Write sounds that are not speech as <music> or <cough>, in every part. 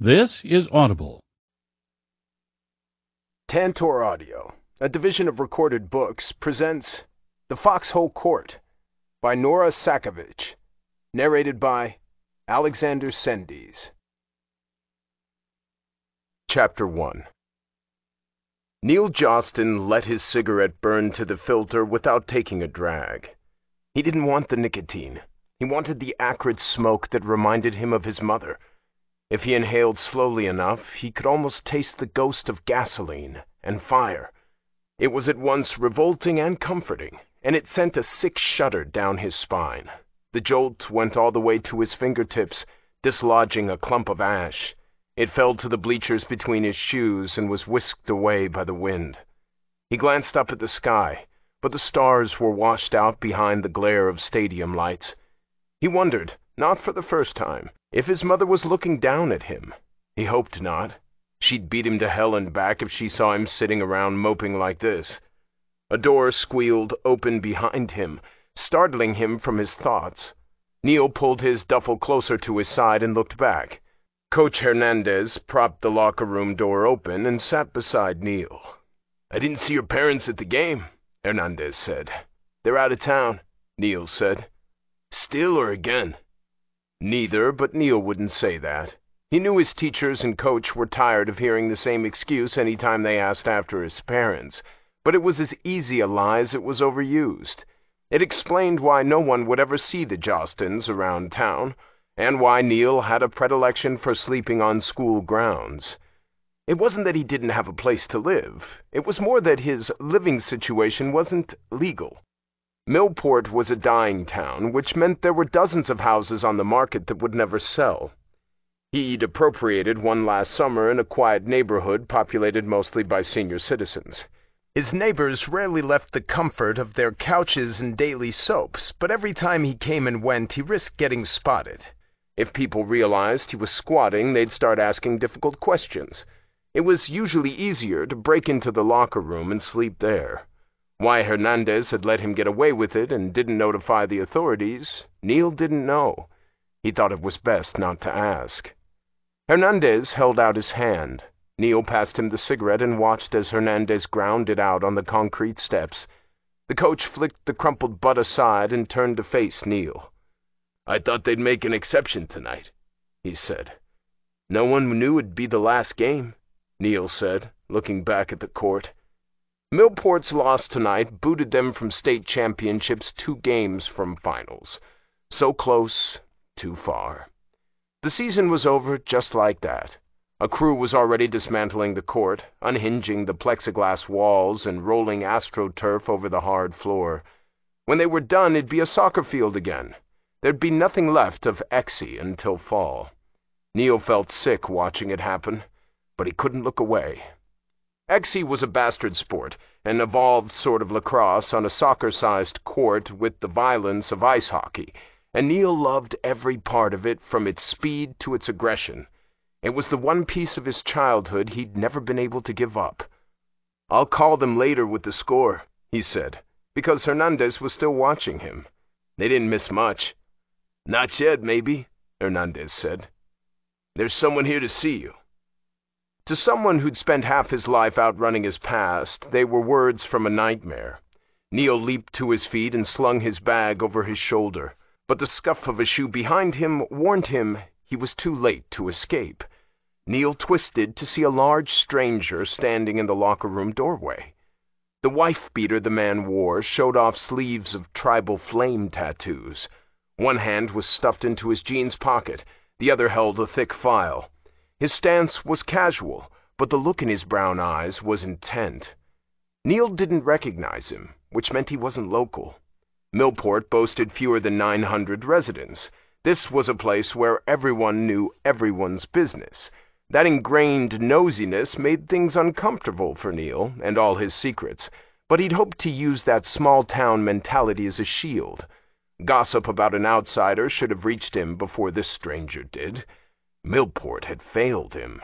This is Audible. Tantor Audio, a division of recorded books, presents The Foxhole Court by Nora Sakavic, narrated by Alexander Cendese. Chapter 1 Neil Josten let his cigarette burn to the filter without taking a drag. He didn't want the nicotine. He wanted the acrid smoke that reminded him of his mother. If he inhaled slowly enough, he could almost taste the ghost of gasoline and fire. It was at once revolting and comforting, and it sent a sick shudder down his spine. The jolt went all the way to his fingertips, dislodging a clump of ash. It fell to the bleachers between his shoes and was whisked away by the wind. He glanced up at the sky, but the stars were washed out behind the glare of stadium lights. He wondered, not for the first time, if his mother was looking down at him. He hoped not. She'd beat him to hell and back if she saw him sitting around moping like this. A door squealed open behind him, startling him from his thoughts. Neil pulled his duffel closer to his side and looked back. Coach Hernandez propped the locker room door open and sat beside Neil. I didn't see your parents at the game, Hernandez said. They're out of town, Neil said. Still or again? Neither, but Neil wouldn't say that. He knew his teachers and coach were tired of hearing the same excuse any time they asked after his parents, but it was as easy a lie as it was overused. It explained why no one would ever see the Jostens around town, and why Neil had a predilection for sleeping on school grounds. It wasn't that he didn't have a place to live. It was more that his living situation wasn't legal. Millport was a dying town, which meant there were dozens of houses on the market that would never sell. He'd appropriated one last summer in a quiet neighborhood populated mostly by senior citizens. His neighbors rarely left the comfort of their couches and daily soaps, but every time he came and went he risked getting spotted. If people realized he was squatting, they'd start asking difficult questions. It was usually easier to break into the locker room and sleep there. Why Hernandez had let him get away with it and didn't notify the authorities, Neil didn't know. He thought it was best not to ask. Hernandez held out his hand. Neil passed him the cigarette and watched as Hernandez ground it out on the concrete steps. The coach flicked the crumpled butt aside and turned to face Neil. I thought they'd make an exception tonight, he said. No one knew it'd be the last game, Neil said, looking back at the court. Millport's loss tonight booted them from state championships two games from finals. So close, too far. The season was over just like that. A crew was already dismantling the court, unhinging the plexiglass walls and rolling astroturf over the hard floor. When they were done, it'd be a soccer field again. There'd be nothing left of Exy until fall. Neil felt sick watching it happen, but he couldn't look away. Exy was a bastard sport, an evolved sort of lacrosse on a soccer-sized court with the violence of ice hockey, and Neil loved every part of it from its speed to its aggression. It was the one piece of his childhood he'd never been able to give up. I'll call them later with the score, he said, because Hernandez was still watching him. They didn't miss much. Not yet, maybe, Hernandez said. There's someone here to see you. To someone who'd spent half his life outrunning his past, they were words from a nightmare. Neil leaped to his feet and slung his bag over his shoulder, but the scuff of a shoe behind him warned him he was too late to escape. Neil twisted to see a large stranger standing in the locker room doorway. The wife beater the man wore showed off sleeves of tribal flame tattoos. One hand was stuffed into his jeans pocket, the other held a thick file. His stance was casual, but the look in his brown eyes was intent. Neil didn't recognize him, which meant he wasn't local. Millport boasted fewer than 900 residents. This was a place where everyone knew everyone's business. That ingrained nosiness made things uncomfortable for Neil and all his secrets, but he'd hoped to use that small-town mentality as a shield. Gossip about an outsider should have reached him before this stranger did. Millport had failed him.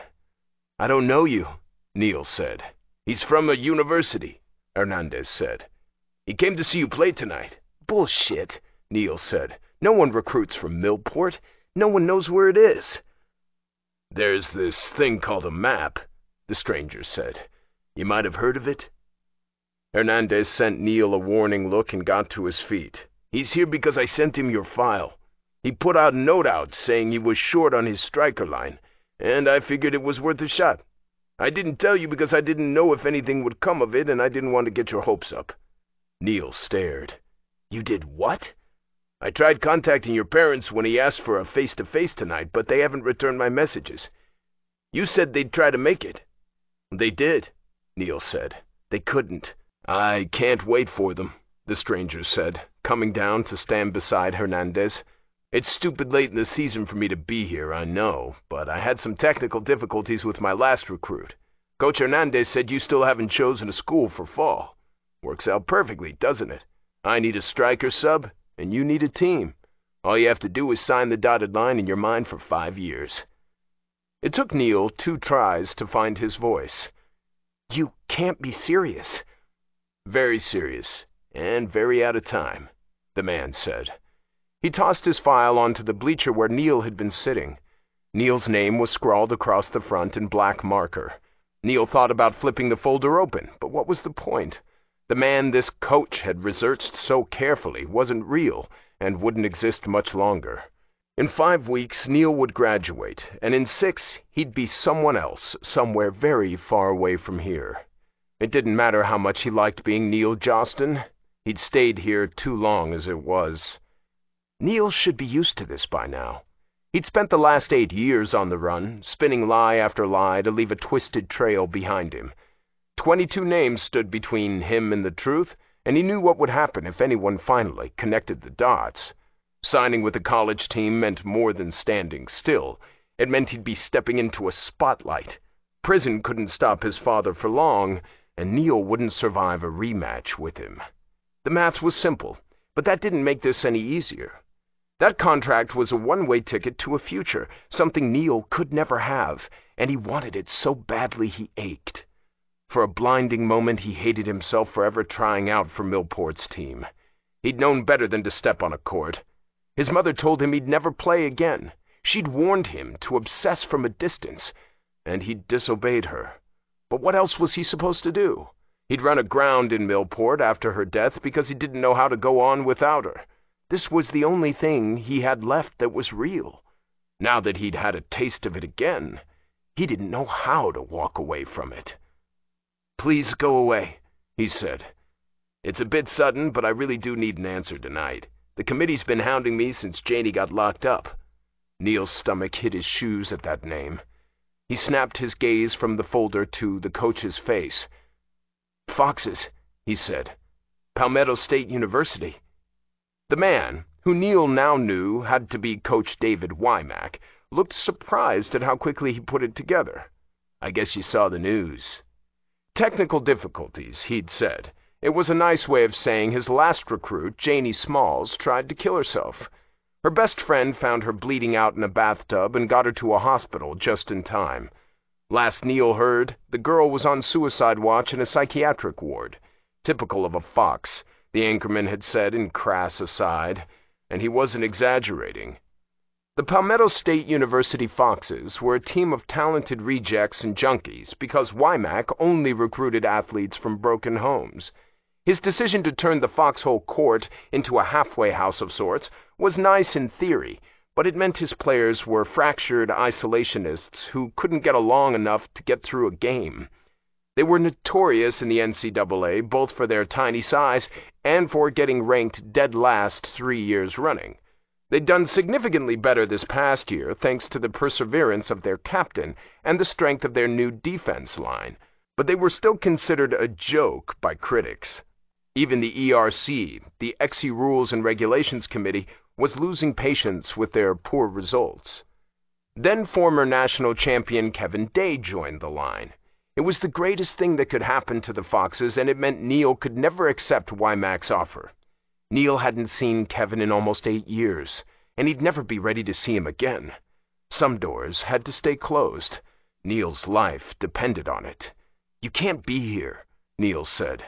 I don't know you, Neil said. He's from a university, Hernandez said. He came to see you play tonight. Bullshit, Neil said. No one recruits from Millport. No one knows where it is. There's this thing called a map, the stranger said. You might have heard of it? Hernandez sent Neil a warning look and got to his feet. He's here because I sent him your file. He put out a note out saying he was short on his striker line, and I figured it was worth a shot. I didn't tell you because I didn't know if anything would come of it, and I didn't want to get your hopes up. Neil stared. You did what? I tried contacting your parents when he asked for a face-to-face tonight, but they haven't returned my messages. You said they'd try to make it. They did, Neil said. They couldn't. I can't wait for them, the stranger said, coming down to stand beside Hernandez. It's stupid late in the season for me to be here, I know, but I had some technical difficulties with my last recruit. Coach Hernandez said you still haven't chosen a school for fall. Works out perfectly, doesn't it? I need a striker sub, and you need a team. All you have to do is sign the dotted line and you're mine for five years. It took Neil two tries to find his voice. You can't be serious. Very serious, and very out of time, the man said. He tossed his file onto the bleacher where Neil had been sitting. Neil's name was scrawled across the front in black marker. Neil thought about flipping the folder open, but what was the point? The man this coach had researched so carefully wasn't real and wouldn't exist much longer. In five weeks, Neil would graduate, and in six, he'd be someone else, somewhere very far away from here. It didn't matter how much he liked being Neil Josten. He'd stayed here too long as it was. Neil should be used to this by now. He'd spent the last eight years on the run, spinning lie after lie to leave a twisted trail behind him. Twenty-two names stood between him and the truth, and he knew what would happen if anyone finally connected the dots. Signing with the college team meant more than standing still. It meant he'd be stepping into a spotlight. Prison couldn't stop his father for long, and Neil wouldn't survive a rematch with him. The math was simple, but that didn't make this any easier. That contract was a one-way ticket to a future, something Neil could never have, and he wanted it so badly he ached. For a blinding moment he hated himself for ever trying out for Millport's team. He'd known better than to step on a court. His mother told him he'd never play again. She'd warned him to obsess from a distance, and he'd disobeyed her. But what else was he supposed to do? He'd run aground in Millport after her death because he didn't know how to go on without her. This was the only thing he had left that was real. Now that he'd had a taste of it again, he didn't know how to walk away from it. Please go away, he said. It's a bit sudden, but I really do need an answer tonight. The committee's been hounding me since Janie got locked up. Neil's stomach hit his shoes at that name. He snapped his gaze from the folder to the coach's face. Foxes, he said. Palmetto State University. The man, who Neil now knew had to be Coach David Wymack, looked surprised at how quickly he put it together. I guess you saw the news. Technical difficulties, he'd said. It was a nice way of saying his last recruit, Janie Smalls, tried to kill herself. Her best friend found her bleeding out in a bathtub and got her to a hospital just in time. Last Neil heard, the girl was on suicide watch in a psychiatric ward. Typical of a fox, the anchorman had said in crass aside, and he wasn't exaggerating. The Palmetto State University Foxes were a team of talented rejects and junkies because Wymack only recruited athletes from broken homes. His decision to turn the Foxhole Court into a halfway house of sorts was nice in theory, but it meant his players were fractured isolationists who couldn't get along enough to get through a game. They were notorious in the NCAA both for their tiny size and for getting ranked dead last three years running. They'd done significantly better this past year thanks to the perseverance of their captain and the strength of their new defense line, but they were still considered a joke by critics. Even the ERC, the Exy Rules and Regulations Committee, was losing patience with their poor results. Then former national champion Kevin Day joined the line. It was the greatest thing that could happen to the Foxes, and it meant Neil could never accept Wymack's offer. Neil hadn't seen Kevin in almost eight years, and he'd never be ready to see him again. Some doors had to stay closed. Neil's life depended on it. You can't be here, Neil said.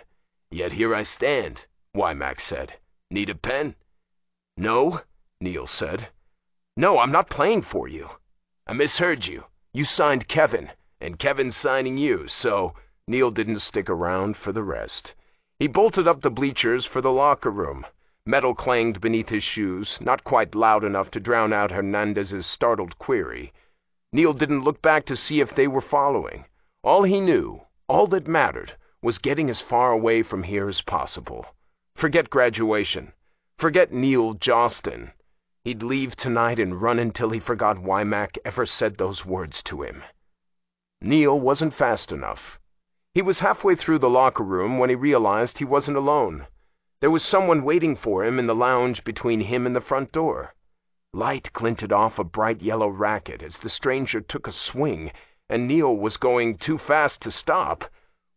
Yet here I stand, Wymack said. Need a pen? No, Neil said. No, I'm not playing for you. I misheard you. You signed Kevin, and Kevin's signing you, so Neil didn't stick around for the rest. He bolted up the bleachers for the locker room. Metal clanged beneath his shoes, not quite loud enough to drown out Hernandez's startled query. Neil didn't look back to see if they were following. All he knew, all that mattered, was getting as far away from here as possible. Forget graduation. Forget Neil Josten. He'd leave tonight and run until he forgot Wymack ever said those words to him. Neil wasn't fast enough. He was halfway through the locker room when he realized he wasn't alone. There was someone waiting for him in the lounge between him and the front door. Light glinted off a bright yellow racket as the stranger took a swing, and Neil was going too fast to stop.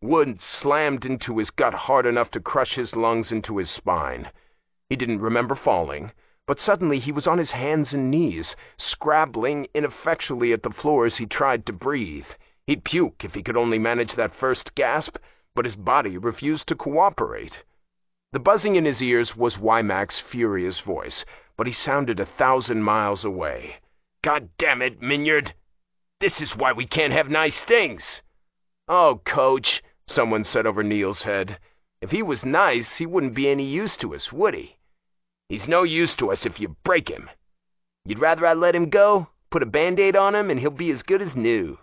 Wood slammed into his gut hard enough to crush his lungs into his spine. He didn't remember falling, but suddenly he was on his hands and knees, scrabbling ineffectually at the floor as he tried to breathe. He'd puke if he could only manage that first gasp, but his body refused to cooperate. The buzzing in his ears was Wymack's furious voice, but he sounded a thousand miles away. God damn it, Minyard! This is why we can't have nice things! Oh, Coach, someone said over Neil's head. If he was nice, he wouldn't be any use to us, would he? He's no use to us if you break him. You'd rather I let him go, put a band-aid on him, and he'll be as good as new.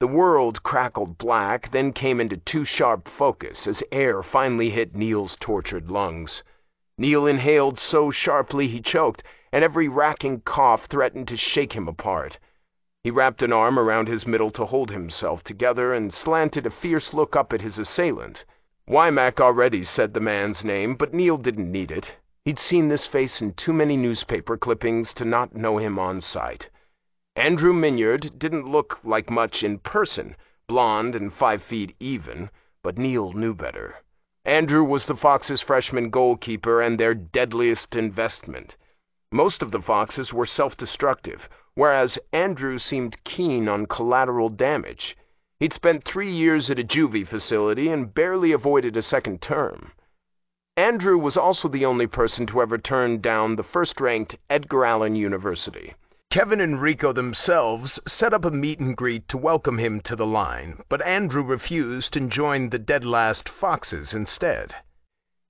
The world crackled black, then came into too sharp focus as air finally hit Neil's tortured lungs. Neil inhaled so sharply he choked, and every racking cough threatened to shake him apart. He wrapped an arm around his middle to hold himself together and slanted a fierce look up at his assailant. Wymack already said the man's name, but Neil didn't need it. He'd seen this face in too many newspaper clippings to not know him on sight. Andrew Minyard didn't look like much in person, blond and five feet even, but Neil knew better. Andrew was the Foxes' freshman goalkeeper and their deadliest investment. Most of the Foxes were self-destructive, whereas Andrew seemed keen on collateral damage. He'd spent three years at a juvie facility and barely avoided a second term. Andrew was also the only person to ever turn down the first-ranked Edgar Allan University. Kevin and Rico themselves set up a meet and greet to welcome him to the line, but Andrew refused and joined the dead last Foxes instead.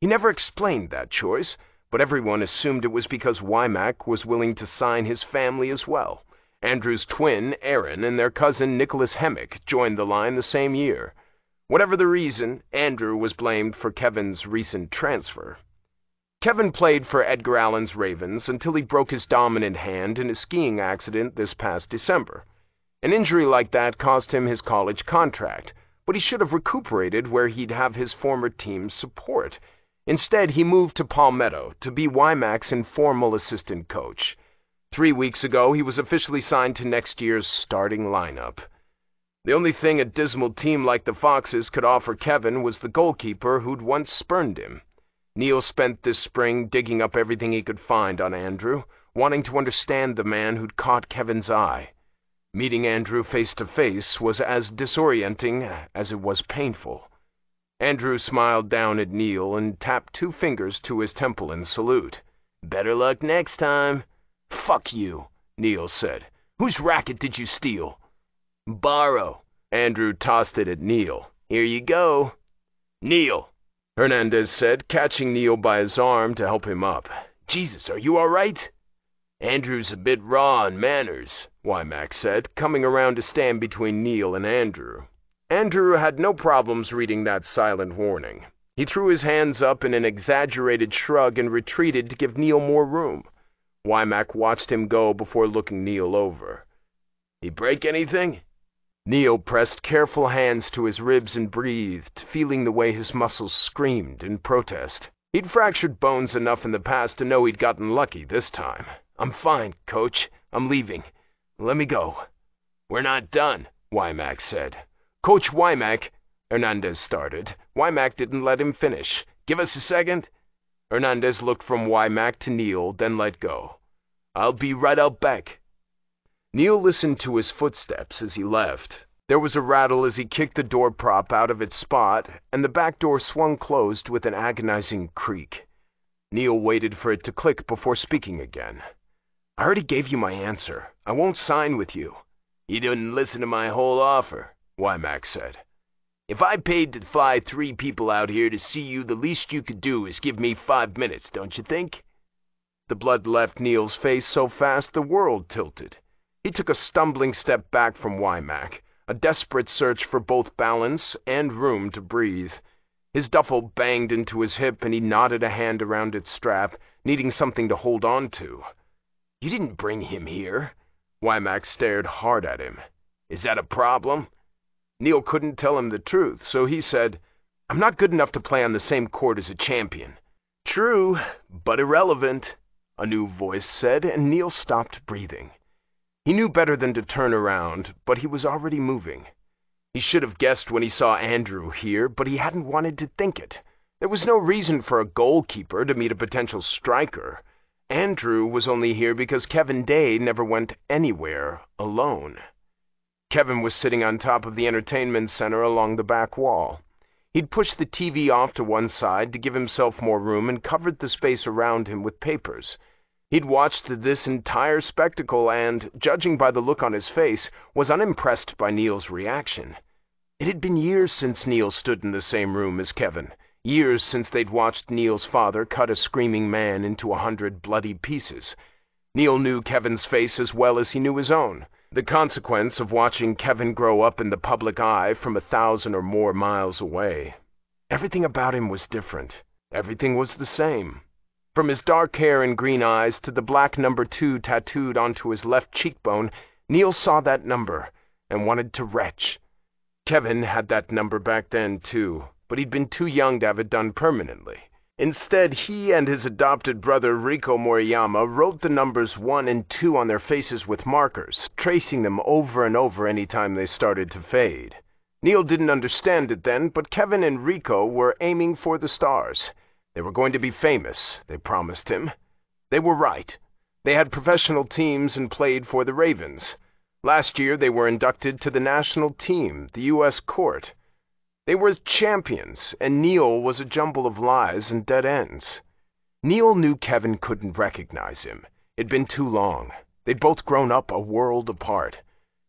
He never explained that choice, but everyone assumed it was because Wymack was willing to sign his family as well. Andrew's twin, Aaron, and their cousin Nicholas Hemmick joined the line the same year. Whatever the reason, Andrew was blamed for Kevin's recent transfer. Kevin played for Edgar Allan's Ravens until he broke his dominant hand in a skiing accident this past December. An injury like that cost him his college contract, but he should have recuperated where he'd have his former team's support. Instead, he moved to Palmetto to be Wymack's informal assistant coach. Three weeks ago, he was officially signed to next year's starting lineup. The only thing a dismal team like the Foxes could offer Kevin was the goalkeeper who'd once spurned him. Neil spent this spring digging up everything he could find on Andrew, wanting to understand the man who'd caught Kevin's eye. Meeting Andrew face to face was as disorienting as it was painful. Andrew smiled down at Neil and tapped two fingers to his temple in salute. Better luck next time. Fuck you, Neil said. Whose racket did you steal? Borrow. Andrew tossed it at Neil. Here you go. Neil, Hernandez said, catching Neil by his arm to help him up. Jesus, are you all right? Andrew's a bit raw on manners, Wymack said, coming around to stand between Neil and Andrew. Andrew had no problems reading that silent warning. He threw his hands up in an exaggerated shrug and retreated to give Neil more room. Wymack watched him go before looking Neil over. He break anything? Neil pressed careful hands to his ribs and breathed, feeling the way his muscles screamed in protest. He'd fractured bones enough in the past to know he'd gotten lucky this time. I'm fine, coach. I'm leaving. Let me go. We're not done, Wymack said. Coach Wymack, Hernandez started. Wymack didn't let him finish. Give us a second. Hernandez looked from Wymack to Neil, then let go. I'll be right out back. Neil listened to his footsteps as he left. There was a rattle as he kicked the door prop out of its spot, and the back door swung closed with an agonizing creak. Neil waited for it to click before speaking again. I already gave you my answer. I won't sign with you. You didn't listen to my whole offer, Wymack said. If I paid to fly three people out here to see you, the least you could do is give me five minutes, don't you think? The blood left Neil's face so fast the world tilted. He took a stumbling step back from Wymack, a desperate search for both balance and room to breathe. His duffel banged into his hip and he knotted a hand around its strap, needing something to hold on to. You didn't bring him here. Wymack stared hard at him. Is that a problem? Neil couldn't tell him the truth, so he said, I'm not good enough to play on the same court as a champion. True, but irrelevant, a new voice said, and Neil stopped breathing. He knew better than to turn around, but he was already moving. He should have guessed when he saw Andrew here, but he hadn't wanted to think it. There was no reason for a goalkeeper to meet a potential striker. Andrew was only here because Kevin Day never went anywhere alone. Kevin was sitting on top of the entertainment center along the back wall. He'd pushed the TV off to one side to give himself more room and covered the space around him with papers. He'd watched this entire spectacle and, judging by the look on his face, was unimpressed by Neil's reaction. It had been years since Neil stood in the same room as Kevin, years since they'd watched Neil's father cut a screaming man into a hundred bloody pieces. Neil knew Kevin's face as well as he knew his own the consequence of watching Kevin grow up in the public eye from a thousand or more miles away. Everything about him was different. Everything was the same. From his dark hair and green eyes to the black number two tattooed onto his left cheekbone, Neil saw that number and wanted to retch. Kevin had that number back then, too, but he'd been too young to have it done permanently. Instead, he and his adopted brother Rico Moriyama wrote the numbers 1 and 2 on their faces with markers, tracing them over and over any time they started to fade. Neil didn't understand it then, but Kevin and Rico were aiming for the stars. They were going to be famous, they promised him. They were right. They had professional teams and played for the Ravens. Last year they were inducted to the national team, the U.S. court. They were champions, and Neil was a jumble of lies and dead ends. Neil knew Kevin couldn't recognize him. It'd been too long. They'd both grown up a world apart.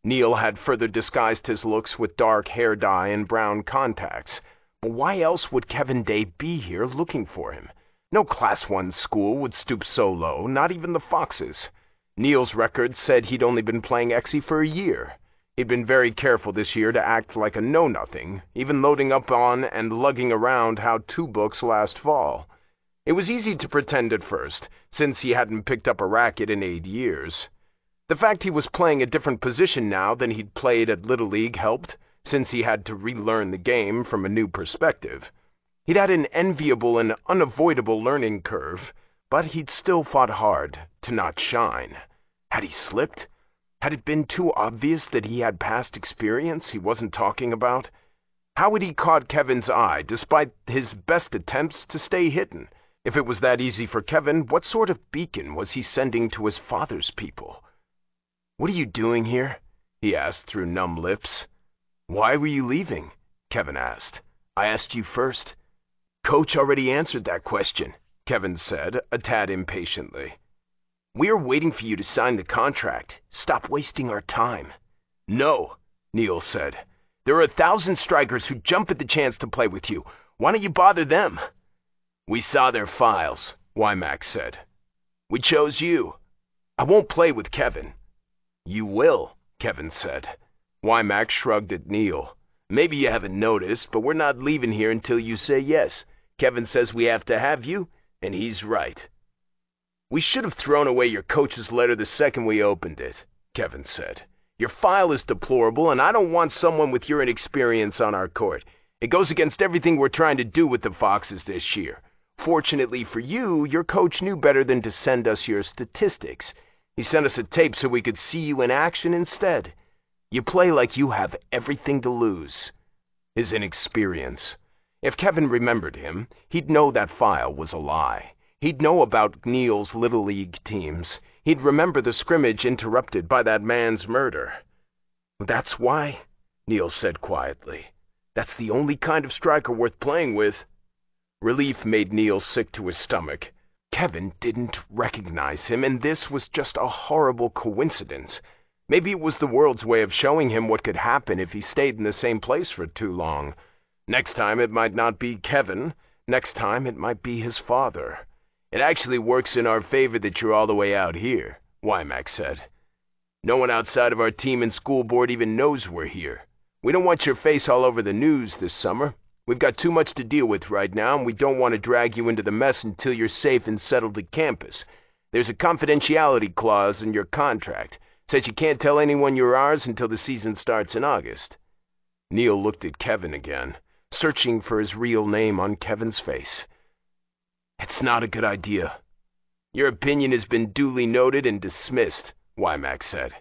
Neil had further disguised his looks with dark hair dye and brown contacts. Why else would Kevin Day be here looking for him? No Class 1 school would stoop so low, not even the Foxes. Neil's record said he'd only been playing Exy for a year. He'd been very careful this year to act like a know-nothing, even loading up on and lugging around how-to books last fall. It was easy to pretend at first, since he hadn't picked up a racket in eight years. The fact he was playing a different position now than he'd played at Little League helped, since he had to relearn the game from a new perspective. He'd had an enviable and unavoidable learning curve, but he'd still fought hard to not shine. Had he slipped? Had it been too obvious that he had past experience he wasn't talking about? How had he caught Kevin's eye, despite his best attempts to stay hidden? If it was that easy for Kevin, what sort of beacon was he sending to his father's people? What are you doing here? he asked through numb lips. Why were you leaving? Kevin asked. I asked you first. Coach already answered that question, Kevin said, a tad impatiently. We are waiting for you to sign the contract. Stop wasting our time. No, Neil said. There are a thousand strikers who jump at the chance to play with you. Why don't you bother them? We saw their files, Wymack said. We chose you. I won't play with Kevin. You will, Kevin said. Wymack shrugged at Neil. Maybe you haven't noticed, but we're not leaving here until you say yes. Kevin says we have to have you, and he's right. We should have thrown away your coach's letter the second we opened it, Kevin said. Your file is deplorable, and I don't want someone with your inexperience on our court. It goes against everything we're trying to do with the Foxes this year. Fortunately for you, your coach knew better than to send us your statistics. He sent us a tape so we could see you in action instead. You play like you have everything to lose. His inexperience. If Kevin remembered him, he'd know that file was a lie. He'd know about Neil's Little League teams. He'd remember the scrimmage interrupted by that man's murder. That's why, Neil said quietly. That's the only kind of striker worth playing with. Relief made Neil sick to his stomach. Kevin didn't recognize him, and this was just a horrible coincidence. Maybe it was the world's way of showing him what could happen if he stayed in the same place for too long. Next time it might not be Kevin. Next time it might be his father. It actually works in our favor that you're all the way out here, Wymack said. No one outside of our team and school board even knows we're here. We don't want your face all over the news this summer. We've got too much to deal with right now, and we don't want to drag you into the mess until you're safe and settled at campus. There's a confidentiality clause in your contract. Says you can't tell anyone you're ours until the season starts in August. Neil looked at Kevin again, searching for his real name on Kevin's face. It's not a good idea. Your opinion has been duly noted and dismissed, Wymack said.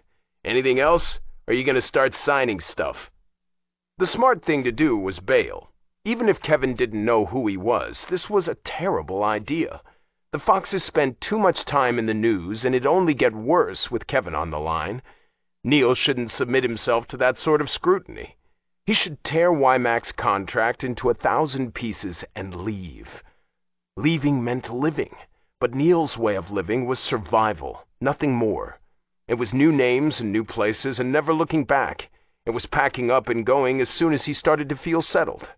Anything else? Or are you going to start signing stuff? The smart thing to do was bail. Even if Kevin didn't know who he was, this was a terrible idea. The Foxes spent too much time in the news, and it'd only get worse with Kevin on the line. Neil shouldn't submit himself to that sort of scrutiny. He should tear Wymack's contract into a thousand pieces and leave. Leaving meant living, but Neil's way of living was survival, nothing more. It was new names and new places and never looking back. It was packing up and going as soon as he started to feel settled.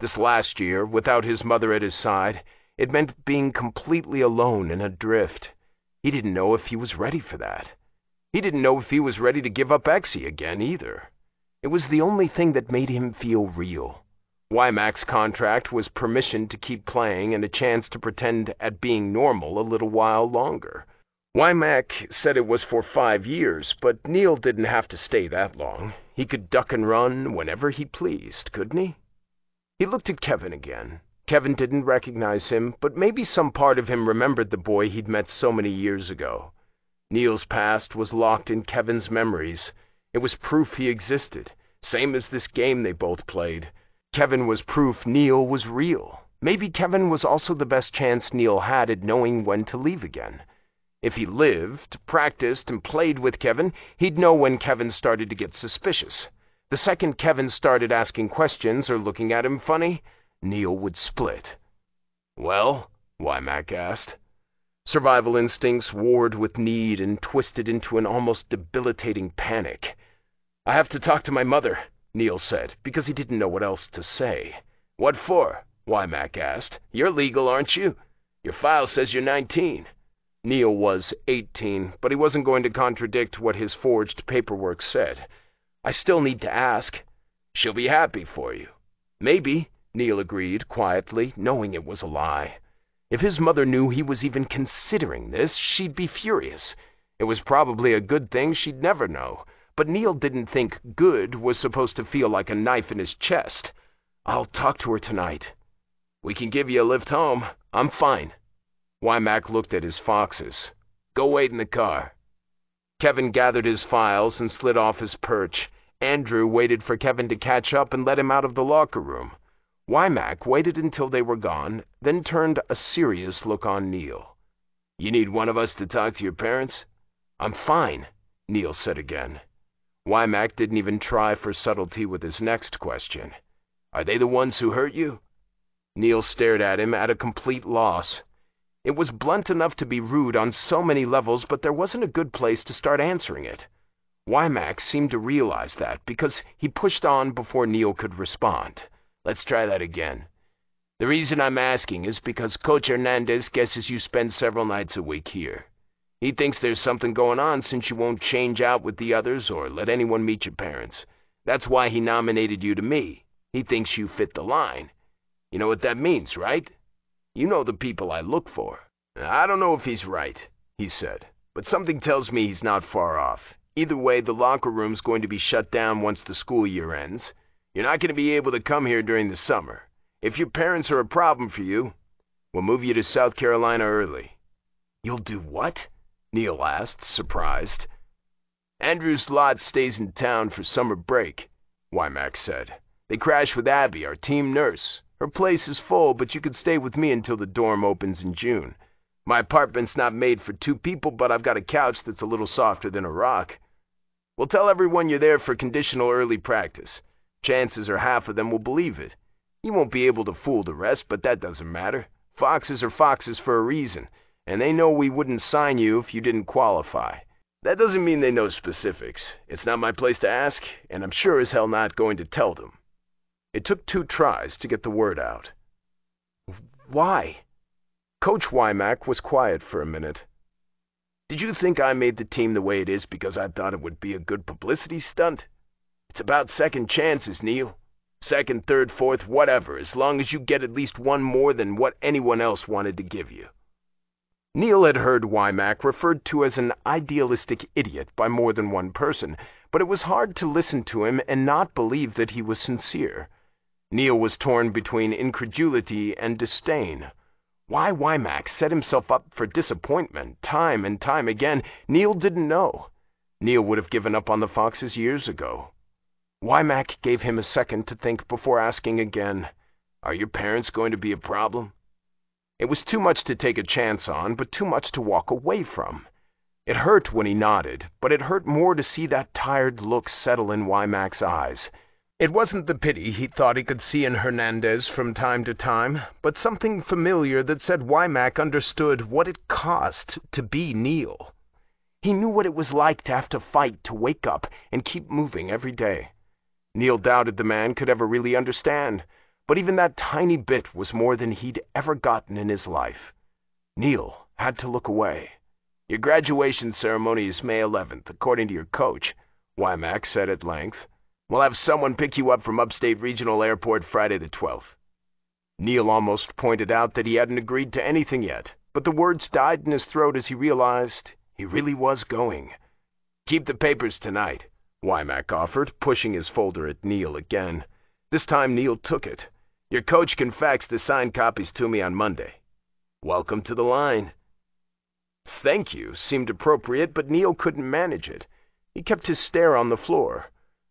This last year, without his mother at his side, it meant being completely alone and adrift. He didn't know if he was ready for that. He didn't know if he was ready to give up Exy again, either. It was the only thing that made him feel real. Wymack's contract was permission to keep playing and a chance to pretend at being normal a little while longer. Wymack said it was for five years, but Neil didn't have to stay that long. He could duck and run whenever he pleased, couldn't he? He looked at Kevin again. Kevin didn't recognize him, but maybe some part of him remembered the boy he'd met so many years ago. Neil's past was locked in Kevin's memories. It was proof he existed, same as this game they both played. Kevin was proof Neil was real. Maybe Kevin was also the best chance Neil had at knowing when to leave again. If he lived, practiced, and played with Kevin, he'd know when Kevin started to get suspicious. The second Kevin started asking questions or looking at him funny, Neil would split. Well? Wymack asked. Survival instincts warred with need and twisted into an almost debilitating panic. I have to talk to my mother, Neil said, because he didn't know what else to say. What for? Wymack asked. You're legal, aren't you? Your file says you're 19. Neil was 18, but he wasn't going to contradict what his forged paperwork said. I still need to ask. She'll be happy for you. Maybe, Neil agreed quietly, knowing it was a lie. If his mother knew he was even considering this, she'd be furious. It was probably a good thing she'd never know, but Neil didn't think good was supposed to feel like a knife in his chest. I'll talk to her tonight. We can give you a lift home. I'm fine. Wymack looked at his foxes. Go wait in the car. Kevin gathered his files and slid off his perch. Andrew waited for Kevin to catch up and let him out of the locker room. Wymack waited until they were gone, then turned a serious look on Neil. You need one of us to talk to your parents? I'm fine, Neil said again. Wymack didn't even try for subtlety with his next question. Are they the ones who hurt you? Neil stared at him at a complete loss. It was blunt enough to be rude on so many levels, but there wasn't a good place to start answering it. Wymack seemed to realize that, because he pushed on before Neil could respond. Let's try that again. The reason I'm asking is because Coach Hernandez guesses you spend several nights a week here. He thinks there's something going on since you won't change out with the others or let anyone meet your parents. That's why he nominated you to me. He thinks you fit the line. You know what that means, right? You know the people I look for. I don't know if he's right, he said, but something tells me he's not far off. Either way, the locker room's going to be shut down once the school year ends. You're not going to be able to come here during the summer. If your parents are a problem for you, we'll move you to South Carolina early. You'll do what? Neil asked, surprised. Andrew's lot stays in town for summer break, Wymack said. They crash with Abby, our team nurse. Her place is full, but you can stay with me until the dorm opens in June. My apartment's not made for two people, but I've got a couch that's a little softer than a rock. We'll tell everyone you're there for conditional early practice. Chances are half of them will believe it. You won't be able to fool the rest, but that doesn't matter. Foxes are foxes for a reason, and they know we wouldn't sign you if you didn't qualify. That doesn't mean they know specifics. It's not my place to ask, and I'm sure as hell not going to tell them. It took two tries to get the word out. Why? Coach Wymack was quiet for a minute. Did you think I made the team the way it is because I thought it would be a good publicity stunt? It's about second chances, Neil. Second, third, fourth, whatever, as long as you get at least one more than what anyone else wanted to give you. Neil had heard Wymack referred to as an idealistic idiot by more than one person, but it was hard to listen to him and not believe that he was sincere. Neil was torn between incredulity and disdain. Why Wymack set himself up for disappointment time and time again, Neil didn't know. Neil would have given up on the Foxes years ago. Wymack gave him a second to think before asking again, Are your parents going to be a problem? It was too much to take a chance on, but too much to walk away from. It hurt when he nodded, but it hurt more to see that tired look settle in Wymack's eyes. It wasn't the pity he thought he could see in Hernandez from time to time, but something familiar that said Wymack understood what it cost to be Neil. He knew what it was like to have to fight to wake up and keep moving every day. Neil doubted the man could ever really understand, but even that tiny bit was more than he'd ever gotten in his life. Neil had to look away. Your graduation ceremony is May 11th, according to your coach, Wymack said at length. We'll have someone pick you up from Upstate Regional Airport Friday the 12th. Neil almost pointed out that he hadn't agreed to anything yet, but the words died in his throat as he realized he really was going. Keep the papers tonight, Wymack offered, pushing his folder at Neil again. This time Neil took it. Your coach can fax the signed copies to me on Monday. Welcome to the line. Thank you seemed appropriate, but Neil couldn't manage it. He kept his stare on the floor.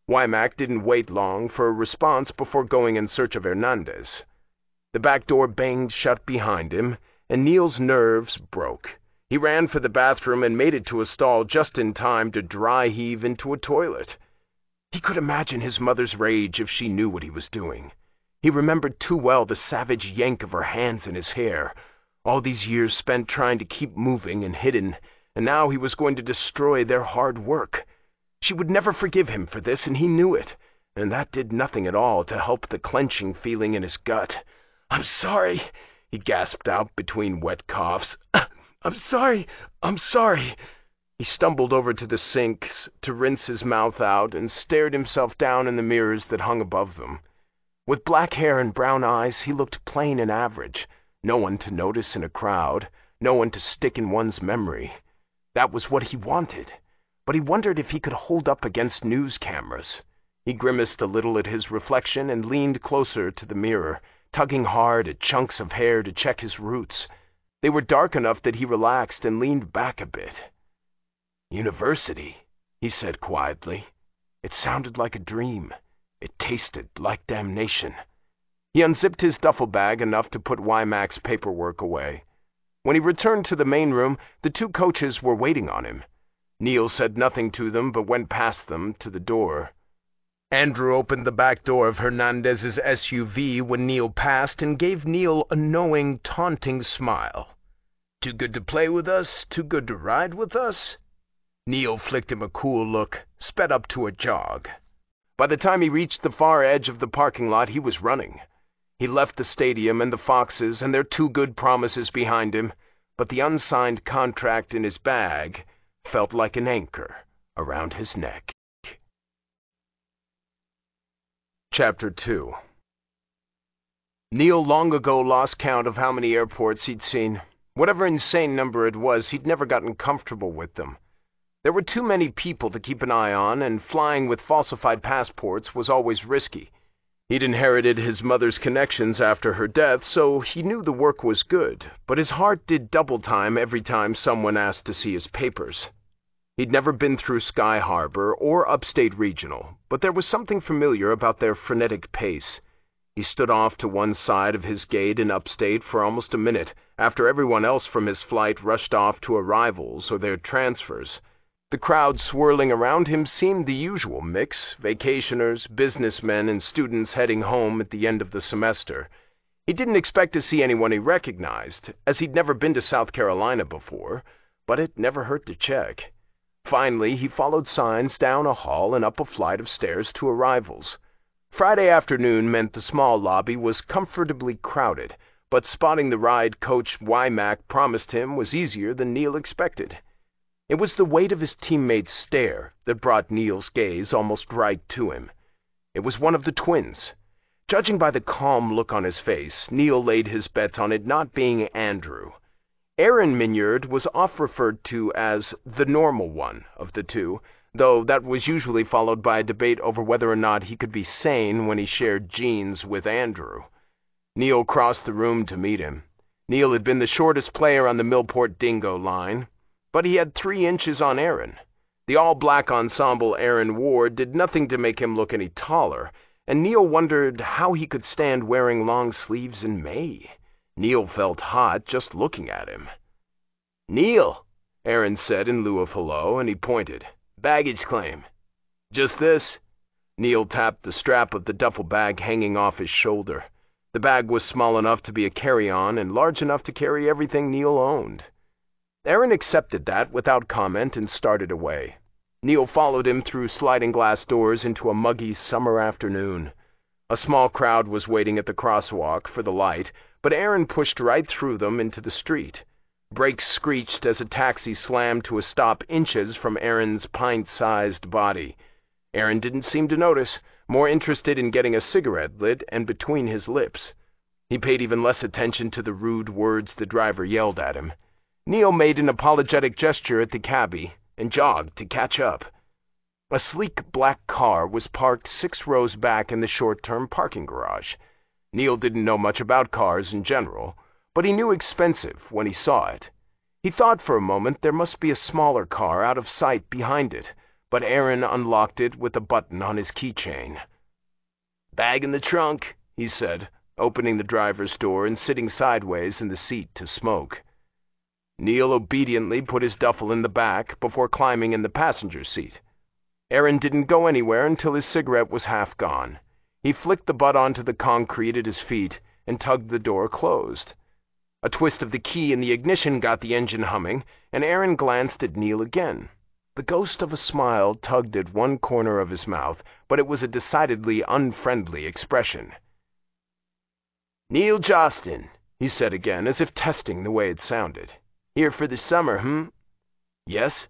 Wymack didn't wait long for a response before going in search of Hernandez. The back door banged shut behind him, and Neil's nerves broke. He ran for the bathroom and made it to a stall just in time to dry heave into a toilet. He could imagine his mother's rage if she knew what he was doing. He remembered too well the savage yank of her hands in his hair, all these years spent trying to keep moving and hidden, and now he was going to destroy their hard work. She would never forgive him for this, and he knew it, and that did nothing at all to help the clenching feeling in his gut. I'm sorry, he gasped out between wet coughs. <clears throat> I'm sorry, I'm sorry. He stumbled over to the sinks to rinse his mouth out and stared himself down in the mirrors that hung above them. With black hair and brown eyes, he looked plain and average, no one to notice in a crowd, no one to stick in one's memory. That was what he wanted, but he wondered if he could hold up against news cameras. He grimaced a little at his reflection and leaned closer to the mirror, tugging hard at chunks of hair to check his roots. They were dark enough that he relaxed and leaned back a bit. University, he said quietly. It sounded like a dream. It tasted like damnation. He unzipped his duffel bag enough to put Wymack's paperwork away. When he returned to the main room, the two coaches were waiting on him. Neil said nothing to them, but went past them to the door. Andrew opened the back door of Hernandez's SUV when Neil passed and gave Neil a knowing, taunting smile. Too good to play with us? Too good to ride with us? Neil flicked him a cool look, sped up to a jog. By the time he reached the far edge of the parking lot, he was running. He left the stadium and the Foxes and their two good promises behind him, but the unsigned contract in his bag felt like an anchor around his neck. Chapter 2 Neil long ago lost count of how many airports he'd seen. Whatever insane number it was, he'd never gotten comfortable with them. There were too many people to keep an eye on, and flying with falsified passports was always risky. He'd inherited his mother's connections after her death, so he knew the work was good, but his heart did double time every time someone asked to see his papers. He'd never been through Sky Harbor or Upstate Regional, but there was something familiar about their frenetic pace. He stood off to one side of his gate in Upstate for almost a minute after everyone else from his flight rushed off to arrivals or their transfers. The crowd swirling around him seemed the usual mix vacationers, businessmen, and students heading home at the end of the semester. He didn't expect to see anyone he recognized, as he'd never been to South Carolina before, but it never hurt to check. Finally, he followed signs down a hall and up a flight of stairs to arrivals. Friday afternoon meant the small lobby was comfortably crowded, but spotting the ride coach Wymack promised him was easier than Neil expected. It was the weight of his teammate's stare that brought Neil's gaze almost right to him. It was one of the twins. Judging by the calm look on his face, Neil laid his bets on it not being Andrew. Aaron Minyard was oft referred to as the normal one of the two, though that was usually followed by a debate over whether or not he could be sane when he shared genes with Andrew. Neil crossed the room to meet him. Neil had been the shortest player on the Millport Dingo line, but he had three inches on Aaron. The all-black ensemble Aaron wore did nothing to make him look any taller, and Neil wondered how he could stand wearing long sleeves in May. Neil felt hot just looking at him. Neil, Aaron said in lieu of hello, and he pointed. Baggage claim. Just this? Neil tapped the strap of the duffel bag hanging off his shoulder. The bag was small enough to be a carry-on and large enough to carry everything Neil owned. Aaron accepted that without comment and started away. Neil followed him through sliding glass doors into a muggy summer afternoon. A small crowd was waiting at the crosswalk for the light, but Aaron pushed right through them into the street. Brakes screeched as a taxi slammed to a stop inches from Aaron's pint-sized body. Aaron didn't seem to notice, more interested in getting a cigarette lit and between his lips. He paid even less attention to the rude words the driver yelled at him. Neil made an apologetic gesture at the cabbie and jogged to catch up. A sleek black car was parked six rows back in the short-term parking garage. Neil didn't know much about cars in general, but he knew expensive when he saw it. He thought for a moment there must be a smaller car out of sight behind it, but Aaron unlocked it with a button on his keychain. Bag in the trunk, he said, opening the driver's door and sitting sideways in the seat to smoke. Neil obediently put his duffel in the back before climbing in the passenger seat. Aaron didn't go anywhere until his cigarette was half gone. He flicked the butt onto the concrete at his feet and tugged the door closed. A twist of the key in the ignition got the engine humming, and Aaron glanced at Neil again. The ghost of a smile tugged at one corner of his mouth, but it was a decidedly unfriendly expression. Neil Josten, he said again, as if testing the way it sounded. Here for the summer, hm? Yes?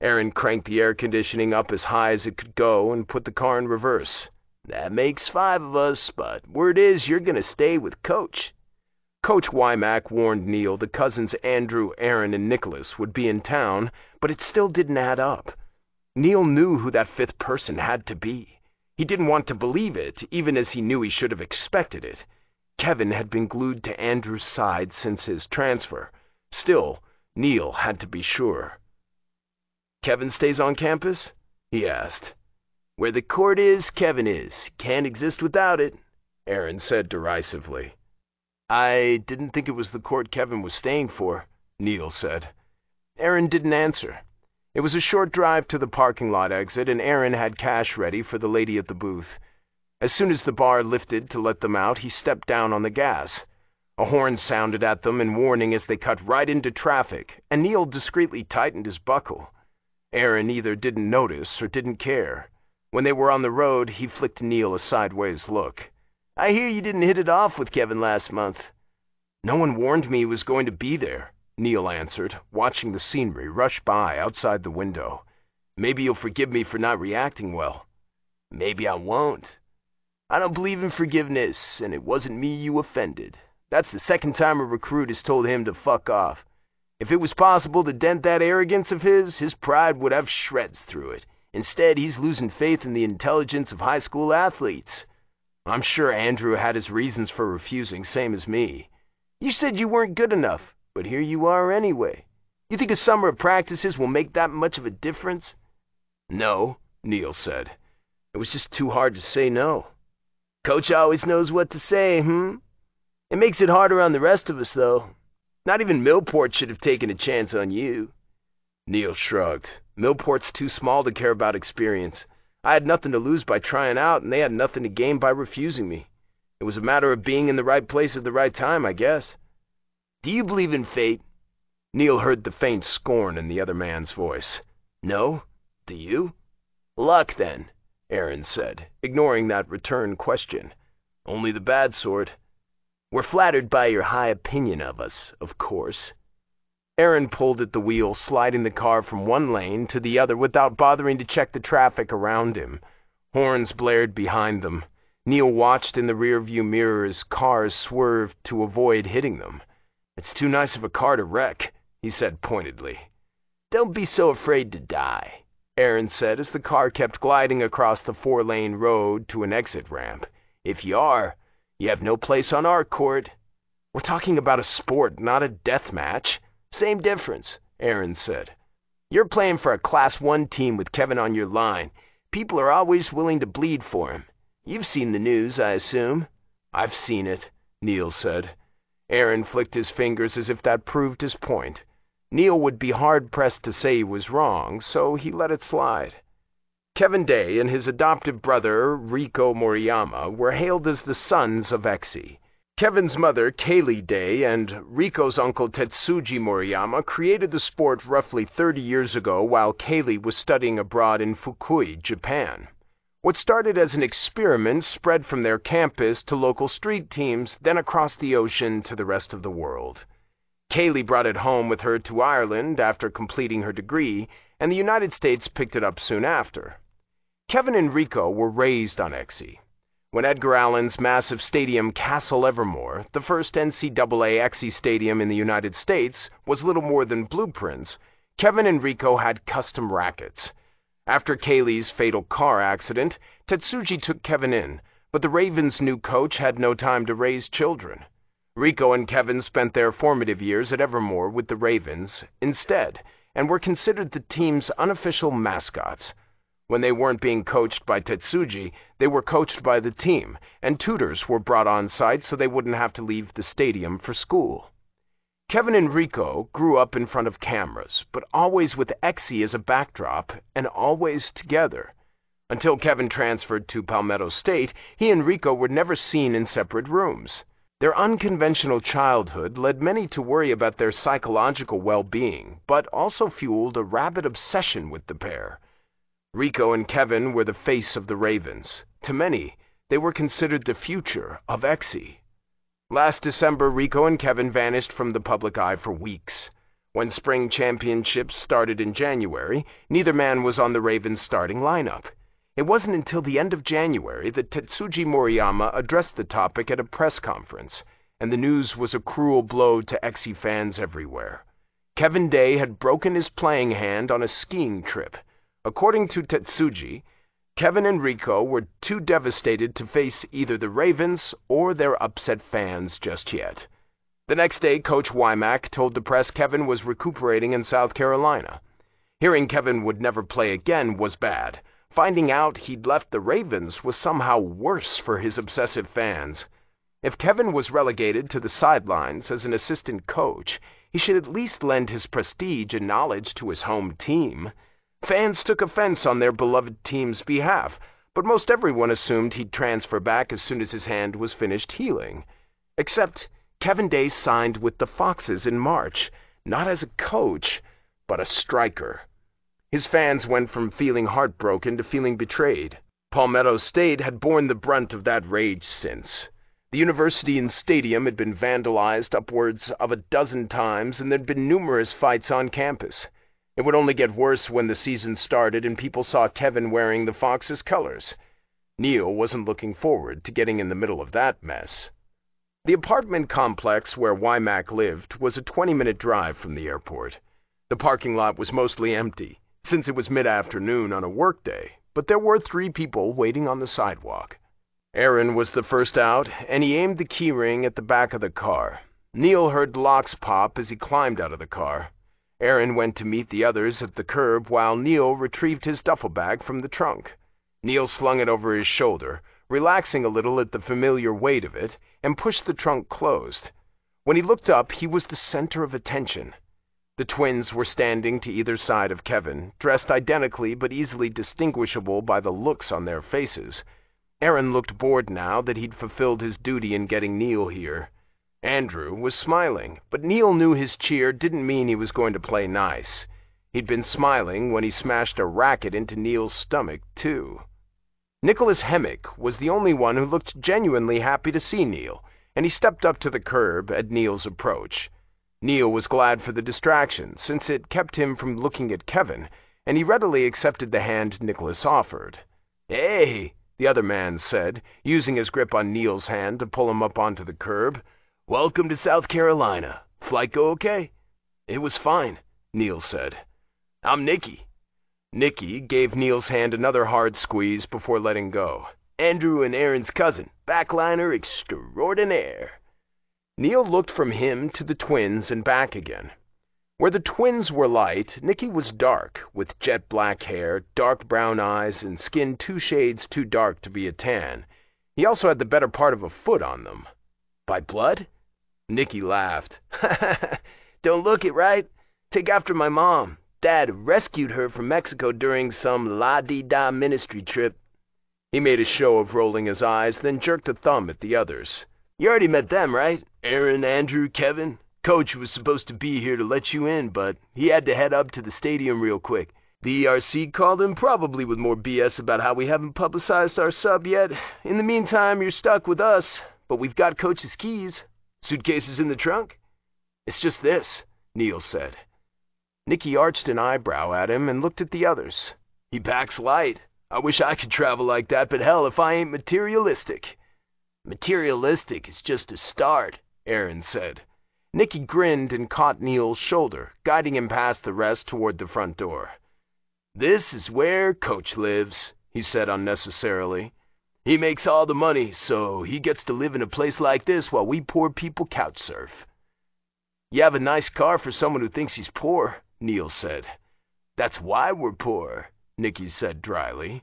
Aaron cranked the air conditioning up as high as it could go and put the car in reverse. That makes five of us, but word is you're going to stay with Coach. Coach Wymack warned Neil the cousins Andrew, Aaron, and Nicholas would be in town, but it still didn't add up. Neil knew who that fifth person had to be. He didn't want to believe it, even as he knew he should have expected it. Kevin had been glued to Andrew's side since his transfer. Still, Neil had to be sure. Kevin stays on campus? he asked. Where the court is, Kevin is. Can't exist without it, Aaron said derisively. I didn't think it was the court Kevin was staying for, Neil said. Aaron didn't answer. It was a short drive to the parking lot exit, and Aaron had cash ready for the lady at the booth. As soon as the bar lifted to let them out, he stepped down on the gas. A horn sounded at them in warning as they cut right into traffic, and Neil discreetly tightened his buckle. Aaron either didn't notice or didn't care. When they were on the road, he flicked Neil a sideways look. I hear you didn't hit it off with Kevin last month. No one warned me he was going to be there, Neil answered, watching the scenery rush by outside the window. Maybe you'll forgive me for not reacting well. Maybe I won't. I don't believe in forgiveness, and it wasn't me you offended. That's the second time a recruit has told him to fuck off. If it was possible to dent that arrogance of his, his pride would have shreds through it. Instead, he's losing faith in the intelligence of high school athletes. I'm sure Andrew had his reasons for refusing, same as me. You said you weren't good enough, but here you are anyway. You think a summer of practices will make that much of a difference? No, Neil said. It was just too hard to say no. Coach always knows what to say, hmm? It makes it harder on the rest of us, though. Not even Millport should have taken a chance on you. Neil shrugged. Millport's too small to care about experience. I had nothing to lose by trying out, and they had nothing to gain by refusing me. It was a matter of being in the right place at the right time, I guess. Do you believe in fate? Neil heard the faint scorn in the other man's voice. No? Do you? Luck, then, Aaron said, ignoring that return question. Only the bad sort. We're flattered by your high opinion of us, of course. Aaron pulled at the wheel, sliding the car from one lane to the other without bothering to check the traffic around him. Horns blared behind them. Neil watched in the rearview mirror as cars swerved to avoid hitting them. It's too nice of a car to wreck, he said pointedly. Don't be so afraid to die, Aaron said as the car kept gliding across the four-lane road to an exit ramp. If you are, you have no place on our court. We're talking about a sport, not a death match. Same difference, Aaron said. You're playing for a Class 1 team with Kevin on your line. People are always willing to bleed for him. You've seen the news, I assume? I've seen it, Neil said. Aaron flicked his fingers as if that proved his point. Neil would be hard-pressed to say he was wrong, so he let it slide. Kevin Day and his adoptive brother, Rico Moriyama, were hailed as the sons of Exy. Kevin's mother, Kayleigh Day, and Rico's uncle, Tetsuji Moriyama, created the sport roughly 30 years ago while Kayleigh was studying abroad in Fukui, Japan. What started as an experiment spread from their campus to local street teams, then across the ocean to the rest of the world. Kayleigh brought it home with her to Ireland after completing her degree, and the United States picked it up soon after. Kevin and Rico were raised on Exy. When Edgar Allan's massive stadium Castle Evermore, the first NCAA Exy stadium in the United States, was little more than blueprints, Kevin and Rico had custom rackets. After Kayleigh's fatal car accident, Tetsuji took Kevin in, but the Ravens' new coach had no time to raise children. Rico and Kevin spent their formative years at Evermore with the Ravens instead and were considered the team's unofficial mascots. When they weren't being coached by Tetsuji, they were coached by the team, and tutors were brought on site so they wouldn't have to leave the stadium for school. Kevin and Rico grew up in front of cameras, but always with Exy as a backdrop and always together. Until Kevin transferred to Palmetto State, he and Rico were never seen in separate rooms. Their unconventional childhood led many to worry about their psychological well-being, but also fueled a rabid obsession with the pair. Rico and Kevin were the face of the Ravens. To many, they were considered the future of Exy. Last December, Rico and Kevin vanished from the public eye for weeks. When spring championships started in January, neither man was on the Ravens starting lineup. It wasn't until the end of January that Tetsuji Moriyama addressed the topic at a press conference, and the news was a cruel blow to Exy fans everywhere. Kevin Day had broken his playing hand on a skiing trip. According to Tetsuji, Kevin and Rico were too devastated to face either the Ravens or their upset fans just yet. The next day, Coach Wymack told the press Kevin was recuperating in South Carolina. Hearing Kevin would never play again was bad. Finding out he'd left the Ravens was somehow worse for his obsessive fans. If Kevin was relegated to the sidelines as an assistant coach, he should at least lend his prestige and knowledge to his home team. Fans took offense on their beloved team's behalf, but most everyone assumed he'd transfer back as soon as his hand was finished healing. Except Kevin Day signed with the Foxes in March, not as a coach, but a striker. His fans went from feeling heartbroken to feeling betrayed. Palmetto State had borne the brunt of that rage since. The university and stadium had been vandalized upwards of a dozen times, and there'd been numerous fights on campus. It would only get worse when the season started and people saw Kevin wearing the Fox's colors. Neil wasn't looking forward to getting in the middle of that mess. The apartment complex where Wymack lived was a 20-minute drive from the airport. The parking lot was mostly empty since it was mid-afternoon on a workday, but there were three people waiting on the sidewalk. Aaron was the first out, and he aimed the keyring at the back of the car. Neil heard locks pop as he climbed out of the car. Aaron went to meet the others at the curb while Neil retrieved his duffel bag from the trunk. Neil slung it over his shoulder, relaxing a little at the familiar weight of it, and pushed the trunk closed. When he looked up, he was the center of attention. The twins were standing to either side of Kevin, dressed identically but easily distinguishable by the looks on their faces. Aaron looked bored now that he'd fulfilled his duty in getting Neil here. Andrew was smiling, but Neil knew his cheer didn't mean he was going to play nice. He'd been smiling when he smashed a racket into Neil's stomach, too. Nicholas Hemmick was the only one who looked genuinely happy to see Neil, and he stepped up to the curb at Neil's approach. Neil was glad for the distraction, since it kept him from looking at Kevin, and he readily accepted the hand Nicholas offered. Hey, the other man said, using his grip on Neil's hand to pull him up onto the curb. Welcome to South Carolina. Flight go okay? It was fine, Neil said. I'm Nicky. Nicky gave Neil's hand another hard squeeze before letting go. Andrew and Aaron's cousin, backliner extraordinaire. Neil looked from him to the twins and back again. Where the twins were light, Nicky was dark, with jet black hair, dark brown eyes, and skin two shades too dark to be a tan. He also had the better part of a foot on them. By blood? Nicky laughed. <laughs> Don't look it, right? Take after my mom. Dad rescued her from Mexico during some la-di-da ministry trip. He made a show of rolling his eyes, then jerked a thumb at the others. You already met them, right? Aaron, Andrew, Kevin? Coach was supposed to be here to let you in, but he had to head up to the stadium real quick. The ERC called him, probably with more BS about how we haven't publicized our sub yet. In the meantime, you're stuck with us, but we've got Coach's keys. Suitcases in the trunk? It's just this, Neil said. Nicky arched an eyebrow at him and looked at the others. He packs light. I wish I could travel like that, but hell if I ain't materialistic. Materialistic is just a start, Aaron said. Nicky grinned and caught Neil's shoulder, guiding him past the rest toward the front door. This is where Coach lives, he said unnecessarily. He makes all the money, so he gets to live in a place like this while we poor people couch surf. You have a nice car for someone who thinks he's poor, Neil said. That's why we're poor, Nicky said dryly.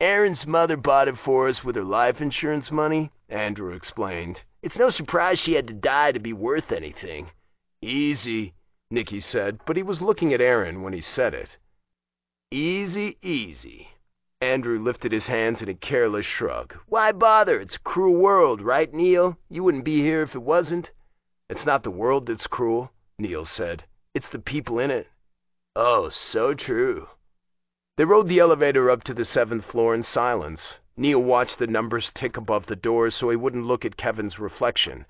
Aaron's mother bought it for us with her life insurance money, Andrew explained. It's no surprise she had to die to be worth anything. Easy, Nicky said, but he was looking at Aaron when he said it. Easy, easy. Andrew lifted his hands in a careless shrug. Why bother? It's a cruel world, right, Neil? You wouldn't be here if it wasn't. It's not the world that's cruel, Neil said. It's the people in it. Oh, so true. They rode the elevator up to the seventh floor in silence. Neil watched the numbers tick above the doors so he wouldn't look at Kevin's reflection.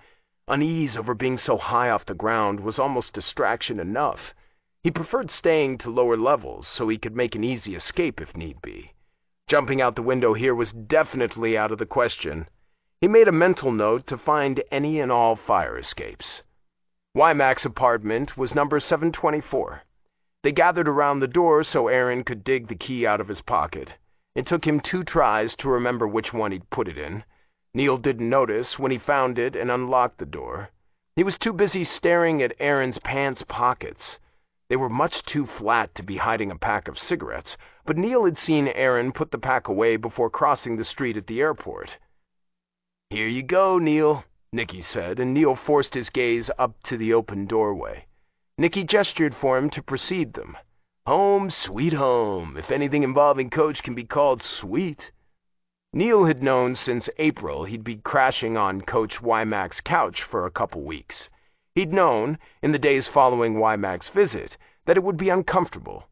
Unease over being so high off the ground was almost distraction enough. He preferred staying to lower levels so he could make an easy escape if need be. Jumping out the window here was definitely out of the question. He made a mental note to find any and all fire escapes. Wymack's apartment was number 724. They gathered around the door so Aaron could dig the key out of his pocket. It took him two tries to remember which one he'd put it in. Neil didn't notice when he found it and unlocked the door. He was too busy staring at Aaron's pants pockets. They were much too flat to be hiding a pack of cigarettes, but Neil had seen Aaron put the pack away before crossing the street at the airport. Here you go, Neil, Nicky said, and Neil forced his gaze up to the open doorway. Nicky gestured for him to precede them. Home, sweet home, if anything involving Coach can be called sweet. Neil had known since April he'd be crashing on Coach Wymack's couch for a couple weeks. He'd known, in the days following Wymack's visit, that it would be uncomfortable.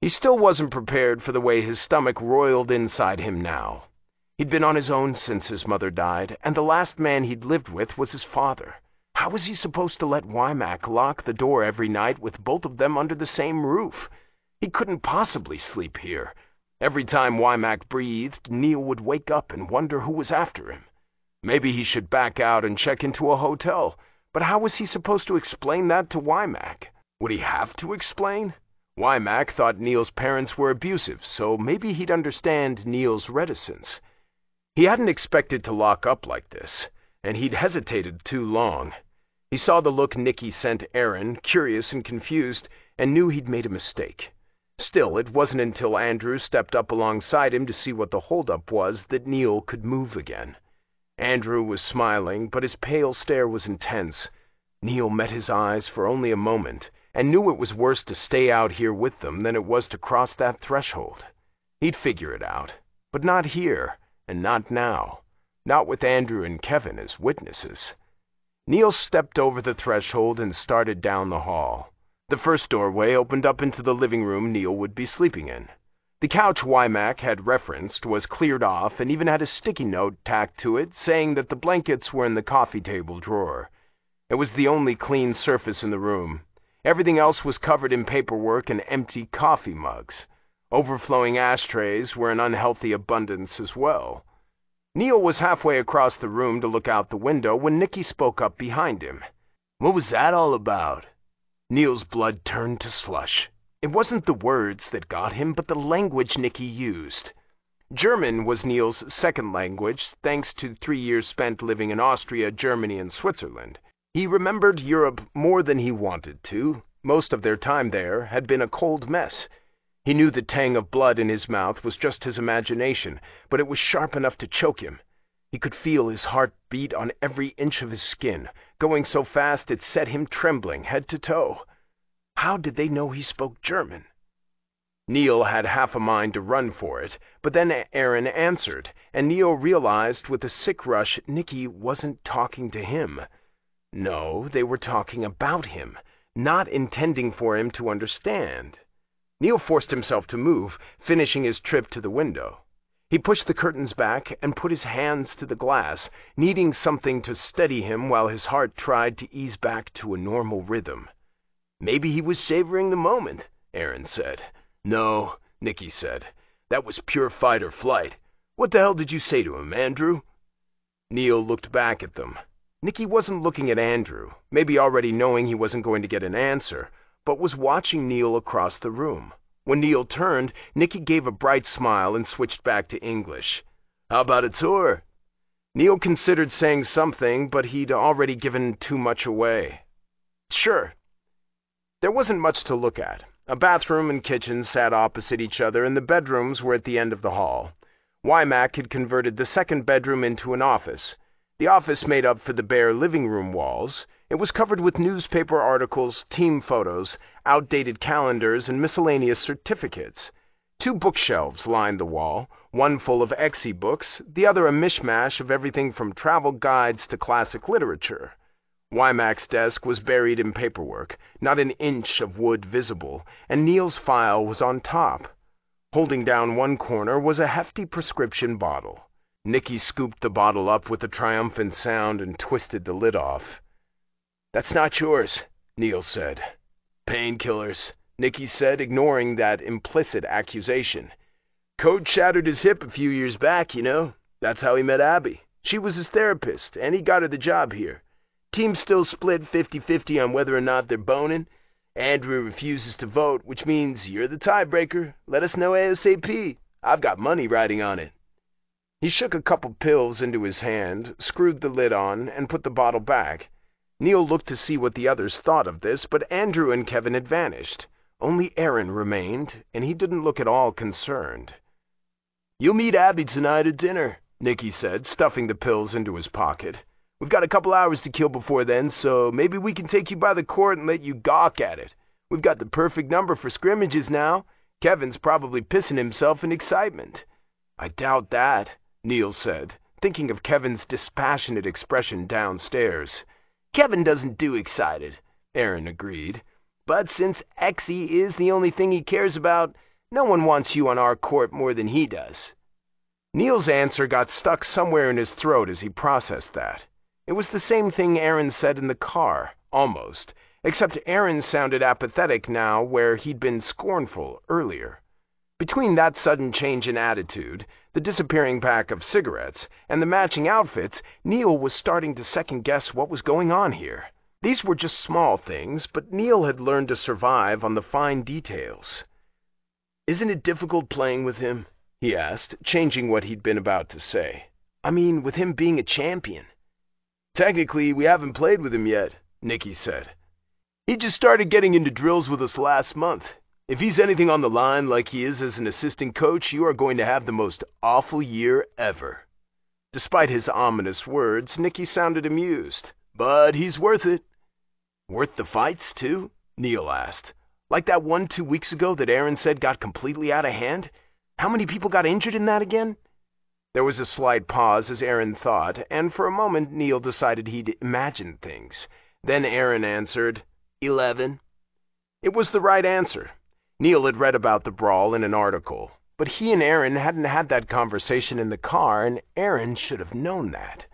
He still wasn't prepared for the way his stomach roiled inside him now. He'd been on his own since his mother died, and the last man he'd lived with was his father. How was he supposed to let Wymack lock the door every night with both of them under the same roof? He couldn't possibly sleep here. Every time Wymack breathed, Neil would wake up and wonder who was after him. Maybe he should back out and check into a hotel, but how was he supposed to explain that to Wymack? Would he have to explain? Wymack thought Neil's parents were abusive, so maybe he'd understand Neil's reticence. He hadn't expected to lock up like this, and he'd hesitated too long. He saw the look Nicky sent Aaron, curious and confused, and knew he'd made a mistake. Still, it wasn't until Andrew stepped up alongside him to see what the holdup was that Neil could move again. Andrew was smiling, but his pale stare was intense. Neil met his eyes for only a moment, and knew it was worse to stay out here with them than it was to cross that threshold. He'd figure it out, but not here and not now, not with Andrew and Kevin as witnesses. Neil stepped over the threshold and started down the hall. The first doorway opened up into the living room Neil would be sleeping in. The couch Wymack had referenced was cleared off and even had a sticky note tacked to it saying that the blankets were in the coffee table drawer. It was the only clean surface in the room. Everything else was covered in paperwork and empty coffee mugs. Overflowing ashtrays were an unhealthy abundance as well. Neil was halfway across the room to look out the window when Nicky spoke up behind him. What was that all about? Neil's blood turned to slush. It wasn't the words that got him, but the language Nicky used. German was Neil's second language, thanks to three years spent living in Austria, Germany, and Switzerland. He remembered Europe more than he wanted to. Most of their time there had been a cold mess. He knew the tang of blood in his mouth was just his imagination, but it was sharp enough to choke him. He could feel his heart beat on every inch of his skin, going so fast it set him trembling head to toe. How did they know he spoke German? Neil had half a mind to run for it, but then Aaron answered, and Neil realized with a sick rush Nicky wasn't talking to him. No, they were talking about him, not intending for him to understand. Neil forced himself to move, finishing his trip to the window. He pushed the curtains back and put his hands to the glass, needing something to steady him while his heart tried to ease back to a normal rhythm. Maybe he was savoring the moment, Aaron said. No, Nicky said. That was pure fight or flight. What the hell did you say to him, Andrew? Neil looked back at them. Nicky wasn't looking at Andrew, maybe already knowing he wasn't going to get an answer, but was watching Neil across the room. When Neil turned, Nicky gave a bright smile and switched back to English. How about a tour? Neil considered saying something, but he'd already given too much away. Sure, there wasn't much to look at. A bathroom and kitchen sat opposite each other, and the bedrooms were at the end of the hall. Wymack had converted the second bedroom into an office. The office made up for the bare living room walls. It was covered with newspaper articles, team photos, outdated calendars, and miscellaneous certificates. Two bookshelves lined the wall, one full of Exy books, the other a mishmash of everything from travel guides to classic literature. Wymack's desk was buried in paperwork, not an inch of wood visible, and Neil's file was on top. Holding down one corner was a hefty prescription bottle. Nicky scooped the bottle up with a triumphant sound and twisted the lid off. That's not yours, Neil said. Painkillers, Nicky said, ignoring that implicit accusation. Code shattered his hip a few years back, you know. That's how he met Abby. She was his therapist, and he got her the job here. Team's still split 50-50 on whether or not they're boning. Andrew refuses to vote, which means you're the tiebreaker. Let us know ASAP. I've got money riding on it. He shook a couple pills into his hand, screwed the lid on, and put the bottle back. Neil looked to see what the others thought of this, but Andrew and Kevin had vanished. Only Aaron remained, and he didn't look at all concerned. You'll meet Abby tonight at dinner, Nicky said, stuffing the pills into his pocket. We've got a couple hours to kill before then, so maybe we can take you by the court and let you gawk at it. We've got the perfect number for scrimmages now. Kevin's probably pissing himself in excitement. I doubt that, Neil said, thinking of Kevin's dispassionate expression downstairs. Kevin doesn't do excited, Aaron agreed. But since Exy is the only thing he cares about, no one wants you on our court more than he does. Neil's answer got stuck somewhere in his throat as he processed that. It was the same thing Aaron said in the car, almost, except Aaron sounded apathetic now where he'd been scornful earlier. Between that sudden change in attitude, the disappearing pack of cigarettes, and the matching outfits, Neil was starting to second-guess what was going on here. These were just small things, but Neil had learned to survive on the fine details. Isn't it difficult playing with him? he asked, changing what he'd been about to say. I mean, with him being a champion. Technically, we haven't played with him yet, Nicky said. He just started getting into drills with us last month. If he's anything on the line like he is as an assistant coach, you are going to have the most awful year ever. Despite his ominous words, Nicky sounded amused. But he's worth it. Worth the fights, too? Neil asked. Like that one two weeks ago that Aaron said got completely out of hand? How many people got injured in that again? There was a slight pause as Aaron thought, and for a moment Neil decided he'd imagined things. Then Aaron answered, Eleven. It was the right answer. Neil had read about the brawl in an article, but he and Aaron hadn't had that conversation in the car, and Aaron should have known that.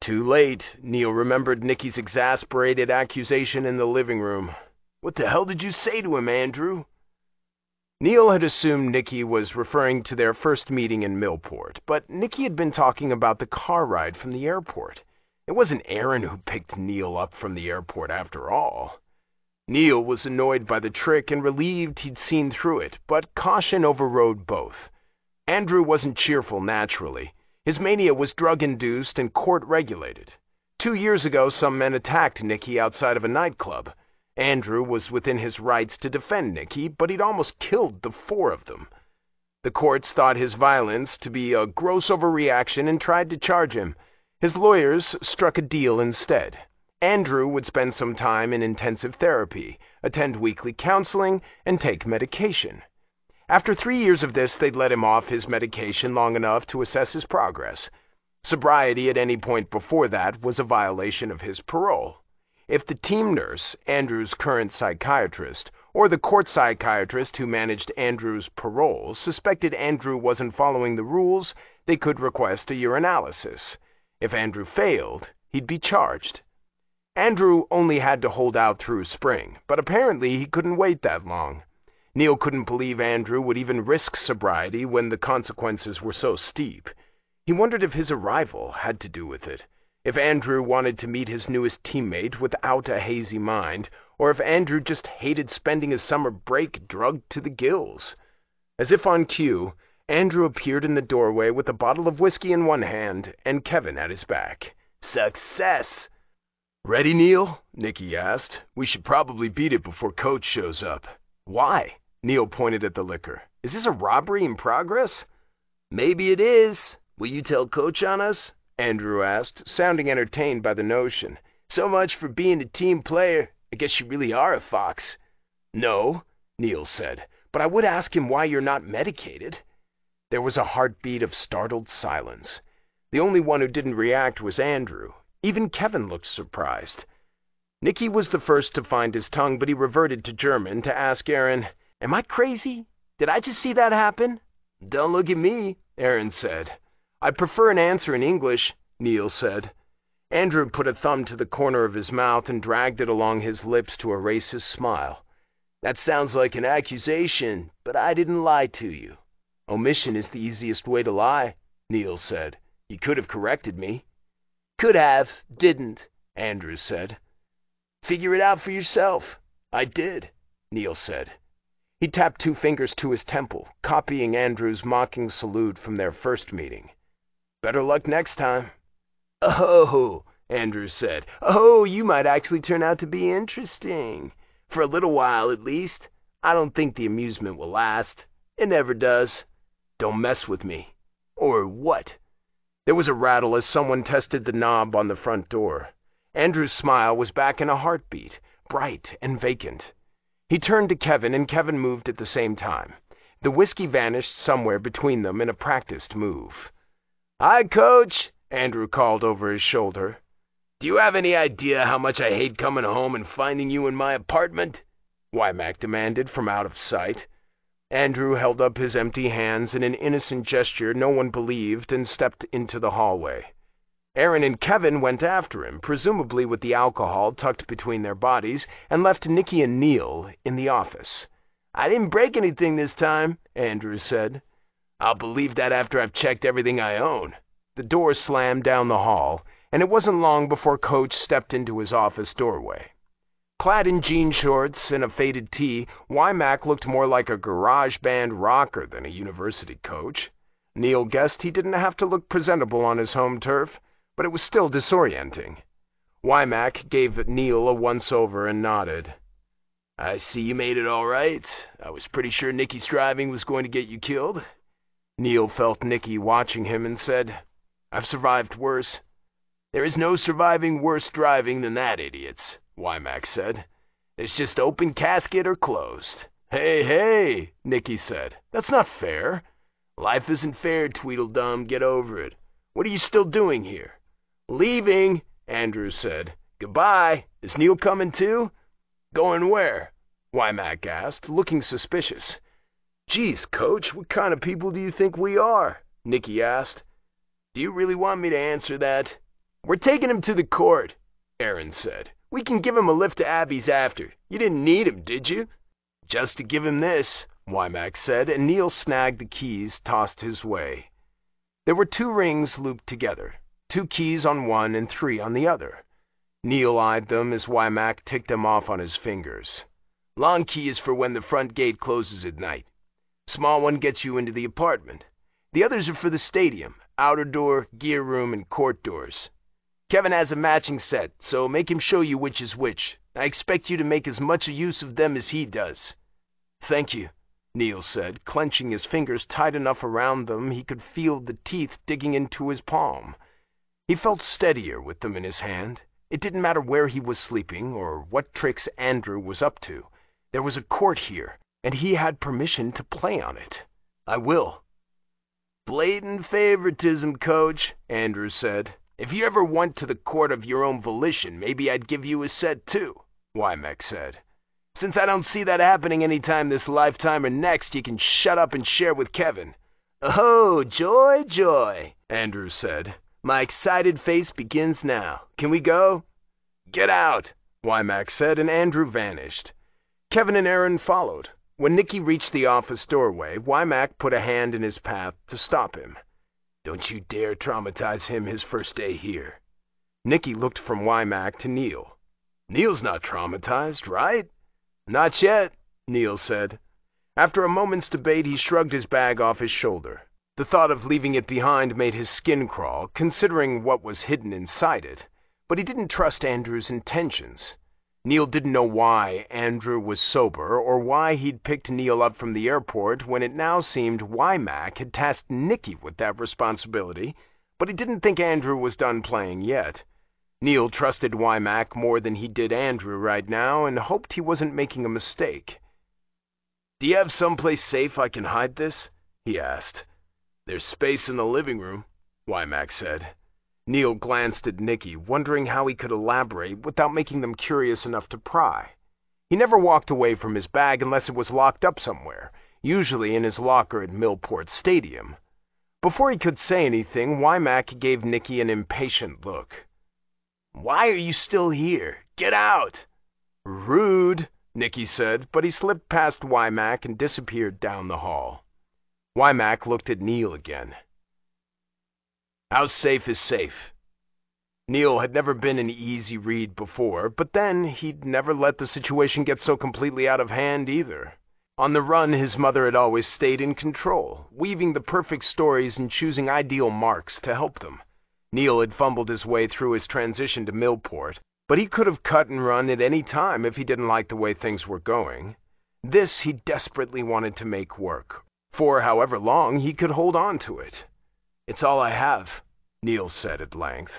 Too late, Neil remembered Nicky's exasperated accusation in the living room. What the hell did you say to him, Andrew? Neil had assumed Nicky was referring to their first meeting in Millport, but Nicky had been talking about the car ride from the airport. It wasn't Aaron who picked Neil up from the airport after all. Neil was annoyed by the trick and relieved he'd seen through it, but caution overrode both. Andrew wasn't cheerful naturally. His mania was drug-induced and court-regulated. Two years ago, some men attacked Nicky outside of a nightclub. Andrew was within his rights to defend Nicky, but he'd almost killed the four of them. The courts thought his violence to be a gross overreaction and tried to charge him. His lawyers struck a deal instead. Andrew would spend some time in intensive therapy, attend weekly counseling, and take medication. After three years of this, they'd let him off his medication long enough to assess his progress. Sobriety at any point before that was a violation of his parole. If the team nurse, Andrew's current psychiatrist, or the court psychiatrist who managed Andrew's parole suspected Andrew wasn't following the rules, they could request a urinalysis. If Andrew failed, he'd be charged. Andrew only had to hold out through spring, but apparently he couldn't wait that long. Neil couldn't believe Andrew would even risk sobriety when the consequences were so steep. He wondered if his arrival had to do with it if Andrew wanted to meet his newest teammate without a hazy mind, or if Andrew just hated spending his summer break drugged to the gills. As if on cue, Andrew appeared in the doorway with a bottle of whiskey in one hand and Kevin at his back. Success! Ready, Neil? Nicky asked. We should probably beat it before Coach shows up. Why? Neil pointed at the liquor. Is this a robbery in progress? Maybe it is. Will you tell Coach on us? Andrew asked, sounding entertained by the notion. So much for being a team player. I guess you really are a fox. No, Neil said, but I would ask him why you're not medicated. There was a heartbeat of startled silence. The only one who didn't react was Andrew. Even Kevin looked surprised. Nicky was the first to find his tongue, but he reverted to German to ask Aaron, Am I crazy? Did I just see that happen? Don't look at me, Aaron said. I prefer an answer in English, Neil said. Andrew put a thumb to the corner of his mouth and dragged it along his lips to erase his smile. That sounds like an accusation, but I didn't lie to you. Omission is the easiest way to lie, Neil said. You could have corrected me. Could have, didn't, Andrew said. Figure it out for yourself. I did, Neil said. He tapped two fingers to his temple, copying Andrew's mocking salute from their first meeting. Better luck next time. Oh, Andrew said. Oh, you might actually turn out to be interesting. For a little while, at least. I don't think the amusement will last. It never does. Don't mess with me. Or what? There was a rattle as someone tested the knob on the front door. Andrew's smile was back in a heartbeat, bright and vacant. He turned to Kevin, and Kevin moved at the same time. The whiskey vanished somewhere between them in a practiced move. Hi, Coach, Andrew called over his shoulder. Do you have any idea how much I hate coming home and finding you in my apartment? Wymack demanded from out of sight. Andrew held up his empty hands in an innocent gesture no one believed and stepped into the hallway. Aaron and Kevin went after him, presumably with the alcohol tucked between their bodies, and left Nicky and Neil in the office. I didn't break anything this time, Andrew said. I'll believe that after I've checked everything I own. The door slammed down the hall, and it wasn't long before Coach stepped into his office doorway. Clad in jean shorts and a faded tee, Wymack looked more like a garage band rocker than a university coach. Neil guessed he didn't have to look presentable on his home turf, but it was still disorienting. Wymack gave Neil a once-over and nodded. I see you made it all right. I was pretty sure Nicky's driving was going to get you killed. Neil felt Nicky watching him and said, I've survived worse. There is no surviving worse driving than that, idiots, Wymack said. It's just open casket or closed. Hey, hey, Nicky said. That's not fair. Life isn't fair, Tweedledum. Get over it. What are you still doing here? Leaving, Andrew said. Goodbye. Is Neil coming too? Going where? Wymack asked, looking suspicious. Geez, Coach, what kind of people do you think we are? Nicky asked. Do you really want me to answer that? We're taking him to the court, Aaron said. We can give him a lift to Abby's after. You didn't need him, did you? Just to give him this, Wymack said, and Neil snagged the keys tossed his way. There were two rings looped together, two keys on one and three on the other. Neil eyed them as Wymack ticked them off on his fingers. Long key is for when the front gate closes at night. Small one gets you into the apartment. The others are for the stadium, outer door, gear room, and court doors. Kevin has a matching set, so make him show you which is which. I expect you to make as much use of them as he does. Thank you, Neil said, clenching his fingers tight enough around them he could feel the teeth digging into his palm. He felt steadier with them in his hand. It didn't matter where he was sleeping or what tricks Andrew was up to. There was a court here, and he had permission to play on it. I will. Blatant favoritism, Coach, Andrew said. If you ever went to the court of your own volition, maybe I'd give you a set too, Wymack said. Since I don't see that happening any time this lifetime or next, you can shut up and share with Kevin. Oh, joy, joy, Andrew said. My excited face begins now. Can we go? Get out, Wymack said, and Andrew vanished. Kevin and Aaron followed. When Nicky reached the office doorway, Wymack put a hand in his path to stop him. Don't you dare traumatize him his first day here. Nicky looked from Wymack to Neil. Neil's not traumatized, right? Not yet, Neil said. After a moment's debate, he shrugged his bag off his shoulder. The thought of leaving it behind made his skin crawl, considering what was hidden inside it, but he didn't trust Andrew's intentions. Neil didn't know why Andrew was sober or why he'd picked Neil up from the airport when it now seemed Wymack had tasked Nicky with that responsibility, but he didn't think Andrew was done playing yet. Neil trusted Wymack more than he did Andrew right now and hoped he wasn't making a mistake. Do you have someplace safe I can hide this? he asked. There's space in the living room, Wymack said. Neil glanced at Nicky, wondering how he could elaborate without making them curious enough to pry. He never walked away from his bag unless it was locked up somewhere, usually in his locker at Millport Stadium. Before he could say anything, Wymack gave Nicky an impatient look. Why are you still here? Get out! Rude, Nicky said, but he slipped past Wymack and disappeared down the hall. Wymack looked at Neil again. How safe is safe? Neil had never been an easy read before, but then he'd never let the situation get so completely out of hand either. On the run, his mother had always stayed in control, weaving the perfect stories and choosing ideal marks to help them. Neil had fumbled his way through his transition to Millport, but he could have cut and run at any time if he didn't like the way things were going. This he desperately wanted to make work. For however long, he could hold on to it. It's all I have, Neil said at length.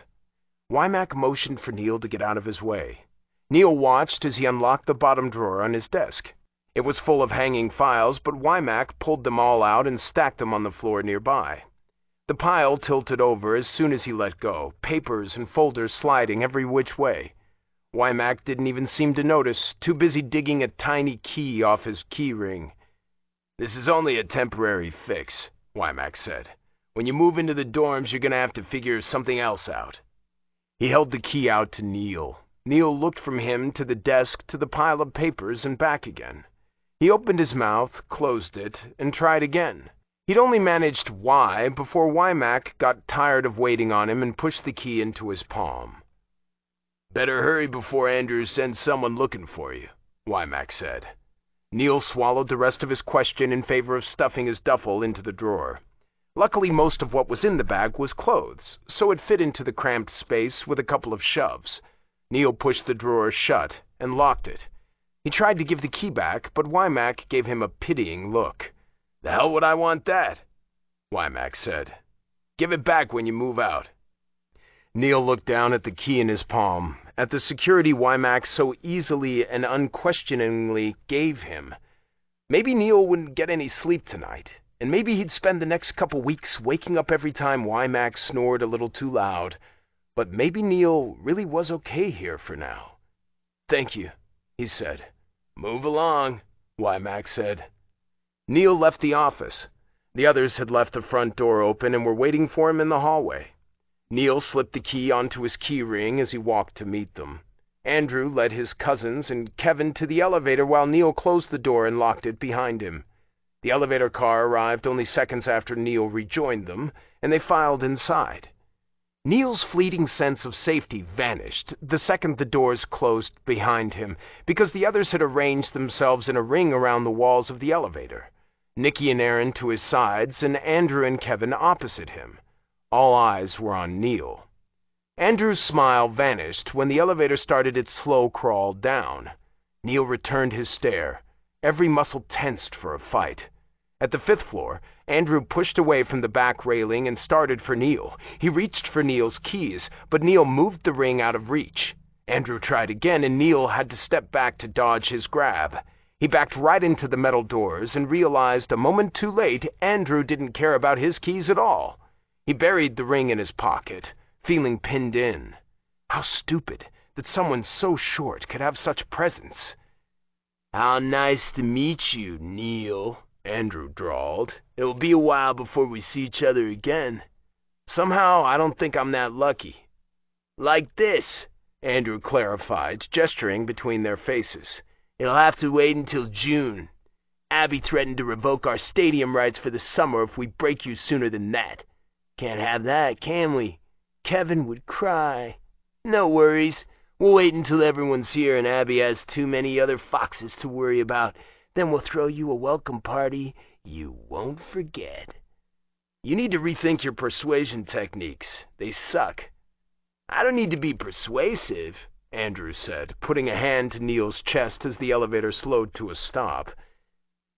Wymack motioned for Neil to get out of his way. Neil watched as he unlocked the bottom drawer on his desk. It was full of hanging files, but Wymack pulled them all out and stacked them on the floor nearby. The pile tilted over as soon as he let go, papers and folders sliding every which way. Wymack didn't even seem to notice, too busy digging a tiny key off his key ring. This is only a temporary fix, Wymack said. When you move into the dorms, you're going to have to figure something else out. He held the key out to Neil. Neil looked from him to the desk to the pile of papers and back again. He opened his mouth, closed it, and tried again. He'd only managed Y before Wymack got tired of waiting on him and pushed the key into his palm. Better hurry before Andrews sends someone looking for you, Wymack said. Neil swallowed the rest of his question in favor of stuffing his duffel into the drawer. Luckily, most of what was in the bag was clothes, so it fit into the cramped space with a couple of shoves. Neil pushed the drawer shut and locked it. He tried to give the key back, but Wymack gave him a pitying look. The hell would I want that? Wymack said. Give it back when you move out. Neil looked down at the key in his palm, at the security Wymack so easily and unquestioningly gave him. Maybe Neil wouldn't get any sleep tonight and maybe he'd spend the next couple weeks waking up every time Wymack snored a little too loud, but maybe Neil really was okay here for now. Thank you, he said. Move along, Wymack said. Neil left the office. The others had left the front door open and were waiting for him in the hallway. Neil slipped the key onto his key ring as he walked to meet them. Andrew led his cousins and Kevin to the elevator while Neil closed the door and locked it behind him. The elevator car arrived only seconds after Neil rejoined them, and they filed inside. Neil's fleeting sense of safety vanished the second the doors closed behind him, because the others had arranged themselves in a ring around the walls of the elevator. Nicky and Aaron to his sides, and Andrew and Kevin opposite him. All eyes were on Neil. Andrew's smile vanished when the elevator started its slow crawl down. Neil returned his stare, every muscle tensed for a fight. At the fifth floor, Andrew pushed away from the back railing and started for Neil. He reached for Neil's keys, but Neil moved the ring out of reach. Andrew tried again, and Neil had to step back to dodge his grab. He backed right into the metal doors and realized a moment too late Andrew didn't care about his keys at all. He buried the ring in his pocket, feeling pinned in. How stupid that someone so short could have such presence. How nice to meet you, Neil, Andrew drawled. It'll be a while before we see each other again. Somehow, I don't think I'm that lucky. Like this, Andrew clarified, gesturing between their faces. It'll have to wait until June. Abby threatened to revoke our stadium rights for the summer if we break you sooner than that. Can't have that, can we? Kevin would cry. No worries. We'll wait until everyone's here and Abby has too many other foxes to worry about. Then we'll throw you a welcome party you won't forget. You need to rethink your persuasion techniques. They suck. I don't need to be persuasive, Andrew said, putting a hand to Neil's chest as the elevator slowed to a stop.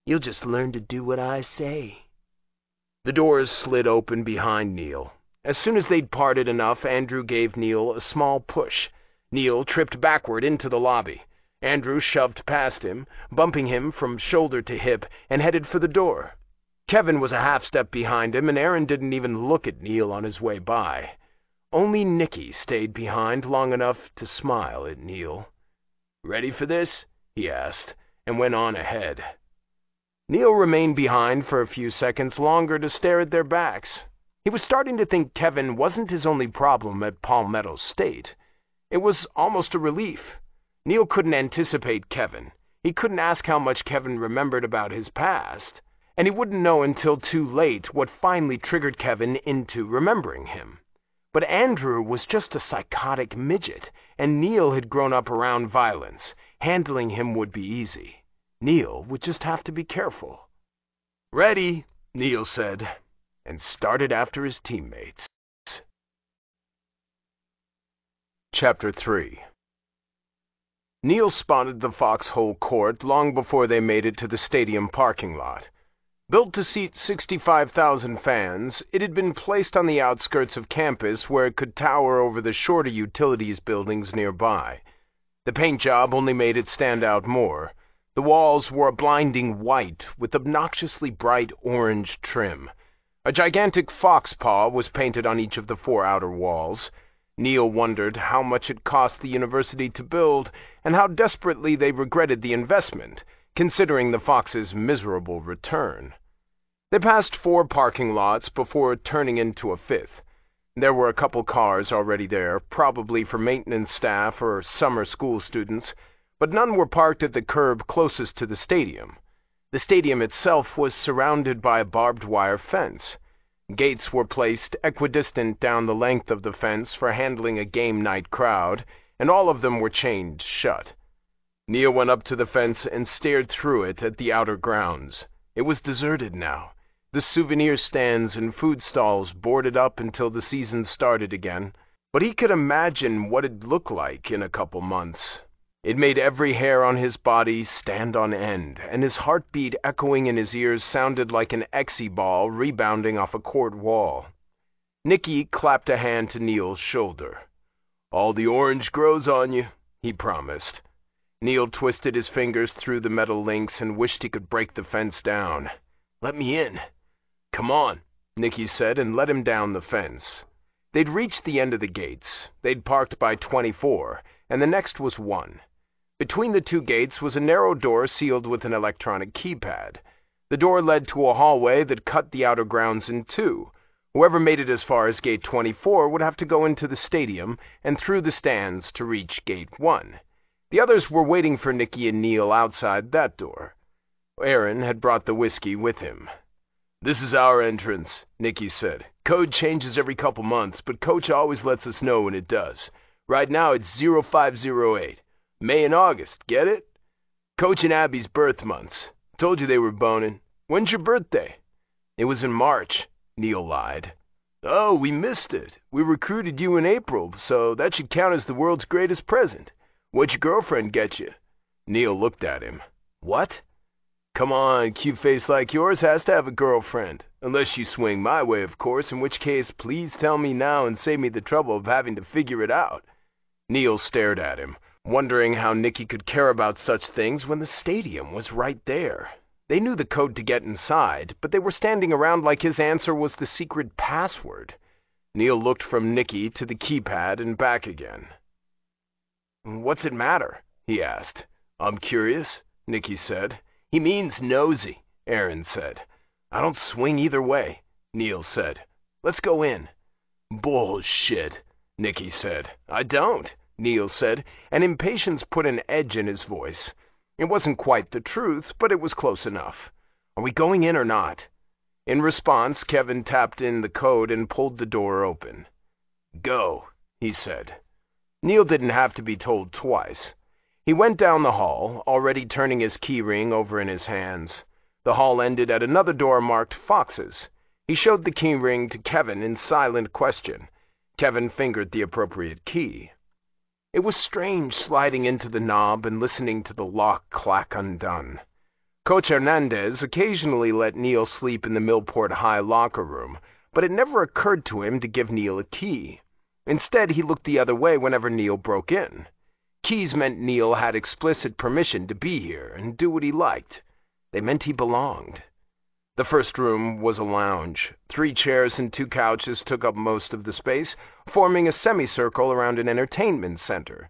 You'll just learn to do what I say. The doors slid open behind Neil. As soon as they'd parted enough, Andrew gave Neil a small push. Neil tripped backward into the lobby. Andrew shoved past him, bumping him from shoulder to hip, and headed for the door. Kevin was a half step behind him, and Aaron didn't even look at Neil on his way by. Only Nicky stayed behind long enough to smile at Neil. Ready for this? he asked, and went on ahead. Neil remained behind for a few seconds longer to stare at their backs. He was starting to think Kevin wasn't his only problem at Palmetto State. It was almost a relief. Neil couldn't anticipate Kevin. He couldn't ask how much Kevin remembered about his past. And he wouldn't know until too late what finally triggered Kevin into remembering him. But Andrew was just a psychotic midget, and Neil had grown up around violence. Handling him would be easy. Neil would just have to be careful. Ready, Neil said, and started after his teammates. Chapter 3 Neil spotted the Foxhole Court long before they made it to the stadium parking lot. Built to seat 65,000 fans, it had been placed on the outskirts of campus where it could tower over the shorter utilities buildings nearby. The paint job only made it stand out more. The walls were a blinding white with obnoxiously bright orange trim. A gigantic fox paw was painted on each of the four outer walls. Neil wondered how much it cost the university to build and how desperately they regretted the investment, considering the fox's miserable return. They passed four parking lots before turning into a fifth. There were a couple cars already there, probably for maintenance staff or summer school students, but none were parked at the curb closest to the stadium. The stadium itself was surrounded by a barbed wire fence. Gates were placed equidistant down the length of the fence for handling a game night crowd, and all of them were chained shut. Neil went up to the fence and stared through it at the outer grounds. It was deserted now. The souvenir stands and food stalls boarded up until the season started again, but he could imagine what it'd look like in a couple months. It made every hair on his body stand on end, and his heartbeat echoing in his ears sounded like an exy ball rebounding off a court wall. Nicky clapped a hand to Neil's shoulder. All the orange grows on you, he promised. Neil twisted his fingers through the metal links and wished he could break the fence down. Let me in. Come on, Nicky said and led him down the fence. They'd reached the end of the gates. They'd parked by 24, and the next was one. Between the two gates was a narrow door sealed with an electronic keypad. The door led to a hallway that cut the outer grounds in two. Whoever made it as far as gate 24 would have to go into the stadium and through the stands to reach gate 1. The others were waiting for Nicky and Neil outside that door. Aaron had brought the whiskey with him. This is our entrance, Nicky said. Code changes every couple months, but Coach always lets us know when it does. Right now it's 0508. May and August, get it? Coach and Abby's birth months. Told you they were boning. When's your birthday? It was in March. Neil lied. Oh, we missed it. We recruited you in April, so that should count as the world's greatest present. What'd your girlfriend get you? Neil looked at him. What? Come on, cute face like yours has to have a girlfriend. Unless you swing my way, of course, in which case please tell me now and save me the trouble of having to figure it out. Neil stared at him, wondering how Nicky could care about such things when the stadium was right there. They knew the code to get inside, but they were standing around like his answer was the secret password. Neil looked from Nicky to the keypad and back again. What's it matter? he asked. I'm curious, Nicky said. He means nosy, Aaron said. I don't swing either way, Neil said. Let's go in. Bullshit, Nicky said. I don't, Neil said, and impatience put an edge in his voice. It wasn't quite the truth, but it was close enough. Are we going in or not? In response, Kevin tapped in the code and pulled the door open. Go, he said. Neil didn't have to be told twice. He went down the hall, already turning his keyring over in his hands. The hall ended at another door marked Fox's. He showed the keyring to Kevin in silent question. Kevin fingered the appropriate key. It was strange sliding into the knob and listening to the lock clack undone. Coach Hernandez occasionally let Neil sleep in the Millport High locker room, but it never occurred to him to give Neil a key. Instead, he looked the other way whenever Neil broke in. Keys meant Neil had explicit permission to be here and do what he liked. They meant he belonged. The first room was a lounge. Three chairs and two couches took up most of the space, forming a semicircle around an entertainment center.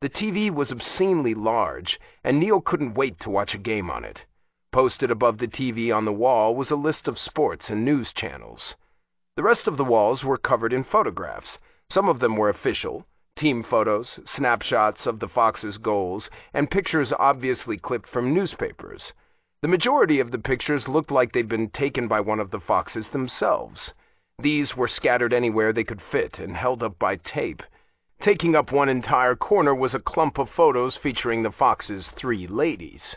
The TV was obscenely large, and Neil couldn't wait to watch a game on it. Posted above the TV on the wall was a list of sports and news channels. The rest of the walls were covered in photographs. Some of them were official, team photos, snapshots of the Fox's goals, and pictures obviously clipped from newspapers. The majority of the pictures looked like they'd been taken by one of the foxes themselves. These were scattered anywhere they could fit and held up by tape. Taking up one entire corner was a clump of photos featuring the fox's three ladies.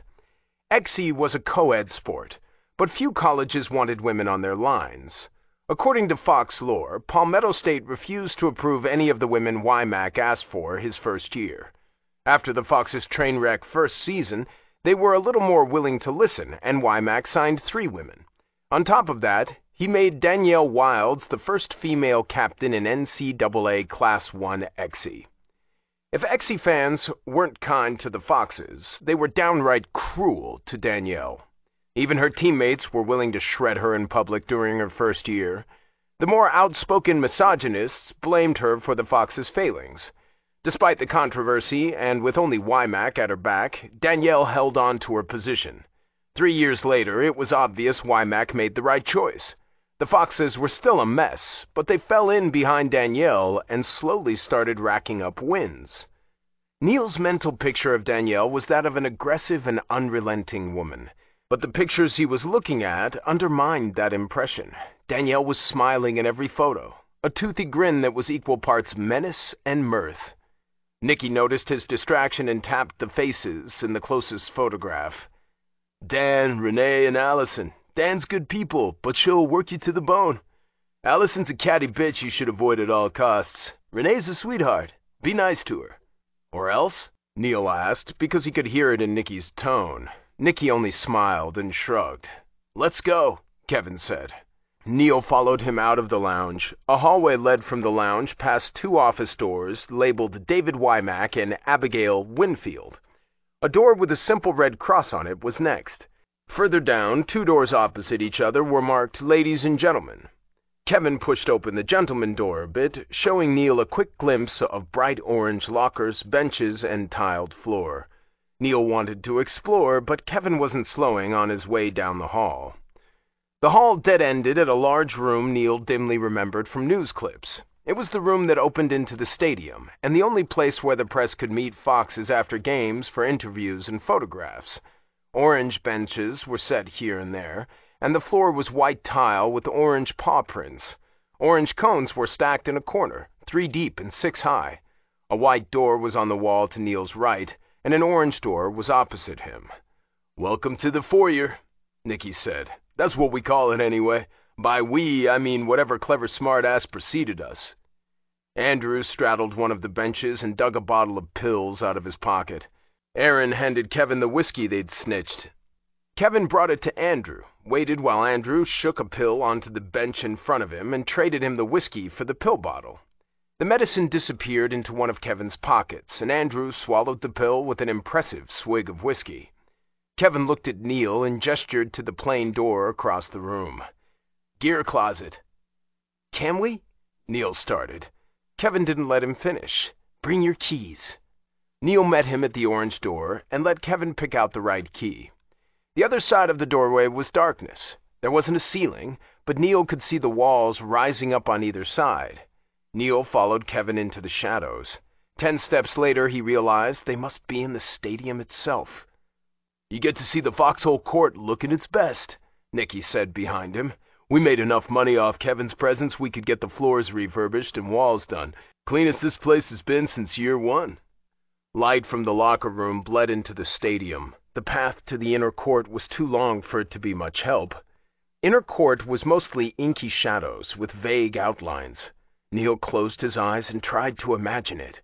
Exy was a co-ed sport, but few colleges wanted women on their lines. According to Fox lore, Palmetto State refused to approve any of the women Wymack asked for his first year. After the Fox's train wreck first season, they were a little more willing to listen, and Wymack signed three women. On top of that, he made Danielle Wilds the first female captain in NCAA Class 1 Exy. If Exy fans weren't kind to the Foxes, they were downright cruel to Danielle. Even her teammates were willing to shred her in public during her first year. The more outspoken misogynists blamed her for the Foxes' failings. Despite the controversy, and with only Wymack at her back, Danielle held on to her position. Three years later, it was obvious Wymack made the right choice. The Foxes were still a mess, but they fell in behind Danielle and slowly started racking up wins. Neil's mental picture of Danielle was that of an aggressive and unrelenting woman. But the pictures he was looking at undermined that impression. Danielle was smiling in every photo, a toothy grin that was equal parts menace and mirth. Nicky noticed his distraction and tapped the faces in the closest photograph. Dan, Renee, and Allison. Dan's good people, but she'll work you to the bone. Allison's a catty bitch you should avoid at all costs. Renee's a sweetheart. Be nice to her. Or else? Neil asked, because he could hear it in Nicky's tone. Nicky only smiled and shrugged. Let's go, Kevin said. Neil followed him out of the lounge. A hallway led from the lounge past two office doors labeled David Wymack and Abigail Winfield. A door with a simple red cross on it was next. Further down, two doors opposite each other were marked Ladies and Gentlemen. Kevin pushed open the gentleman door a bit, showing Neil a quick glimpse of bright orange lockers, benches, and tiled floor. Neil wanted to explore, but Kevin wasn't slowing on his way down the hall. The hall dead-ended at a large room Neil dimly remembered from news clips. It was the room that opened into the stadium, and the only place where the press could meet foxes after games for interviews and photographs. Orange benches were set here and there, and the floor was white tile with orange paw prints. Orange cones were stacked in a corner, three deep and six high. A white door was on the wall to Neil's right, and an orange door was opposite him. Welcome to the foyer, Nicky said. That's what we call it anyway. By we, I mean whatever clever smartass preceded us. Andrew straddled one of the benches and dug a bottle of pills out of his pocket. Aaron handed Kevin the whiskey they'd snitched. Kevin brought it to Andrew, waited while Andrew shook a pill onto the bench in front of him, and traded him the whiskey for the pill bottle. The medicine disappeared into one of Kevin's pockets, and Andrew swallowed the pill with an impressive swig of whiskey. Kevin looked at Neil and gestured to the plain door across the room. Gear closet. Can we? Neil started. Kevin didn't let him finish. Bring your keys. Neil met him at the orange door and let Kevin pick out the right key. The other side of the doorway was darkness. There wasn't a ceiling, but Neil could see the walls rising up on either side. Neil followed Kevin into the shadows. Ten steps later, he realized they must be in the stadium itself. You get to see the Foxhole Court looking its best, Nicky said behind him. We made enough money off Kevin's presence we could get the floors refurbished and walls done. Cleanest this place has been since year one. Light from the locker room bled into the stadium. The path to the inner court was too long for it to be much help. Inner court was mostly inky shadows with vague outlines. Neil closed his eyes and tried to imagine it.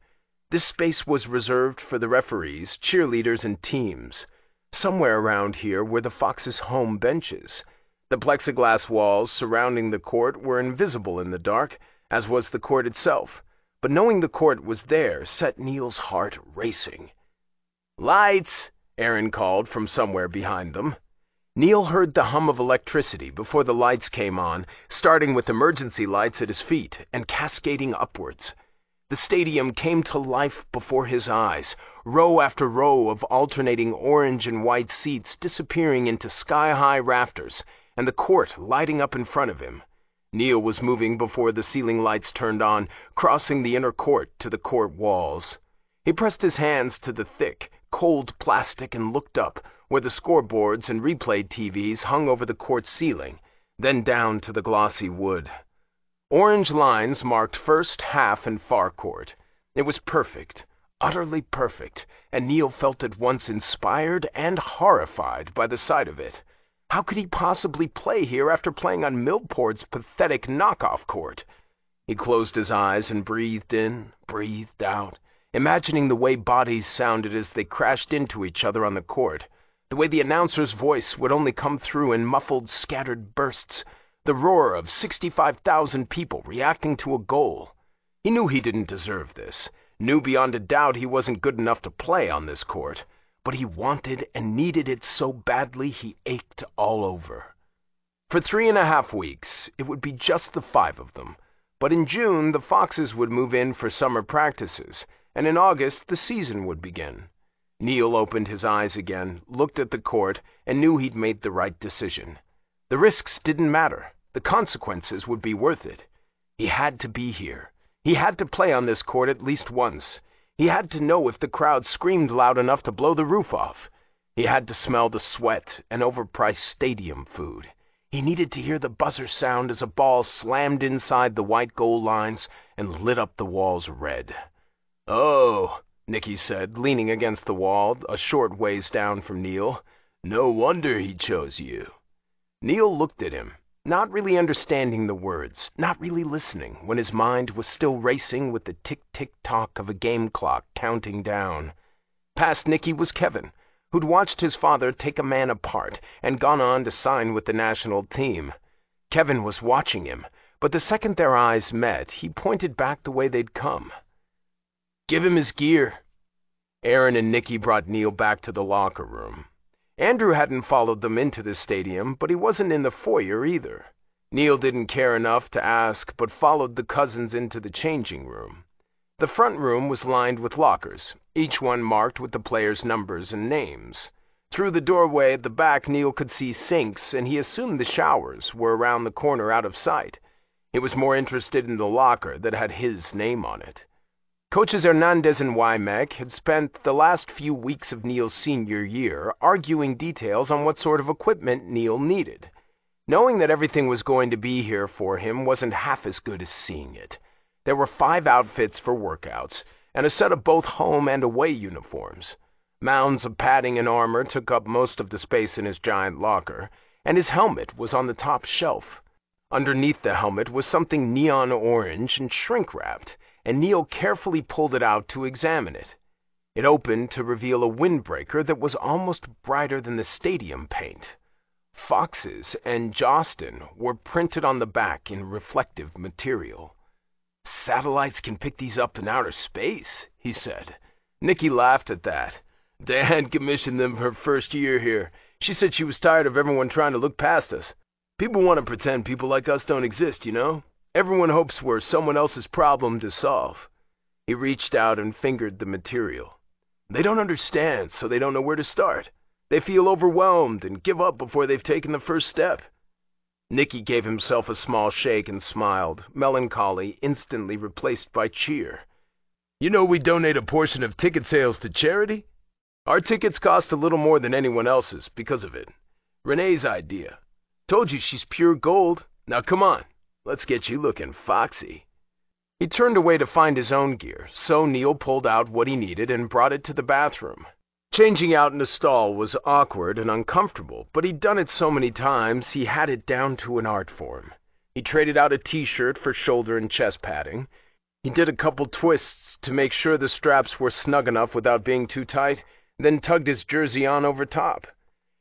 This space was reserved for the referees, cheerleaders, and teams. Somewhere around here were the Foxes' home benches. The plexiglass walls surrounding the court were invisible in the dark, as was the court itself, but knowing the court was there set Neil's heart racing. Lights! Aaron called from somewhere behind them. Neil heard the hum of electricity before the lights came on, starting with emergency lights at his feet and cascading upwards. The stadium came to life before his eyes, row after row of alternating orange and white seats disappearing into sky-high rafters, and the court lighting up in front of him. Neil was moving before the ceiling lights turned on, crossing the inner court to the court walls. He pressed his hands to the thick, cold plastic and looked up, where the scoreboards and replay TVs hung over the court ceiling, then down to the glossy wood. Orange lines marked first, half, and far court. It was perfect, utterly perfect, and Neil felt at once inspired and horrified by the sight of it. How could he possibly play here after playing on Millport's pathetic knockoff court? He closed his eyes and breathed in, breathed out, imagining the way bodies sounded as they crashed into each other on the court the way the announcer's voice would only come through in muffled, scattered bursts, the roar of 65,000 people reacting to a goal. He knew he didn't deserve this, knew beyond a doubt he wasn't good enough to play on this court, but he wanted and needed it so badly he ached all over. For three and a half weeks, it would be just the five of them, but in June the Foxes would move in for summer practices, and in August the season would begin. Neil opened his eyes again, looked at the court, and knew he'd made the right decision. The risks didn't matter. The consequences would be worth it. He had to be here. He had to play on this court at least once. He had to know if the crowd screamed loud enough to blow the roof off. He had to smell the sweat and overpriced stadium food. He needed to hear the buzzer sound as a ball slammed inside the white goal lines and lit up the walls red. Oh, Nicky said, leaning against the wall a short ways down from Neil. No wonder he chose you. Neil looked at him, not really understanding the words, not really listening, when his mind was still racing with the tick-tick-tock of a game clock counting down. Past Nicky was Kevin, who'd watched his father take a man apart and gone on to sign with the national team. Kevin was watching him, but the second their eyes met, he pointed back the way they'd come. Give him his gear. Aaron and Nicky brought Neil back to the locker room. Andrew hadn't followed them into the stadium, but he wasn't in the foyer either. Neil didn't care enough to ask, but followed the cousins into the changing room. The front room was lined with lockers, each one marked with the players' numbers and names. Through the doorway at the back, Neil could see sinks, and he assumed the showers were around the corner out of sight. He was more interested in the locker that had his name on it. Coaches Hernandez and Wymack had spent the last few weeks of Neil's senior year arguing details on what sort of equipment Neil needed. Knowing that everything was going to be here for him wasn't half as good as seeing it. There were five outfits for workouts, and a set of both home and away uniforms. Mounds of padding and armor took up most of the space in his giant locker, and his helmet was on the top shelf. Underneath the helmet was something neon orange and shrink-wrapped, and Neil carefully pulled it out to examine it. It opened to reveal a windbreaker that was almost brighter than the stadium paint. Foxes and Josten were printed on the back in reflective material. Satellites can pick these up in outer space, he said. Nicky laughed at that. Dan commissioned them her first year here. She said she was tired of everyone trying to look past us. People want to pretend people like us don't exist, you know? Everyone hopes we're someone else's problem to solve. He reached out and fingered the material. They don't understand, so they don't know where to start. They feel overwhelmed and give up before they've taken the first step. Nicky gave himself a small shake and smiled, melancholy instantly replaced by cheer. You know we donate a portion of ticket sales to charity? Our tickets cost a little more than anyone else's because of it. Renee's idea. Told you she's pure gold. Now come on, let's get you looking foxy. He turned away to find his own gear, so Neil pulled out what he needed and brought it to the bathroom. Changing out in the stall was awkward and uncomfortable, but he'd done it so many times he had it down to an art form. He traded out a t-shirt for shoulder and chest padding. He did a couple twists to make sure the straps were snug enough without being too tight, then tugged his jersey on over top.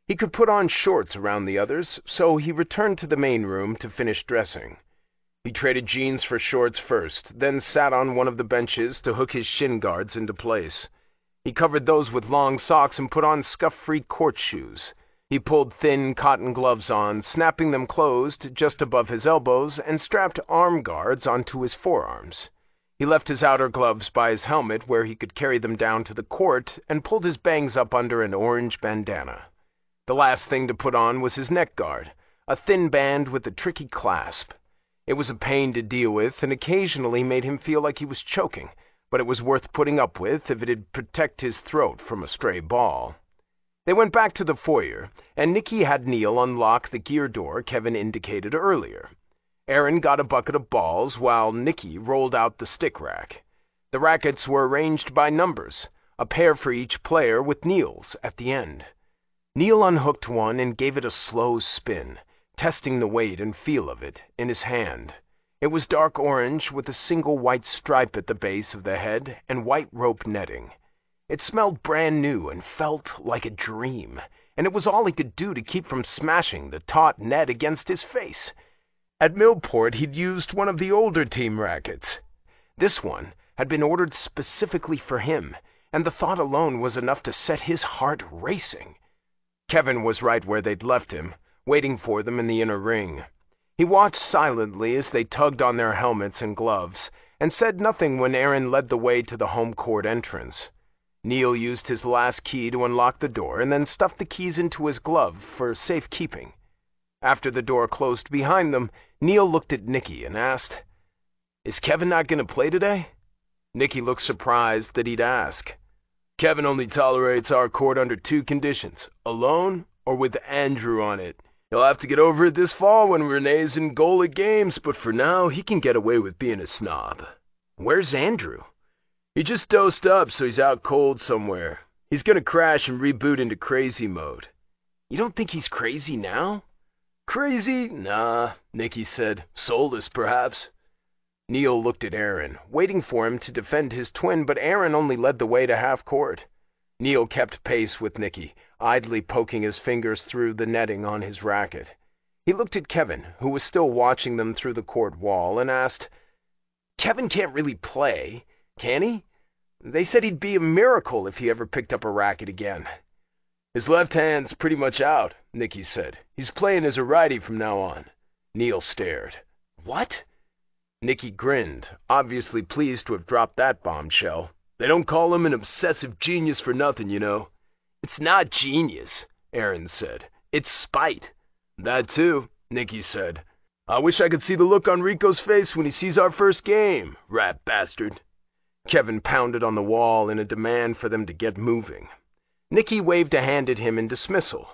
He could put on shorts around the others, so he returned to the main room to finish dressing. He traded jeans for shorts first, then sat on one of the benches to hook his shin guards into place. He covered those with long socks and put on scuff-free court shoes. He pulled thin cotton gloves on, snapping them closed just above his elbows, and strapped arm guards onto his forearms. He left his outer gloves by his helmet where he could carry them down to the court and pulled his bangs up under an orange bandana. The last thing to put on was his neck guard, a thin band with a tricky clasp. It was a pain to deal with and occasionally made him feel like he was choking, but it was worth putting up with if it'd protect his throat from a stray ball. They went back to the foyer, and Nicky had Neil unlock the gear door Kevin indicated earlier. Aaron got a bucket of balls while Nicky rolled out the stick rack. The rackets were arranged by numbers, a pair for each player with Neil's at the end. Neil unhooked one and gave it a slow spin, testing the weight and feel of it in his hand. It was dark orange with a single white stripe at the base of the head and white rope netting. It smelled brand new and felt like a dream, and it was all he could do to keep from smashing the taut net against his face. At Millport he'd used one of the older team rackets. This one had been ordered specifically for him, and the thought alone was enough to set his heart racing. Kevin was right where they'd left him, waiting for them in the inner ring. He watched silently as they tugged on their helmets and gloves, and said nothing when Aaron led the way to the home court entrance. Neil used his last key to unlock the door and then stuffed the keys into his glove for safekeeping. After the door closed behind them, Neil looked at Nicky and asked, Is Kevin not going to play today? Nicky looked surprised that he'd ask. Kevin only tolerates our court under two conditions, alone or with Andrew on it. He'll have to get over it this fall when Renee's in goal at games, but for now, he can get away with being a snob. Where's Andrew? He just dosed up, so he's out cold somewhere. He's gonna crash and reboot into crazy mode. You don't think he's crazy now? Crazy? Nah, Nicky said. Soulless, perhaps. Neil looked at Aaron, waiting for him to defend his twin, but Aaron only led the way to half court. Neil kept pace with Nicky, idly poking his fingers through the netting on his racket. He looked at Kevin, who was still watching them through the court wall, and asked, Kevin can't really play, can he? They said he'd be a miracle if he ever picked up a racket again. His left hand's pretty much out, Nicky said. He's playing as a righty from now on. Neil stared. What? Nicky grinned, obviously pleased to have dropped that bombshell. They don't call him an obsessive genius for nothing, you know. It's not genius, Aaron said. It's spite. That too, Nicky said. I wish I could see the look on Rico's face when he sees our first game, rat bastard. Kevin pounded on the wall in a demand for them to get moving. Nicky waved a hand at him in dismissal.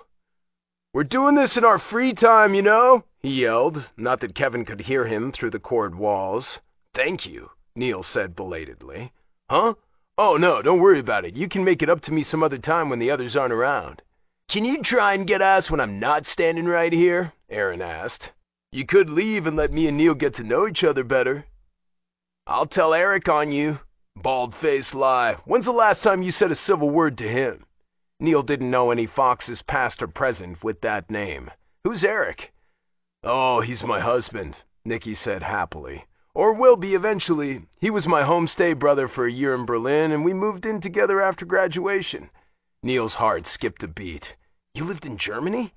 We're doing this in our free time, you know, he yelled, not that Kevin could hear him through the cord walls. Thank you, Neil said belatedly. Huh? Oh, no, don't worry about it. You can make it up to me some other time when the others aren't around. Can you try and get us when I'm not standing right here? Aaron asked. You could leave and let me and Neil get to know each other better. I'll tell Eric on you. Bald-faced lie. When's the last time you said a civil word to him? Neil didn't know any Foxes past or present with that name. Who's Eric? Oh, he's my husband, Nicky said happily. Or will be eventually. He was my homestay brother for a year in Berlin, and we moved in together after graduation. Neil's heart skipped a beat. You lived in Germany?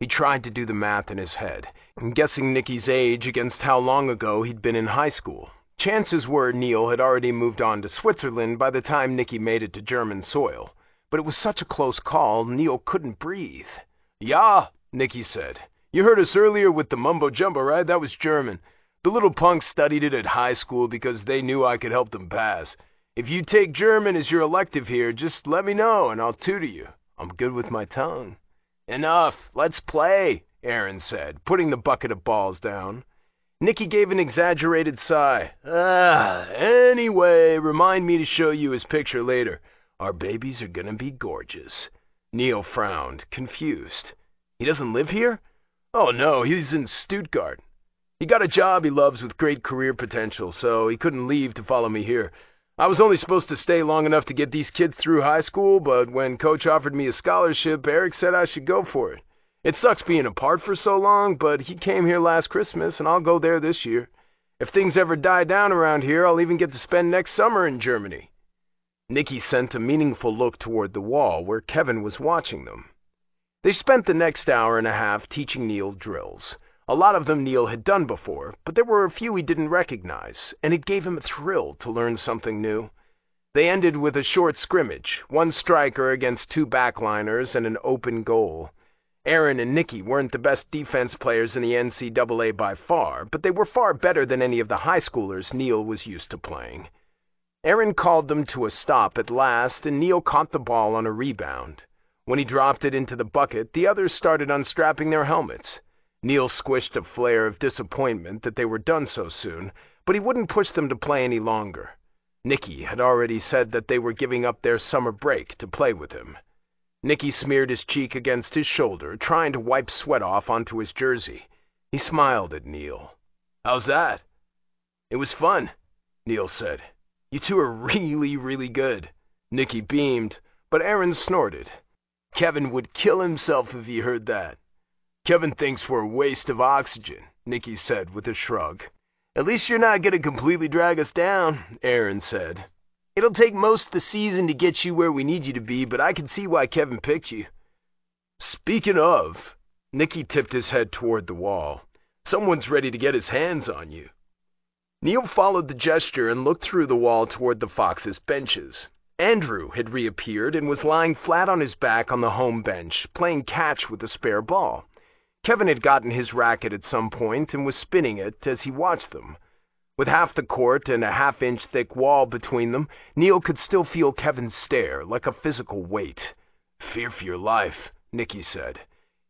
He tried to do the math in his head, guessing Nicky's age against how long ago he'd been in high school. Chances were Neil had already moved on to Switzerland by the time Nicky made it to German soil but it was such a close call, Neil couldn't breathe. Yeah, Nicky said. You heard us earlier with the mumbo-jumbo, right? That was German. The little punks studied it at high school because they knew I could help them pass. If you take German as your elective here, just let me know and I'll tutor you. I'm good with my tongue. Enough. Let's play, Aaron said, putting the bucket of balls down. Nicky gave an exaggerated sigh. Ah, anyway, remind me to show you his picture later. Our babies are gonna be gorgeous. Neil frowned, confused. He doesn't live here? Oh, no, he's in Stuttgart. He got a job he loves with great career potential, so he couldn't leave to follow me here. I was only supposed to stay long enough to get these kids through high school, but when Coach offered me a scholarship, Eric said I should go for it. It sucks being apart for so long, but he came here last Christmas, and I'll go there this year. If things ever die down around here, I'll even get to spend next summer in Germany. Nicky sent a meaningful look toward the wall where Kevin was watching them. They spent the next hour and a half teaching Neil drills. A lot of them Neil had done before, but there were a few he didn't recognize, and it gave him a thrill to learn something new. They ended with a short scrimmage, one striker against two backliners and an open goal. Aaron and Nicky weren't the best defense players in the NCAA by far, but they were far better than any of the high schoolers Neil was used to playing. Aaron called them to a stop at last, and Neil caught the ball on a rebound. When he dropped it into the bucket, the others started unstrapping their helmets. Neil squished a flare of disappointment that they were done so soon, but he wouldn't push them to play any longer. Nicky had already said that they were giving up their summer break to play with him. Nicky smeared his cheek against his shoulder, trying to wipe sweat off onto his jersey. He smiled at Neil. How's that? It was fun, Neil said. You two are <laughs> really, really good. Nicky beamed, but Aaron snorted. Kevin would kill himself if he heard that. Kevin thinks we're a waste of oxygen, Nicky said with a shrug. At least you're not going to completely drag us down, Aaron said. It'll take most of the season to get you where we need you to be, but I can see why Kevin picked you. Speaking of, Nicky tipped his head toward the wall. Someone's ready to get his hands on you. Neil followed the gesture and looked through the wall toward the Foxes' benches. Andrew had reappeared and was lying flat on his back on the home bench, playing catch with a spare ball. Kevin had gotten his racket at some point and was spinning it as he watched them. With half the court and a half-inch thick wall between them, Neil could still feel Kevin's stare, like a physical weight. Fear for your life, Nicky said.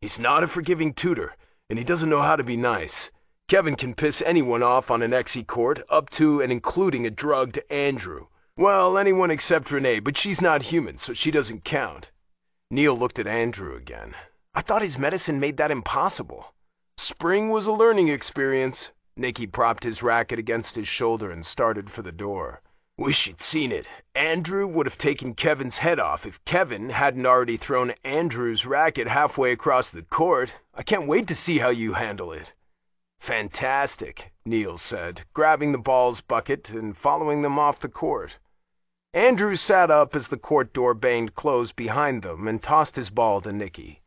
He's not a forgiving tutor, and he doesn't know how to be nice. Kevin can piss anyone off on an Exy court, up to and including a drugged Andrew. Well, anyone except Renee, but she's not human, so she doesn't count. Neil looked at Andrew again. I thought his medicine made that impossible. Spring was a learning experience. Nicky propped his racket against his shoulder and started for the door. Wish you'd seen it. Andrew would have taken Kevin's head off if Kevin hadn't already thrown Andrew's racket halfway across the court. I can't wait to see how you handle it. Fantastic, Neil said, grabbing the ball's bucket and following them off the court. Andrew sat up as the court door banged closed behind them and tossed his ball to Nicky.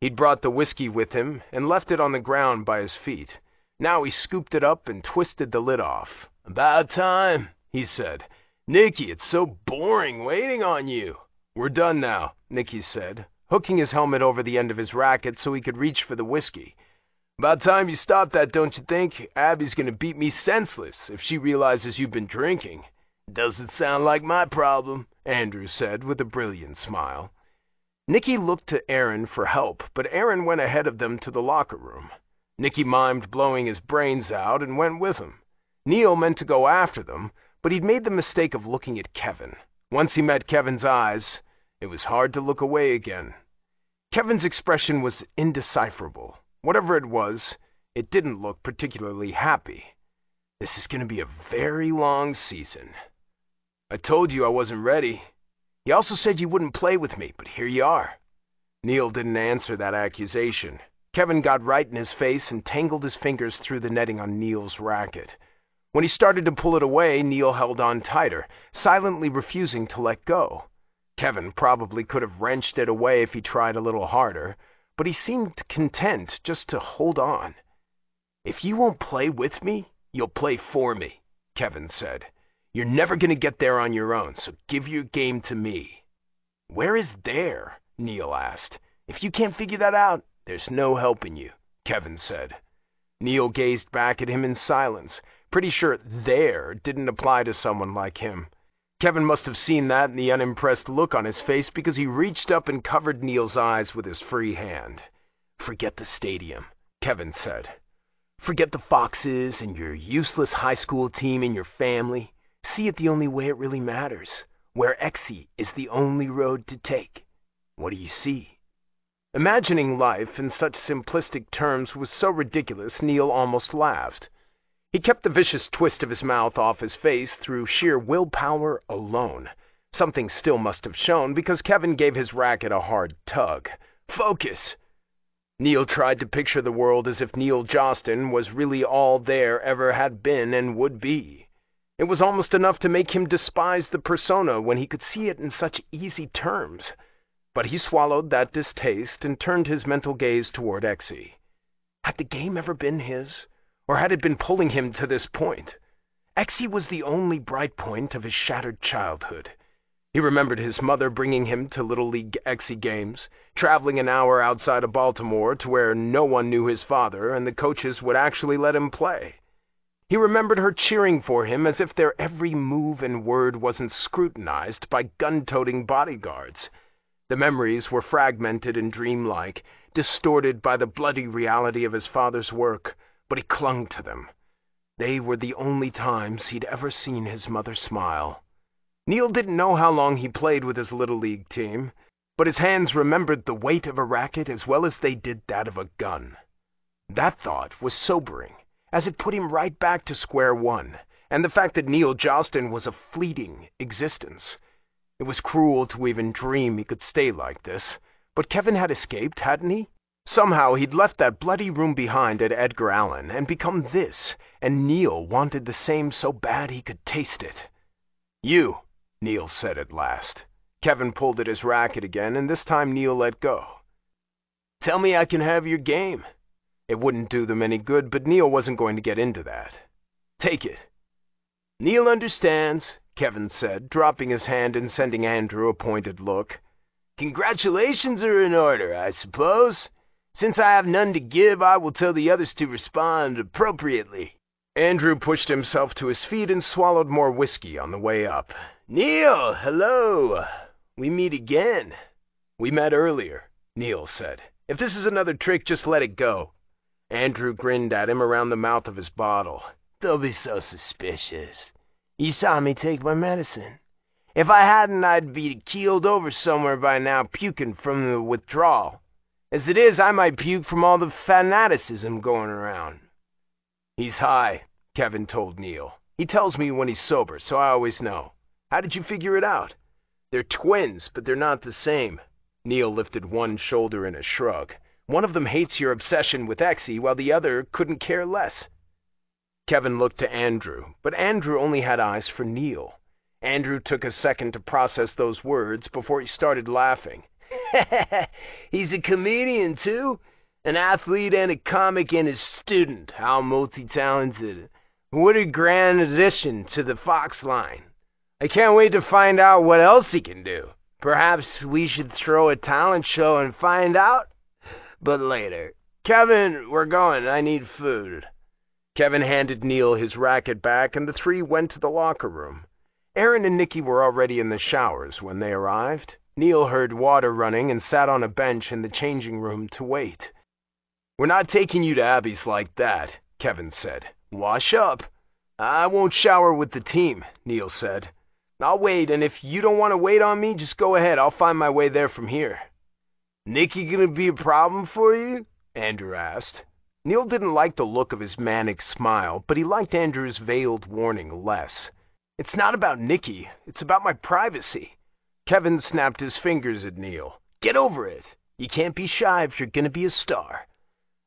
He'd brought the whiskey with him and left it on the ground by his feet. Now he scooped it up and twisted the lid off. About time, he said. Nicky, it's so boring waiting on you. We're done now, Nicky said, hooking his helmet over the end of his racket so he could reach for the whiskey. About time you stop that, don't you think? Abby's gonna beat me senseless if she realizes you've been drinking. Doesn't sound like my problem, Andrew said with a brilliant smile. Nicky looked to Aaron for help, but Aaron went ahead of them to the locker room. Nicky mimed blowing his brains out and went with him. Neil meant to go after them, but he'd made the mistake of looking at Kevin. Once he met Kevin's eyes, it was hard to look away again. Kevin's expression was indecipherable. Whatever it was, it didn't look particularly happy. This is going to be a very long season. I told you I wasn't ready. You also said you wouldn't play with me, but here you are. Neil didn't answer that accusation. Kevin got right in his face and tangled his fingers through the netting on Neil's racket. When he started to pull it away, Neil held on tighter, silently refusing to let go. Kevin probably could have wrenched it away if he tried a little harder, but he seemed content just to hold on. If you won't play with me, you'll play for me, Kevin said. You're never going to get there on your own, so give your game to me. Where is there? Neil asked. If you can't figure that out, there's no helping you, Kevin said. Neil gazed back at him in silence, pretty sure there didn't apply to someone like him. Kevin must have seen that in the unimpressed look on his face because he reached up and covered Neil's eyes with his free hand. Forget the stadium, Kevin said. Forget the Foxes and your useless high school team and your family. See it the only way it really matters, where Exy is the only road to take. What do you see? Imagining life in such simplistic terms was so ridiculous Neil almost laughed. He kept the vicious twist of his mouth off his face through sheer willpower alone. Something still must have shown because Kevin gave his racket a hard tug. Focus! Neil tried to picture the world as if Neil Josten was really all there ever had been and would be. It was almost enough to make him despise the persona when he could see it in such easy terms. But he swallowed that distaste and turned his mental gaze toward Exy. Had the game ever been his? or had it been pulling him to this point? Exy was the only bright point of his shattered childhood. He remembered his mother bringing him to Little League Exy games, traveling an hour outside of Baltimore to where no one knew his father and the coaches would actually let him play. He remembered her cheering for him as if their every move and word wasn't scrutinized by gun-toting bodyguards. The memories were fragmented and dreamlike, distorted by the bloody reality of his father's work, but he clung to them. They were the only times he'd ever seen his mother smile. Neil didn't know how long he played with his Little League team, but his hands remembered the weight of a racket as well as they did that of a gun. That thought was sobering, as it put him right back to square one, and the fact that Neil Josten was a fleeting existence. It was cruel to even dream he could stay like this, but Kevin had escaped, hadn't he? Somehow he'd left that bloody room behind at Edgar Allan and become this, and Neil wanted the same so bad he could taste it. You, Neil said at last. Kevin pulled at his racket again, and this time Neil let go. Tell me I can have your game. It wouldn't do them any good, but Neil wasn't going to get into that. Take it. Neil understands, Kevin said, dropping his hand and sending Andrew a pointed look. Congratulations are in order, I suppose. Since I have none to give, I will tell the others to respond appropriately. Andrew pushed himself to his feet and swallowed more whiskey on the way up. Neil, hello. We meet again. We met earlier, Neil said. If this is another trick, just let it go. Andrew grinned at him around the mouth of his bottle. Don't be so suspicious. You saw me take my medicine. If I hadn't, I'd be keeled over somewhere by now, puking from the withdrawal. As it is, I might puke from all the fanaticism going around. He's high, Kevin told Neil. He tells me when he's sober, so I always know. How did you figure it out? They're twins, but they're not the same. Neil lifted one shoulder in a shrug. One of them hates your obsession with Exy, while the other couldn't care less. Kevin looked to Andrew, but Andrew only had eyes for Neil. Andrew took a second to process those words before he started laughing. <laughs> He's a comedian, too. An athlete and a comic and a student. How multi-talented. What a grand addition to the Fox line. I can't wait to find out what else he can do. Perhaps we should throw a talent show and find out? But later. Kevin, we're going. I need food. Kevin handed Neil his racket back, and the three went to the locker room. Aaron and Nicky were already in the showers when they arrived. Neil heard water running and sat on a bench in the changing room to wait. We're not taking you to Abby's like that, Kevin said. Wash up. I won't shower with the team, Neil said. I'll wait, and if you don't want to wait on me, just go ahead. I'll find my way there from here. Nicky gonna be a problem for you? Andrew asked. Neil didn't like the look of his manic smile, but he liked Andrew's veiled warning less. It's not about Nicky. It's about my privacy. Kevin snapped his fingers at Neil. Get over it. You can't be shy if you're to be a star.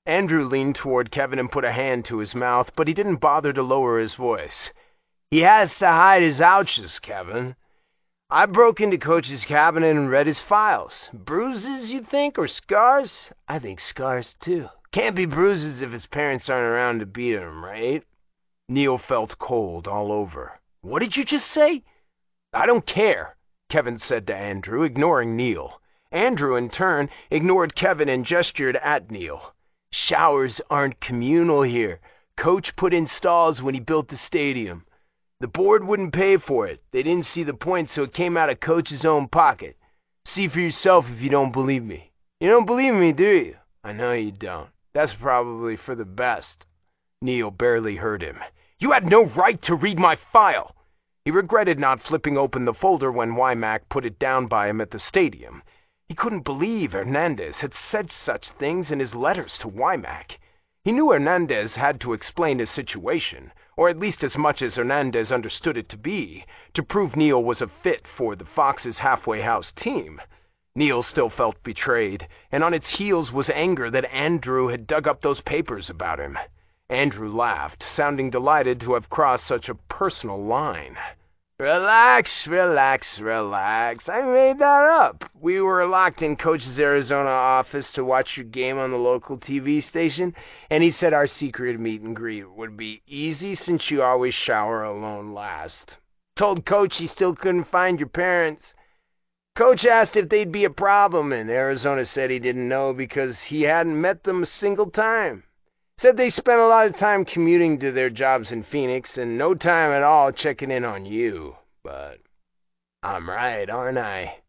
Andrew leaned toward Kevin and put a hand to his mouth, but he didn't bother to lower his voice. He has to hide his ouches, Kevin. I broke into Coach's cabinet and read his files. Bruises, you think, or scars? I think scars, too. Can't be bruises if his parents aren't around to beat him, right? Neil felt cold all over. What did you just say? I don't care, Kevin said to Andrew, ignoring Neil. Andrew, in turn, ignored Kevin and gestured at Neil. Showers aren't communal here. Coach put in stalls when he built the stadium. The board wouldn't pay for it. They didn't see the point, so it came out of Coach's own pocket. See for yourself if you don't believe me. You don't believe me, do you? I know you don't. That's probably for the best. Neil barely heard him. You had no right to read my file. He regretted not flipping open the folder when Wymack put it down by him at the stadium. He couldn't believe Hernandez had said such things in his letters to Wymack. He knew Hernandez had to explain his situation, or at least as much as Hernandez understood it to be, to prove Neil was a fit for the Fox's halfway house team. Neil still felt betrayed, and on its heels was anger that Andrew had dug up those papers about him. Andrew laughed, sounding delighted to have crossed such a personal line. Relax, relax, relax. I made that up. We were locked in Coach's Arizona office to watch your game on the local TV station, and he said our secret meet and greet would be easy since you always shower alone last. Told Coach he still couldn't find your parents. Coach asked if they'd be a problem, and Arizona said he didn't know because he hadn't met them a single time. Said they spent a lot of time commuting to their jobs in Phoenix and no time at all checking in on you. But I'm right, aren't I?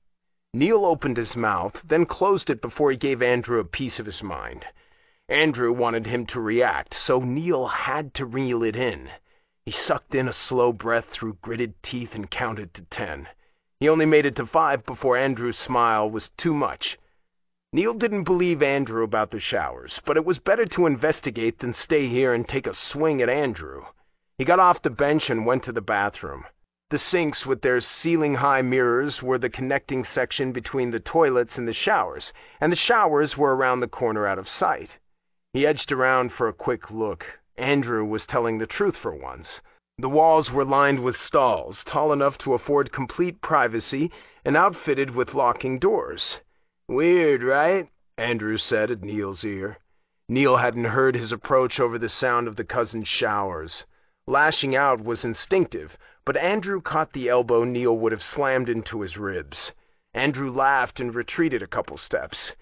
Neil opened his mouth, then closed it before he gave Andrew a piece of his mind. Andrew wanted him to react, so Neil had to reel it in. He sucked in a slow breath through gritted teeth and counted to ten. He only made it to five before Andrew's smile was too much. Neil didn't believe Andrew about the showers, but it was better to investigate than stay here and take a swing at Andrew. He got off the bench and went to the bathroom. The sinks with their ceiling-high mirrors were the connecting section between the toilets and the showers, and the showers were around the corner out of sight. He edged around for a quick look. Andrew was telling the truth for once. The walls were lined with stalls, tall enough to afford complete privacy and outfitted with locking doors. Weird, right? Andrew said at Neil's ear. Neil hadn't heard his approach over the sound of the cousin's showers. Lashing out was instinctive, but Andrew caught the elbow Neil would have slammed into his ribs. Andrew laughed and retreated a couple steps.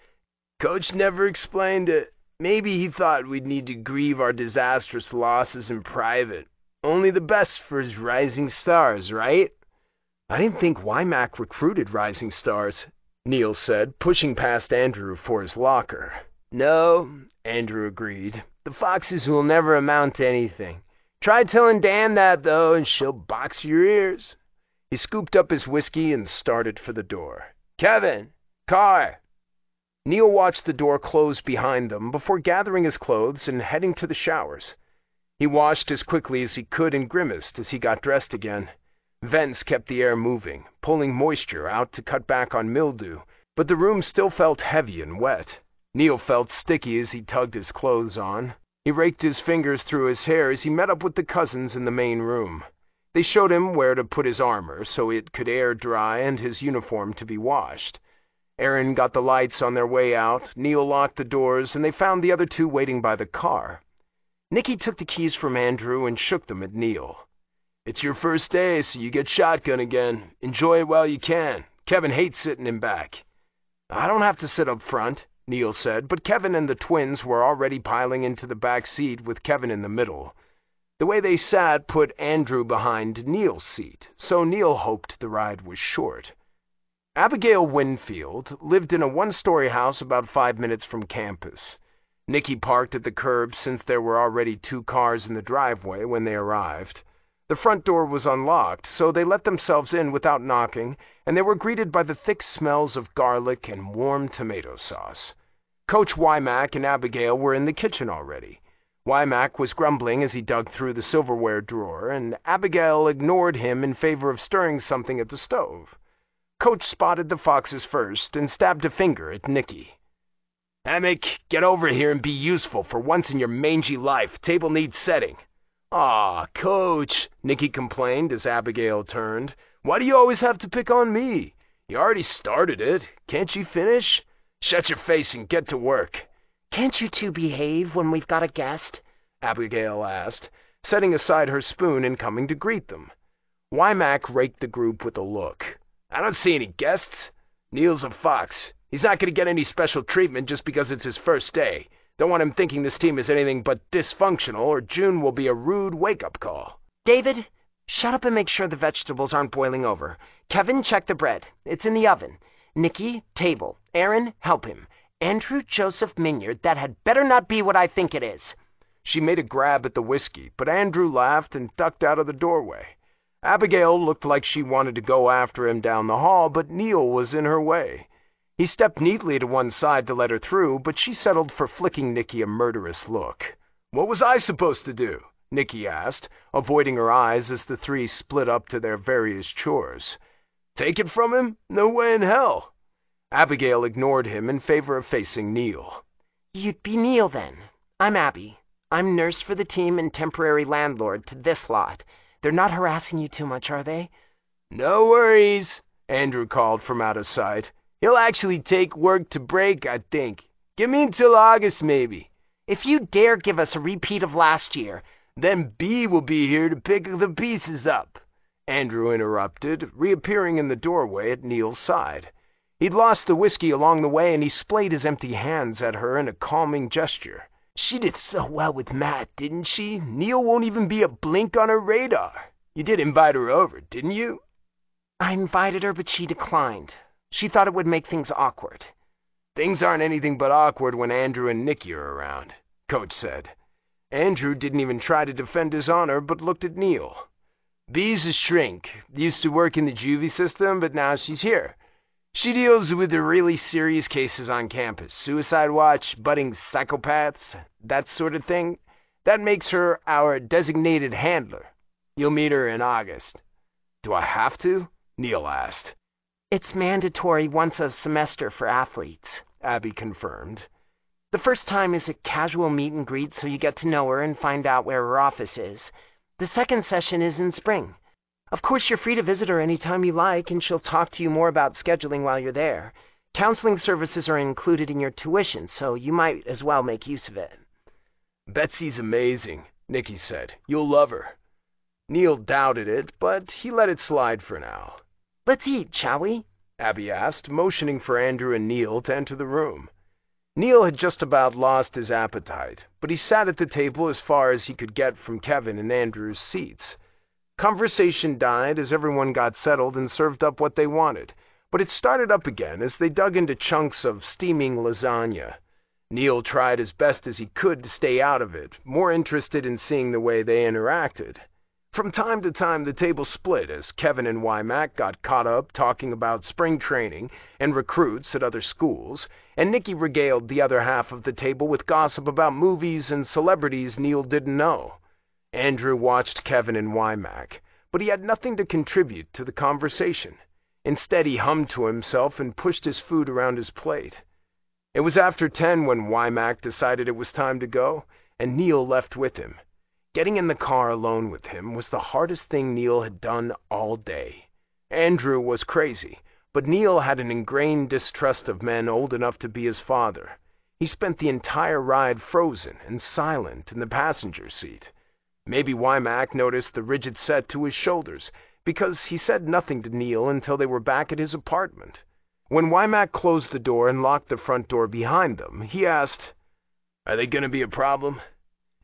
Coach never explained it. Maybe he thought we'd need to grieve our disastrous losses in private. Only the best for his rising stars, right? I didn't think Wymack recruited rising stars, Neil said, pushing past Andrew for his locker. No, Andrew agreed. The Foxes will never amount to anything. Try telling Dan that, though, and she'll box your ears. He scooped up his whiskey and started for the door. Kevin! Car! Neil watched the door close behind them before gathering his clothes and heading to the showers. He washed as quickly as he could and grimaced as he got dressed again. Vents kept the air moving, pulling moisture out to cut back on mildew, but the room still felt heavy and wet. Neil felt sticky as he tugged his clothes on. He raked his fingers through his hair as he met up with the cousins in the main room. They showed him where to put his armor so it could air dry and his uniform to be washed. Aaron got the lights on their way out, Neil locked the doors, and they found the other two waiting by the car. Nicky took the keys from Andrew and shook them at Neil. It's your first day, so you get shotgun again. Enjoy it while you can. Kevin hates sitting in back. I don't have to sit up front, Neil said, but Kevin and the twins were already piling into the back seat with Kevin in the middle. The way they sat put Andrew behind Neil's seat, so Neil hoped the ride was short. Abigail Winfield lived in a one-story house about five minutes from campus. Nicky parked at the curb since there were already two cars in the driveway when they arrived. The front door was unlocked, so they let themselves in without knocking, and they were greeted by the thick smells of garlic and warm tomato sauce. Coach Wymack and Abigail were in the kitchen already. Wymack was grumbling as he dug through the silverware drawer, and Abigail ignored him in favor of stirring something at the stove. Coach spotted the foxes first and stabbed a finger at Nicky. Hemmick, get over here and be useful for once in your mangy life. Table needs setting. Aw, Coach, Nicky complained as Abigail turned. Why do you always have to pick on me? You already started it. Can't you finish? Shut your face and get to work. Can't you two behave when we've got a guest? Abigail asked, setting aside her spoon and coming to greet them. Wymack raked the group with a look. I don't see any guests. Neil's a fox. He's not going to get any special treatment just because it's his first day. Don't want him thinking this team is anything but dysfunctional, or June will be a rude wake-up call. David, shut up and make sure the vegetables aren't boiling over. Kevin, check the bread. It's in the oven. Nicky, table. Aaron, help him. Andrew Joseph Minyard, that had better not be what I think it is. She made a grab at the whiskey, but Andrew laughed and ducked out of the doorway. Abigail looked like she wanted to go after him down the hall, but Neil was in her way. He stepped neatly to one side to let her through, but she settled for flicking Nicky a murderous look. What was I supposed to do? Nicky asked, avoiding her eyes as the three split up to their various chores. Take it from him? No way in hell. Abigail ignored him in favor of facing Neil. You'd be Neil, then. I'm Abby. I'm nurse for the team and temporary landlord to this lot. They're not harassing you too much, are they? No worries, Andrew called from out of sight. He'll actually take work to break, I think. Give me until August, maybe. If you dare give us a repeat of last year, then Bee will be here to pick the pieces up. Andrew interrupted, reappearing in the doorway at Neil's side. He'd lost the whiskey along the way, and he splayed his empty hands at her in a calming gesture. She did so well with Matt, didn't she? Neil won't even be a blink on her radar. You did invite her over, didn't you? I invited her, but she declined. She thought it would make things awkward. Things aren't anything but awkward when Andrew and Nicky are around, Coach said. Andrew didn't even try to defend his honor, but looked at Neil. Bee's a shrink. Used to work in the juvie system, but now she's here. She deals with the really serious cases on campus. Suicide watch, budding psychopaths, that sort of thing. That makes her our designated handler. You'll meet her in August. Do I have to? Neil asked. It's mandatory once a semester for athletes, Abby confirmed. The first time is a casual meet and greet so you get to know her and find out where her office is. The second session is in spring. Of course, you're free to visit her any time you like, and she'll talk to you more about scheduling while you're there. Counseling services are included in your tuition, so you might as well make use of it. Betsy's amazing, Nicky said. You'll love her. Neil doubted it, but he let it slide for now. Let's eat, shall we? Abby asked, motioning for Andrew and Neil to enter the room. Neil had just about lost his appetite, but he sat at the table as far as he could get from Kevin and Andrew's seats. Conversation died as everyone got settled and served up what they wanted, but it started up again as they dug into chunks of steaming lasagna. Neil tried as best as he could to stay out of it, more interested in seeing the way they interacted. From time to time the table split as Kevin and Wymack got caught up talking about spring training and recruits at other schools, and Nicky regaled the other half of the table with gossip about movies and celebrities Neil didn't know. Andrew watched Kevin and Wymack, but he had nothing to contribute to the conversation. Instead, he hummed to himself and pushed his food around his plate. It was after ten when Wymack decided it was time to go, and Neil left with him. Getting in the car alone with him was the hardest thing Neil had done all day. Andrew was crazy, but Neil had an ingrained distrust of men old enough to be his father. He spent the entire ride frozen and silent in the passenger seat. Maybe Wymack noticed the rigid set to his shoulders, because he said nothing to Neil until they were back at his apartment. When Wymack closed the door and locked the front door behind them, he asked, Are they going to be a problem?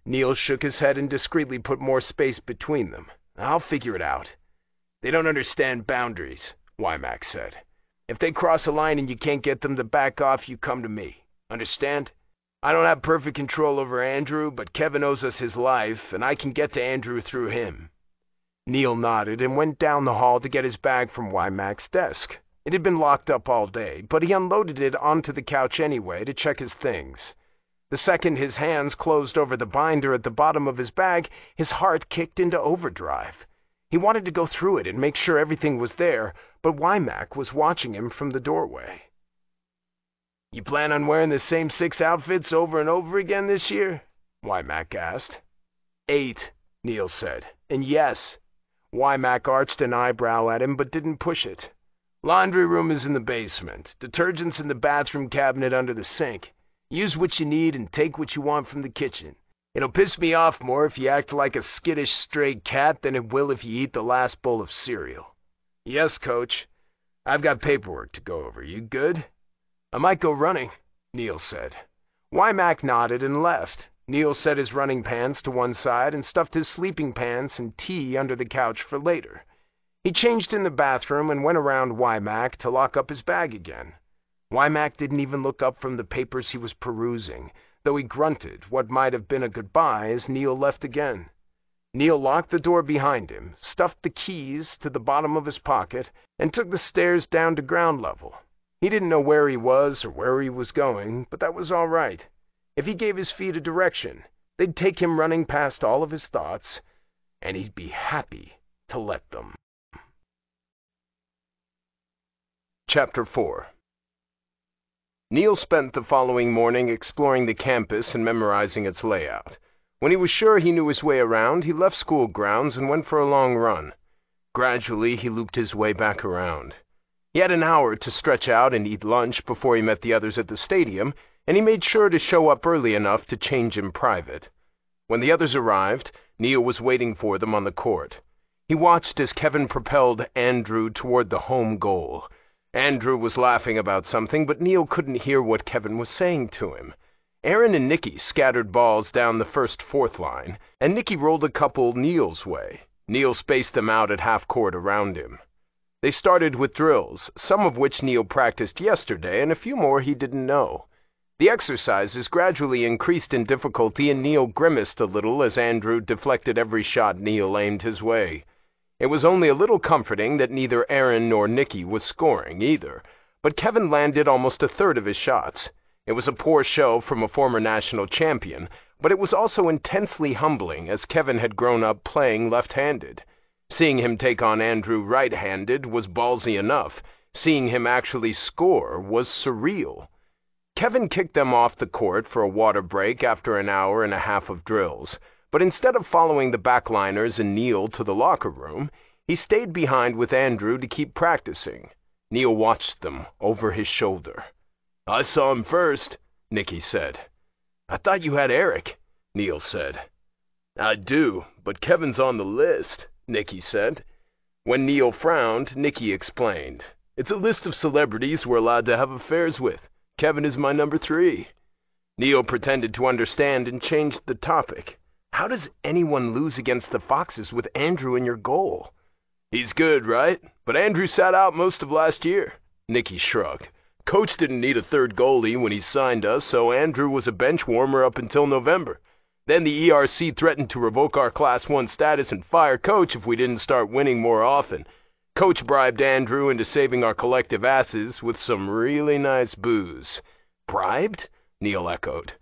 Neil shook his head and discreetly put more space between them. I'll figure it out. They don't understand boundaries, Wymack said. If they cross a line and you can't get them to back off, you come to me. Understand? I don't have perfect control over Andrew, but Kevin owes us his life, and I can get to Andrew through him. Neil nodded and went down the hall to get his bag from Wymack's desk. It had been locked up all day, but he unloaded it onto the couch anyway to check his things. The second his hands closed over the binder at the bottom of his bag, his heart kicked into overdrive. He wanted to go through it and make sure everything was there, but Wymack was watching him from the doorway. You plan on wearing the same six outfits over and over again this year? Wymack asked. Eight, Neil said. And yes. Wymack arched an eyebrow at him but didn't push it. Laundry room is in the basement. Detergent's in the bathroom cabinet under the sink. Use what you need and take what you want from the kitchen. It'll piss me off more if you act like a skittish stray cat than it will if you eat the last bowl of cereal. Yes, coach. I've got paperwork to go over. You good? I might go running, Neil said. Wymack nodded and left. Neil set his running pants to one side and stuffed his sleeping pants and tee under the couch for later. He changed in the bathroom and went around Wymack to lock up his bag again. Wymack didn't even look up from the papers he was perusing, though he grunted what might have been a goodbye as Neil left again. Neil locked the door behind him, stuffed the keys to the bottom of his pocket, and took the stairs down to ground level. He didn't know where he was or where he was going, but that was all right. If he gave his feet a direction, they'd take him running past all of his thoughts, and he'd be happy to let them. Chapter 4 Neil spent the following morning exploring the campus and memorizing its layout. When he was sure he knew his way around, he left school grounds and went for a long run. Gradually, he looped his way back around. He had an hour to stretch out and eat lunch before he met the others at the stadium, and he made sure to show up early enough to change in private. When the others arrived, Neil was waiting for them on the court. He watched as Kevin propelled Andrew toward the home goal. Andrew was laughing about something, but Neil couldn't hear what Kevin was saying to him. Aaron and Nicky scattered balls down the first fourth line, and Nicky rolled a couple Neil's way. Neil spaced them out at half court around him. They started with drills, some of which Neil practiced yesterday and a few more he didn't know. The exercises gradually increased in difficulty and Neil grimaced a little as Andrew deflected every shot Neil aimed his way. It was only a little comforting that neither Aaron nor Nicky was scoring either, but Kevin landed almost a third of his shots. It was a poor show from a former national champion, but it was also intensely humbling as Kevin had grown up playing left-handed. Seeing him take on Andrew right-handed was ballsy enough. Seeing him actually score was surreal. Kevin kicked them off the court for a water break after an hour and a half of drills, but instead of following the backliners and Neil to the locker room, he stayed behind with Andrew to keep practicing. Neil watched them over his shoulder. I saw him first, Nicky said. I thought you had Erik, Neil said. I do, but Kevin's on the list. Nicky said. When Neil frowned, Nicky explained. It's a list of celebrities we're allowed to have affairs with. Kevin is my number three. Neil pretended to understand and changed the topic. How does anyone lose against the Foxes with Andrew in your goal? He's good, right? But Andrew sat out most of last year. Nicky shrugged. Coach didn't need a third goalie when he signed us, so Andrew was a bench warmer up until November. Then the ERC threatened to revoke our Class 1 status and fire Coach if we didn't start winning more often. Coach bribed Andrew into saving our collective asses with some really nice booze. Bribed? Neil echoed.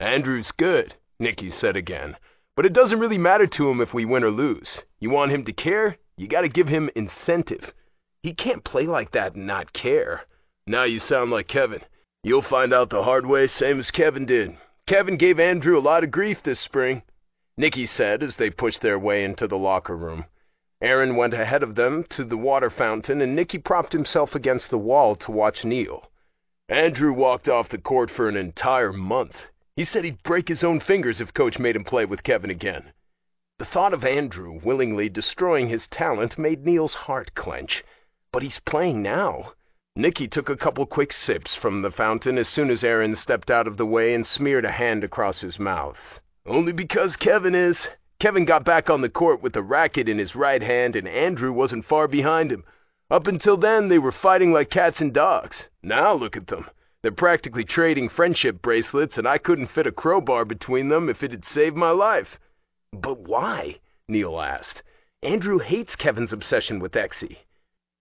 Andrew's good, Nicky said again. But it doesn't really matter to him if we win or lose. You want him to care? You gotta give him incentive. He can't play like that and not care. Now you sound like Kevin. You'll find out the hard way, same as Kevin did. Kevin gave Andrew a lot of grief this spring, Nicky said as they pushed their way into the locker room. Aaron went ahead of them to the water fountain, and Nicky propped himself against the wall to watch Neil. Andrew walked off the court for an entire month. He said he'd break his own fingers if coach made him play with Kevin again. The thought of Andrew willingly destroying his talent made Neil's heart clench. But he's playing now. Nicky took a couple quick sips from the fountain as soon as Aaron stepped out of the way and smeared a hand across his mouth. Only because Kevin is. Kevin got back on the court with the racket in his right hand, and Andrew wasn't far behind him. Up until then, they were fighting like cats and dogs. Now look at them. They're practically trading friendship bracelets, and I couldn't fit a crowbar between them if it had saved my life. But why? Neil asked. Andrew hates Kevin's obsession with Exy.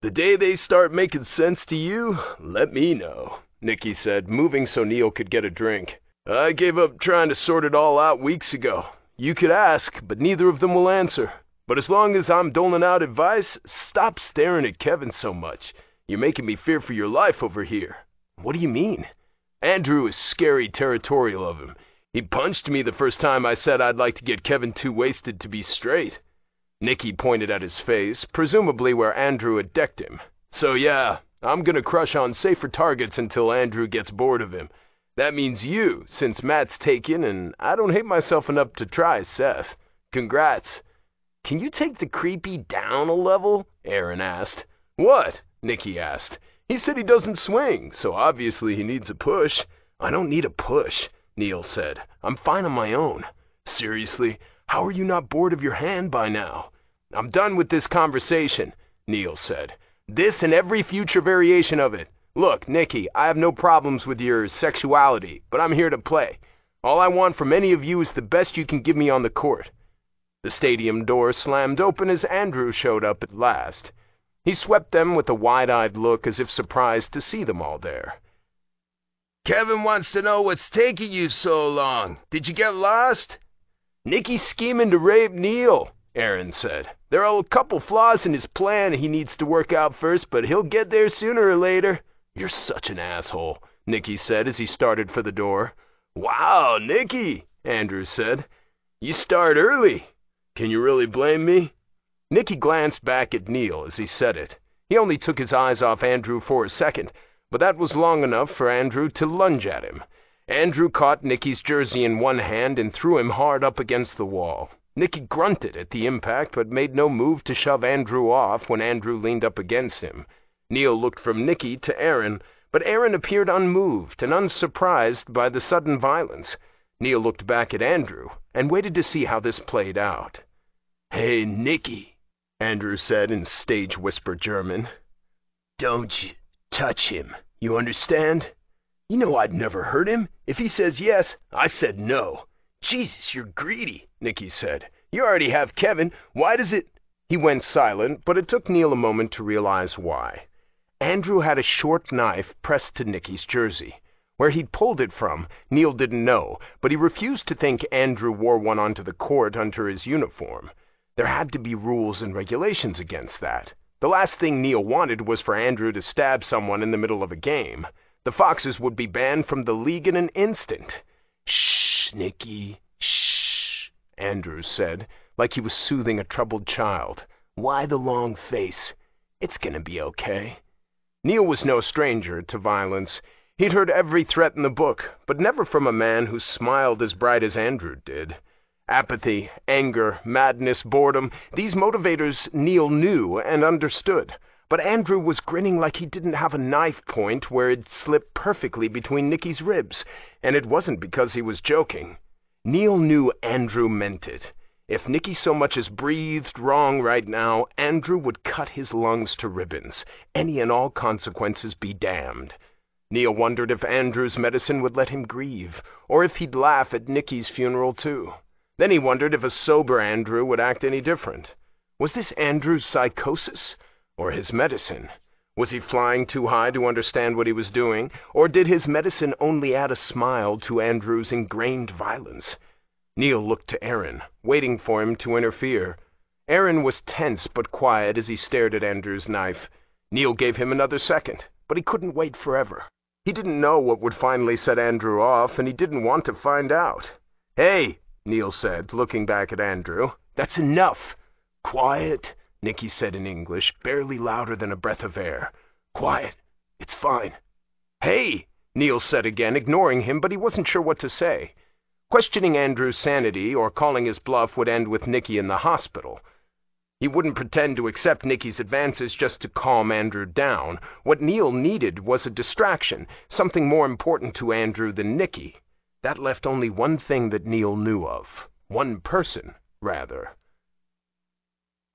The day they start making sense to you, let me know, Nicky said, moving so Neil could get a drink. I gave up trying to sort it all out weeks ago. You could ask, but neither of them will answer. But as long as I'm doling out advice, stop staring at Kevin so much. You're making me fear for your life over here. What do you mean? Andrew is scary territorial of him. He punched me the first time I said I'd like to get Kevin too wasted to be straight. Nicky pointed at his face, presumably where Andrew had decked him. So yeah, I'm gonna crush on safer targets until Andrew gets bored of him. That means you, since Matt's taken, and I don't hate myself enough to try Seth. Congrats. Can you take the creepy down a level? Aaron asked. What? Nicky asked. He said he doesn't swing, so obviously he needs a push. I don't need a push, Neil said. I'm fine on my own. Seriously, how are you not bored of your hand by now? I'm done with this conversation, Neil said. This and every future variation of it. Look, Nicky, I have no problems with your sexuality, but I'm here to play. All I want from any of you is the best you can give me on the court. The stadium door slammed open as Andrew showed up at last. He swept them with a wide-eyed look as if surprised to see them all there. Kevin wants to know what's taking you so long. Did you get lost? Nicky's scheming to rape Neil, Aaron said. There are a couple flaws in his plan he needs to work out first, but he'll get there sooner or later. You're such an asshole, Nicky said as he started for the door. Wow, Nicky, Andrew said. You start early. Can you really blame me? Nicky glanced back at Neil as he said it. He only took his eyes off Andrew for a second, but that was long enough for Andrew to lunge at him. Andrew caught Nicky's jersey in one hand and threw him hard up against the wall. Nicky grunted at the impact, but made no move to shove Andrew off when Andrew leaned up against him. Neil looked from Nicky to Aaron, but Aaron appeared unmoved and unsurprised by the sudden violence. Neil looked back at Andrew and waited to see how this played out. Hey, Nicky, Andrew said in stage whisper German. Don't touch him, you understand? You know I'd never hurt him. If he says yes, I said no. Jesus, you're greedy, Nicky said. You already have Kevin. Why does it... He went silent, but it took Neil a moment to realize why. Andrew had a short knife pressed to Nicky's jersey. Where he'd pulled it from, Neil didn't know, but he refused to think Andrew wore one onto the court under his uniform. There had to be rules and regulations against that. The last thing Neil wanted was for Andrew to stab someone in the middle of a game. The Foxes would be banned from the league in an instant. Shh, Nicky, shh, Andrew said, like he was soothing a troubled child. Why the long face? It's gonna be okay. Neil was no stranger to violence. He'd heard every threat in the book, but never from a man who smiled as bright as Andrew did. Apathy, anger, madness, boredom, these motivators Neil knew and understood. But Andrew was grinning like he didn't have a knife point where it slipped perfectly between Nicky's ribs, and it wasn't because he was joking. Neil knew Andrew meant it. If Nicky so much as breathed wrong right now, Andrew would cut his lungs to ribbons. Any and all consequences be damned. Neil wondered if Andrew's medicine would let him grieve, or if he'd laugh at Nicky's funeral too. Then he wondered if a sober Andrew would act any different. Was this Andrew's psychosis, or his medicine? Was he flying too high to understand what he was doing, or did his medicine only add a smile to Andrew's ingrained violence? Neil looked to Aaron, waiting for him to interfere. Aaron was tense but quiet as he stared at Andrew's knife. Neil gave him another second, but he couldn't wait forever. He didn't know what would finally set Andrew off, and he didn't want to find out. Hey, Neil said, looking back at Andrew. That's enough. Quiet, Nicky said in English, barely louder than a breath of air. Quiet. It's fine. Hey, Neil said again, ignoring him, but he wasn't sure what to say. Questioning Andrew's sanity or calling his bluff would end with Nicky in the hospital. He wouldn't pretend to accept Nicky's advances just to calm Andrew down. What Neil needed was a distraction, something more important to Andrew than Nicky. That left only one thing that Neil knew of. One person, rather.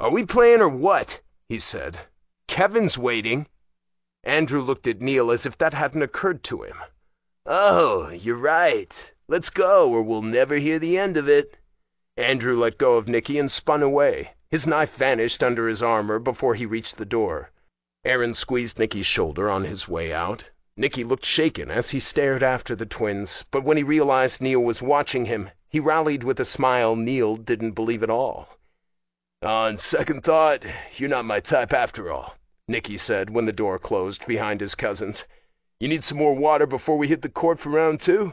Are we playing or what? he said. Kevin's waiting. Andrew looked at Neil as if that hadn't occurred to him. Oh, you're right. Let's go, or we'll never hear the end of it. Andrew let go of Nicky and spun away. His knife vanished under his armor before he reached the door. Aaron squeezed Nicky's shoulder on his way out. Nicky looked shaken as he stared after the twins, but when he realized Neil was watching him, he rallied with a smile Neil didn't believe at all. On second thought, you're not my type after all, Nicky said when the door closed behind his cousins. You need some more water before we hit the court for round two?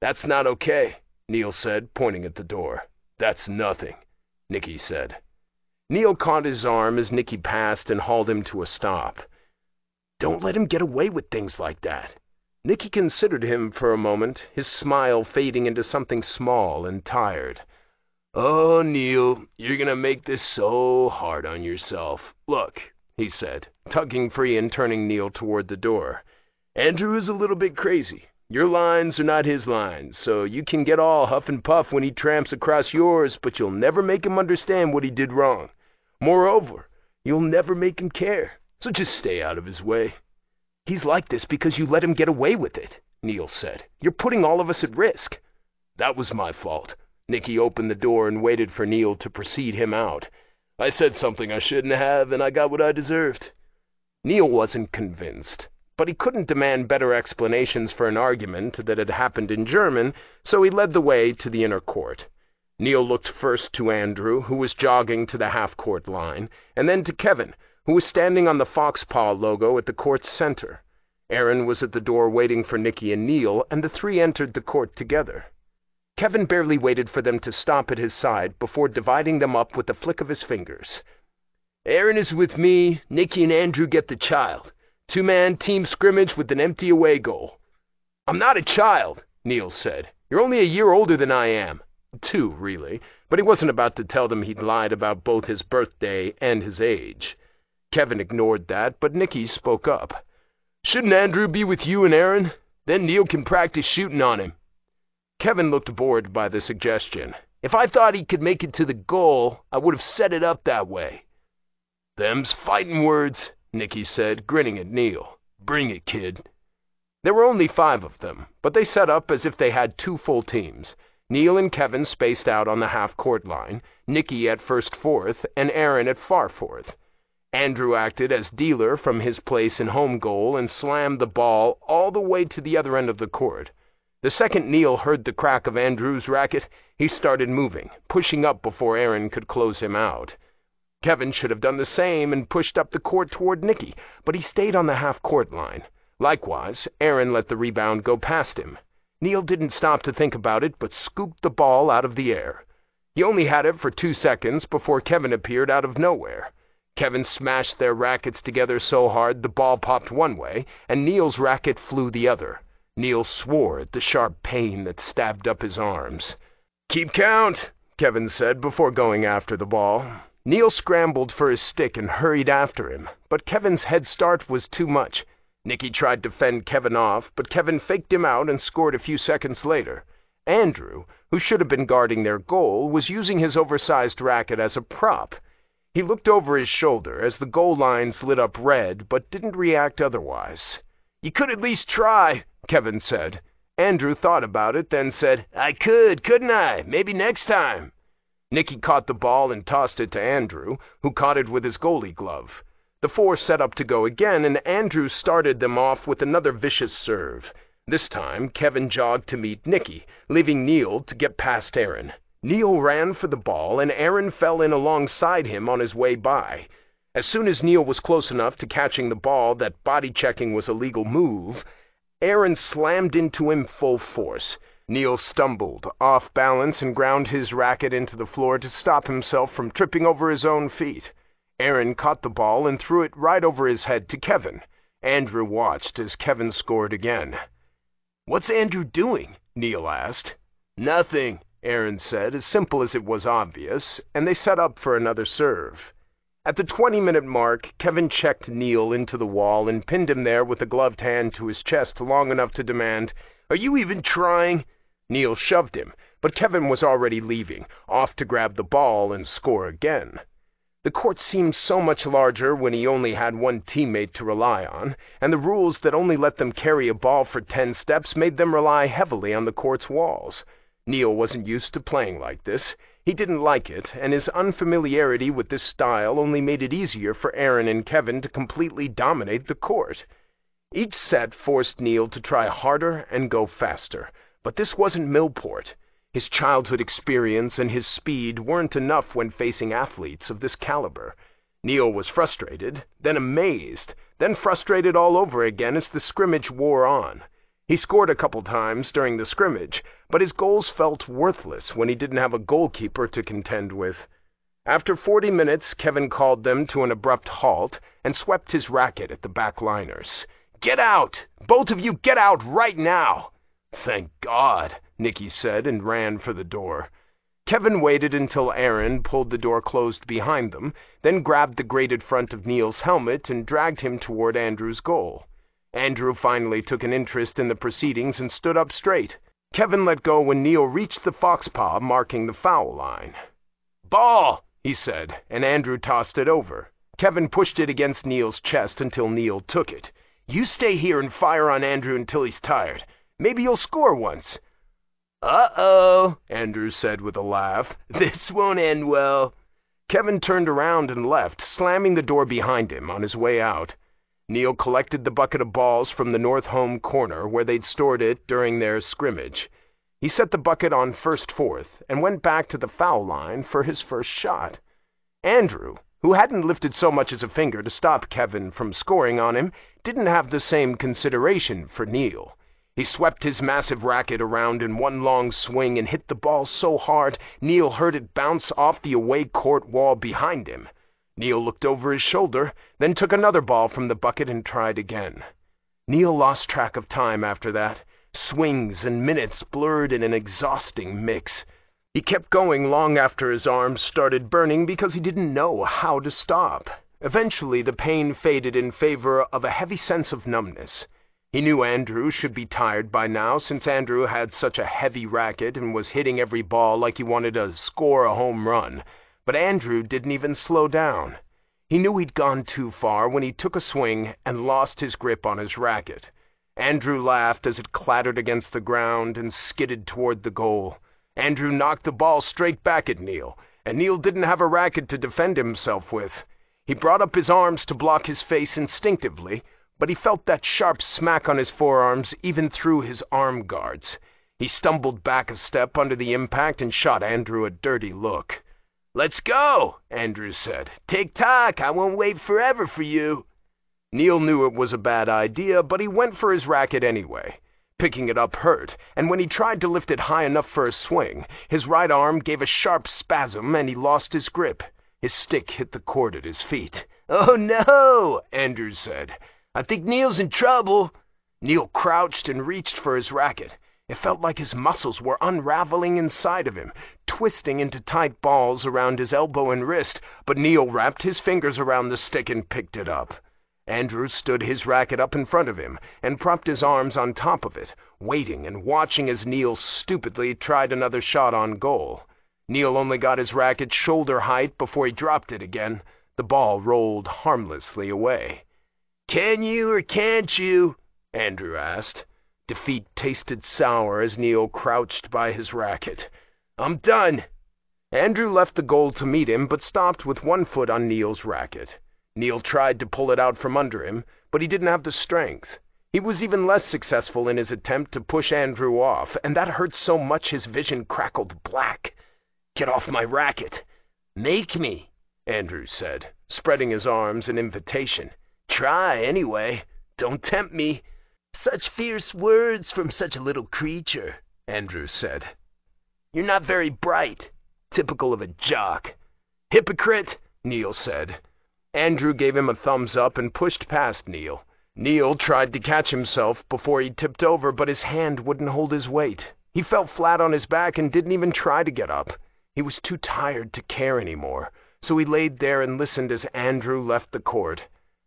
That's not okay, Neil said, pointing at the door. That's nothing. Nicky said. Neil caught his arm as Nicky passed and hauled him to a stop. Don't let him get away with things like that. Nicky considered him for a moment, his smile fading into something small and tired. Oh, Neil, you're going to make this so hard on yourself. Look, he said, tugging free and turning Neil toward the door. Andrew is a little bit crazy. Your lines are not his lines, so you can get all huff and puff when he tramps across yours, but you'll never make him understand what he did wrong. Moreover, you'll never make him care, so just stay out of his way. He's like this because you let him get away with it, Neil said. You're putting all of us at risk. That was my fault. Nicky opened the door and waited for Neil to precede him out. I said something I shouldn't have, and I got what I deserved. Neil wasn't convinced but he couldn't demand better explanations for an argument that had happened in German, so he led the way to the inner court. Neil looked first to Andrew, who was jogging to the half-court line, and then to Kevin, who was standing on the Foxpaw logo at the court's center. Aaron was at the door waiting for Nicky and Neil, and the three entered the court together. Kevin barely waited for them to stop at his side before dividing them up with a flick of his fingers. Aaron is with me, Nicky and Andrew get the child. Two-man team scrimmage with an empty away goal. I'm not a child, Neil said. You're only a year older than I am. Two, really, but he wasn't about to tell them he'd lied about both his birthday and his age. Kevin ignored that, but Nicky spoke up. Shouldn't Andrew be with you and Aaron? Then Neil can practice shooting on him. Kevin looked bored by the suggestion. If I thought he could make it to the goal, I would have set it up that way. Them's fighting words, Nicky said, grinning at Neil. Bring it, kid. There were only five of them, but they set up as if they had two full teams. Neil and Kevin spaced out on the half-court line, Nicky at first fourth, and Aaron at far fourth. Andrew acted as dealer from his place in home goal and slammed the ball all the way to the other end of the court. The second Neil heard the crack of Andrew's racket, he started moving, pushing up before Aaron could close him out. Kevin should have done the same and pushed up the court toward Nicky, but he stayed on the half-court line. Likewise, Aaron let the rebound go past him. Neil didn't stop to think about it, but scooped the ball out of the air. He only had it for two seconds before Kevin appeared out of nowhere. Kevin smashed their rackets together so hard the ball popped one way, and Neil's racket flew the other. Neil swore at the sharp pain that stabbed up his arms. Keep count, Kevin said before going after the ball. Neil scrambled for his stick and hurried after him, but Kevin's head start was too much. Nicky tried to fend Kevin off, but Kevin faked him out and scored a few seconds later. Andrew, who should have been guarding their goal, was using his oversized racket as a prop. He looked over his shoulder as the goal lines lit up red, but didn't react otherwise. You could at least try, Kevin said. Andrew thought about it, then said, I could, couldn't I? Maybe next time. Nicky caught the ball and tossed it to Andrew, who caught it with his goalie glove. The four set up to go again, and Andrew started them off with another vicious serve. This time, Kevin jogged to meet Nicky, leaving Neil to get past Aaron. Neil ran for the ball, and Aaron fell in alongside him on his way by. As soon as Neil was close enough to catching the ball that body checking was a legal move, Aaron slammed into him full force. Neil stumbled, off balance, and ground his racket into the floor to stop himself from tripping over his own feet. Aaron caught the ball and threw it right over his head to Kevin. Andrew watched as Kevin scored again. What's Andrew doing? Neil asked. Nothing, Aaron said, as simple as it was obvious, and they set up for another serve. At the 20 minute mark, Kevin checked Neil into the wall and pinned him there with a gloved hand to his chest long enough to demand, Are you even trying? Neil shoved him, but Kevin was already leaving, off to grab the ball and score again. The court seemed so much larger when he only had one teammate to rely on, and the rules that only let them carry a ball for ten steps made them rely heavily on the court's walls. Neil wasn't used to playing like this. He didn't like it, and his unfamiliarity with this style only made it easier for Aaron and Kevin to completely dominate the court. Each set forced Neil to try harder and go faster, but this wasn't Millport. His childhood experience and his speed weren't enough when facing athletes of this caliber. Neil was frustrated, then amazed, then frustrated all over again as the scrimmage wore on. He scored a couple times during the scrimmage, but his goals felt worthless when he didn't have a goalkeeper to contend with. After 40 minutes, Kevin called them to an abrupt halt and swept his racket at the backliners. Get out! Both of you get out right now! Thank God, Nicky said and ran for the door. Kevin waited until Aaron pulled the door closed behind them, then grabbed the grated front of Neil's helmet and dragged him toward Andrew's goal. Andrew finally took an interest in the proceedings and stood up straight. Kevin let go when Neil reached the fox paw marking the foul line. Ball, he said, and Andrew tossed it over. Kevin pushed it against Neil's chest until Neil took it. You stay here and fire on Andrew until he's tired. Maybe you'll score once. Uh-oh, Andrew said with a laugh. <laughs> This won't end well. Kevin turned around and left, slamming the door behind him on his way out. Neil collected the bucket of balls from the north home corner where they'd stored it during their scrimmage. He set the bucket on first fourth and went back to the foul line for his first shot. Andrew, who hadn't lifted so much as a finger to stop Kevin from scoring on him, didn't have the same consideration for Neil. He swept his massive racket around in one long swing and hit the ball so hard Neil heard it bounce off the away court wall behind him. Neil looked over his shoulder, then took another ball from the bucket and tried again. Neil lost track of time after that. Swings and minutes blurred in an exhausting mix. He kept going long after his arms started burning because he didn't know how to stop. Eventually the pain faded in favor of a heavy sense of numbness. He knew Andrew should be tired by now, since Andrew had such a heavy racket and was hitting every ball like he wanted to score a home run. But Andrew didn't even slow down. He knew he'd gone too far when he took a swing and lost his grip on his racket. Andrew laughed as it clattered against the ground and skidded toward the goal. Andrew knocked the ball straight back at Neil, and Neil didn't have a racket to defend himself with. He brought up his arms to block his face instinctively, but he felt that sharp smack on his forearms even through his arm guards. He stumbled back a step under the impact and shot Andrew a dirty look. Let's go, Andrew said. Tick tock, I won't wait forever for you. Neil knew it was a bad idea, but he went for his racket anyway. Picking it up hurt, and when he tried to lift it high enough for a swing, his right arm gave a sharp spasm and he lost his grip. His stick hit the court at his feet. Oh no, Andrew said. I think Neil's in trouble. Neil crouched and reached for his racket. It felt like his muscles were unraveling inside of him, twisting into tight balls around his elbow and wrist, but Neil wrapped his fingers around the stick and picked it up. Andrew stood his racket up in front of him and propped his arms on top of it, waiting and watching as Neil stupidly tried another shot on goal. Neil only got his racket shoulder height before he dropped it again. The ball rolled harmlessly away. Can you or can't you? Andrew asked. Defeat tasted sour as Neil crouched by his racket. I'm done. Andrew left the goal to meet him, but stopped with one foot on Neil's racket. Neil tried to pull it out from under him, but he didn't have the strength. He was even less successful in his attempt to push Andrew off, and that hurt so much his vision crackled black. Get off my racket. Make me, Andrew said, spreading his arms in invitation. Try, anyway. Don't tempt me. Such fierce words from such a little creature, Andrew said. You're not very bright. Typical of a jock. Hypocrite, Neil said. Andrew gave him a thumbs up and pushed past Neil. Neil tried to catch himself before he tipped over, but his hand wouldn't hold his weight. He fell flat on his back and didn't even try to get up. He was too tired to care anymore, so he laid there and listened as Andrew left the court.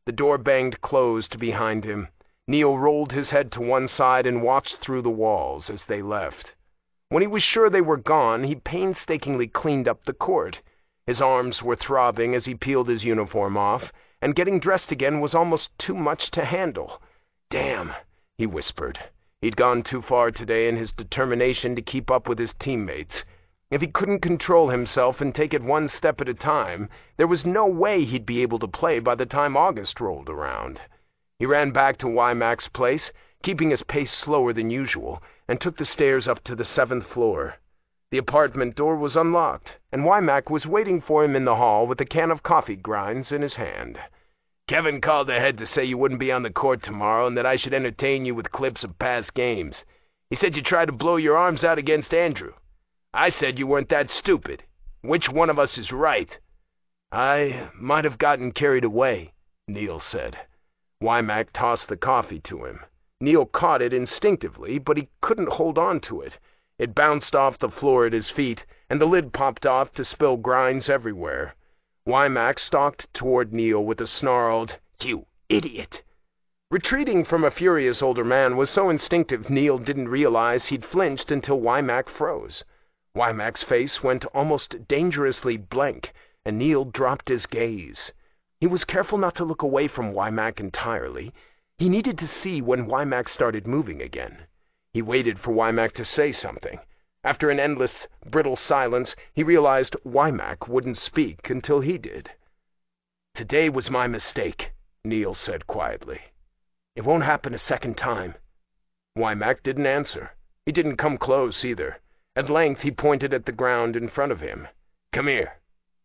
The door banged closed behind him. Neil rolled his head to one side and watched through the walls as they left. When he was sure they were gone, he painstakingly cleaned up the court. His arms were throbbing as he peeled his uniform off, and getting dressed again was almost too much to handle. Damn, he whispered. He'd gone too far today in his determination to keep up with his teammates. If he couldn't control himself and take it one step at a time, there was no way he'd be able to play by the time August rolled around. He ran back to Wymack's place, keeping his pace slower than usual, and took the stairs up to the seventh floor. The apartment door was unlocked, and Wymack was waiting for him in the hall with a can of coffee grinds in his hand. Kevin called ahead to say you wouldn't be on the court tomorrow and that I should entertain you with clips of past games. He said you tried to blow your arms out against Andrew. I said you weren't that stupid. Which one of us is right? I might have gotten carried away, Neil said. Wymack tossed the coffee to him. Neil caught it instinctively, but he couldn't hold on to it. It bounced off the floor at his feet, and the lid popped off to spill grinds everywhere. Wymack stalked toward Neil with a snarled, You idiot! Retreating from a furious older man was so instinctive Neil didn't realize he'd flinched until Wymack froze. Wymack's face went almost dangerously blank, and Neil dropped his gaze. He was careful not to look away from Wymack entirely. He needed to see when Wymack started moving again. He waited for Wymack to say something. After an endless, brittle silence, he realized Wymack wouldn't speak until he did. Today was my mistake, Neil said quietly. It won't happen a second time. Wymack didn't answer. He didn't come close either. At length he pointed at the ground in front of him. Come here.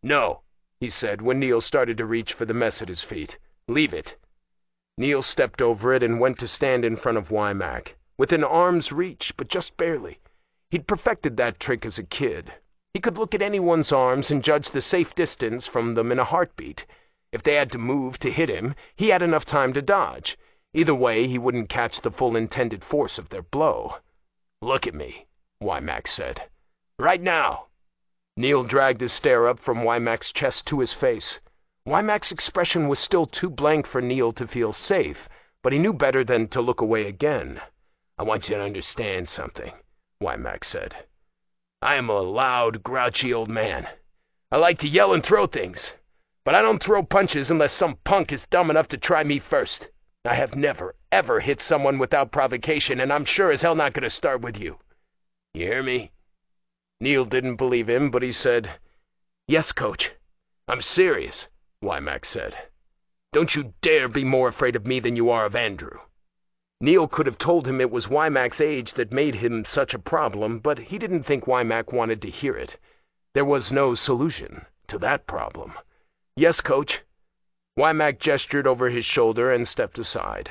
No, he said when Neil started to reach for the mess at his feet. Leave it. Neil stepped over it and went to stand in front of Wymack, within arm's reach, but just barely. He'd perfected that trick as a kid. He could look at anyone's arms and judge the safe distance from them in a heartbeat. If they had to move to hit him, he had enough time to dodge. Either way, he wouldn't catch the full intended force of their blow. Look at me. Wymack said. Right now! Neil dragged his stare up from Wymack's chest to his face. Wymack's expression was still too blank for Neil to feel safe, but he knew better than to look away again. I want you to understand something, Wymack said. I am a loud, grouchy old man. I like to yell and throw things, but I don't throw punches unless some punk is dumb enough to try me first. I have never, ever hit someone without provocation, and I'm sure as hell not going to start with you. You hear me? Neil didn't believe him, but he said, Yes, coach. I'm serious, Wymack said. Don't you dare be more afraid of me than you are of Andrew. Neil could have told him it was Wymack's age that made him such a problem, but he didn't think Wymack wanted to hear it. There was no solution to that problem. Yes, coach. Wymack gestured over his shoulder and stepped aside.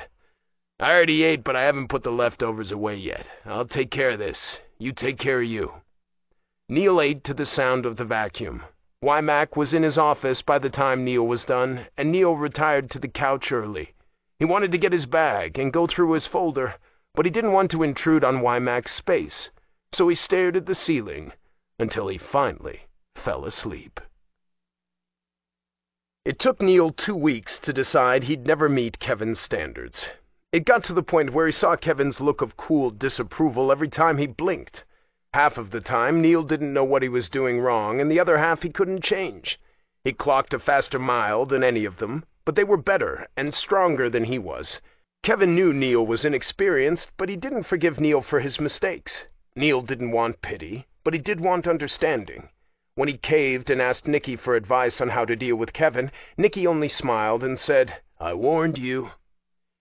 I already ate, but I haven't put the leftovers away yet. I'll take care of this. You take care of you. Neil ate to the sound of the vacuum. Wymack was in his office by the time Neil was done, and Neil retired to the couch early. He wanted to get his bag and go through his folder, but he didn't want to intrude on Wymack's space, so he stared at the ceiling until he finally fell asleep. It took Neil two weeks to decide he'd never meet Kevin's standards. It got to the point where he saw Kevin's look of cool disapproval every time he blinked. Half of the time, Neil didn't know what he was doing wrong, and the other half he couldn't change. He clocked a faster mile than any of them, but they were better and stronger than he was. Kevin knew Neil was inexperienced, but he didn't forgive Neil for his mistakes. Neil didn't want pity, but he did want understanding. When he caved and asked Nicky for advice on how to deal with Kevin, Nicky only smiled and said, I warned you.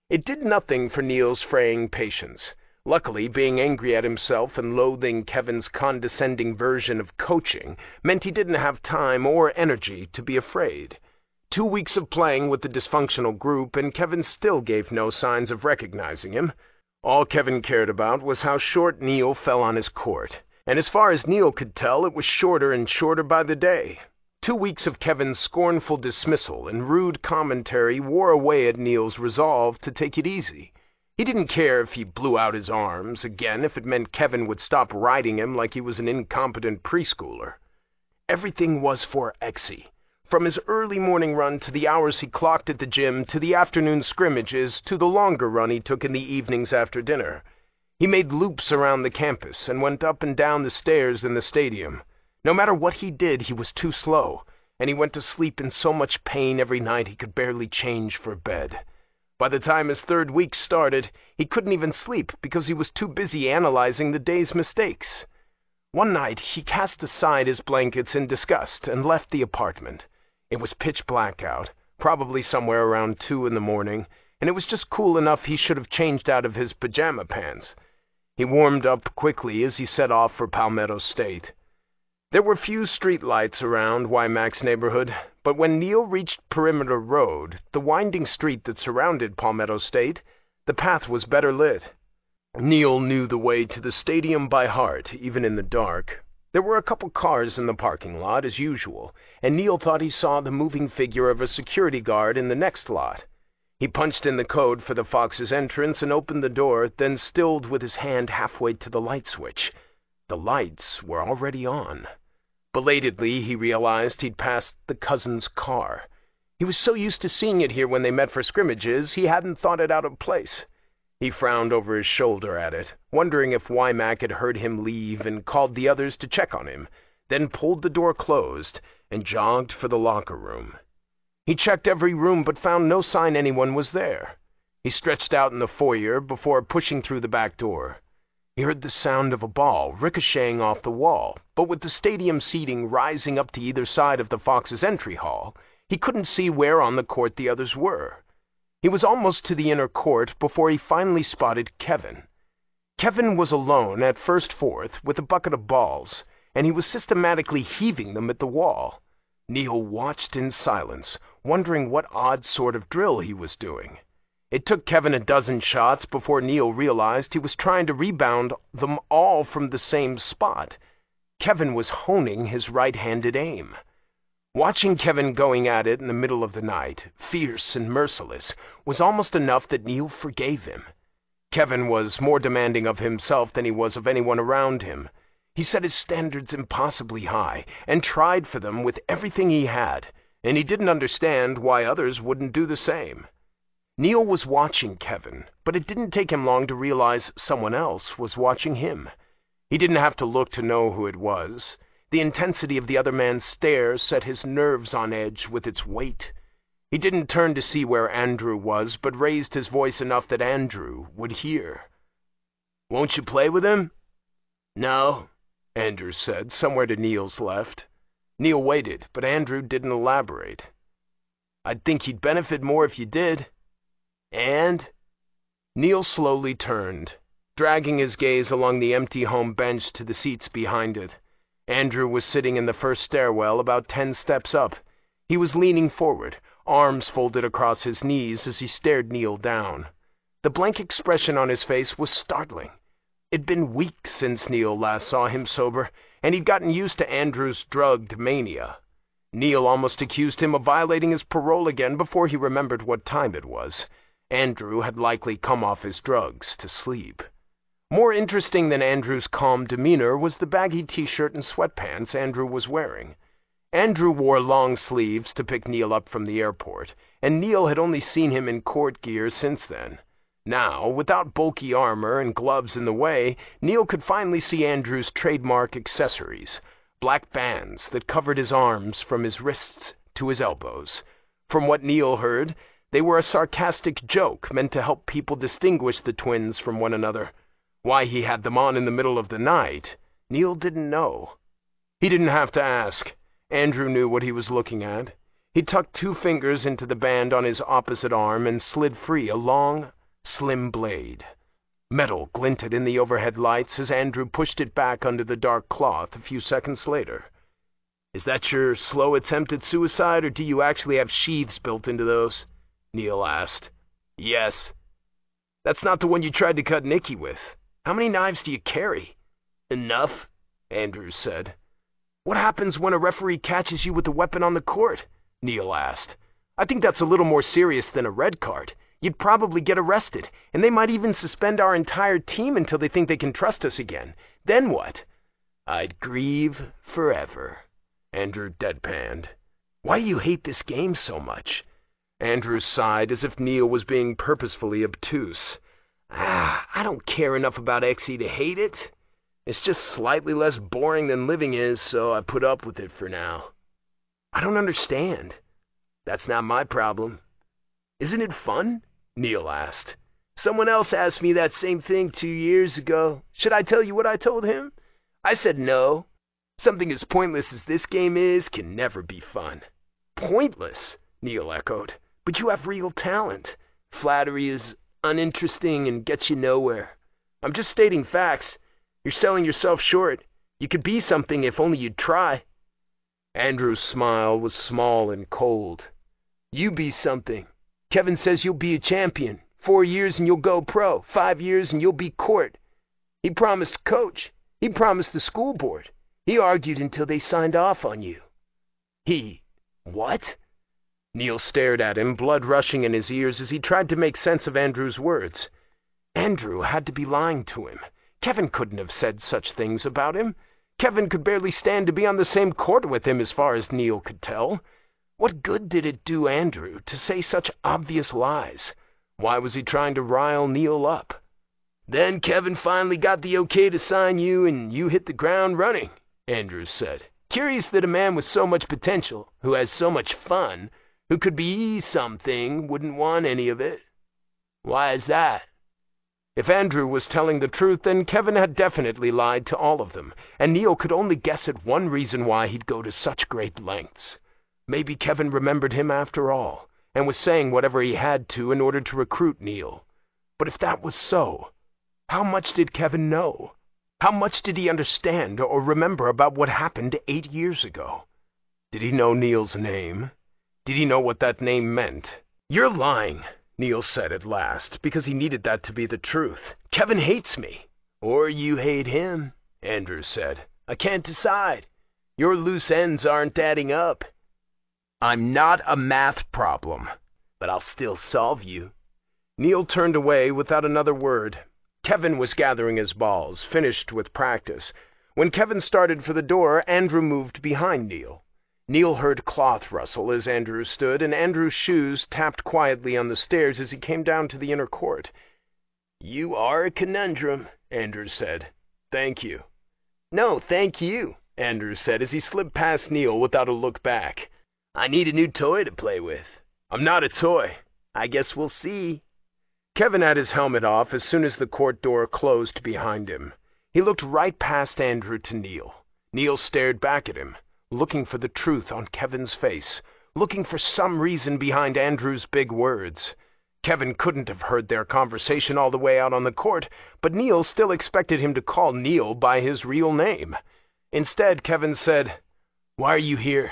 It did nothing for Neil's fraying patience. Luckily, being angry at himself and loathing Kevin's condescending version of coaching meant he didn't have time or energy to be afraid. Two weeks of playing with the dysfunctional group, and Kevin still gave no signs of recognizing him. All Kevin cared about was how short Neil fell on his court, and as far as Neil could tell, it was shorter and shorter by the day. Two weeks of Kevin's scornful dismissal and rude commentary wore away at Neil's resolve to take it easy. He didn't care if he blew out his arms again if it meant Kevin would stop riding him like he was an incompetent preschooler. Everything was for Exy. From his early morning run to the hours he clocked at the gym to the afternoon scrimmages to the longer run he took in the evenings after dinner. He made loops around the campus and went up and down the stairs in the stadium. No matter what he did, he was too slow, and he went to sleep in so much pain every night he could barely change for bed. By the time his third week started, he couldn't even sleep because he was too busy analyzing the day's mistakes. One night he cast aside his blankets in disgust and left the apartment. It was pitch black out, probably somewhere around two in the morning, and it was just cool enough he should have changed out of his pajama pants. He warmed up quickly as he set off for Palmetto State. There were few street lights around Wymack's neighborhood, but when Neil reached Perimeter Road, the winding street that surrounded Palmetto State, the path was better lit. Neil knew the way to the stadium by heart, even in the dark. There were a couple cars in the parking lot, as usual, and Neil thought he saw the moving figure of a security guard in the next lot. He punched in the code for the Fox's entrance and opened the door, then stilled with his hand halfway to the light switch. The lights were already on. Belatedly, he realized he'd passed the cousin's car. He was so used to seeing it here when they met for scrimmages, he hadn't thought it out of place. He frowned over his shoulder at it, wondering if Wymack had heard him leave and called the others to check on him, then pulled the door closed and jogged for the locker room. He checked every room but found no sign anyone was there. He stretched out in the foyer before pushing through the back door. He heard the sound of a ball ricocheting off the wall, but with the stadium seating rising up to either side of the Fox's entry hall, he couldn't see where on the court the others were. He was almost to the inner court before he finally spotted Kevin. Kevin was alone at first fourth with a bucket of balls, and he was systematically heaving them at the wall. Neil watched in silence, wondering what odd sort of drill he was doing. It took Kevin a dozen shots before Neil realized he was trying to rebound them all from the same spot. Kevin was honing his right-handed aim. Watching Kevin going at it in the middle of the night, fierce and merciless, was almost enough that Neil forgave him. Kevin was more demanding of himself than he was of anyone around him. He set his standards impossibly high, and tried for them with everything he had, and he didn't understand why others wouldn't do the same. Neil was watching Kevin, but it didn't take him long to realize someone else was watching him. He didn't have to look to know who it was. The intensity of the other man's stare set his nerves on edge with its weight. He didn't turn to see where Andrew was, but raised his voice enough that Andrew would hear. Won't you play with him? No, Andrew said, somewhere to Neil's left. Neil waited, but Andrew didn't elaborate. I'd think he'd benefit more if you did. And? Neil slowly turned, dragging his gaze along the empty home bench to the seats behind it. Andrew was sitting in the first stairwell about ten steps up. He was leaning forward, arms folded across his knees as he stared Neil down. The blank expression on his face was startling. It'd been weeks since Neil last saw him sober, and he'd gotten used to Andrew's drugged mania. Neil almost accused him of violating his parole again before he remembered what time it was. Andrew had likely come off his drugs to sleep. More interesting than Andrew's calm demeanor was the baggy t-shirt and sweatpants Andrew was wearing. Andrew wore long sleeves to pick Neil up from the airport, and Neil had only seen him in court gear since then. Now, without bulky armor and gloves in the way, Neil could finally see Andrew's trademark accessories, black bands that covered his arms from his wrists to his elbows. From what Neil heard, they were a sarcastic joke meant to help people distinguish the twins from one another. Why he had them on in the middle of the night, Neil didn't know. He didn't have to ask. Andrew knew what he was looking at. He tucked two fingers into the band on his opposite arm and slid free a long, slim blade. Metal glinted in the overhead lights as Andrew pushed it back under the dark cloth a few seconds later. Is that your slow attempt at suicide, or do you actually have sheaths built into those? Neil asked. Yes. That's not the one you tried to cut Nicky with. How many knives do you carry? Enough, Andrews said. What happens when a referee catches you with a weapon on the court? Neil asked. I think that's a little more serious than a red card. You'd probably get arrested, and they might even suspend our entire team until they think they can trust us again. Then what? I'd grieve forever. Andrew deadpanned. Why do you hate this game so much? Andrew sighed as if Neil was being purposefully obtuse. Ah, I don't care enough about Exy to hate it. It's just slightly less boring than living is, so I put up with it for now. I don't understand. That's not my problem. Isn't it fun? Neil asked. Someone else asked me that same thing two years ago. Should I tell you what I told him? I said no. Something as pointless as this game is can never be fun. Pointless? Neil echoed. But you have real talent. Flattery is uninteresting and gets you nowhere. I'm just stating facts. You're selling yourself short. You could be something if only you'd try. Andrew's smile was small and cold. You be something. Kevin says you'll be a champion. Four years and you'll go pro. Five years and you'll be court. He promised coach. He promised the school board. He argued until they signed off on you. He... what? Neil stared at him, blood rushing in his ears as he tried to make sense of Andrew's words. Andrew had to be lying to him. Kevin couldn't have said such things about him. Kevin could barely stand to be on the same court with him as far as Neil could tell. What good did it do Andrew to say such obvious lies? Why was he trying to rile Neil up? Then Kevin finally got the okay to sign you, and you hit the ground running, Andrews said. Curious that a man with so much potential, who has so much fun, who could be something, wouldn't want any of it. Why is that? If Andrew was telling the truth, then Kevin had definitely lied to all of them, and Neil could only guess at one reason why he'd go to such great lengths. Maybe Kevin remembered him after all, and was saying whatever he had to in order to recruit Neil. But if that was so, how much did Kevin know? How much did he understand or remember about what happened eight years ago? Did he know Neil's name? Did he know what that name meant? You're lying, Neil said at last, because he needed that to be the truth. Kevin hates me. Or you hate him, Andrews said. I can't decide. Your loose ends aren't adding up. I'm not a math problem, but I'll still solve you. Neil turned away without another word. Kevin was gathering his balls, finished with practice. When Kevin started for the door, Andrew moved behind Neil. Neil heard cloth rustle as Andrew stood, and Andrew's shoes tapped quietly on the stairs as he came down to the inner court. You are a conundrum, Andrews said. Thank you. No, thank you, Andrews said as he slipped past Neil without a look back. I need a new toy to play with. I'm not a toy. I guess we'll see. Kevin had his helmet off as soon as the court door closed behind him. He looked right past Andrew to Neil. Neil stared back at him looking for the truth on Kevin's face, looking for some reason behind Andrew's big words. Kevin couldn't have heard their conversation all the way out on the court, but Neil still expected him to call Neil by his real name. Instead, Kevin said, Why are you here?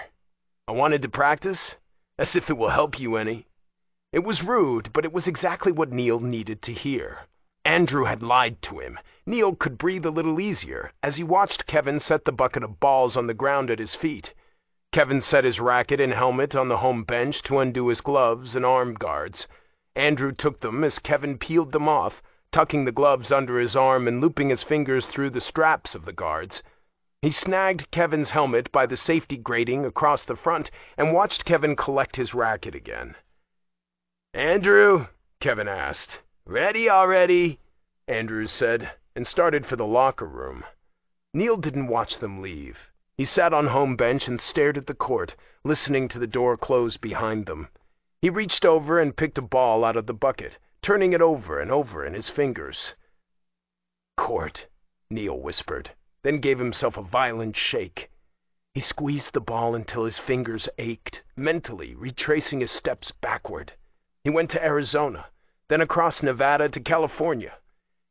I wanted to practice, as if it will help you any. It was rude, but it was exactly what Neil needed to hear. Andrew had lied to him. Neil could breathe a little easier as he watched Kevin set the bucket of balls on the ground at his feet. Kevin set his racket and helmet on the home bench to undo his gloves and arm guards. Andrew took them as Kevin peeled them off, tucking the gloves under his arm and looping his fingers through the straps of the guards. He snagged Kevin's helmet by the safety grating across the front and watched Kevin collect his racket again. Andrew, Kevin asked. Ready already? Andrews said, and started for the locker room. Neil didn't watch them leave. He sat on home bench and stared at the court, listening to the door close behind them. He reached over and picked a ball out of the bucket, turning it over and over in his fingers. Court, Neil whispered, then gave himself a violent shake. He squeezed the ball until his fingers ached, mentally retracing his steps backward. He went to Arizona, then across Nevada to California.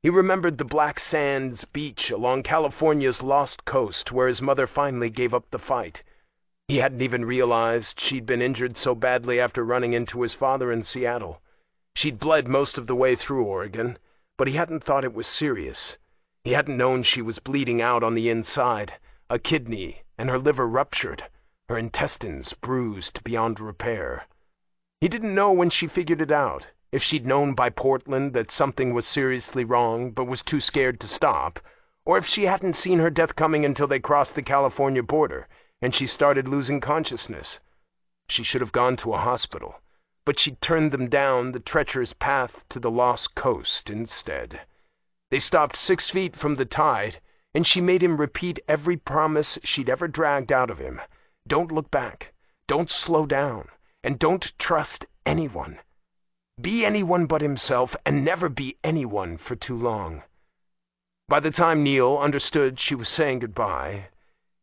He remembered the Black Sands beach along California's lost coast where his mother finally gave up the fight. He hadn't even realized she'd been injured so badly after running into his father in Seattle. She'd bled most of the way through Oregon, but he hadn't thought it was serious. He hadn't known she was bleeding out on the inside, a kidney and her liver ruptured, her intestines bruised beyond repair. He didn't know when she figured it out, if she'd known by Portland that something was seriously wrong but was too scared to stop, or if she hadn't seen her death coming until they crossed the California border and she started losing consciousness. She should have gone to a hospital, but she turned them down the treacherous path to the lost coast instead. They stopped six feet from the tide, and she made him repeat every promise she'd ever dragged out of him. Don't look back. Don't slow down. And don't trust anyone. Be anyone but himself, and never be anyone for too long. By the time Neil understood she was saying goodbye,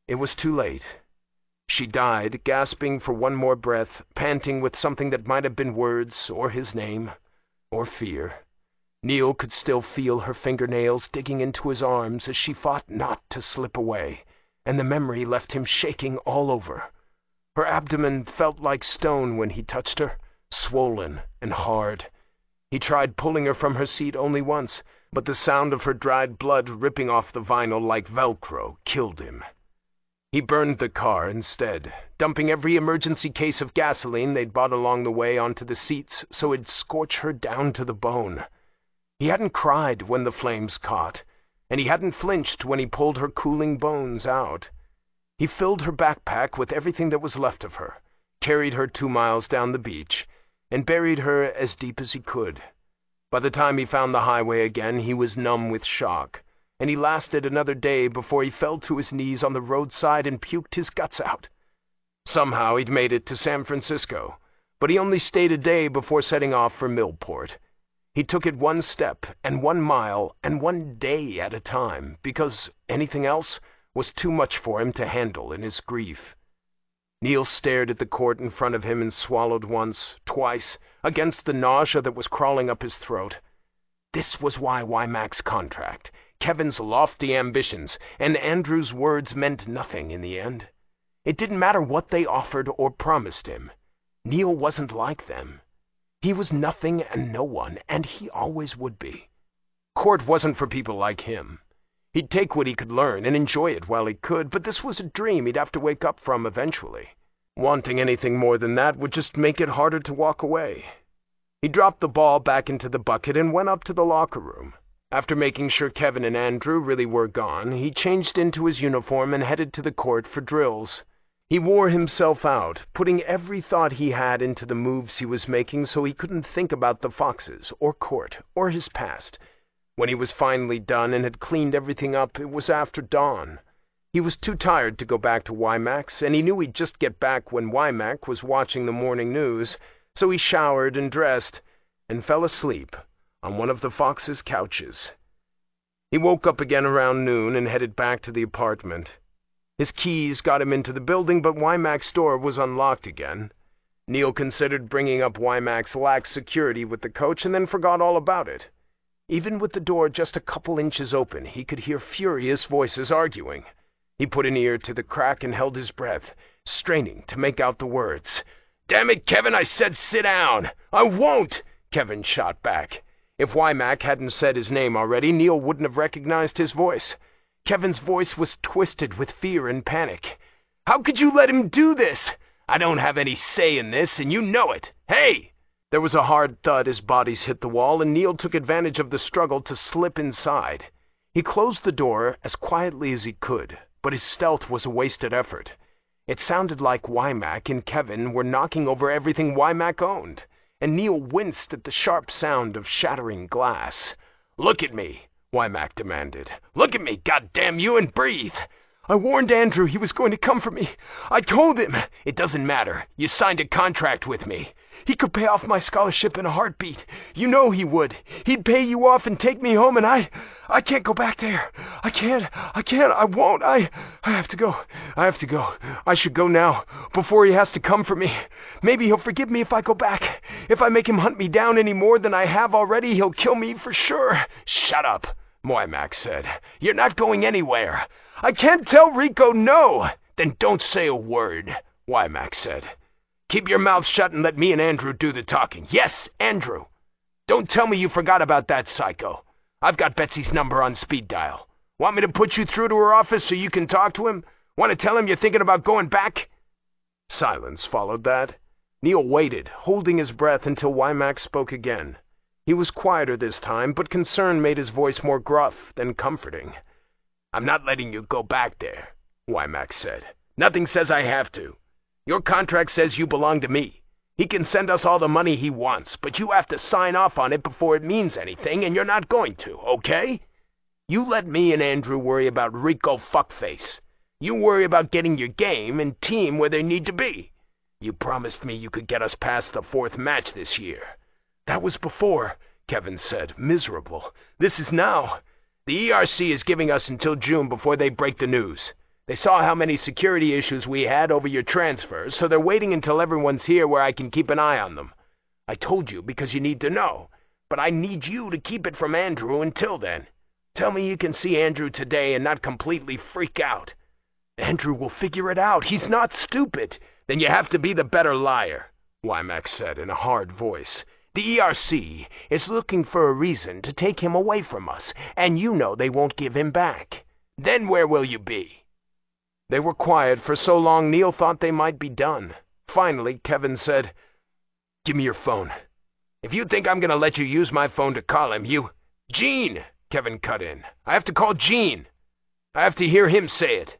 it was too late. She died, gasping for one more breath, panting with something that might have been words, or his name, or fear. Neil could still feel her fingernails digging into his arms as she fought not to slip away, and the memory left him shaking all over. Her abdomen felt like stone when he touched her, swollen and hard. He tried pulling her from her seat only once, but the sound of her dried blood ripping off the vinyl like Velcro killed him. He burned the car instead, dumping every emergency case of gasoline they'd bought along the way onto the seats so it'd scorch her down to the bone. He hadn't cried when the flames caught, and he hadn't flinched when he pulled her cooling bones out. He filled her backpack with everything that was left of her, carried her two miles down the beach, and buried her as deep as he could. By the time he found the highway again, he was numb with shock, and he lasted another day before he fell to his knees on the roadside and puked his guts out. Somehow he'd made it to San Francisco, but he only stayed a day before setting off for Millport. He took it one step and one mile and one day at a time, because anything else was too much for him to handle in his grief. Neil stared at the court in front of him and swallowed once, twice, against the nausea that was crawling up his throat. This was why Wymack's contract, Kevin's lofty ambitions, and Andrew's words meant nothing in the end. It didn't matter what they offered or promised him. Neil wasn't like them. He was nothing and no one, and he always would be. Court wasn't for people like him. He'd take what he could learn and enjoy it while he could, but this was a dream he'd have to wake up from eventually. Wanting anything more than that would just make it harder to walk away. He dropped the ball back into the bucket and went up to the locker room. After making sure Kevin and Andrew really were gone, he changed into his uniform and headed to the court for drills. He wore himself out, putting every thought he had into the moves he was making so he couldn't think about the Foxes, or court, or his past. When he was finally done and had cleaned everything up, it was after dawn. He was too tired to go back to Wymack's, and he knew he'd just get back when Wymack was watching the morning news, so he showered and dressed, and fell asleep on one of the Foxes' couches. He woke up again around noon and headed back to the apartment. His keys got him into the building, but Wymack's door was unlocked again. Neil considered bringing up Wymack's lax security with the coach and then forgot all about it. Even with the door just a couple inches open, he could hear furious voices arguing. He put an ear to the crack and held his breath, straining to make out the words. Damn it, Kevin, I said sit down! I won't! Kevin shot back. If Wymack hadn't said his name already, Neil wouldn't have recognized his voice. Kevin's voice was twisted with fear and panic. How could you let him do this? I don't have any say in this, and you know it. Hey! There was a hard thud as bodies hit the wall, and Neil took advantage of the struggle to slip inside. He closed the door as quietly as he could, but his stealth was a wasted effort. It sounded like Wymack and Kevin were knocking over everything Wymack owned, and Neil winced at the sharp sound of shattering glass. Look at me! Wymack demanded. Look at me, goddamn you, and breathe! I warned Andrew he was going to come for me. I told him. It doesn't matter. You signed a contract with me. He could pay off my scholarship in a heartbeat. You know he would. He'd pay you off and take me home, and I... I can't go back there. I can't. I can't. I won't. I... I have to go. I have to go. I should go now, before he has to come for me. Maybe he'll forgive me if I go back. If I make him hunt me down any more than I have already, he'll kill me for sure. Shut up. Wymack said. You're not going anywhere. I can't tell Rico no. Then don't say a word, Wymack said. Keep your mouth shut and let me and Andrew do the talking. Yes, Andrew. Don't tell me you forgot about that psycho. I've got Betsy's number on speed dial. Want me to put you through to her office so you can talk to him? Want to tell him you're thinking about going back? Silence followed that. Neil waited, holding his breath until Wymack spoke again. He was quieter this time, but concern made his voice more gruff than comforting. I'm not letting you go back there, Wymack said. Nothing says I have to. Your contract says you belong to me. He can send us all the money he wants, but you have to sign off on it before it means anything, and you're not going to, okay? You let me and Andrew worry about Rico Fuckface. You worry about getting your game and team where they need to be. You promised me you could get us past the fourth match this year. That was before, Kevin said, miserable. This is now. The ERC is giving us until June before they break the news. They saw how many security issues we had over your transfers, so they're waiting until everyone's here where I can keep an eye on them. I told you because you need to know, but I need you to keep it from Andrew until then. Tell me you can see Andrew today and not completely freak out. Andrew will figure it out. He's not stupid. Then you have to be the better liar, Wymack said in a hard voice. The ERC is looking for a reason to take him away from us, and you know they won't give him back. Then where will you be? They were quiet for so long Neil thought they might be done. Finally, Kevin said, Give me your phone. If you think I'm going to let you use my phone to call him, you... Gene! Kevin cut in. I have to call Gene. I have to hear him say it.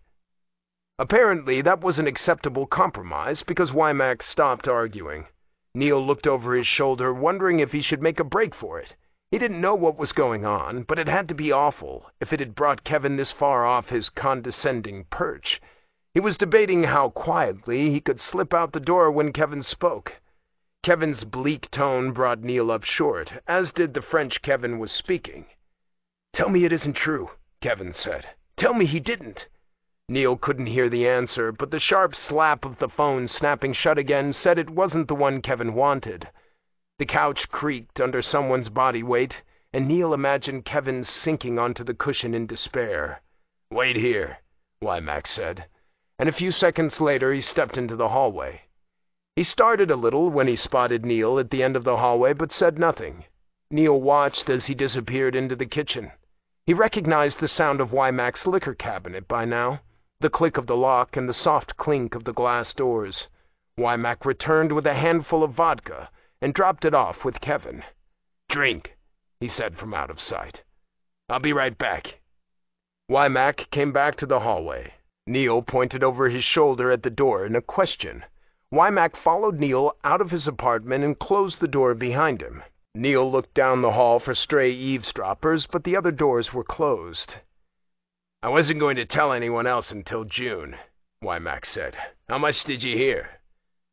Apparently, that was an acceptable compromise because Wymack stopped arguing. Neil looked over his shoulder, wondering if he should make a break for it. He didn't know what was going on, but it had to be awful if it had brought Kevin this far off his condescending perch. He was debating how quietly he could slip out the door when Kevin spoke. Kevin's bleak tone brought Neil up short, as did the French Kevin was speaking. Tell me it isn't true, Kevin said. Tell me he didn't. Neil couldn't hear the answer, but the sharp slap of the phone snapping shut again said it wasn't the one Kevin wanted. The couch creaked under someone's body weight, and Neil imagined Kevin sinking onto the cushion in despair. Wait here, Wymack said, and a few seconds later he stepped into the hallway. He started a little when he spotted Neil at the end of the hallway, but said nothing. Neil watched as he disappeared into the kitchen. He recognized the sound of Wymack's liquor cabinet by now, the click of the lock and the soft clink of the glass doors. Wymack returned with a handful of vodka and dropped it off with Kevin. Drink, he said from out of sight. I'll be right back. Wymack came back to the hallway. Neil pointed over his shoulder at the door in a question. Wymack followed Neil out of his apartment and closed the door behind him. Neil looked down the hall for stray eavesdroppers, but the other doors were closed. I wasn't going to tell anyone else until June, Wymack said. How much did you hear?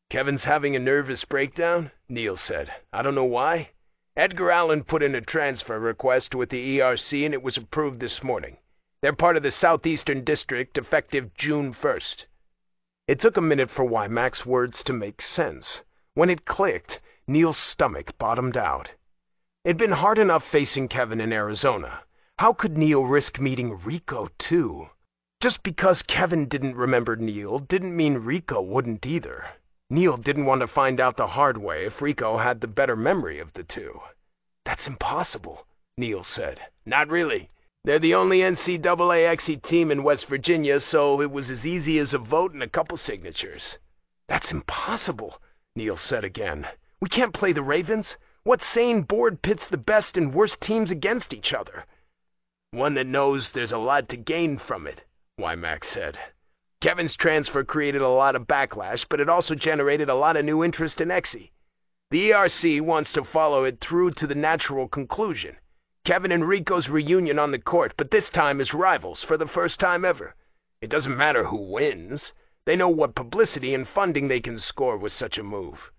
Kevin's having a nervous breakdown? Neil said. I don't know why. Edgar Allan put in a transfer request with the ERC and it was approved this morning. They're part of the Southeastern District effective June 1st. It took a minute for Wymack's words to make sense. When it clicked, Neil's stomach bottomed out. It'd been hard enough facing Kevin in Arizona. How could Neil risk meeting Rico, too? Just because Kevin didn't remember Neil didn't mean Rico wouldn't either. Neil didn't want to find out the hard way if Rico had the better memory of the two. That's impossible, Neil said. Not really. They're the only NCAA team in West Virginia, so it was as easy as a vote and a couple signatures. That's impossible, Neil said again. We can't play the Ravens. What sane board pits the best and worst teams against each other? One that knows there's a lot to gain from it, Wymack said. Kevin's transfer created a lot of backlash, but it also generated a lot of new interest in Exy. The ERC wants to follow it through to the natural conclusion. Kevin and Rico's reunion on the court, but this time as rivals for the first time ever. It doesn't matter who wins. They know what publicity and funding they can score with such a move.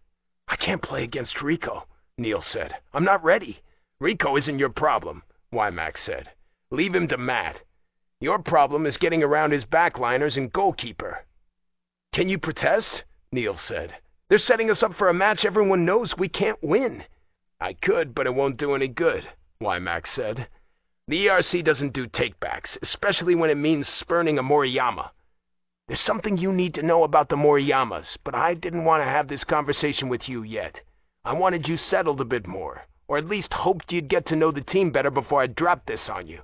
I can't play against Rico, Neil said. I'm not ready. Rico isn't your problem, Wymack said. Leave him to Matt. Your problem is getting around his backliners and goalkeeper. Can you protest? Neil said. They're setting us up for a match everyone knows we can't win. I could, but it won't do any good, Wymack said. The ERC doesn't do takebacks, especially when it means spurning a Moriyama. There's something you need to know about the Moriyamas, but I didn't want to have this conversation with you yet. I wanted you settled a bit more, or at least hoped you'd get to know the team better before I dropped this on you.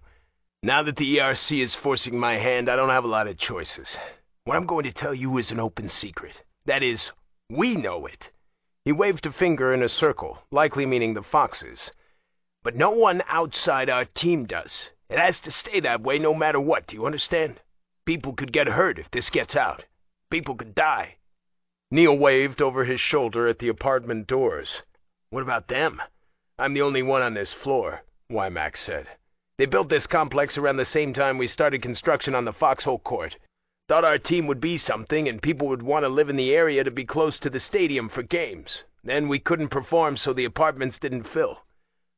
Now that the ERC is forcing my hand, I don't have a lot of choices. What I'm going to tell you is an open secret. That is, we know it. He waved a finger in a circle, likely meaning the Foxes. But no one outside our team does. It has to stay that way no matter what, do you understand? People could get hurt if this gets out. People could die. Neil waved over his shoulder at the apartment doors. What about them? I'm the only one on this floor, Wymack said. They built this complex around the same time we started construction on the Foxhole Court. Thought our team would be something and people would want to live in the area to be close to the stadium for games. Then we couldn't perform so the apartments didn't fill.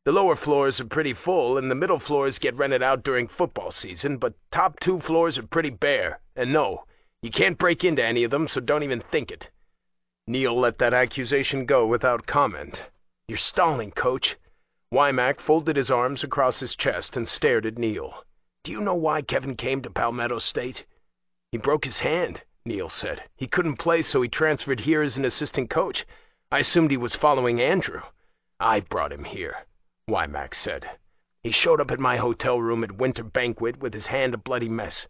The lower floors are pretty full and the middle floors get rented out during football season, but top two floors are pretty bare. And no, you can't break into any of them, so don't even think it. Neil let that accusation go without comment. You're stalling, coach. Wymack folded his arms across his chest and stared at Neil. Do you know why Kevin came to Palmetto State? He broke his hand, Neil said. He couldn't play, so he transferred here as an assistant coach. I assumed he was following Andrew. I brought him here, Wymack said. He showed up at my hotel room at Winter Banquet with his hand a bloody mess.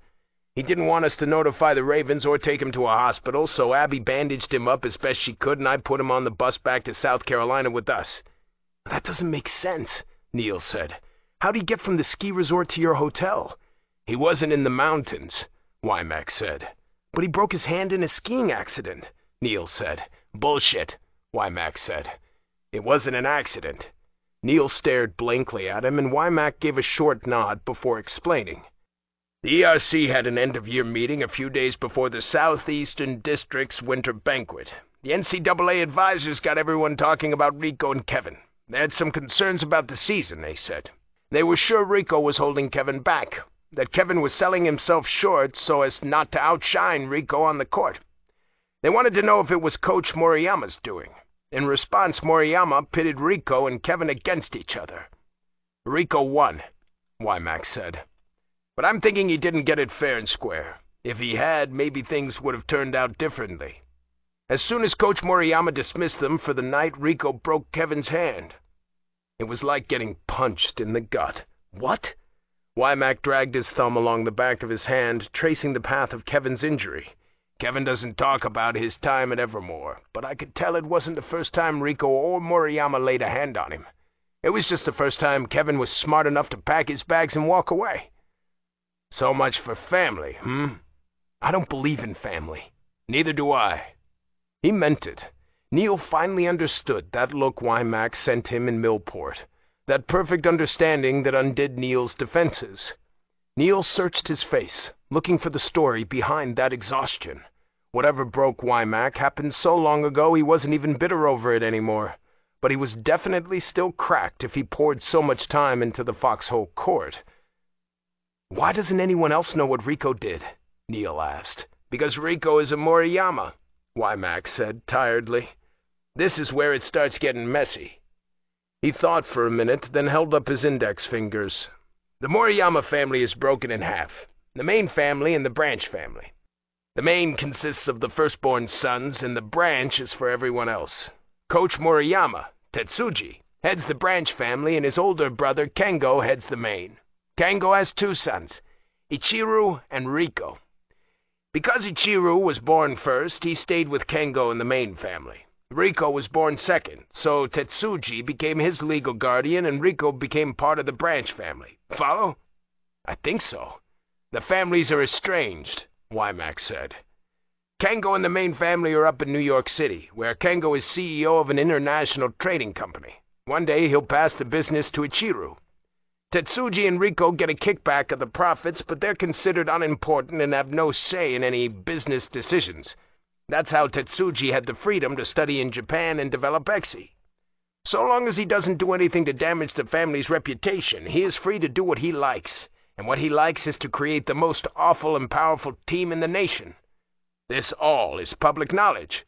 He didn't want us to notify the Ravens or take him to a hospital, so Abby bandaged him up as best she could, and I put him on the bus back to South Carolina with us. That doesn't make sense, Neil said. How'd he get from the ski resort to your hotel? He wasn't in the mountains. Wymack said. But he broke his hand in a skiing accident, Neil said. Bullshit, Wymack said. It wasn't an accident. Neil stared blankly at him, and Wymack gave a short nod before explaining. The ERC had an end-of-year meeting a few days before the Southeastern District's winter banquet. The NCAA advisors got everyone talking about Rico and Kevin. They had some concerns about the season, they said. They were sure Rico was holding Kevin back, that Kevin was selling himself short so as not to outshine Rico on the court. They wanted to know if it was Coach Moriyama's doing. In response, Moriyama pitted Rico and Kevin against each other. Rico won, Wymack said. But I'm thinking he didn't get it fair and square. If he had, maybe things would have turned out differently. As soon as Coach Moriyama dismissed them for the night, Rico broke Kevin's hand. It was like getting punched in the gut. What? Wymack dragged his thumb along the back of his hand, tracing the path of Kevin's injury. Kevin doesn't talk about his time at Evermore, but I could tell it wasn't the first time Rico or Moriyama laid a hand on him. It was just the first time Kevin was smart enough to pack his bags and walk away. So much for family, hmm? I don't believe in family. Neither do I. He meant it. Neil finally understood that look Wymack sent him in Millport that perfect understanding that undid Neil's defenses. Neil searched his face, looking for the story behind that exhaustion. Whatever broke Wymack happened so long ago he wasn't even bitter over it anymore, but he was definitely still cracked if he poured so much time into the Foxhole Court. Why doesn't anyone else know what Rico did? Neil asked. Because Rico is a Moriyama, Wymack said tiredly. This is where it starts getting messy. He thought for a minute, then held up his index fingers. The Moriyama family is broken in half. The main family and the branch family. The main consists of the firstborn sons, and the branch is for everyone else. Coach Moriyama, Tetsuji, heads the branch family, and his older brother Kengo heads the main. Kengo has two sons, Ichiru and Rico. Because Ichiru was born first, he stayed with Kengo in the main family. Rico was born second, so Tetsuji became his legal guardian and Rico became part of the branch family. Follow? I think so. The families are estranged, Wymack said. Kengo and the main family are up in New York City, where Kengo is CEO of an international trading company. One day he'll pass the business to Ichiru. Tetsuji and Rico get a kickback of the profits, but they're considered unimportant and have no say in any business decisions. That's how Tetsuji had the freedom to study in Japan and develop Exy. So long as he doesn't do anything to damage the family's reputation, he is free to do what he likes, and what he likes is to create the most awful and powerful team in the nation. This all is public knowledge.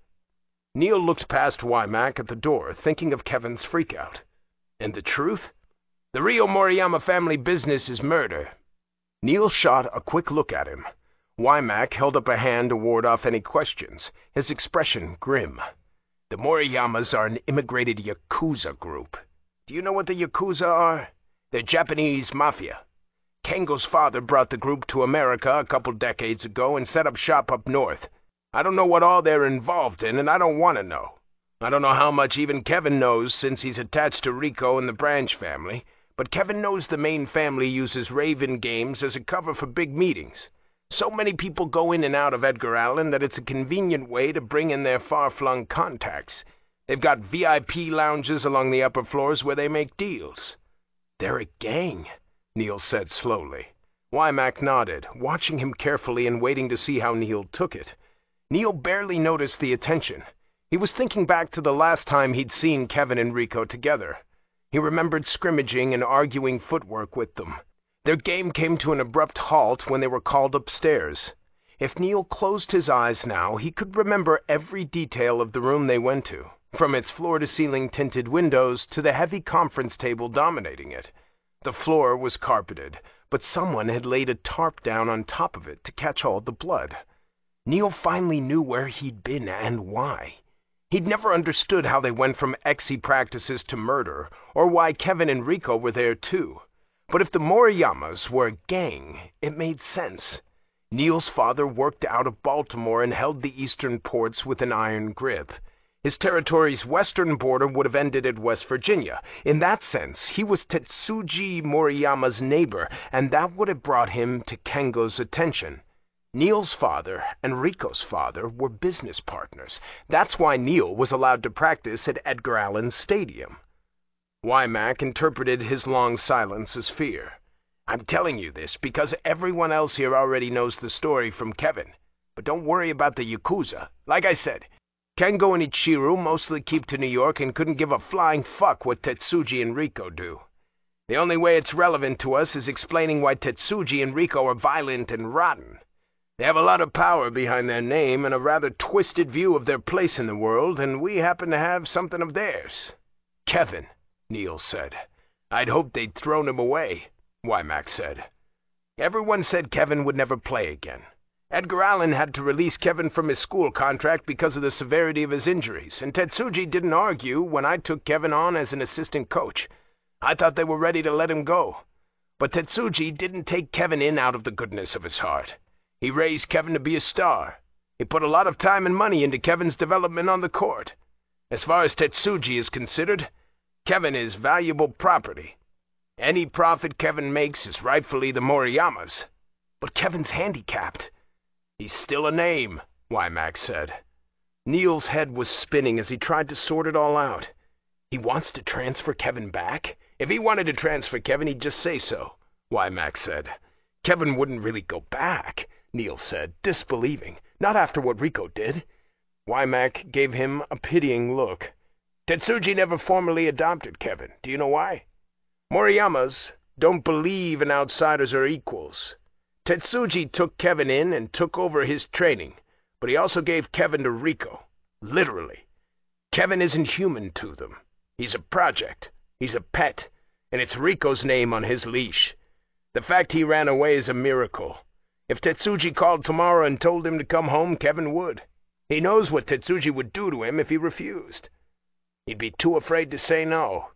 Neil looked past Wymack at the door, thinking of Kevin's freakout. And the truth? The Rio Moriyama family business is murder. Neil shot a quick look at him. Wymack held up a hand to ward off any questions, his expression grim. The Moriyamas are an immigrated Yakuza group. Do you know what the Yakuza are? They're Japanese mafia. Kengo's father brought the group to America a couple decades ago and set up shop up north. I don't know what all they're involved in, and I don't want to know. I don't know how much even Kevin knows since he's attached to Rico and the Branch family, but Kevin knows the main family uses Raven Games as a cover for big meetings. So many people go in and out of Edgar Allan that it's a convenient way to bring in their far-flung contacts. They've got VIP lounges along the upper floors where they make deals. They're a gang, Neil said slowly. Wymack nodded, watching him carefully and waiting to see how Neil took it. Neil barely noticed the attention. He was thinking back to the last time he'd seen Kevin and Rico together. He remembered scrimmaging and arguing footwork with them. Their game came to an abrupt halt when they were called upstairs. If Neil closed his eyes now, he could remember every detail of the room they went to, from its floor-to-ceiling tinted windows to the heavy conference table dominating it. The floor was carpeted, but someone had laid a tarp down on top of it to catch all the blood. Neil finally knew where he'd been and why. He'd never understood how they went from Exy practices to murder, or why Kevin and Rico were there too. But if the Moriyamas were a gang, it made sense. Neil's father worked out of Baltimore and held the eastern ports with an iron grip. His territory's western border would have ended at West Virginia. In that sense, he was Tetsuji Moriyama's neighbor, and that would have brought him to Kengo's attention. Neil's father and Rico's father were business partners. That's why Neil was allowed to practice at Edgar Allan Stadium. Wymack interpreted his long silence as fear. I'm telling you this because everyone else here already knows the story from Kevin. But don't worry about the Yakuza. Like I said, Kengo and Ichiro mostly keep to New York and couldn't give a flying fuck what Tetsuji and Rico do. The only way it's relevant to us is explaining why Tetsuji and Rico are violent and rotten. They have a lot of power behind their name and a rather twisted view of their place in the world, and we happen to have something of theirs. Kevin, Neil said. I'd hoped they'd thrown him away, Wymack said. Everyone said Kevin would never play again. Edgar Allan had to release Kevin from his school contract because of the severity of his injuries, and Tetsuji didn't argue when I took Kevin on as an assistant coach. I thought they were ready to let him go. But Tetsuji didn't take Kevin in out of the goodness of his heart. He raised Kevin to be a star. He put a lot of time and money into Kevin's development on the court. As far as Tetsuji is considered, Kevin is valuable property. Any profit Kevin makes is rightfully the Moriyama's. But Kevin's handicapped. He's still a name, Wymack said. Neil's head was spinning as he tried to sort it all out. He wants to transfer Kevin back? If he wanted to transfer Kevin, he'd just say so, Wymack said. Kevin wouldn't really go back. Neil said, disbelieving. Not after what Rico did. Wymack gave him a pitying look. Tetsuji never formally adopted Kevin. Do you know why? Moriyamas don't believe in outsiders or equals. Tetsuji took Kevin in and took over his training, but he also gave Kevin to Rico. Literally. Kevin isn't human to them. He's a project. He's a pet. And it's Rico's name on his leash. The fact he ran away is a miracle. If Tetsuji called tomorrow and told him to come home, Kevin would. He knows what Tetsuji would do to him if he refused. He'd be too afraid to say no.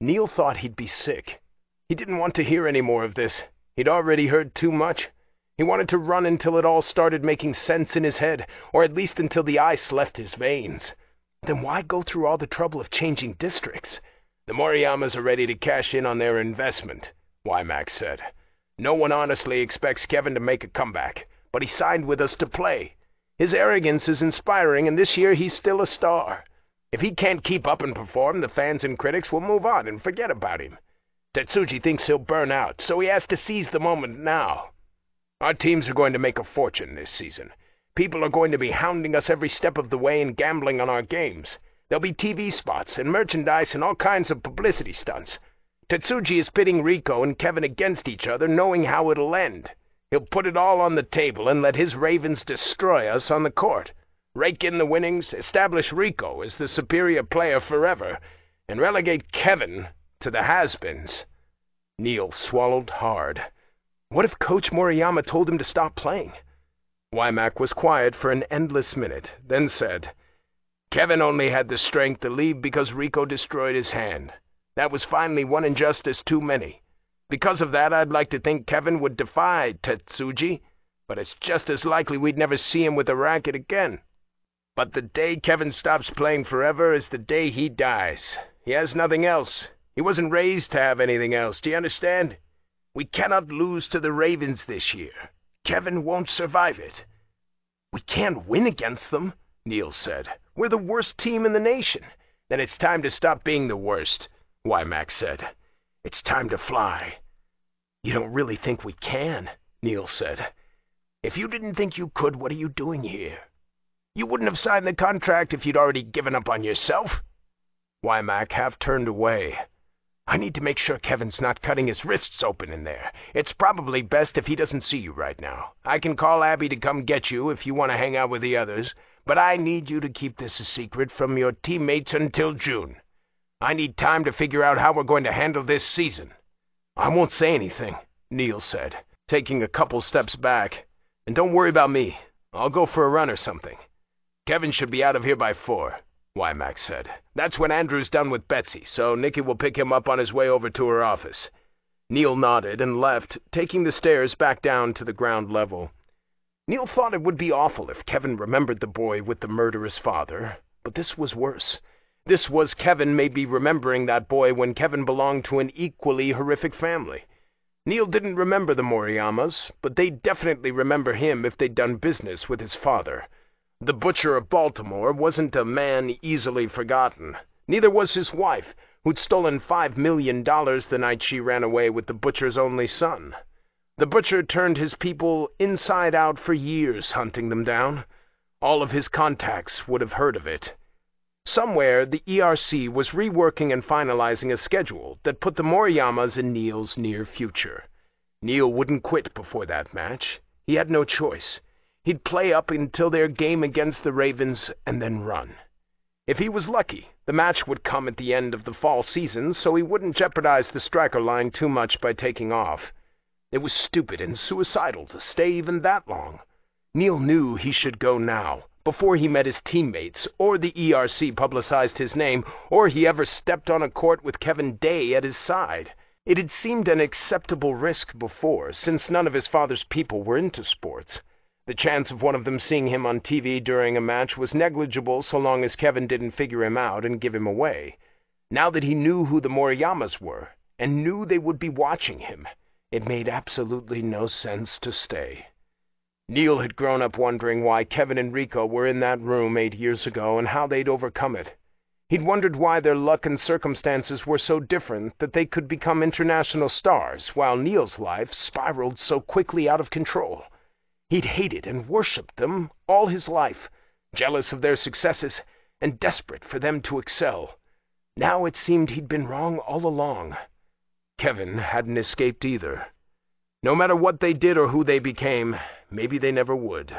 Neil thought he'd be sick. He didn't want to hear any more of this. He'd already heard too much. He wanted to run until it all started making sense in his head, or at least until the ice left his veins. Then why go through all the trouble of changing districts? The Moriyamas are ready to cash in on their investment, Wymack said. No one honestly expects Kevin to make a comeback, but he signed with us to play. His arrogance is inspiring, and this year he's still a star. If he can't keep up and perform, the fans and critics will move on and forget about him. Tetsuji thinks he'll burn out, so he has to seize the moment now. Our teams are going to make a fortune this season. People are going to be hounding us every step of the way and gambling on our games. There'll be TV spots and merchandise and all kinds of publicity stunts. Tetsuji is pitting Rico and Kevin against each other, knowing how it'll end. He'll put it all on the table and let his ravens destroy us on the court. Rake in the winnings, establish Rico as the superior player forever, and relegate Kevin to the has-beens. Neil swallowed hard. What if Coach Moriyama told him to stop playing? Wymack was quiet for an endless minute, then said, Kevin only had the strength to leave because Rico destroyed his hand. That was finally one injustice too many. Because of that, I'd like to think Kevin would defy Tetsuji, but it's just as likely we'd never see him with a racket again. But the day Kevin stops playing forever is the day he dies. He has nothing else. He wasn't raised to have anything else, do you understand? We cannot lose to the Ravens this year. Kevin won't survive it. We can't win against them, Neil said. We're the worst team in the nation. Then it's time to stop being the worst, Wymack said. It's time to fly. You don't really think we can, Neil said. If you didn't think you could, what are you doing here? You wouldn't have signed the contract if you'd already given up on yourself. Wymack half turned away. I need to make sure Kevin's not cutting his wrists open in there. It's probably best if he doesn't see you right now. I can call Abby to come get you if you want to hang out with the others, but I need you to keep this a secret from your teammates until June. I need time to figure out how we're going to handle this season. I won't say anything, Neil said, taking a couple steps back. And don't worry about me. I'll go for a run or something. Kevin should be out of here by four. Wymack said. That's when Andrew's done with Betsy, so Nicky will pick him up on his way over to her office. Neil nodded and left, taking the stairs back down to the ground level. Neil thought it would be awful if Kevin remembered the boy with the murderous father, but this was worse. This was Kevin maybe remembering that boy when Kevin belonged to an equally horrific family. Neil didn't remember the Moriyamas, but they'd definitely remember him if they'd done business with his father. The butcher of Baltimore wasn't a man easily forgotten. Neither was his wife, who'd stolen five million dollars the night she ran away with the butcher's only son. The butcher turned his people inside out for years hunting them down. All of his contacts would have heard of it. Somewhere, the ERC was reworking and finalizing a schedule that put the Moriyamas in Neil's near future. Neil wouldn't quit before that match. He had no choice. He'd play up until their game against the Ravens and then run. If he was lucky, the match would come at the end of the fall season, so he wouldn't jeopardize the striker line too much by taking off. It was stupid and suicidal to stay even that long. Neil knew he should go now, before he met his teammates, or the ERC publicized his name, or he ever stepped on a court with Kevin Day at his side. It had seemed an acceptable risk before, since none of his father's people were into sports. The chance of one of them seeing him on TV during a match was negligible so long as Kevin didn't figure him out and give him away. Now that he knew who the Moriyamas were, and knew they would be watching him, it made absolutely no sense to stay. Neil had grown up wondering why Kevin and Rico were in that room eight years ago and how they'd overcome it. He'd wondered why their luck and circumstances were so different that they could become international stars, while Neil's life spiraled so quickly out of control. He'd hated and worshipped them all his life, jealous of their successes and desperate for them to excel. Now it seemed he'd been wrong all along. Kevin hadn't escaped either. No matter what they did or who they became, maybe they never would.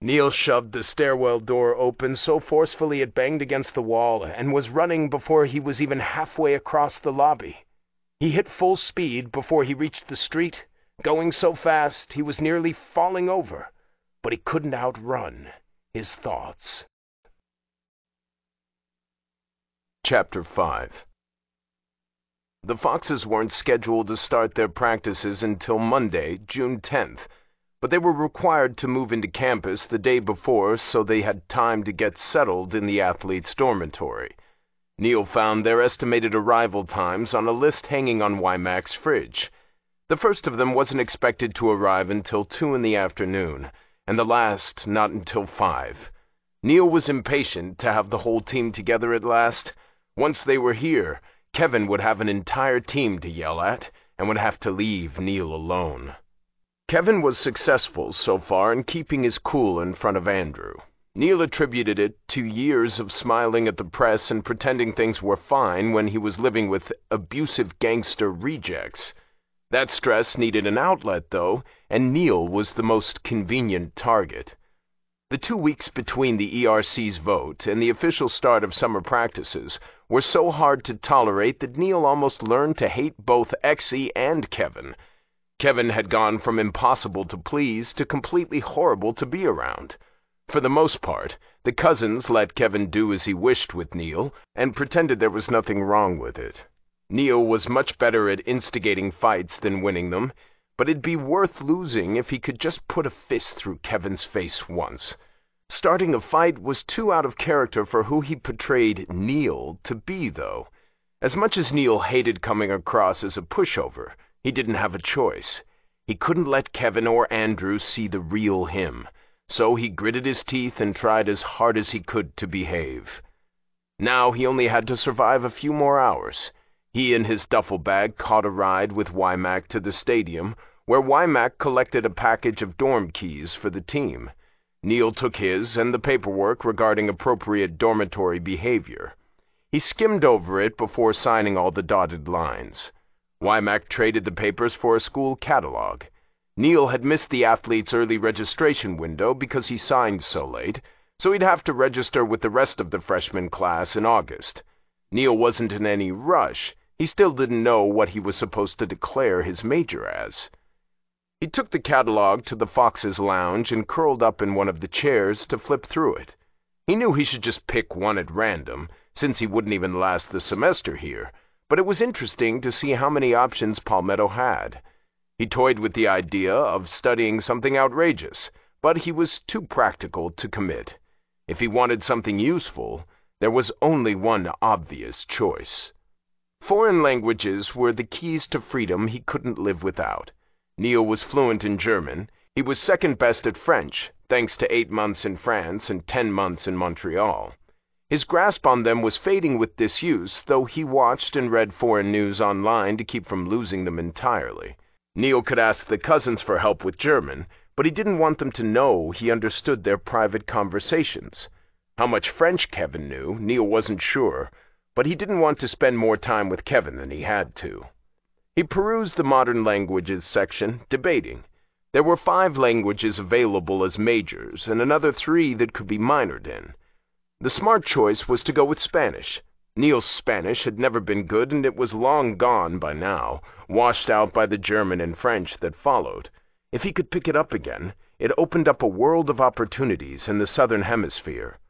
Neil shoved the stairwell door open so forcefully it banged against the wall and was running before he was even halfway across the lobby. He hit full speed before he reached the street going so fast he was nearly falling over, but he couldn't outrun his thoughts. Chapter 5 The Foxes weren't scheduled to start their practices until Monday, June 10th, but they were required to move into campus the day before so they had time to get settled in the athletes' dormitory. Neil found their estimated arrival times on a list hanging on Wymack's fridge. The first of them wasn't expected to arrive until two in the afternoon, and the last not until five. Neil was impatient to have the whole team together at last. Once they were here, Kevin would have an entire team to yell at, and would have to leave Neil alone. Kevin was successful so far in keeping his cool in front of Andrew. Neil attributed it to years of smiling at the press and pretending things were fine when he was living with abusive gangster rejects. That stress needed an outlet, though, and Neil was the most convenient target. The two weeks between the ERC's vote and the official start of summer practices were so hard to tolerate that Neil almost learned to hate both Exy and Kevin. Kevin had gone from impossible to please to completely horrible to be around. For the most part, the cousins let Kevin do as he wished with Neil and pretended there was nothing wrong with it. Neil was much better at instigating fights than winning them, but it'd be worth losing if he could just put a fist through Kevin's face once. Starting a fight was too out of character for who he portrayed Neil to be, though. As much as Neil hated coming across as a pushover, he didn't have a choice. He couldn't let Kevin or Andrew see the real him, so he gritted his teeth and tried as hard as he could to behave. Now he only had to survive a few more hours. He and his duffel bag caught a ride with Wymack to the stadium, where Wymack collected a package of dorm keys for the team. Neil took his and the paperwork regarding appropriate dormitory behavior. He skimmed over it before signing all the dotted lines. Wymack traded the papers for a school catalog. Neil had missed the athlete's early registration window because he signed so late, so he'd have to register with the rest of the freshman class in August. Neil wasn't in any rush. He still didn't know what he was supposed to declare his major as. He took the catalog to the Fox's lounge and curled up in one of the chairs to flip through it. He knew he should just pick one at random, since he wouldn't even last the semester here, but it was interesting to see how many options Palmetto had. He toyed with the idea of studying something outrageous, but he was too practical to commit. If he wanted something useful, there was only one obvious choice. Foreign languages were the keys to freedom he couldn't live without. Neil was fluent in German. He was second best at French, thanks to eight months in France and ten months in Montreal. His grasp on them was fading with disuse, though he watched and read foreign news online to keep from losing them entirely. Neil could ask the cousins for help with German, but he didn't want them to know he understood their private conversations. How much French Kevin knew, Neil wasn't sure, but he didn't want to spend more time with Kevin than he had to. He perused the modern languages section, debating. There were five languages available as majors, and another three that could be minored in. The smart choice was to go with Spanish. Neil's Spanish had never been good, and it was long gone by now, washed out by the German and French that followed. If he could pick it up again, it opened up a world of opportunities in the southern hemisphere.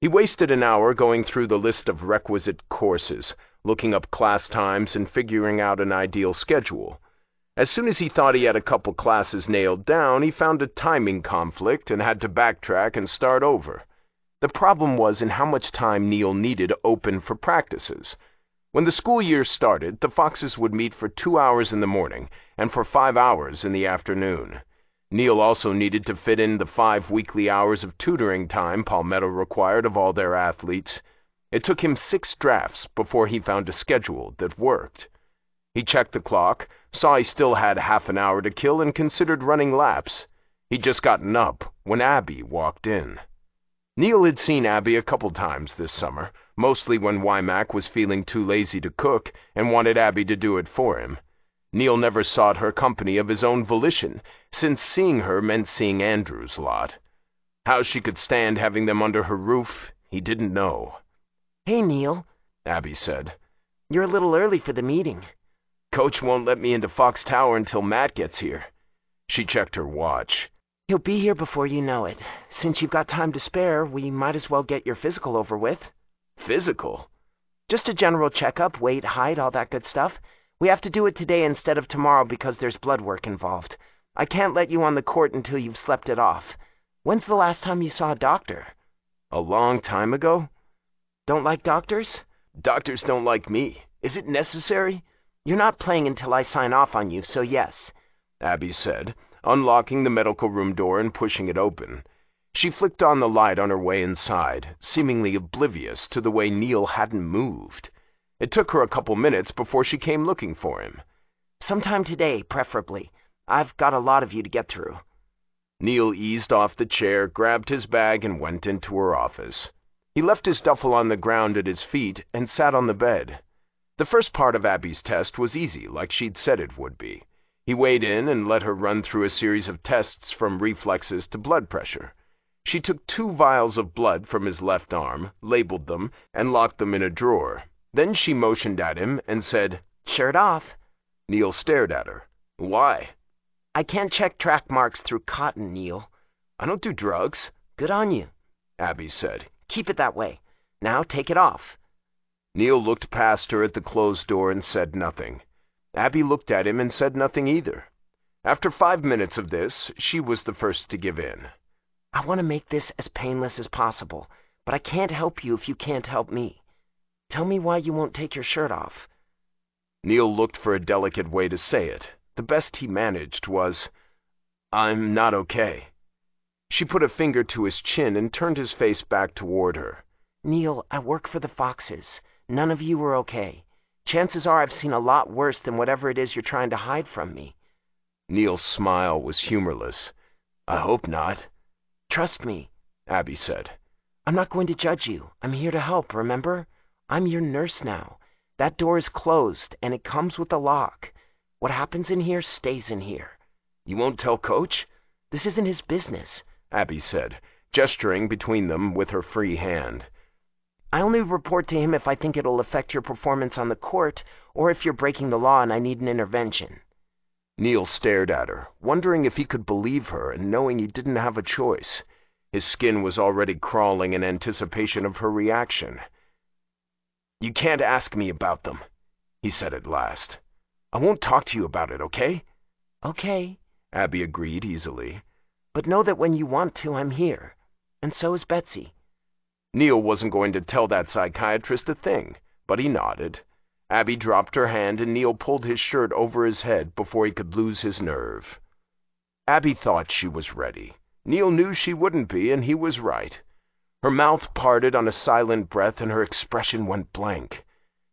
He wasted an hour going through the list of requisite courses, looking up class times and figuring out an ideal schedule. As soon as he thought he had a couple classes nailed down, he found a timing conflict and had to backtrack and start over. The problem was in how much time Neil needed open for practices. When the school year started, the Foxes would meet for two hours in the morning and for five hours in the afternoon. Neil also needed to fit in the five weekly hours of tutoring time Palmetto required of all their athletes. It took him six drafts before he found a schedule that worked. He checked the clock, saw he still had half an hour to kill, and considered running laps. He'd just gotten up when Abby walked in. Neil had seen Abby a couple times this summer, mostly when Wymack was feeling too lazy to cook and wanted Abby to do it for him. Neil never sought her company of his own volition, since seeing her meant seeing Andrew's lot. How she could stand having them under her roof, he didn't know. Hey, Neil, Abby said. You're a little early for the meeting. Coach won't let me into Fox Tower until Matt gets here. She checked her watch. He'll be here before you know it. Since you've got time to spare, we might as well get your physical over with. Physical? Just a general checkup, weight, height, all that good stuff. We have to do it today instead of tomorrow because there's blood work involved. I can't let you on the court until you've slept it off. When's the last time you saw a doctor? A long time ago? Don't like doctors? Doctors don't like me. Is it necessary? You're not playing until I sign off on you, so yes, Abby said, unlocking the medical room door and pushing it open. She flicked on the light on her way inside, seemingly oblivious to the way Neil hadn't moved. It took her a couple minutes before she came looking for him. Sometime today, preferably. I've got a lot of you to get through. Neil eased off the chair, grabbed his bag, and went into her office. He left his duffel on the ground at his feet and sat on the bed. The first part of Abby's test was easy, like she'd said it would be. He weighed in and let her run through a series of tests from reflexes to blood pressure. She took two vials of blood from his left arm, labeled them, and locked them in a drawer. Then she motioned at him and said, Shirt off. Neil stared at her. Why? I can't check track marks through cotton, Neil. I don't do drugs. Good on you, Abby said. Keep it that way. Now take it off. Neil looked past her at the closed door and said nothing. Abby looked at him and said nothing either. After five minutes of this, she was the first to give in. I want to make this as painless as possible, but I can't help you if you can't help me. Tell me why you won't take your shirt off. Neil looked for a delicate way to say it. The best he managed was, I'm not okay. She put a finger to his chin and turned his face back toward her. Neil, I work for the Foxes. None of you are okay. Chances are I've seen a lot worse than whatever it is you're trying to hide from me. Neil's smile was humorless. I hope not. Trust me, Abby said. I'm not going to judge you. I'm here to help, remember? I'm your nurse now. That door is closed, and it comes with a lock. What happens in here stays in here. You won't tell Coach? This isn't his business, Abby said, gesturing between them with her free hand. I only report to him if I think it'll affect your performance on the court, or if you're breaking the law and I need an intervention. Neil stared at her, wondering if he could believe her and knowing he didn't have a choice. His skin was already crawling in anticipation of her reaction. You can't ask me about them, he said at last. I won't talk to you about it, okay? Okay, Abby agreed easily. But know that when you want to, I'm here. And so is Betsy. Neil wasn't going to tell that psychiatrist a thing, but he nodded. Abby dropped her hand and Neil pulled his shirt over his head before he could lose his nerve. Abby thought she was ready. Neil knew she wouldn't be, and he was right. Her mouth parted on a silent breath and her expression went blank.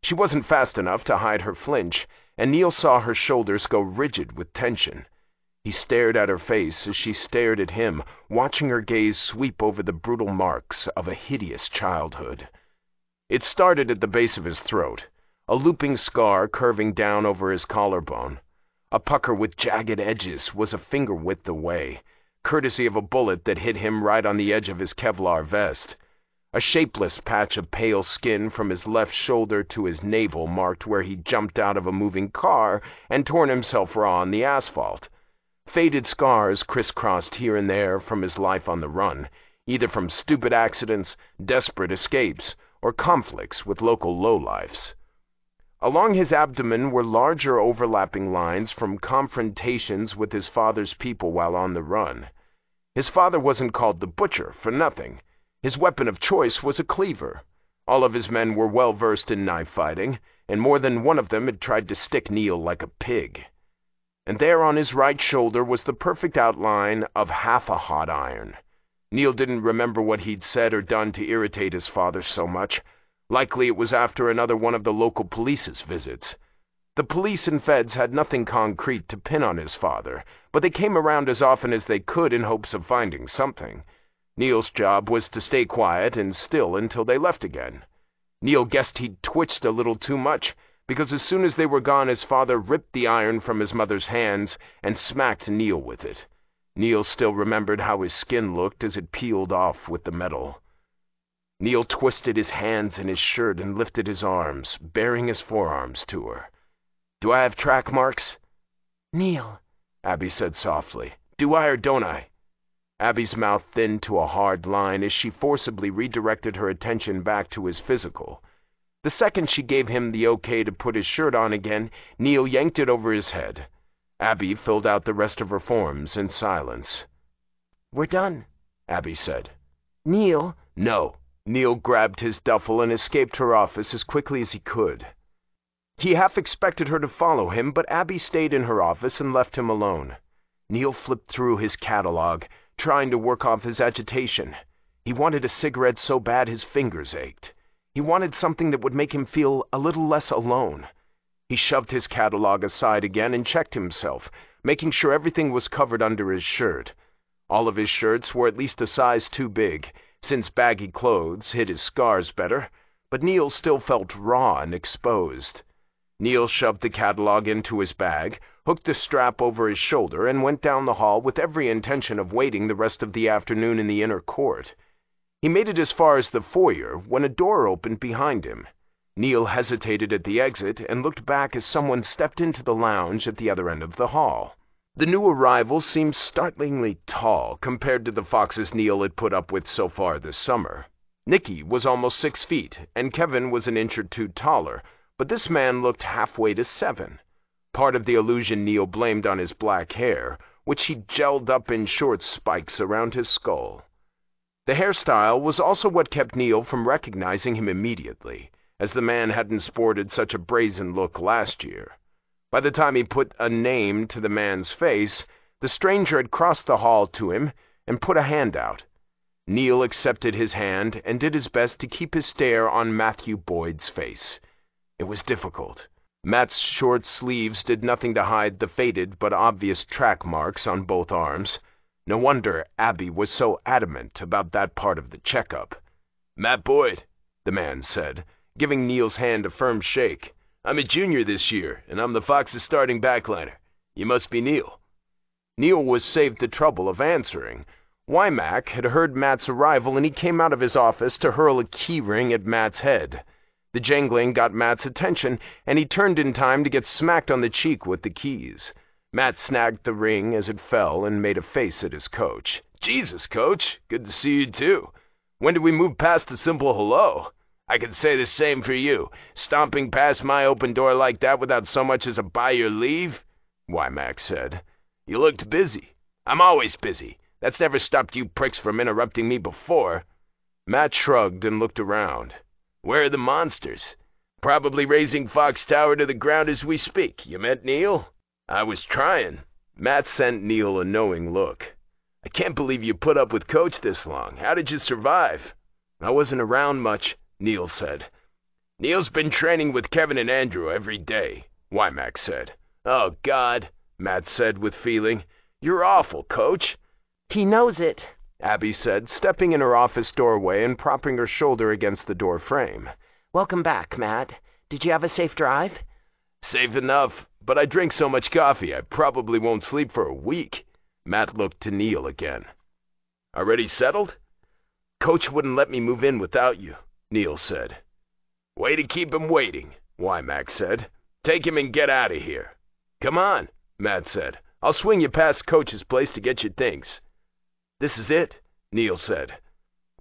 She wasn't fast enough to hide her flinch, and Neil saw her shoulders go rigid with tension. He stared at her face as she stared at him, watching her gaze sweep over the brutal marks of a hideous childhood. It started at the base of his throat, a looping scar curving down over his collarbone. A pucker with jagged edges was a finger width away, courtesy of a bullet that hit him right on the edge of his Kevlar vest. A shapeless patch of pale skin from his left shoulder to his navel marked where he jumped out of a moving car and torn himself raw on the asphalt. Faded scars crisscrossed here and there from his life on the run, either from stupid accidents, desperate escapes, or conflicts with local lowlifes. Along his abdomen were larger overlapping lines from confrontations with his father's people while on the run. His father wasn't called the Butcher for nothing. His weapon of choice was a cleaver. All of his men were well versed in knife fighting, and more than one of them had tried to stick Neil like a pig and there on his right shoulder was the perfect outline of half a hot iron. Neil didn't remember what he'd said or done to irritate his father so much. Likely it was after another one of the local police's visits. The police and feds had nothing concrete to pin on his father, but they came around as often as they could in hopes of finding something. Neil's job was to stay quiet and still until they left again. Neil guessed he'd twitched a little too much, because as soon as they were gone his father ripped the iron from his mother's hands and smacked Neil with it. Neil still remembered how his skin looked as it peeled off with the metal. Neil twisted his hands in his shirt and lifted his arms, baring his forearms to her. Do I have track marks? Neil, Abby said softly. Do I or don't I? Abby's mouth thinned to a hard line as she forcibly redirected her attention back to his physical. The second she gave him the okay to put his shirt on again, Neil yanked it over his head. Abby filled out the rest of her forms in silence. We're done, Abby said. Neil. No. Neil grabbed his duffel and escaped her office as quickly as he could. He half expected her to follow him, but Abby stayed in her office and left him alone. Neil flipped through his catalog, trying to work off his agitation. He wanted a cigarette so bad his fingers ached. He wanted something that would make him feel a little less alone. He shoved his catalog aside again and checked himself, making sure everything was covered under his shirt. All of his shirts were at least a size too big, since baggy clothes hid his scars better, but Neil still felt raw and exposed. Neil shoved the catalog into his bag, hooked the strap over his shoulder, and went down the hall with every intention of waiting the rest of the afternoon in the inner court. He made it as far as the foyer when a door opened behind him. Neil hesitated at the exit and looked back as someone stepped into the lounge at the other end of the hall. The new arrival seemed startlingly tall compared to the foxes Neil had put up with so far this summer. Nicky was almost six feet, and Kevin was an inch or two taller, but this man looked halfway to seven. Part of the illusion Neil blamed on his black hair, which he gelled up in short spikes around his skull. The hairstyle was also what kept Neil from recognizing him immediately, as the man hadn't sported such a brazen look last year. By the time he put a name to the man's face, the stranger had crossed the hall to him and put a hand out. Neil accepted his hand and did his best to keep his stare on Matthew Boyd's face. It was difficult. Matt's short sleeves did nothing to hide the faded but obvious track marks on both arms. No wonder Abby was so adamant about that part of the checkup. Matt Boyd, the man said, giving Neil's hand a firm shake. I'm a junior this year, and I'm the Fox's starting backliner. You must be Neil. Neil was saved the trouble of answering. Wymack had heard Matt's arrival, and he came out of his office to hurl a key ring at Matt's head. The jangling got Matt's attention, and he turned in time to get smacked on the cheek with the keys. Matt snagged the ring as it fell and made a face at his coach. Jesus, coach, good to see you too. When did we move past the simple hello? I can say the same for you, stomping past my open door like that without so much as a by your leave, Wymack said. You looked busy. I'm always busy. That's never stopped you pricks from interrupting me before. Matt shrugged and looked around. Where are the monsters? Probably razing Fox Tower to the ground as we speak. You met Neil? I was trying. Matt sent Neil a knowing look. I can't believe you put up with Coach this long. How did you survive? I wasn't around much, Neil said. Neil's been training with Kevin and Andrew every day, Wymack said. Oh, God, Matt said with feeling. You're awful, Coach. He knows it, Abby said, stepping in her office doorway and propping her shoulder against the door frame. Welcome back, Matt. Did you have a safe drive? Safe enough, but I drink so much coffee I probably won't sleep for a week. Matt looked to Neil again. Already settled? Coach wouldn't let me move in without you, Neil said. Way to keep him waiting, Wymack said. Take him and get out of here. Come on, Matt said. I'll swing you past Coach's place to get your things. This is it, Neil said.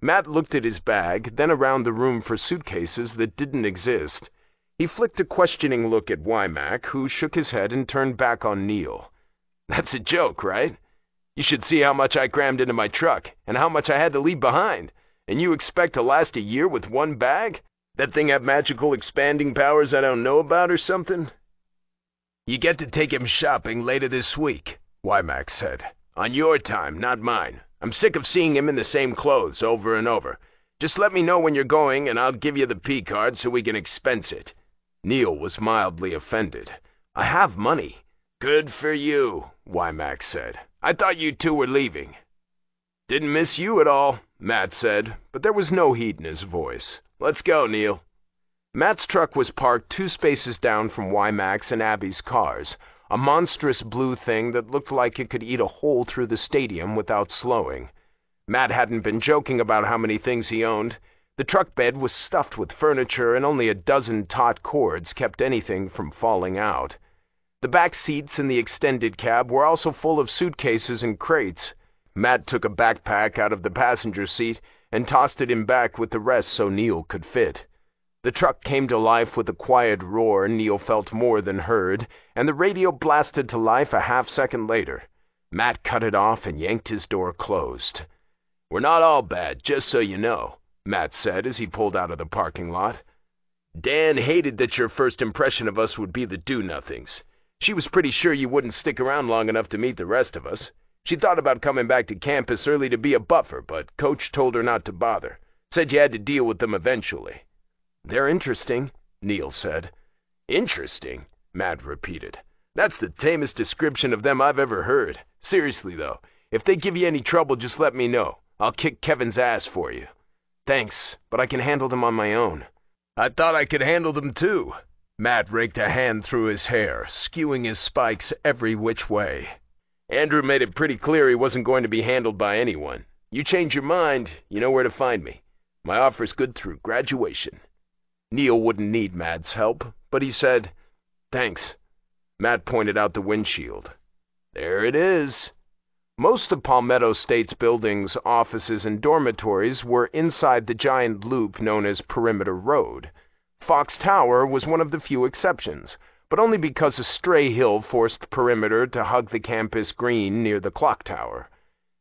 Matt looked at his bag, then around the room for suitcases that didn't exist. He flicked a questioning look at Wymack, who shook his head and turned back on Neil. That's a joke, right? You should see how much I crammed into my truck, and how much I had to leave behind. And you expect to last a year with one bag? That thing have magical expanding powers I don't know about or something? You get to take him shopping later this week, Wymack said. On your time, not mine. I'm sick of seeing him in the same clothes over and over. Just let me know when you're going, and I'll give you the P card so we can expense it. Neil was mildly offended. I have money. Good for you, Wymack said. I thought you two were leaving. Didn't miss you at all, Matt said, but there was no heat in his voice. Let's go, Neil. Matt's truck was parked two spaces down from Wymack's and Abby's cars, a monstrous blue thing that looked like it could eat a hole through the stadium without slowing. Matt hadn't been joking about how many things he owned. The truck bed was stuffed with furniture, and only a dozen taut cords kept anything from falling out. The back seats in the extended cab were also full of suitcases and crates. Matt took a backpack out of the passenger seat and tossed it in back with the rest so Neil could fit. The truck came to life with a quiet roar Neil felt more than heard, and the radio blasted to life a half second later. Matt cut it off and yanked his door closed. We're not all bad, just so you know. Matt said as he pulled out of the parking lot. Dan hated that your first impression of us would be the do-nothings. She was pretty sure you wouldn't stick around long enough to meet the rest of us. She thought about coming back to campus early to be a buffer, but Coach told her not to bother. Said you had to deal with them eventually. They're interesting, Neil said. Interesting, Matt repeated. That's the tamest description of them I've ever heard. Seriously, though, if they give you any trouble, just let me know. I'll kick Kevin's ass for you. Thanks, but I can handle them on my own. I thought I could handle them too. Matt raked a hand through his hair, skewing his spikes every which way. Andrew made it pretty clear he wasn't going to be handled by anyone. You change your mind, you know where to find me. My offer's good through graduation. Neil wouldn't need Matt's help, but he said, Thanks. Matt pointed out the windshield. There it is. Most of Palmetto State's buildings, offices, and dormitories were inside the giant loop known as Perimeter Road. Fox Tower was one of the few exceptions, but only because a stray hill forced Perimeter to hug the campus green near the clock tower.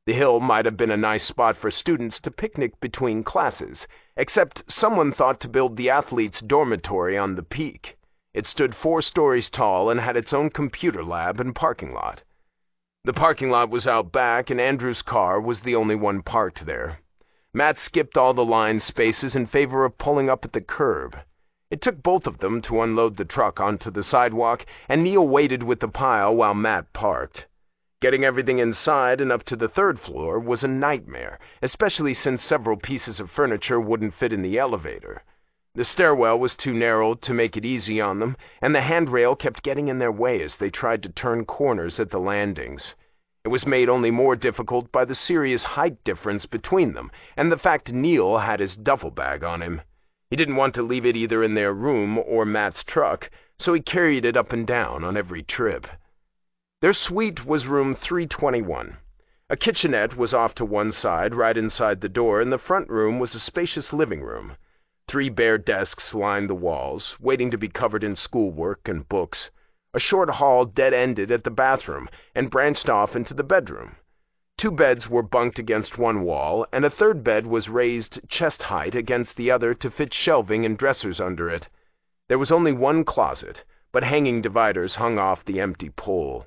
The hill might have been a nice spot for students to picnic between classes, except someone thought to build the athletes' dormitory on the peak. It stood four stories tall and had its own computer lab and parking lot. The parking lot was out back, and Andrew's car was the only one parked there. Matt skipped all the line spaces in favor of pulling up at the curb. It took both of them to unload the truck onto the sidewalk, and Neil waited with the pile while Matt parked. Getting everything inside and up to the third floor was a nightmare, especially since several pieces of furniture wouldn't fit in the elevator. The stairwell was too narrow to make it easy on them, and the handrail kept getting in their way as they tried to turn corners at the landings. It was made only more difficult by the serious height difference between them, and the fact Neil had his duffel bag on him. He didn't want to leave it either in their room or Matt's truck, so he carried it up and down on every trip. Their suite was room 321. A kitchenette was off to one side, right inside the door, and the front room was a spacious living room. Three bare desks lined the walls, waiting to be covered in schoolwork and books. A short hall dead-ended at the bathroom and branched off into the bedroom. Two beds were bunked against one wall, and a third bed was raised chest height against the other to fit shelving and dressers under it. There was only one closet, but hanging dividers hung off the empty pole.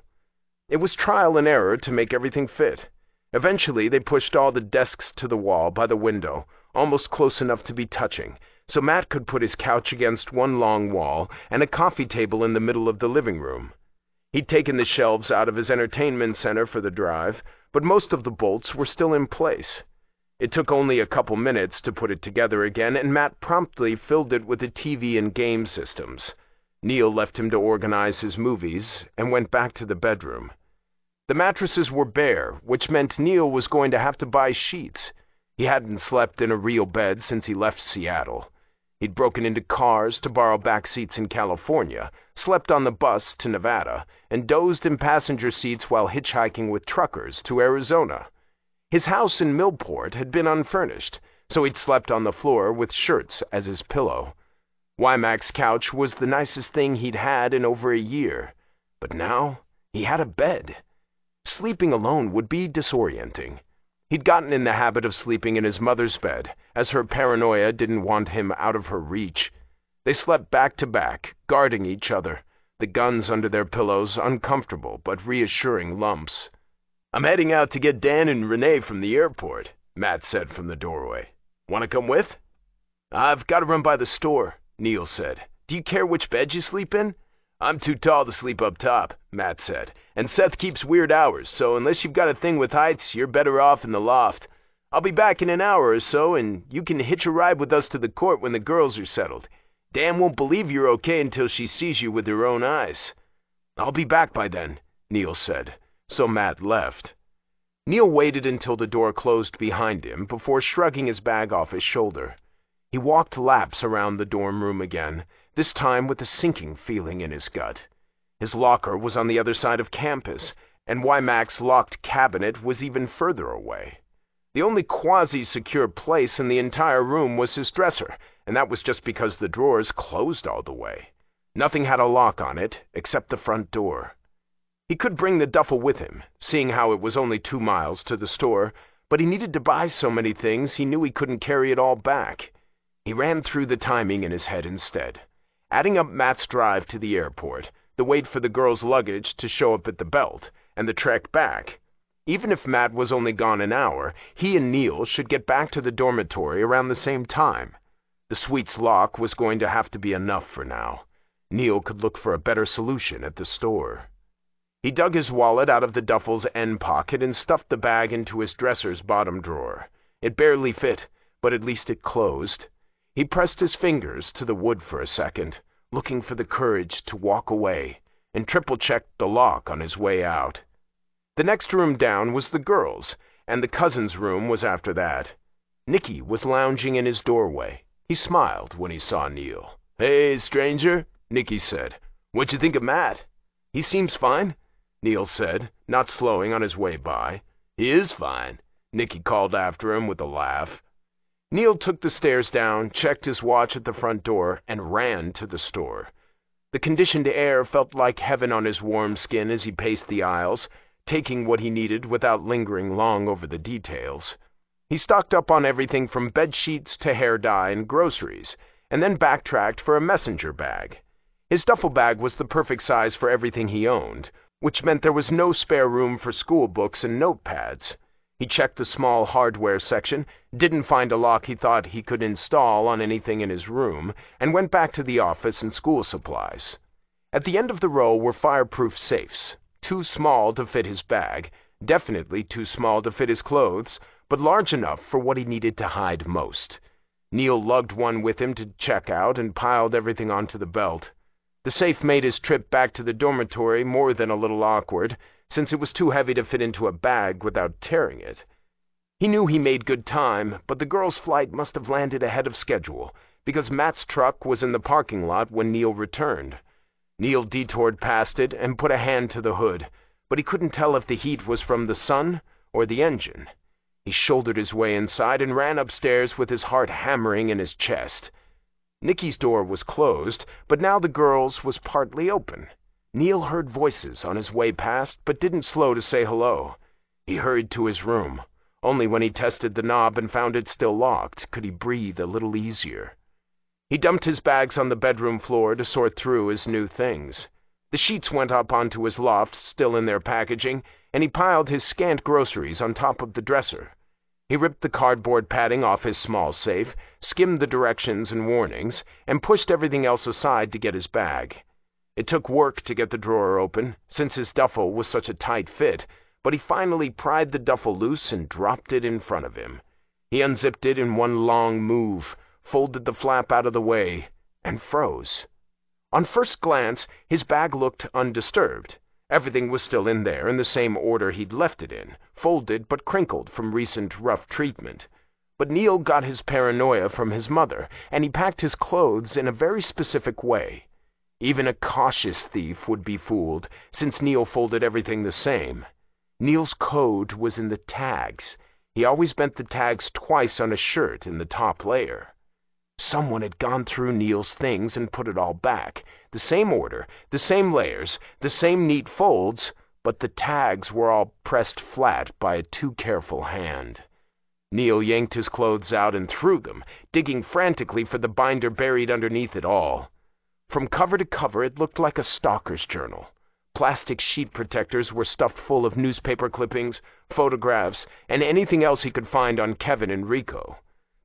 It was trial and error to make everything fit. Eventually they pushed all the desks to the wall by the window, almost close enough to be touching, so Matt could put his couch against one long wall and a coffee table in the middle of the living room. He'd taken the shelves out of his entertainment center for the drive, but most of the bolts were still in place. It took only a couple minutes to put it together again, and Matt promptly filled it with the TV and game systems. Neil left him to organize his movies and went back to the bedroom. The mattresses were bare, which meant Neil was going to have to buy sheets. He hadn't slept in a real bed since he left Seattle. He'd broken into cars to borrow back seats in California, slept on the bus to Nevada, and dozed in passenger seats while hitchhiking with truckers to Arizona. His house in Millport had been unfurnished, so he'd slept on the floor with shirts as his pillow. Wymack's couch was the nicest thing he'd had in over a year, but now he had a bed. Sleeping alone would be disorienting. He'd gotten in the habit of sleeping in his mother's bed, as her paranoia didn't want him out of her reach. They slept back to back, guarding each other, the guns under their pillows, uncomfortable but reassuring lumps. I'm heading out to get Dan and Renee from the airport, Matt said from the doorway. Want to come with? I've got to run by the store, Neil said. Do you care which bed you sleep in? I'm too tall to sleep up top, Matt said, and Seth keeps weird hours, so unless you've got a thing with heights, you're better off in the loft. I'll be back in an hour or so, and you can hitch a ride with us to the court when the girls are settled. Dan won't believe you're okay until she sees you with her own eyes. I'll be back by then, Neil said, so Matt left. Neil waited until the door closed behind him before shrugging his bag off his shoulder. He walked laps around the dorm room again, this time with a sinking feeling in his gut. His locker was on the other side of campus, and Wymack's locked cabinet was even further away. The only quasi-secure place in the entire room was his dresser, and that was just because the drawers closed all the way. Nothing had a lock on it, except the front door. He could bring the duffel with him, seeing how it was only two miles to the store, but he needed to buy so many things he knew he couldn't carry it all back. He ran through the timing in his head instead adding up Matt's drive to the airport, the wait for the girl's luggage to show up at the belt, and the trek back. Even if Matt was only gone an hour, he and Neil should get back to the dormitory around the same time. The suite's lock was going to have to be enough for now. Neil could look for a better solution at the store. He dug his wallet out of the duffel's end pocket and stuffed the bag into his dresser's bottom drawer. It barely fit, but at least it closed. He pressed his fingers to the wood for a second, looking for the courage to walk away, and triple-checked the lock on his way out. The next room down was the girls', and the cousin's room was after that. Nicky was lounging in his doorway. He smiled when he saw Neil. "Hey, stranger," Nicky said. "What you think of Matt?" "He seems fine," Neil said, not slowing on his way by. He is fine, Nicky called after him with a laugh. Neil took the stairs down, checked his watch at the front door, and ran to the store. The conditioned air felt like heaven on his warm skin as he paced the aisles, taking what he needed without lingering long over the details. He stocked up on everything from bed sheets to hair dye and groceries, and then backtracked for a messenger bag. His duffel bag was the perfect size for everything he owned, which meant there was no spare room for school books and notepads. He checked the small hardware section, didn't find a lock he thought he could install on anything in his room, and went back to the office and school supplies. At the end of the row were fireproof safes, too small to fit his bag, definitely too small to fit his clothes, but large enough for what he needed to hide most. Neil lugged one with him to check out and piled everything onto the belt. The safe made his trip back to the dormitory more than a little awkward, since it was too heavy to fit into a bag without tearing it. He knew he made good time, but the girl's flight must have landed ahead of schedule, because Matt's truck was in the parking lot when Neil returned. Neil detoured past it and put a hand to the hood, but he couldn't tell if the heat was from the sun or the engine. He shouldered his way inside and ran upstairs with his heart hammering in his chest. Nicky's door was closed, but now the girl's was partly open. Neil heard voices on his way past, but didn't slow to say hello. He hurried to his room. Only when he tested the knob and found it still locked could he breathe a little easier. He dumped his bags on the bedroom floor to sort through his new things. The sheets went up onto his loft, still in their packaging, and he piled his scant groceries on top of the dresser. He ripped the cardboard padding off his small safe, skimmed the directions and warnings, and pushed everything else aside to get his bag. It took work to get the drawer open, since his duffel was such a tight fit, but he finally pried the duffel loose and dropped it in front of him. He unzipped it in one long move, folded the flap out of the way, and froze. On first glance, his bag looked undisturbed. Everything was still in there in the same order he'd left it in, folded but crinkled from recent rough treatment. But Neil got his paranoia from his mother, and he packed his clothes in a very specific way. Even a cautious thief would be fooled, since Neil folded everything the same. Neil's code was in the tags. He always bent the tags twice on a shirt in the top layer. Someone had gone through Neil's things and put it all back. The same order, the same layers, the same neat folds, but the tags were all pressed flat by a too careful hand. Neil yanked his clothes out and threw them, digging frantically for the binder buried underneath it all. From cover to cover it looked like a stalker's journal. Plastic sheet protectors were stuffed full of newspaper clippings, photographs, and anything else he could find on Kevin and Rico.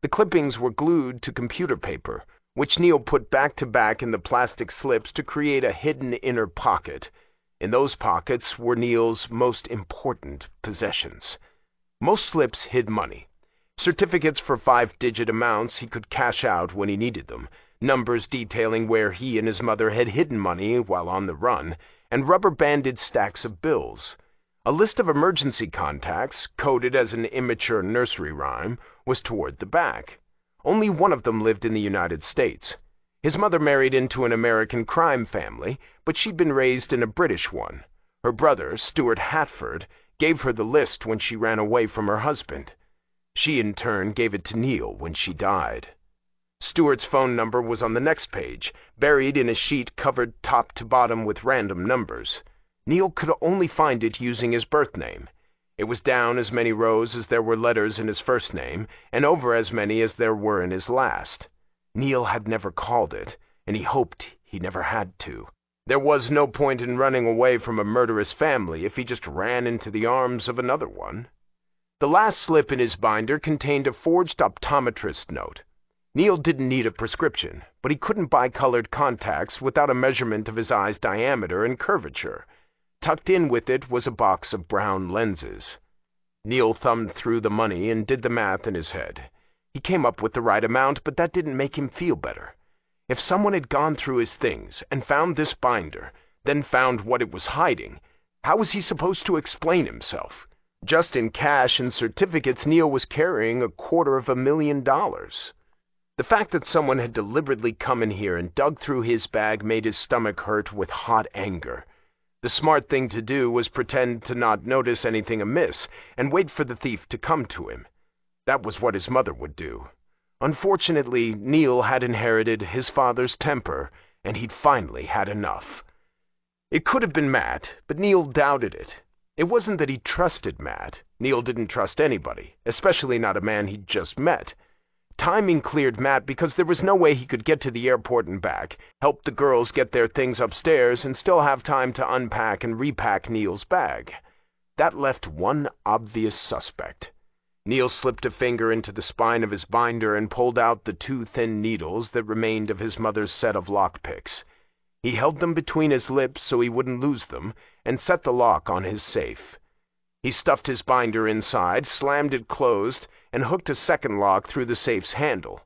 The clippings were glued to computer paper, which Neil put back to back in the plastic slips to create a hidden inner pocket. In those pockets were Neil's most important possessions. Most slips hid money. Certificates for five-digit amounts he could cash out when he needed them, numbers detailing where he and his mother had hidden money while on the run, and rubber-banded stacks of bills. A list of emergency contacts, coded as an immature nursery rhyme, was toward the back. Only one of them lived in the United States. His mother married into an American crime family, but she'd been raised in a British one. Her brother, Stuart Hatford, gave her the list when she ran away from her husband. She, in turn, gave it to Neil when she died. Stuart's phone number was on the next page, buried in a sheet covered top to bottom with random numbers. Neil could only find it using his birth name. It was down as many rows as there were letters in his first name, and over as many as there were in his last. Neil had never called it, and he hoped he never had to. There was no point in running away from a murderous family if he just ran into the arms of another one. The last slip in his binder contained a forged optometrist note. Neil didn't need a prescription, but he couldn't buy colored contacts without a measurement of his eye's diameter and curvature. Tucked in with it was a box of brown lenses. Neil thumbed through the money and did the math in his head. He came up with the right amount, but that didn't make him feel better. If someone had gone through his things and found this binder, then found what it was hiding, how was he supposed to explain himself? Just in cash and certificates, Neil was carrying a quarter of a million dollars. The fact that someone had deliberately come in here and dug through his bag made his stomach hurt with hot anger. The smart thing to do was pretend to not notice anything amiss and wait for the thief to come to him. That was what his mother would do. Unfortunately, Neil had inherited his father's temper, and he'd finally had enough. It could have been Matt, but Neil doubted it. It wasn't that he trusted Matt. Neil didn't trust anybody, especially not a man he'd just met. Timing cleared Matt because there was no way he could get to the airport and back, help the girls get their things upstairs, and still have time to unpack and repack Neil's bag. That left one obvious suspect. Neil slipped a finger into the spine of his binder and pulled out the two thin needles that remained of his mother's set of lockpicks. He held them between his lips so he wouldn't lose them, and set the lock on his safe. He stuffed his binder inside, slammed it closed, and hooked a second lock through the safe's handle.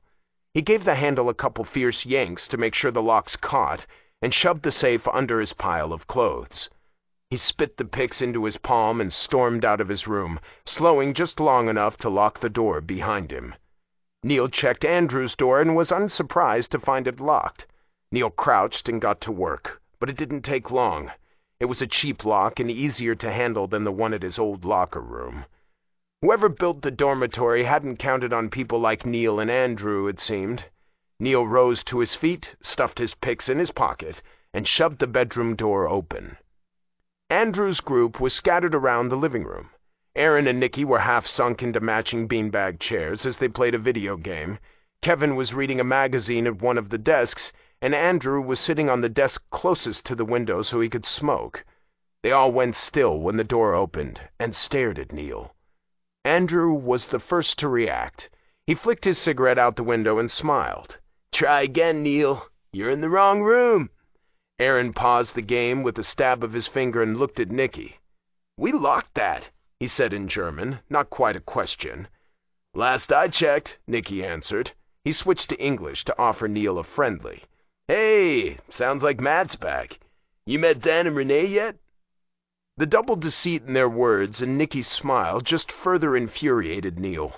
He gave the handle a couple fierce yanks to make sure the locks caught, and shoved the safe under his pile of clothes. He spit the picks into his palm and stormed out of his room, slowing just long enough to lock the door behind him. Neil checked Andrew's door and was unsurprised to find it locked. Neil crouched and got to work, but it didn't take long. It was a cheap lock and easier to handle than the one at his old locker room. Whoever built the dormitory hadn't counted on people like Neil and Andrew, it seemed. Neil rose to his feet, stuffed his picks in his pocket, and shoved the bedroom door open. Andrew's group was scattered around the living room. Aaron and Nicky were half sunk into matching beanbag chairs as they played a video game. Kevin was reading a magazine at one of the desks, and Andrew was sitting on the desk closest to the window so he could smoke. They all went still when the door opened and stared at Neil. Andrew was the first to react. He flicked his cigarette out the window and smiled. Try again, Neil. You're in the wrong room. Aaron paused the game with a stab of his finger and looked at Nicky. We locked that, he said in German, not quite a question. Last I checked, Nicky answered. He switched to English to offer Neil a friendly. Hey, sounds like Matt's back. You met Dan and Renee yet? The double deceit in their words and Nicky's smile just further infuriated Neil.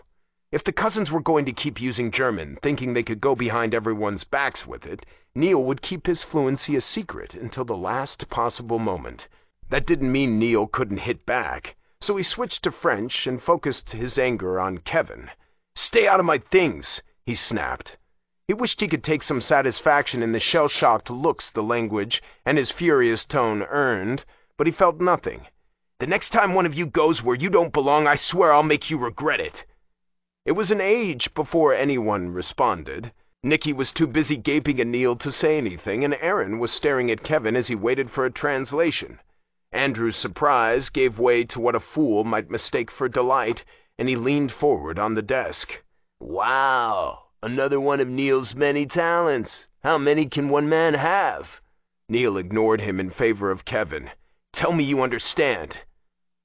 If the cousins were going to keep using German, thinking they could go behind everyone's backs with it, Neil would keep his fluency a secret until the last possible moment. That didn't mean Neil couldn't hit back, so he switched to French and focused his anger on Kevin. Stay out of my things, he snapped. He wished he could take some satisfaction in the shell-shocked looks the language and his furious tone earned, but he felt nothing. The next time one of you goes where you don't belong, I swear I'll make you regret it. It was an age before anyone responded. Nicky was too busy gaping at Neil to say anything, and Aaron was staring at Kevin as he waited for a translation. Andrew's surprise gave way to what a fool might mistake for delight, and he leaned forward on the desk. Wow, Another one of Neil's many talents. How many can one man have? Neil ignored him in favor of Kevin. Tell me you understand.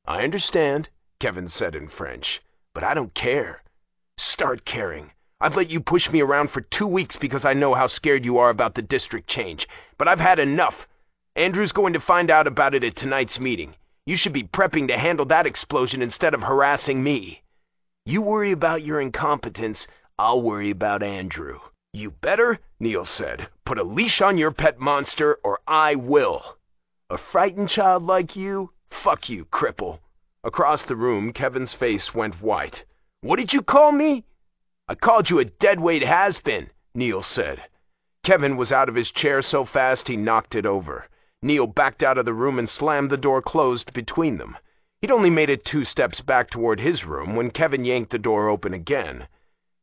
I understand, Kevin said in French, but I don't care. Start caring. I've let you push me around for two weeks because I know how scared you are about the district change, but I've had enough. Andrew's going to find out about it at tonight's meeting. You should be prepping to handle that explosion instead of harassing me. You worry about your incompetence. I'll worry about Andrew. You better, Neil said, put a leash on your pet monster or I will. A frightened child like you? Fuck you, cripple. Across the room, Kevin's face went white. What did you call me? I called you a deadweight has-been, Neil said. Kevin was out of his chair so fast he knocked it over. Neil backed out of the room and slammed the door closed between them. He'd only made it two steps back toward his room when Kevin yanked the door open again.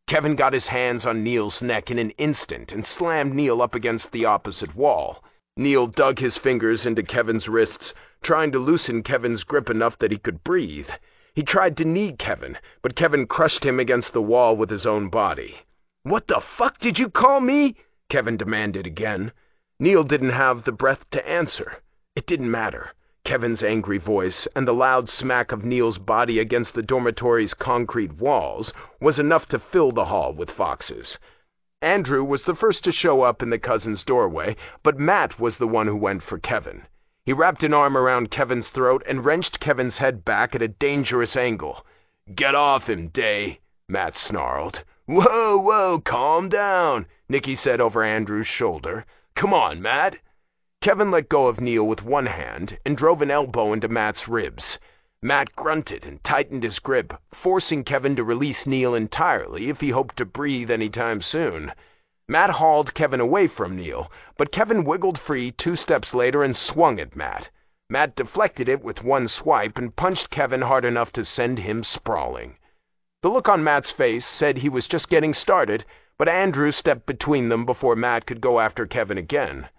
Kevin got his hands on Neil's neck in an instant and slammed Neil up against the opposite wall. Neil dug his fingers into Kevin's wrists, trying to loosen Kevin's grip enough that he could breathe. He tried to knee Kevin, but Kevin crushed him against the wall with his own body. What the fuck did you call me? Kevin demanded again. Neil didn't have the breath to answer. It didn't matter. Kevin's angry voice and the loud smack of Neil's body against the dormitory's concrete walls was enough to fill the hall with foxes. Andrew was the first to show up in the cousin's doorway, but Matt was the one who went for Kevin. He wrapped an arm around Kevin's throat and wrenched Kevin's head back at a dangerous angle. Get off him, Day, Matt snarled. Whoa, whoa, calm down, Nicky said over Andrew's shoulder. Come on, Matt. Kevin let go of Neil with one hand and drove an elbow into Matt's ribs. Matt grunted and tightened his grip, forcing Kevin to release Neil entirely if he hoped to breathe any time soon. Matt hauled Kevin away from Neil, but Kevin wiggled free two steps later and swung at Matt. Matt deflected it with one swipe and punched Kevin hard enough to send him sprawling. The look on Matt's face said he was just getting started, but Andrew stepped between them before Matt could go after Kevin again.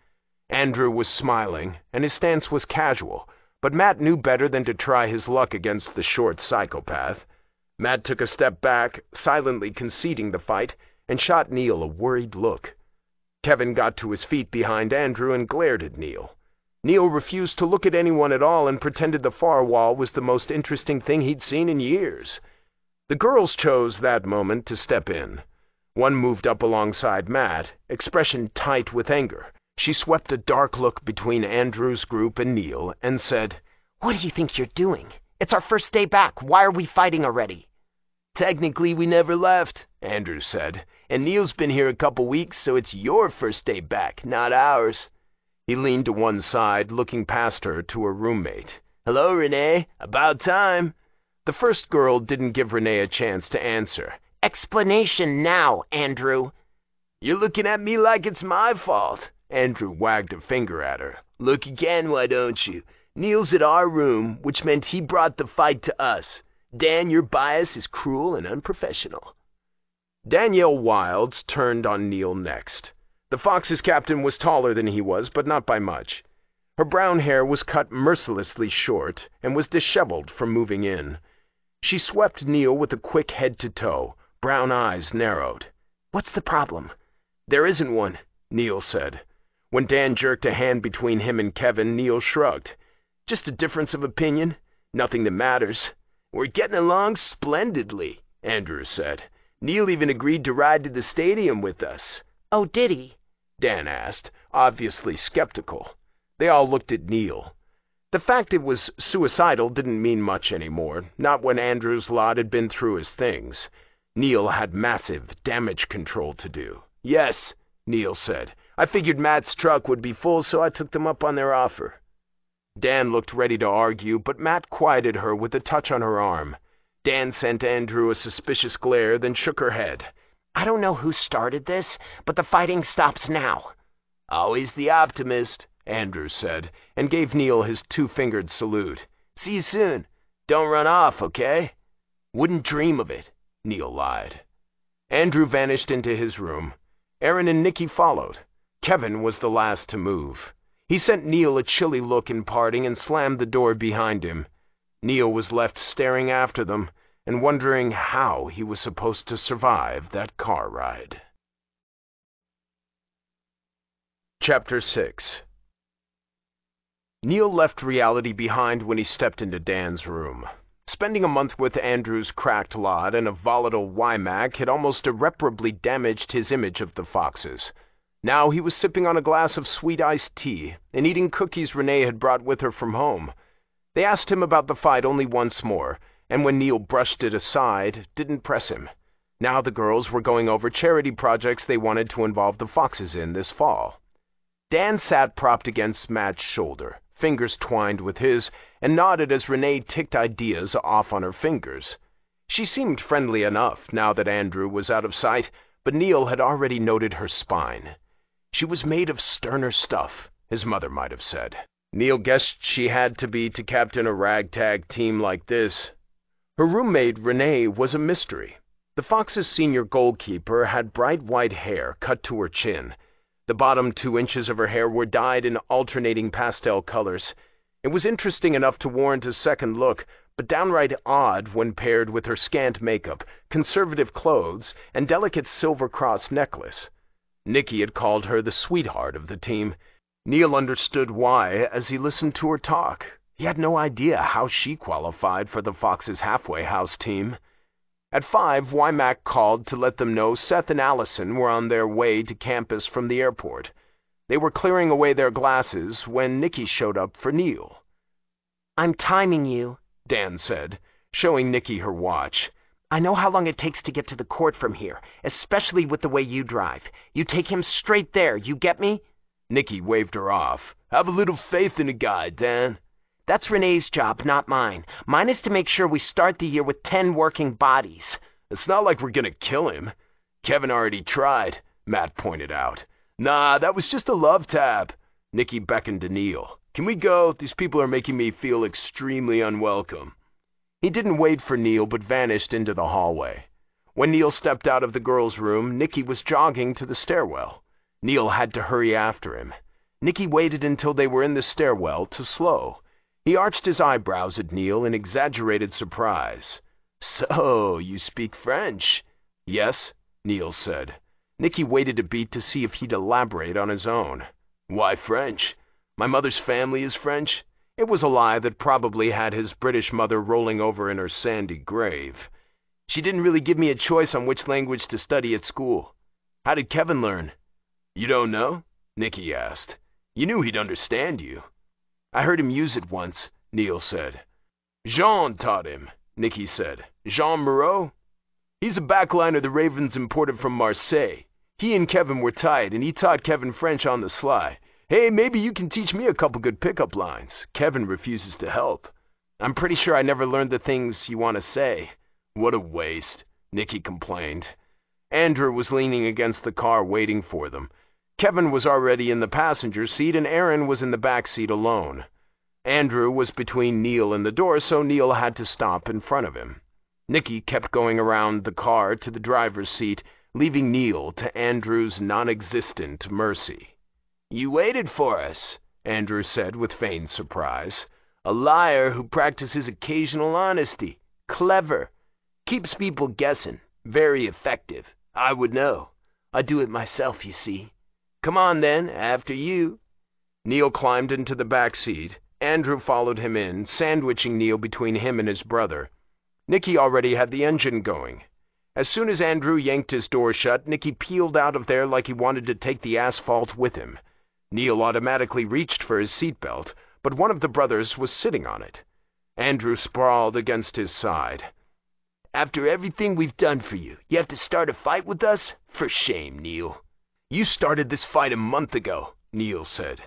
Andrew was smiling, and his stance was casual, but Matt knew better than to try his luck against the short psychopath. Matt took a step back, silently conceding the fight, and shot Neil a worried look. Kevin got to his feet behind Andrew and glared at Neil. Neil refused to look at anyone at all and pretended the far wall was the most interesting thing he'd seen in years. The girls chose that moment to step in. One moved up alongside Matt, expression tight with anger. She swept a dark look between Andrew's group and Neil and said, What do you think you're doing? It's our first day back. Why are we fighting already? Technically, we never left, Andrew said. And Neil's been here a couple weeks, so it's your first day back, not ours. He leaned to one side, looking past her to her roommate. Hello, Renee. About time. The first girl didn't give Renee a chance to answer. Explanation now, Andrew. You're looking at me like it's my fault. Andrew wagged a finger at her. Look again, why don't you? Neil's at our room, which meant he brought the fight to us. Dan, your bias is cruel and unprofessional. Danielle Wilds turned on Neil next. The Fox's captain was taller than he was, but not by much. Her brown hair was cut mercilessly short and was disheveled from moving in. She swept Neil with a quick head to toe, brown eyes narrowed. What's the problem? There isn't one, Neil said. When Dan jerked a hand between him and Kevin, Neil shrugged. Just a difference of opinion. Nothing that matters. We're getting along splendidly, Andrew said. Neil even agreed to ride to the stadium with us. Oh, did he? Dan asked, obviously skeptical. They all looked at Neil. The fact it was suicidal didn't mean much anymore, not when Andrew's lot had been through his things. Neil had massive damage control to do. Yes, Neil said. I figured Matt's truck would be full, so I took them up on their offer. Dan looked ready to argue, but Matt quieted her with a touch on her arm. Dan sent Andrew a suspicious glare, then shook her head. I don't know who started this, but the fighting stops now. Oh, Always the optimist, Andrew said, and gave Neil his two-fingered salute. See you soon. Don't run off, okay? Wouldn't dream of it, Neil lied. Andrew vanished into his room. Aaron and Nicky followed. Kevin was the last to move. He sent Neil a chilly look in parting and slammed the door behind him. Neil was left staring after them and wondering how he was supposed to survive that car ride. Chapter 6 Neil left reality behind when he stepped into Dan's room. Spending a month with Andrew's cracked lot and a volatile Wymack had almost irreparably damaged his image of the Foxes. Now he was sipping on a glass of sweet iced tea and eating cookies Renee had brought with her from home. They asked him about the fight only once more, and when Neil brushed it aside, didn't press him. Now the girls were going over charity projects they wanted to involve the Foxes in this fall. Dan sat propped against Matt's shoulder, fingers twined with his, and nodded as Renee ticked ideas off on her fingers. She seemed friendly enough now that Andrew was out of sight, but Neil had already noted her spine. She was made of sterner stuff, his mother might have said. Neil guessed she had to be to captain a ragtag team like this. Her roommate, Renee, was a mystery. The Fox's senior goalkeeper had bright white hair cut to her chin. The bottom two inches of her hair were dyed in alternating pastel colors. It was interesting enough to warrant a second look, but downright odd when paired with her scant makeup, conservative clothes, and delicate silver cross necklace. Nicky had called her the sweetheart of the team. Neil understood why as he listened to her talk. He had no idea how she qualified for the Fox's halfway house team. At five, Wymack called to let them know Seth and Allison were on their way to campus from the airport. They were clearing away their glasses when Nicky showed up for Neil. I'm timing you, Dan said, showing Nicky her watch. I know how long it takes to get to the court from here, especially with the way you drive. You take him straight there, you get me? Nicky waved her off. Have a little faith in a guy, Dan. That's Renee's job, not mine. Mine is to make sure we start the year with ten working bodies. It's not like we're gonna kill him. Kevin already tried, Matt pointed out. Nah, that was just a love tap. Nicky beckoned to Neil. Can we go? These people are making me feel extremely unwelcome. He didn't wait for Neil, but vanished into the hallway. When Neil stepped out of the girls' room, Nicky was jogging to the stairwell. Neil had to hurry after him. Nicky waited until they were in the stairwell to slow. He arched his eyebrows at Neil in exaggerated surprise. So, you speak French? Yes, Neil said. Nicky waited a beat to see if he'd elaborate on his own. Why French? My mother's family is French. It was a lie that probably had his British mother rolling over in her sandy grave. She didn't really give me a choice on which language to study at school. How did Kevin learn? You don't know? Nicky asked. You knew he'd understand you. I heard him use it once, Neil said. Jean taught him, Nicky said. Jean Moreau? He's a backliner the Ravens imported from Marseille. He and Kevin were tight, and he taught Kevin French on the sly. Hey, maybe you can teach me a couple good pickup lines. Kevin refuses to help. I'm pretty sure I never learned the things you want to say. What a waste, Nicky complained. Andrew was leaning against the car waiting for them. Kevin was already in the passenger seat and Aaron was in the back seat alone. Andrew was between Neil and the door, so Neil had to stop in front of him. Nicky kept going around the car to the driver's seat, leaving Neil to Andrew's non-existent mercy. You waited for us, Andrew said with feigned surprise. A liar who practices occasional honesty. Clever. Keeps people guessing. Very effective. I would know. I do it myself, you see. Come on, then, after you. Neil climbed into the back seat. Andrew followed him in, sandwiching Neil between him and his brother. Nicky already had the engine going. As soon as Andrew yanked his door shut, Nicky peeled out of there like he wanted to take the asphalt with him. Neil automatically reached for his seatbelt, but one of the brothers was sitting on it. Andrew sprawled against his side. After everything we've done for you, you have to start a fight with us? For shame, Neil. You started this fight a month ago, Neil said.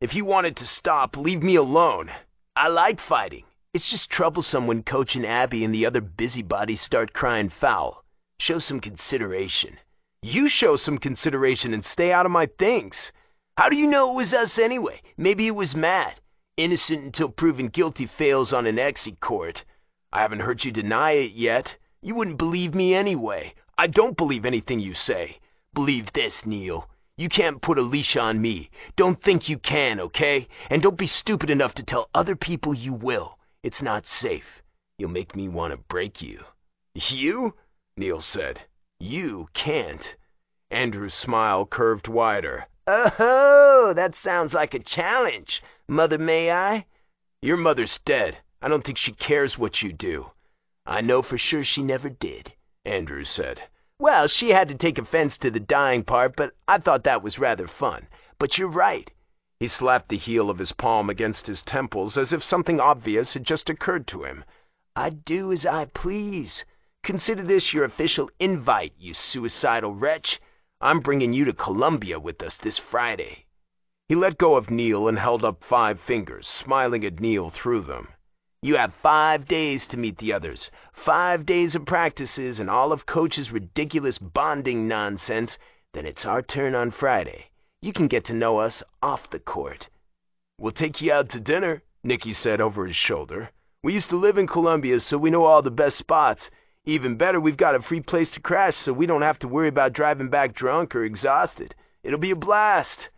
If you wanted to stop, leave me alone. I like fighting. It's just troublesome when Coach and Abby and the other busybodies start crying foul. Show some consideration. You show some consideration and stay out of my things. How do you know it was us anyway? Maybe it was Matt. Innocent until proven guilty fails on an Exy court. I haven't heard you deny it yet. You wouldn't believe me anyway. I don't believe anything you say. Believe this, Neil. You can't put a leash on me. Don't think you can, okay? And don't be stupid enough to tell other people you will. It's not safe. You'll make me want to break you. You? Neil said. You can't. Andrew's smile curved wider. Oh, that sounds like a challenge. Mother, may I? Your mother's dead. I don't think she cares what you do. I know for sure she never did, Andrew said. Well, she had to take offense to the dying part, but I thought that was rather fun. But you're right. He slapped the heel of his palm against his temples as if something obvious had just occurred to him. I do as I please. Consider this your official invite, you suicidal wretch. I'm bringing you to Columbia with us this Friday. He let go of Neil and held up five fingers, smiling at Neil through them. You have five days to meet the others. Five days of practices and all of Coach's ridiculous bonding nonsense. Then it's our turn on Friday. You can get to know us off the court. We'll take you out to dinner, Nicky said over his shoulder. We used to live in Columbia, so we know all the best spots. Even better, we've got a free place to crash, so we don't have to worry about driving back drunk or exhausted. It'll be a blast.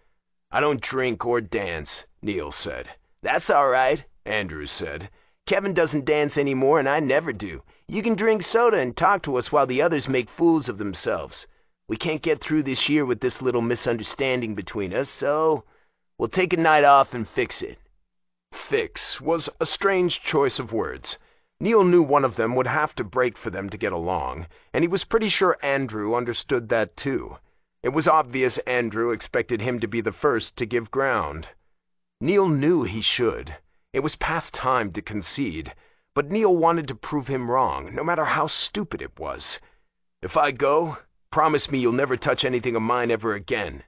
I don't drink or dance, Neil said. That's all right, Andrew said. Kevin doesn't dance anymore, and I never do. You can drink soda and talk to us while the others make fools of themselves. We can't get through this year with this little misunderstanding between us, so we'll take a night off and fix it. Fix was a strange choice of words. Neil knew one of them would have to break for them to get along, and he was pretty sure Andrew understood that too. It was obvious Andrew expected him to be the first to give ground. Neil knew he should. It was past time to concede, but Neil wanted to prove him wrong, no matter how stupid it was. If I go, promise me you'll never touch anything of mine ever again.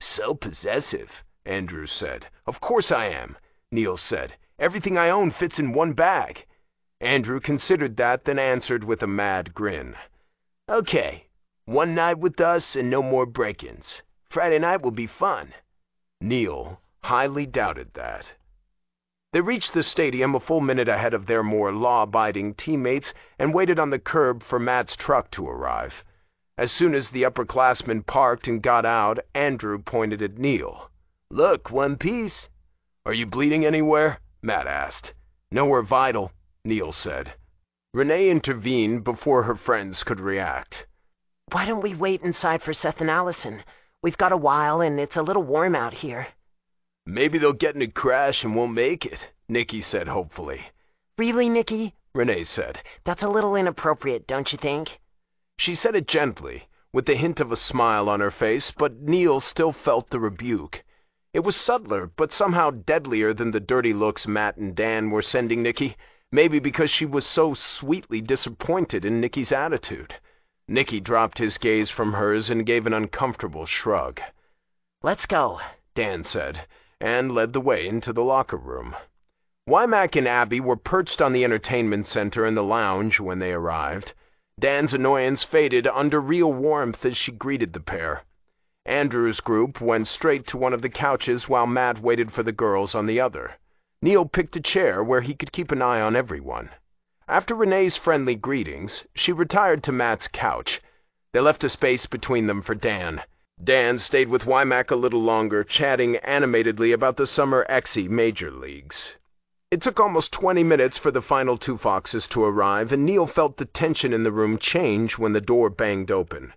So possessive, Andrew said. Of course I am, Neil said. Everything I own fits in one bag. Andrew considered that, then answered with a mad grin. Okay, one night with us and no more break-ins. Friday night will be fun. Neil highly doubted that. They reached the stadium a full minute ahead of their more law-abiding teammates and waited on the curb for Matt's truck to arrive. As soon as the upperclassmen parked and got out, Andrew pointed at Neil. Look, one piece. Are you bleeding anywhere? Matt asked. Nowhere vital, Neil said. Renee intervened before her friends could react. Why don't we wait inside for Seth and Allison? We've got a while, and it's a little warm out here. Maybe they'll get in a crash and won't make it, Nicky said hopefully. Really, Nicky? Renee said. That's a little inappropriate, don't you think? She said it gently, with the hint of a smile on her face, but Neil still felt the rebuke. It was subtler, but somehow deadlier than the dirty looks Matt and Dan were sending Nicky, maybe because she was so sweetly disappointed in Nicky's attitude. Nicky dropped his gaze from hers and gave an uncomfortable shrug. Let's go, Dan said, and led the way into the locker room. Wymack and Abby were perched on the entertainment center in the lounge when they arrived. Dan's annoyance faded under real warmth as she greeted the pair. Andrew's group went straight to one of the couches while Matt waited for the girls on the other. Neil picked a chair where he could keep an eye on everyone. After Renee's friendly greetings, she retired to Matt's couch. They left a space between them for Dan. Dan stayed with Wymack a little longer, chatting animatedly about the summer Exy major leagues. It took almost 20 minutes for the final two Foxes to arrive, and Neil felt the tension in the room change when the door banged open.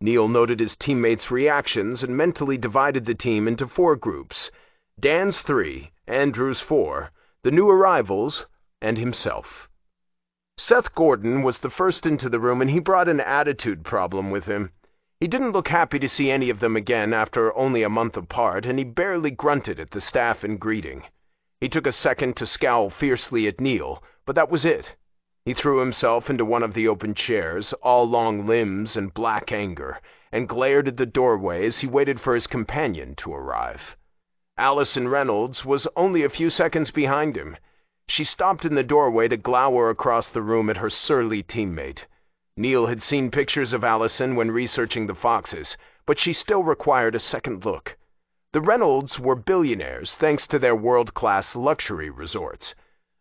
Neil noted his teammates' reactions and mentally divided the team into four groups Dan's three, Andrew's four, the new arrivals, and himself. Seth Gordon was the first into the room, and he brought an attitude problem with him. He didn't look happy to see any of them again after only a month apart, and he barely grunted at the staff in greeting. He took a second to scowl fiercely at Neil, but that was it. He threw himself into one of the open chairs, all long limbs and black anger, and glared at the doorway as he waited for his companion to arrive. Allison Reynolds was only a few seconds behind him. She stopped in the doorway to glower across the room at her surly teammate. Neil had seen pictures of Allison when researching the Foxes, but she still required a second look. The Reynolds were billionaires thanks to their world-class luxury resorts.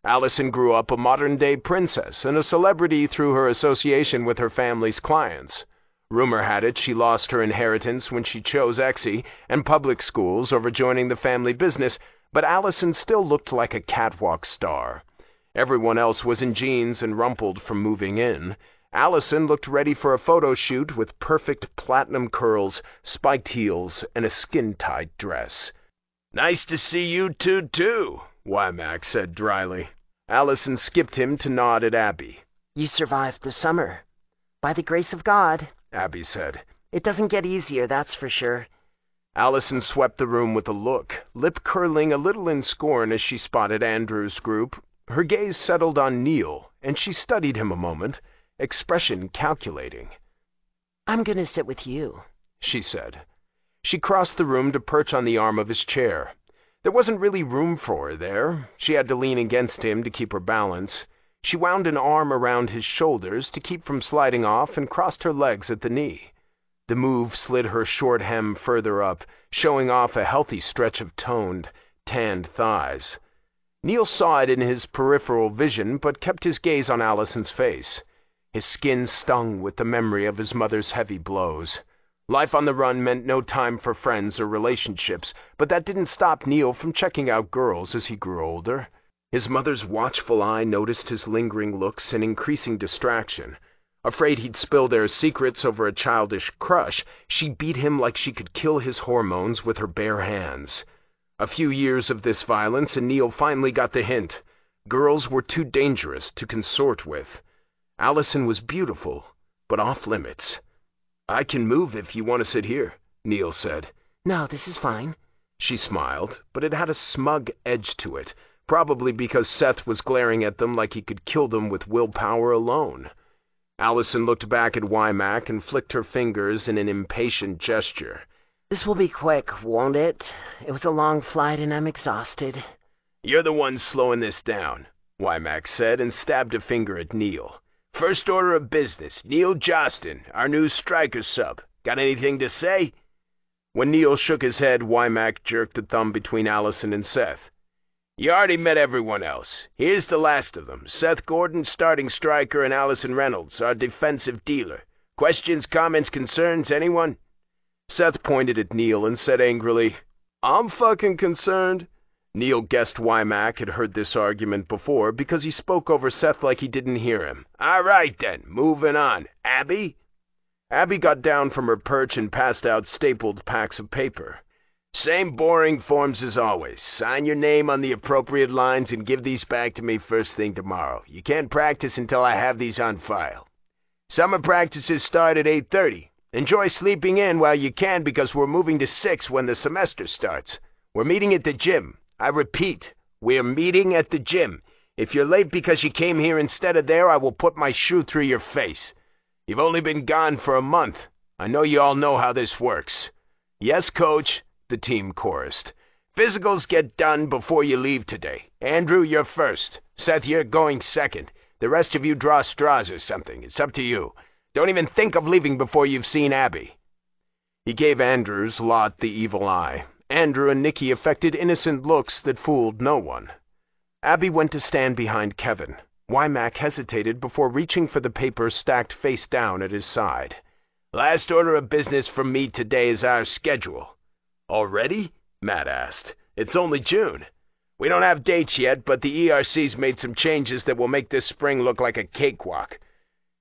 Allison grew up a modern-day princess and a celebrity through her association with her family's clients. Rumor had it she lost her inheritance when she chose Exy and public schools over joining the family business, but Allison still looked like a catwalk star. Everyone else was in jeans and rumpled from moving in. Allison looked ready for a photo shoot with perfect platinum curls, spiked heels, and a skin-tight dress. Nice to see you two, too, Wymack said dryly. Allison skipped him to nod at Abby. You survived the summer. By the grace of God, Abby said. It doesn't get easier, that's for sure. Allison swept the room with a look, lip curling a little in scorn as she spotted Andrew's group. Her gaze settled on Neil, and she studied him a moment expression calculating. I'm going to sit with you, she said. She crossed the room to perch on the arm of his chair. There wasn't really room for her there. She had to lean against him to keep her balance. She wound an arm around his shoulders to keep from sliding off and crossed her legs at the knee. The move slid her short hem further up, showing off a healthy stretch of toned, tanned thighs. Neil saw it in his peripheral vision, but kept his gaze on Allison's face. His skin stung with the memory of his mother's heavy blows. Life on the run meant no time for friends or relationships, but that didn't stop Neil from checking out girls as he grew older. His mother's watchful eye noticed his lingering looks and increasing distraction. Afraid he'd spill their secrets over a childish crush, she beat him like she could kill his hormones with her bare hands. A few years of this violence and Neil finally got the hint. Girls were too dangerous to consort with. Allison was beautiful, but off limits. I can move if you want to sit here, Neil said. No, this is fine. She smiled, but it had a smug edge to it, probably because Seth was glaring at them like he could kill them with willpower alone. Allison looked back at Wymack and flicked her fingers in an impatient gesture. This will be quick, won't it? It was a long flight and I'm exhausted. You're the one slowing this down, Wymack said and stabbed a finger at Neil. First order of business, Neil Josten, our new striker sub. Got anything to say? When Neil shook his head, Wymack jerked a thumb between Allison and Seth. You already met everyone else. Here's the last of them. Seth Gordon, starting striker, and Allison Reynolds, our defensive dealer. Questions, comments, concerns, anyone? Seth pointed at Neil and said angrily, I'm fucking concerned. Neil guessed Wymack had heard this argument before because he spoke over Seth like he didn't hear him. All right then, moving on. Abby? Abby got down from her perch and passed out stapled packs of paper. Same boring forms as always. Sign your name on the appropriate lines and give these back to me first thing tomorrow. You can't practice until I have these on file. Summer practices start at 8.30. Enjoy sleeping in while you can because we're moving to 6 when the semester starts. We're meeting at the gym. I repeat, we're meeting at the gym. If you're late because you came here instead of there, I will put my shoe through your face. You've only been gone for a month. I know you all know how this works. Yes, coach, the team chorused. Physicals get done before you leave today. Andrew, you're first. Seth, you're going second. The rest of you draw straws or something. It's up to you. Don't even think of leaving before you've seen Abby. He gave Andrew's lot the evil eye. Andrew and Nicky affected innocent looks that fooled no one. Abby went to stand behind Kevin. Wymack hesitated before reaching for the paper stacked face down at his side. Last order of business from me today is our schedule. Already? Matt asked. It's only June. We don't have dates yet, but the ERC's made some changes that will make this spring look like a cakewalk.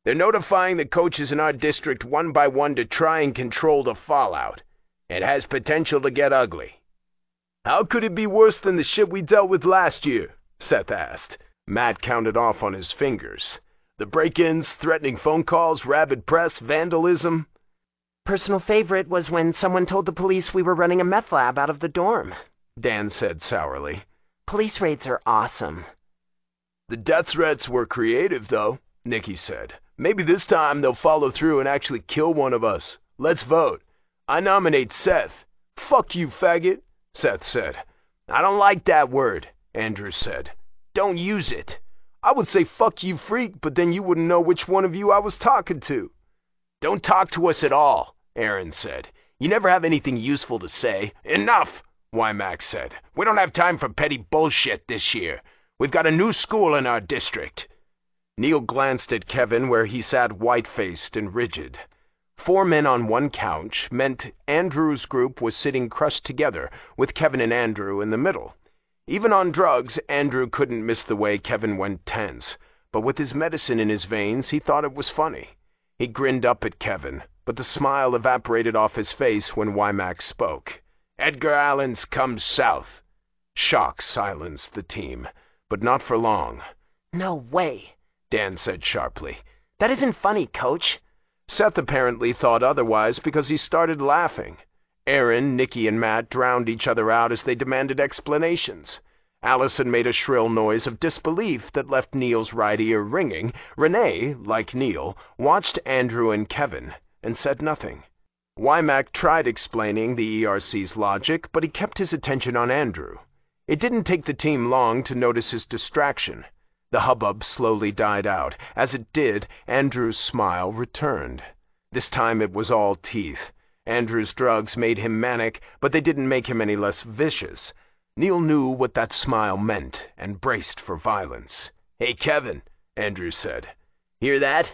They're notifying the coaches in our district one by one to try and control the fallout. It has potential to get ugly. How could it be worse than the shit we dealt with last year? Seth asked. Matt counted off on his fingers. The break-ins, threatening phone calls, rabid press, vandalism. Personal favorite was when someone told the police we were running a meth lab out of the dorm, Dan said sourly. Police raids are awesome. The death threats were creative, though, Nicky said. Maybe this time they'll follow through and actually kill one of us. Let's vote. I nominate Seth. Fuck you, faggot, Seth said. I don't like that word, Andrew said. Don't use it. I would say fuck you, freak, but then you wouldn't know which one of you I was talking to. Don't talk to us at all, Aaron said. You never have anything useful to say. Enough, Wymack said. We don't have time for petty bullshit this year. We've got a new school in our district. Neil glanced at Kevin where he sat white-faced and rigid. Four men on one couch meant Andrew's group was sitting crushed together, with Kevin and Andrew in the middle. Even on drugs, Andrew couldn't miss the way Kevin went tense, but with his medicine in his veins, he thought it was funny. He grinned up at Kevin, but the smile evaporated off his face when Wymack spoke. Edgar Allan's come south. Shock silenced the team, but not for long. No way, Dan said sharply. That isn't funny, coach. Seth apparently thought otherwise because he started laughing. Aaron, Nicky, and Matt drowned each other out as they demanded explanations. Allison made a shrill noise of disbelief that left Neil's right ear ringing. Renee, like Neil, watched Andrew and Kevin and said nothing. Wymack tried explaining the ERC's logic, but he kept his attention on Andrew. It didn't take the team long to notice his distraction. The hubbub slowly died out. As it did, Andrew's smile returned. This time it was all teeth. Andrew's drugs made him manic, but they didn't make him any less vicious. Neil knew what that smile meant and braced for violence. Hey, Kevin, Andrew said. Hear that?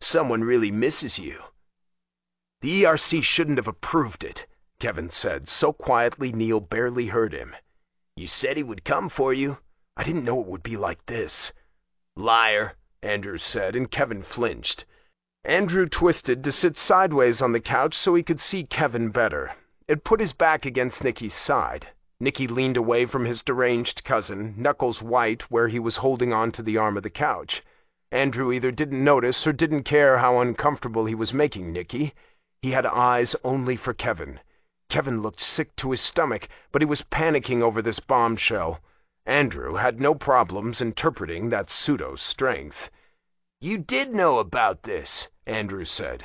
Someone really misses you. The ERC shouldn't have approved it, Kevin said, so quietly Neil barely heard him. You said he would come for you. I didn't know it would be like this. Liar, Andrew said, and Kevin flinched. Andrew twisted to sit sideways on the couch so he could see Kevin better. It put his back against Nicky's side. Nicky leaned away from his deranged cousin, knuckles white where he was holding on to the arm of the couch. Andrew either didn't notice or didn't care how uncomfortable he was making Nicky. He had eyes only for Kevin. Kevin looked sick to his stomach, but he was panicking over this bombshell. Andrew had no problems interpreting that pseudo-strength. You did know about this, Andrew said.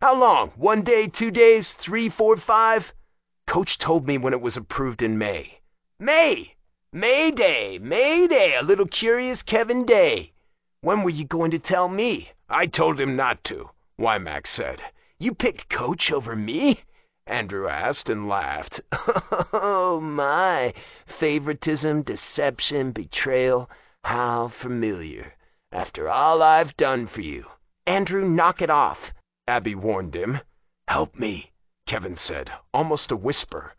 How long? One day, two days, three, four, five? Coach told me when it was approved in May. May! May Day! May Day! A little curious Kevin Day! When were you going to tell me? I told him not to, Wymack said. You picked Coach over me? Andrew asked and laughed. <laughs> Oh, my. Favoritism, deception, betrayal. How familiar. After all I've done for you. Andrew, knock it off, Abby warned him. Help me, Kevin said, almost a whisper.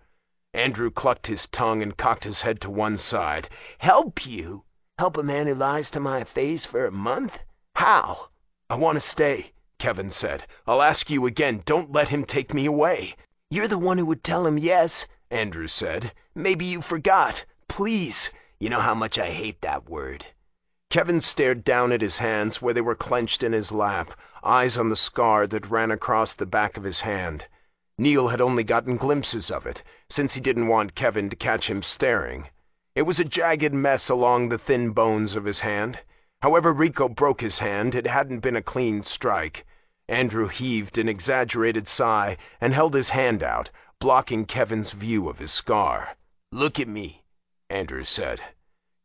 Andrew clucked his tongue and cocked his head to one side. Help you? Help a man who lies to my face for a month? How? I want to stay, Kevin said. I'll ask you again, don't let him take me away. You're the one who would tell him yes, Andrew said. Maybe you forgot. Please. You know how much I hate that word. Kevin stared down at his hands where they were clenched in his lap, eyes on the scar that ran across the back of his hand. Neil had only gotten glimpses of it, since he didn't want Kevin to catch him staring. It was a jagged mess along the thin bones of his hand. However Rico broke his hand, it hadn't been a clean strike. Andrew heaved an exaggerated sigh and held his hand out, blocking Kevin's view of his scar. Look at me, Andrew said.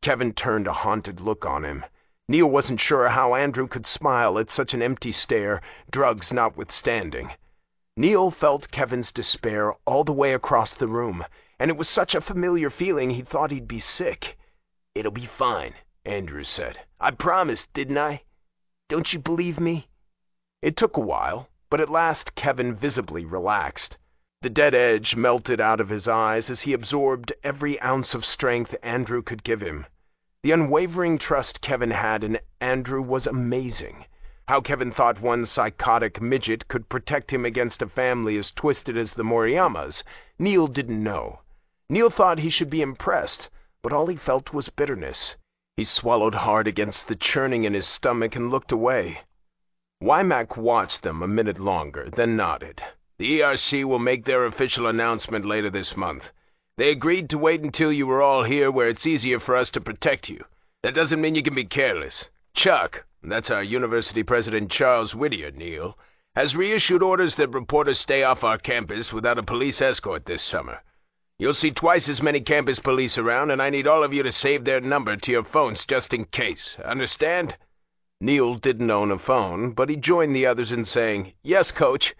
Kevin turned a haunted look on him. Neil wasn't sure how Andrew could smile at such an empty stare, drugs notwithstanding. Neil felt Kevin's despair all the way across the room, and it was such a familiar feeling he thought he'd be sick. It'll be fine, Andrew said. I promised, didn't I? Don't you believe me? It took a while, but at last Kevin visibly relaxed. The dead edge melted out of his eyes as he absorbed every ounce of strength Andrew could give him. The unwavering trust Kevin had in Andrew was amazing. How Kevin thought one psychotic midget could protect him against a family as twisted as the Moriyamas, Neil didn't know. Neil thought he should be impressed, but all he felt was bitterness. He swallowed hard against the churning in his stomach and looked away. Wymack watched them a minute longer, then nodded. The ERC will make their official announcement later this month. They agreed to wait until you were all here where it's easier for us to protect you. That doesn't mean you can be careless. Chuck, that's our university president Charles Whittier, Neil, has reissued orders that reporters stay off our campus without a police escort this summer. You'll see twice as many campus police around, and I need all of you to save their number to your phones just in case. Understand? Neil didn't own a phone, but he joined the others in saying, Yes, coach.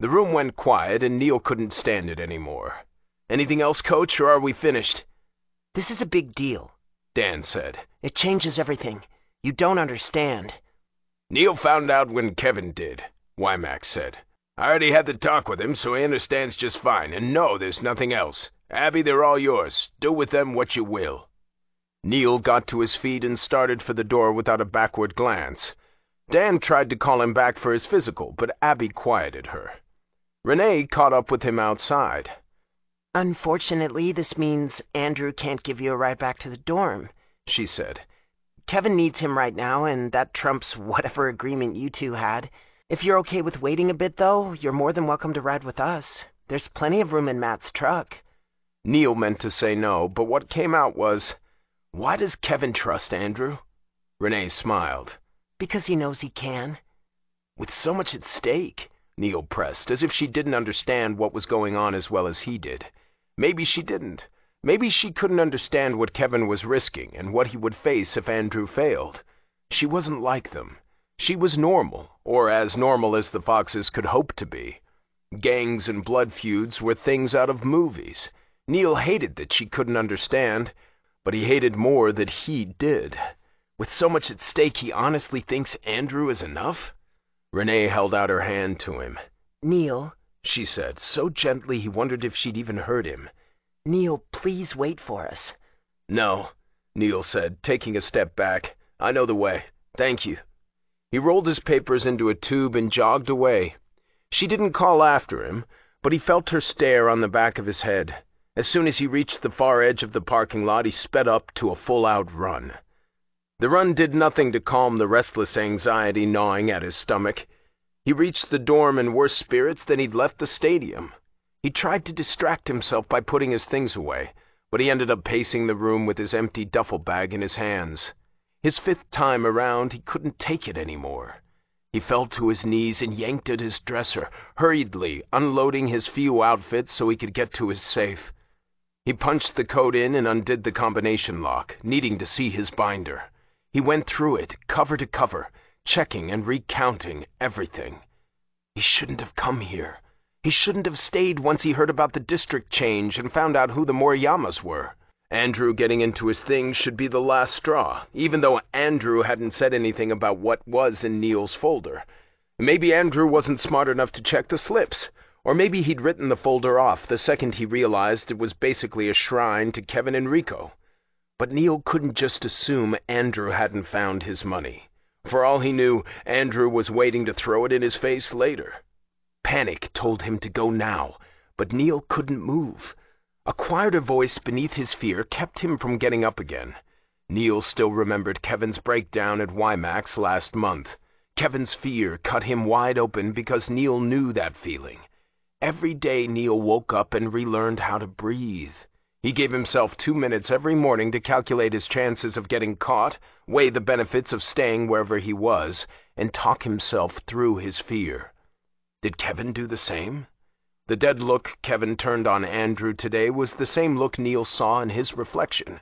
The room went quiet, and Neil couldn't stand it anymore. Anything else, coach, or are we finished? This is a big deal, Dan said. It changes everything. You don't understand. Neil found out when Kevin did, Wymack said. I already had the talk with him, so he understands just fine, and no, there's nothing else. Abby, they're all yours. Do with them what you will. Neil got to his feet and started for the door without a backward glance. Dan tried to call him back for his physical, but Abby quieted her. Renee caught up with him outside. Unfortunately, this means Andrew can't give you a ride back to the dorm, she said. Kevin needs him right now, and that trumps <laughs> whatever agreement you two had. If you're okay with waiting a bit, though, you're more than welcome to ride with us. There's plenty of room in Matt's truck. Neil meant to say no, but what came out was, why does Kevin trust Andrew? Renee smiled. Because he knows he can. With so much at stake, Neil pressed, as if she didn't understand what was going on as well as he did. Maybe she didn't. Maybe she couldn't understand what Kevin was risking and what he would face if Andrew failed. She wasn't like them. She was normal, or as normal as the Foxes could hope to be. Gangs and blood feuds were things out of movies. Neil hated that she couldn't understand, but he hated more that he did. With so much at stake, he honestly thinks Andrew is enough? Renee held out her hand to him. Neil, she said, so gently he wondered if she'd even heard him. Neil, please wait for us. No, Neil said, taking a step back. I know the way. Thank you. He rolled his papers into a tube and jogged away. She didn't call after him, but he felt her stare on the back of his head. As soon as he reached the far edge of the parking lot, he sped up to a full-out run. The run did nothing to calm the restless anxiety gnawing at his stomach. He reached the dorm in worse spirits than he'd left the stadium. He tried to distract himself by putting his things away, but he ended up pacing the room with his empty duffel bag in his hands. His fifth time around, he couldn't take it anymore. He fell to his knees and yanked at his dresser, hurriedly unloading his few outfits so he could get to his safe. He punched the code in and undid the combination lock, needing to see his binder. He went through it, cover to cover, checking and recounting everything. He shouldn't have come here. He shouldn't have stayed once he heard about the district change and found out who the Moriyamas were. Andrew getting into his things should be the last straw, even though Andrew hadn't said anything about what was in Neil's folder. Maybe Andrew wasn't smart enough to check the slips, or maybe he'd written the folder off the second he realized it was basically a shrine to Kevin and Rico. But Neil couldn't just assume Andrew hadn't found his money. For all he knew, Andrew was waiting to throw it in his face later. Panic told him to go now, but Neil couldn't move. A quieter voice beneath his fear kept him from getting up again. Neil still remembered Kevin's breakdown at Wymack's last month. Kevin's fear cut him wide open because Neil knew that feeling. Every day Neil woke up and relearned how to breathe. He gave himself two minutes every morning to calculate his chances of getting caught, weigh the benefits of staying wherever he was, and talk himself through his fear. Did Kevin do the same? The dead look Kevin turned on Andrew today was the same look Neil saw in his reflection.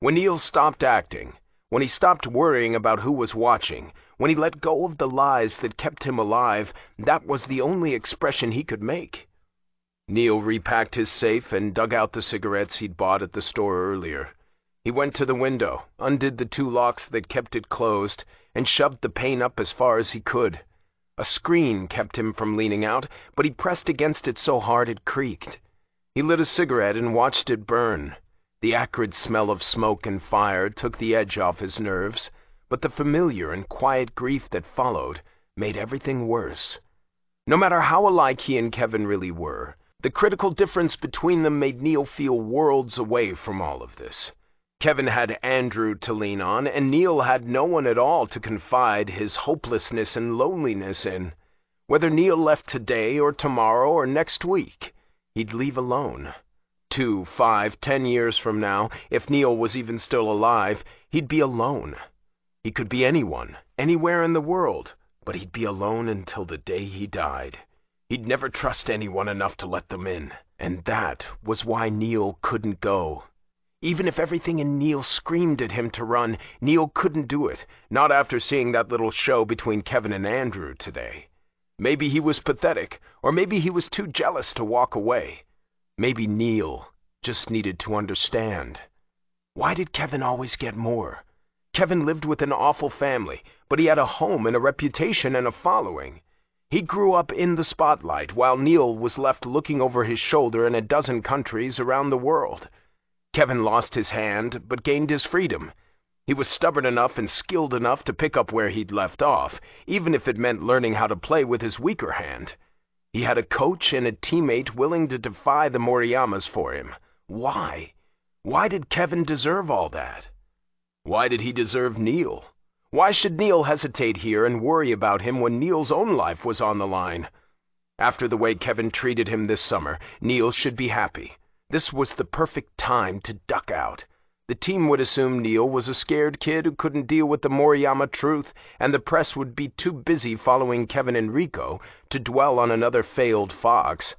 When Neil stopped acting, when he stopped worrying about who was watching, when he let go of the lies that kept him alive, that was the only expression he could make. Neil repacked his safe and dug out the cigarettes he'd bought at the store earlier. He went to the window, undid the two locks that kept it closed, and shoved the pane up as far as he could. A screen kept him from leaning out, but he pressed against it so hard it creaked. He lit a cigarette and watched it burn. The acrid smell of smoke and fire took the edge off his nerves, but the familiar and quiet grief that followed made everything worse. No matter how alike he and Kevin really were, the critical difference between them made Neil feel worlds away from all of this. Kevin had Andrew to lean on, and Neil had no one at all to confide his hopelessness and loneliness in. Whether Neil left today or tomorrow or next week, he'd leave alone. Two, five, ten years from now, if Neil was even still alive, he'd be alone. He could be anyone, anywhere in the world, but he'd be alone until the day he died. He'd never trust anyone enough to let them in, and that was why Neil couldn't go. Even if everything in Neil screamed at him to run, Neil couldn't do it, not after seeing that little show between Kevin and Andrew today. Maybe he was pathetic, or maybe he was too jealous to walk away. Maybe Neil just needed to understand. Why did Kevin always get more? Kevin lived with an awful family, but he had a home and a reputation and a following. He grew up in the spotlight, while Neil was left looking over his shoulder in a dozen countries around the world. Kevin lost his hand, but gained his freedom. He was stubborn enough and skilled enough to pick up where he'd left off, even if it meant learning how to play with his weaker hand. He had a coach and a teammate willing to defy the Moriyamas for him. Why? Why did Kevin deserve all that? Why did he deserve Neil? Why should Neil hesitate here and worry about him when Neil's own life was on the line? After the way Kevin treated him this summer, Neil should be happy. This was the perfect time to duck out. The team would assume Neil was a scared kid who couldn't deal with the Moriyama truth, and the press would be too busy following Kevin and Rico to dwell on another failed fox.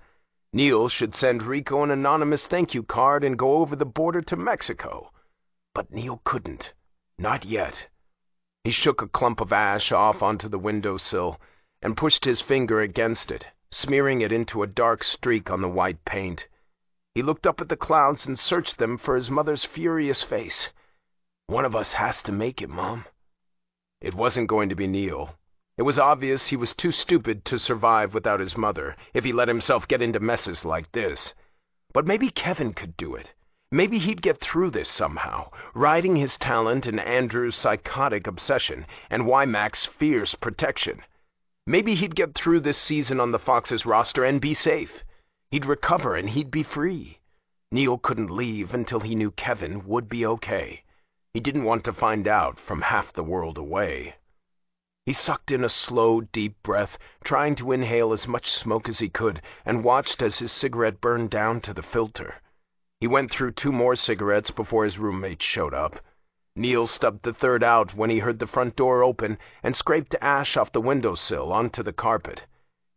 Neil should send Rico an anonymous thank you card and go over the border to Mexico. But Neil couldn't. Not yet. He shook a clump of ash off onto the window sill and pushed his finger against it, smearing it into a dark streak on the white paint. He looked up at the clouds and searched them for his mother's furious face. One of us has to make it, Mom. It wasn't going to be Neil. It was obvious he was too stupid to survive without his mother if he let himself get into messes like this. But maybe Kevin could do it. Maybe he'd get through this somehow, riding his talent and Andrew's psychotic obsession and Wymack's fierce protection. Maybe he'd get through this season on the Foxes roster and be safe. He'd recover and he'd be free. Neil couldn't leave until he knew Kevin would be okay. He didn't want to find out from half the world away. He sucked in a slow, deep breath, trying to inhale as much smoke as he could, and watched as his cigarette burned down to the filter. He went through two more cigarettes before his roommate showed up. Neil stubbed the third out when he heard the front door open and scraped ash off the windowsill onto the carpet.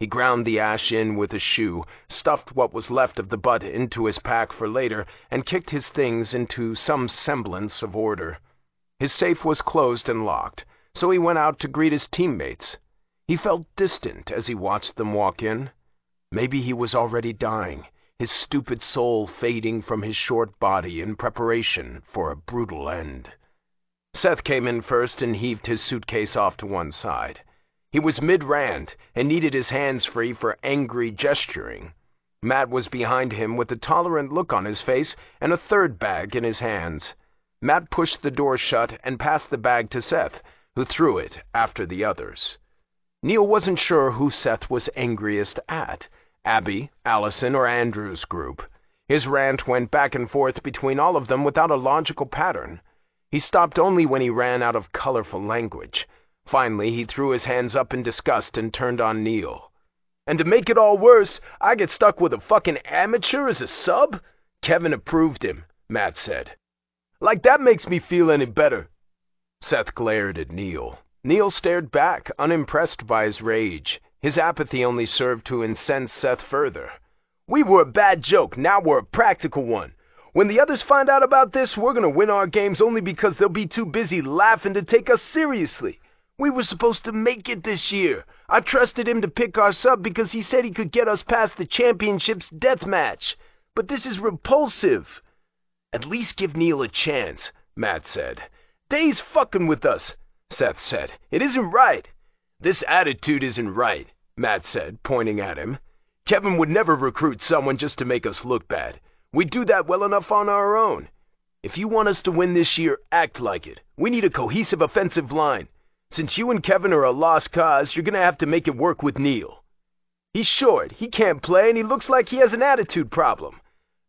He ground the ash in with a shoe, stuffed what was left of the butt into his pack for later, and kicked his things into some semblance of order. His safe was closed and locked, so he went out to greet his teammates. He felt distant as he watched them walk in. Maybe he was already dying, his stupid soul fading from his short body in preparation for a brutal end. Seth came in first and heaved his suitcase off to one side. He was mid-rant and needed his hands free for angry gesturing. Matt was behind him with a tolerant look on his face and a third bag in his hands. Matt pushed the door shut and passed the bag to Seth, who threw it after the others. Neil wasn't sure who Seth was angriest at, Abby, Allison, or Andrew's group. His rant went back and forth between all of them without a logical pattern. He stopped only when he ran out of colorful language. Finally, he threw his hands up in disgust and turned on Neil. And to make it all worse, I get stuck with a fucking amateur as a sub? Kevin approved him, Matt said. Like that makes me feel any better. Seth glared at Neil. Neil stared back, unimpressed by his rage. His apathy only served to incense Seth further. We were a bad joke, now we're a practical one. When the others find out about this, we're gonna win our games only because they'll be too busy laughing to take us seriously. We were supposed to make it this year. I trusted him to pick our sub because he said he could get us past the championship's death match. But this is repulsive. At least give Neil a chance, Matt said. Day's fucking with us, Seth said. It isn't right. This attitude isn't right, Matt said, pointing at him. Kevin would never recruit someone just to make us look bad. We do that well enough on our own. If you want us to win this year, act like it. We need a cohesive offensive line. Since you and Kevin are a lost cause, you're going to have to make it work with Neil. He's short, he can't play, and he looks like he has an attitude problem.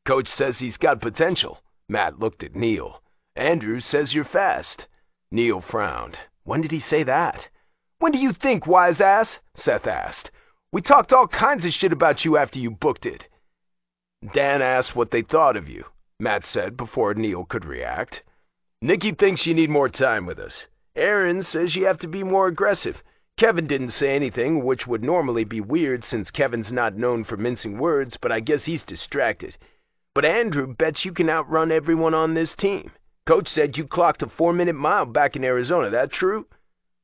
Coach says he's got potential. Matt looked at Neil. Andrew says you're fast. Neil frowned. When did he say that? When do you think, wise ass? Seth asked. We talked all kinds of shit about you after you booked it. Dan asked what they thought of you, Matt said before Neil could react. Nicky thinks you need more time with us. Aaron says you have to be more aggressive. Kevin didn't say anything, which would normally be weird since Kevin's not known for mincing words, but I guess he's distracted. But Andrew bets you can outrun everyone on this team. Coach said you clocked a four-minute mile back in Arizona. That true?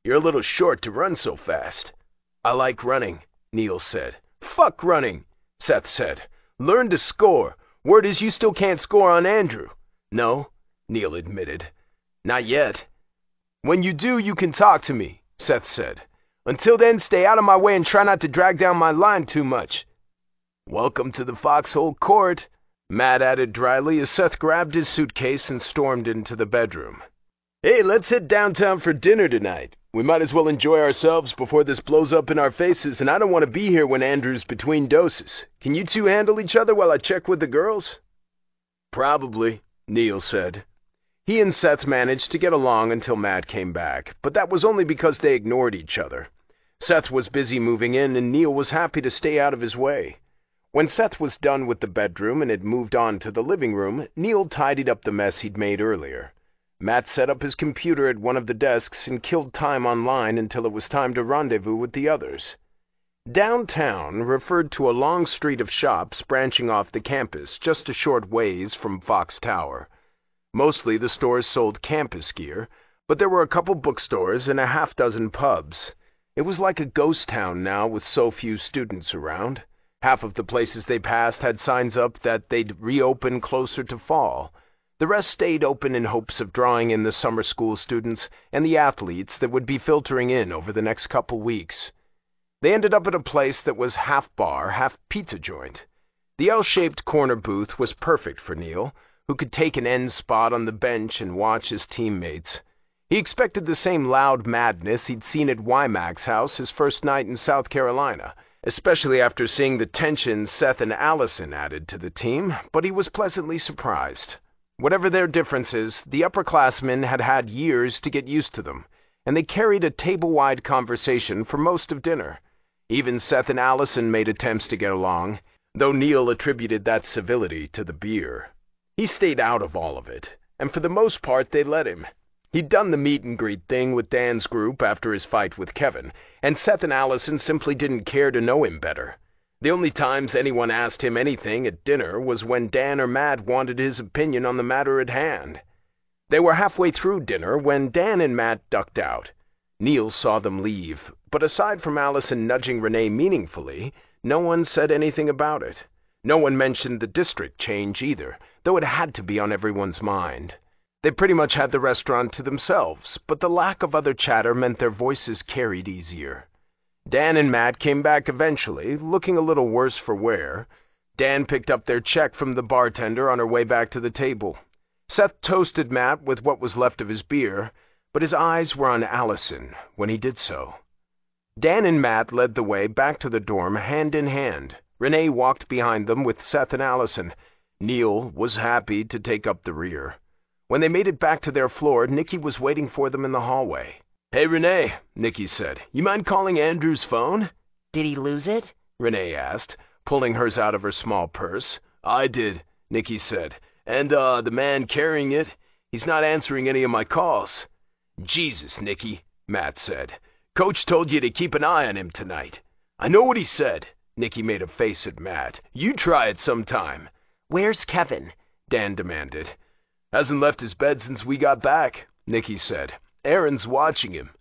You're a little short to run so fast. I like running, Neil said. Fuck running, Seth said. Learn to score. Word is you still can't score on Andrew. No, Neil admitted. Not yet. When you do, you can talk to me, Seth said. Until then, stay out of my way and try not to drag down my line too much. Welcome to the foxhole court, Matt added dryly as Seth grabbed his suitcase and stormed into the bedroom. Hey, let's hit downtown for dinner tonight. We might as well enjoy ourselves before this blows up in our faces, and I don't want to be here when Andrew's between doses. Can you two handle each other while I check with the girls? Probably, Neil said. He and Seth managed to get along until Matt came back, but that was only because they ignored each other. Seth was busy moving in, and Neil was happy to stay out of his way. When Seth was done with the bedroom and had moved on to the living room, Neil tidied up the mess he'd made earlier. Matt set up his computer at one of the desks and killed time online until it was time to rendezvous with the others. Downtown referred to a long street of shops branching off the campus just a short ways from Fox Tower. Mostly the stores sold campus gear, but there were a couple bookstores and a half dozen pubs. It was like a ghost town now with so few students around. Half of the places they passed had signs up that they'd reopen closer to fall. The rest stayed open in hopes of drawing in the summer school students and the athletes that would be filtering in over the next couple weeks. They ended up at a place that was half bar, half pizza joint. The L-shaped corner booth was perfect for Neil, who could take an end spot on the bench and watch his teammates. He expected the same loud madness he'd seen at Wymack's house his first night in South Carolina, especially after seeing the tension Seth and Allison added to the team, but he was pleasantly surprised. Whatever their differences, the upperclassmen had had years to get used to them, and they carried a table-wide conversation for most of dinner. Even Seth and Allison made attempts to get along, though Neil attributed that civility to the beer. He stayed out of all of it, and for the most part they let him. He'd done the meet and greet thing with Dan's group after his fight with Kevin, and Seth and Allison simply didn't care to know him better. The only times anyone asked him anything at dinner was when Dan or Matt wanted his opinion on the matter at hand. They were halfway through dinner when Dan and Matt ducked out. Neil saw them leave, but aside from Allison nudging Renee meaningfully, no one said anything about it. No one mentioned the district change either, though it had to be on everyone's mind. They pretty much had the restaurant to themselves, but the lack of other chatter meant their voices carried easier. Dan and Matt came back eventually, looking a little worse for wear. Dan picked up their check from the bartender on her way back to the table. Seth toasted Matt with what was left of his beer, but his eyes were on Allison when he did so. Dan and Matt led the way back to the dorm hand in hand. Renee walked behind them with Seth and Allison. Neil was happy to take up the rear. When they made it back to their floor, Nicky was waiting for them in the hallway. Hey, Renee, Nicky said. You mind calling Andrew's phone? Did he lose it? Renee asked, pulling hers out of her small purse. I did, Nicky said. And, uh, the man carrying it, he's not answering any of my calls. Jesus, Nicky, Matt said. Coach told you to keep an eye on him tonight. I know what he said. Nicky made a face at Matt. You try it sometime. Where's Kevin? Dan demanded. Hasn't left his bed since we got back, Nicky said. Aaron's watching him.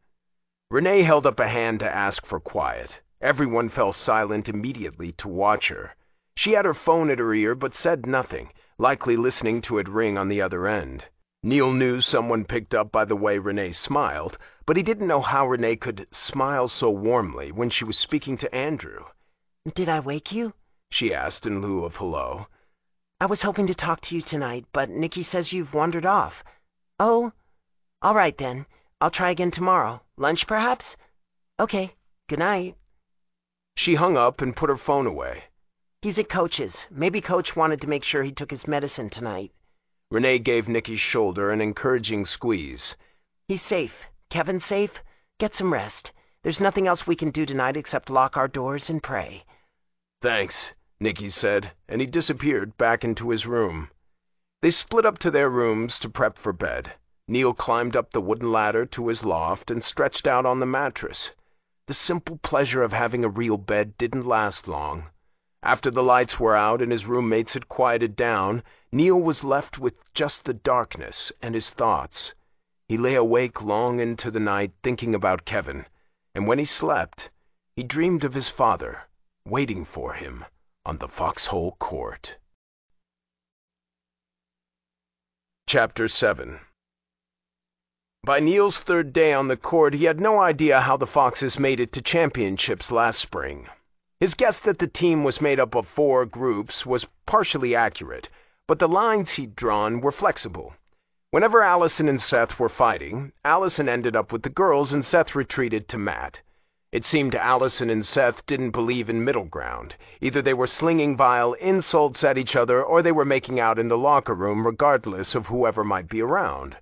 Renee held up a hand to ask for quiet. Everyone fell silent immediately to watch her. She had her phone at her ear but said nothing, likely listening to it ring on the other end. Neil knew someone picked up by the way Renee smiled, but he didn't know how Renee could smile so warmly when she was speaking to Andrew. Did I wake you? she asked in lieu of hello. I was hoping to talk to you tonight, but Nicky says you've wandered off. Oh? All right then. I'll try again tomorrow. Lunch, perhaps? Okay. Good night. She hung up and put her phone away. He's at Coach's. Maybe Coach wanted to make sure he took his medicine tonight. Renee gave Nicky's shoulder an encouraging squeeze. He's safe. Kevin's safe. Get some rest. There's nothing else we can do tonight except lock our doors and pray. Thanks, Nicky said, and he disappeared back into his room. They split up to their rooms to prep for bed. Neil climbed up the wooden ladder to his loft and stretched out on the mattress. The simple pleasure of having a real bed didn't last long. After the lights were out and his roommates had quieted down, Neil was left with just the darkness and his thoughts. He lay awake long into the night thinking about Kevin, and when he slept, he dreamed of his father waiting for him on the Foxhole Court. Chapter 7 By Neil's third day on the court, he had no idea how the Foxes made it to championships last spring. His guess that the team was made up of four groups was partially accurate, but the lines he'd drawn were flexible. Whenever Allison and Seth were fighting, Allison ended up with the girls and Seth retreated to Matt. It seemed Allison and Seth didn't believe in middle ground. Either they were slinging vile insults at each other or they were making out in the locker room regardless of whoever might be around.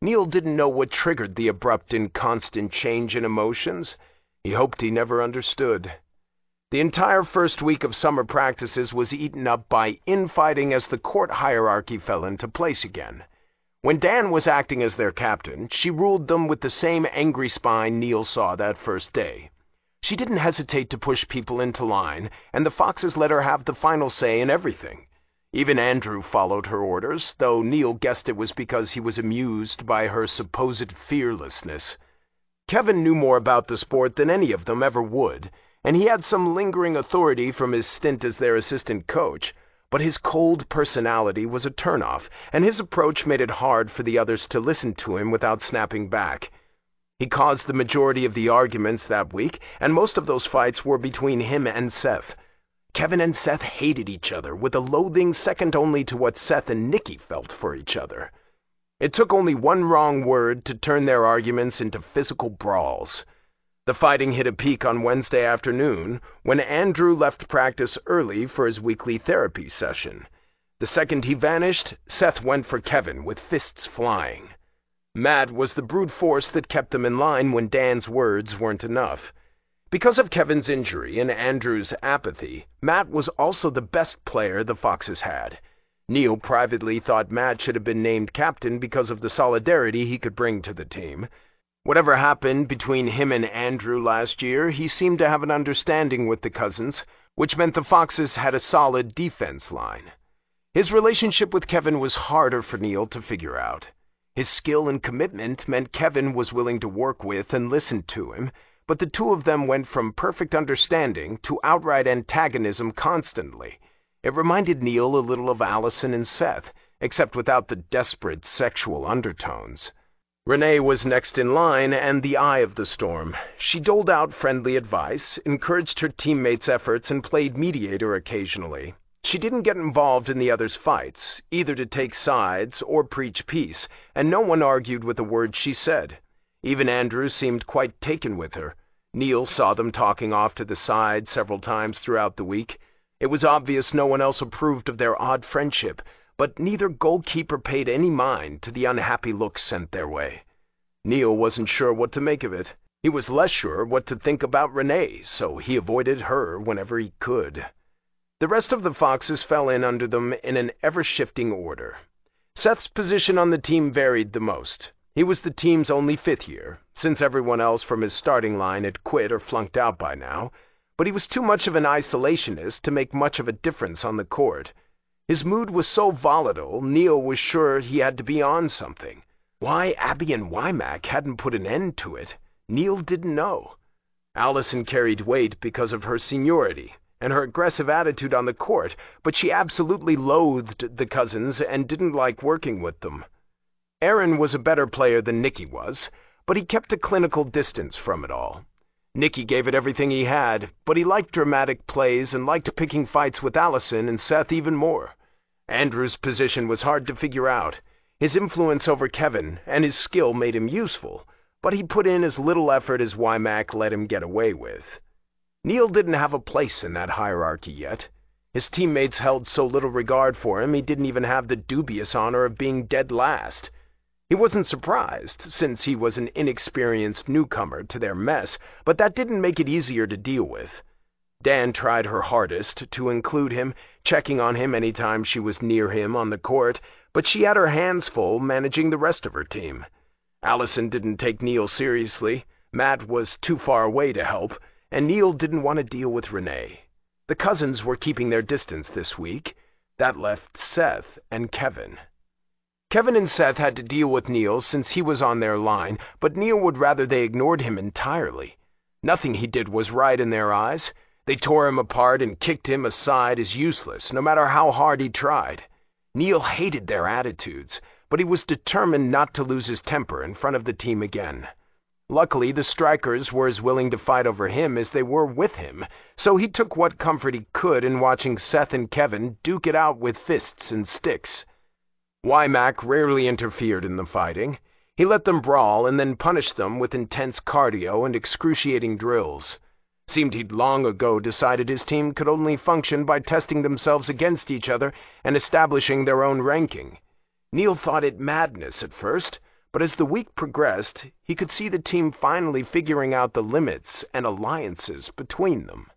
Neil didn't know what triggered the abrupt and constant change in emotions. He hoped he never understood. The entire first week of summer practices was eaten up by infighting as the court hierarchy fell into place again. When Dan was acting as their captain, she ruled them with the same angry spine Neil saw that first day. She didn't hesitate to push people into line, and the Foxes let her have the final say in everything. Even Andrew followed her orders, though Neil guessed it was because he was amused by her supposed fearlessness. Kevin knew more about the sport than any of them ever would, and he had some lingering authority from his stint as their assistant coach, but his cold personality was a turnoff, and his approach made it hard for the others to listen to him without snapping back. He caused the majority of the arguments that week, and most of those fights were between him and Seth. Kevin and Seth hated each other with a loathing second only to what Seth and Nicky felt for each other. It took only one wrong word to turn their arguments into physical brawls. The fighting hit a peak on Wednesday afternoon when Andrew left practice early for his weekly therapy session. The second he vanished, Seth went for Kevin with fists flying. Matt was the brute force that kept them in line when Dan's words weren't enough. Because of Kevin's injury and Andrew's apathy, Matt was also the best player the Foxes had. Neil privately thought Matt should have been named captain because of the solidarity he could bring to the team. Whatever happened between him and Andrew last year, he seemed to have an understanding with the cousins, which meant the Foxes had a solid defense line. His relationship with Kevin was harder for Neil to figure out. His skill and commitment meant Kevin was willing to work with and listen to him, but the two of them went from perfect understanding to outright antagonism constantly. It reminded Neil a little of Allison and Seth, except without the desperate sexual undertones. Renee was next in line and the eye of the storm. She doled out friendly advice, encouraged her teammates' efforts, and played mediator occasionally. She didn't get involved in the others' fights, either to take sides or preach peace, and no one argued with a word she said. Even Andrew seemed quite taken with her. Neil saw them talking off to the side several times throughout the week. It was obvious no one else approved of their odd friendship, but neither goalkeeper paid any mind to the unhappy looks sent their way. Neil wasn't sure what to make of it. He was less sure what to think about Renee, so he avoided her whenever he could. The rest of the Foxes fell in under them in an ever-shifting order. Seth's position on the team varied the most. He was the team's only fifth year, since everyone else from his starting line had quit or flunked out by now, but he was too much of an isolationist to make much of a difference on the court. His mood was so volatile, Neil was sure he had to be on something. Why Abby and Wymack hadn't put an end to it, Neil didn't know. Allison carried weight because of her seniority and her aggressive attitude on the court, but she absolutely loathed the cousins and didn't like working with them. Aaron was a better player than Nicky was, but he kept a clinical distance from it all. Nicky gave it everything he had, but he liked dramatic plays and liked picking fights with Allison and Seth even more. Andrew's position was hard to figure out. His influence over Kevin and his skill made him useful, but he put in as little effort as Wymack let him get away with. Neil didn't have a place in that hierarchy yet. His teammates held so little regard for him he didn't even have the dubious honor of being dead last. He wasn't surprised, since he was an inexperienced newcomer to their mess, but that didn't make it easier to deal with. Dan tried her hardest to include him, checking on him any time she was near him on the court, but she had her hands full managing the rest of her team. Allison didn't take Neil seriously. Matt was too far away to help, and Neil didn't want to deal with Renee. The cousins were keeping their distance this week. That left Seth and Kevin. Kevin and Seth had to deal with Neil since he was on their line, but Neil would rather they ignored him entirely. Nothing he did was right in their eyes. They tore him apart and kicked him aside as useless, no matter how hard he tried. Neil hated their attitudes, but he was determined not to lose his temper in front of the team again. Luckily, the strikers were as willing to fight over him as they were with him, so he took what comfort he could in watching Seth and Kevin duke it out with fists and sticks. Wymack rarely interfered in the fighting. He let them brawl and then punished them with intense cardio and excruciating drills. Seemed he'd long ago decided his team could only function by testing themselves against each other and establishing their own ranking. Neil thought it madness at first, but as the week progressed, he could see the team finally figuring out the limits and alliances between them.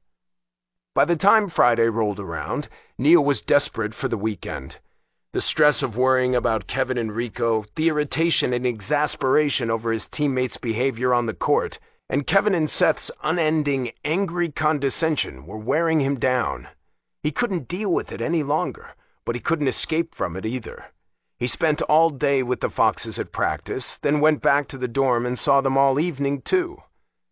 By the time Friday rolled around, Neil was desperate for the weekend. The stress of worrying about Kevin and Rico, the irritation and exasperation over his teammates' behavior on the court, and Kevin and Seth's unending, angry condescension were wearing him down. He couldn't deal with it any longer, but he couldn't escape from it either. He spent all day with the Foxes at practice, then went back to the dorm and saw them all evening, too.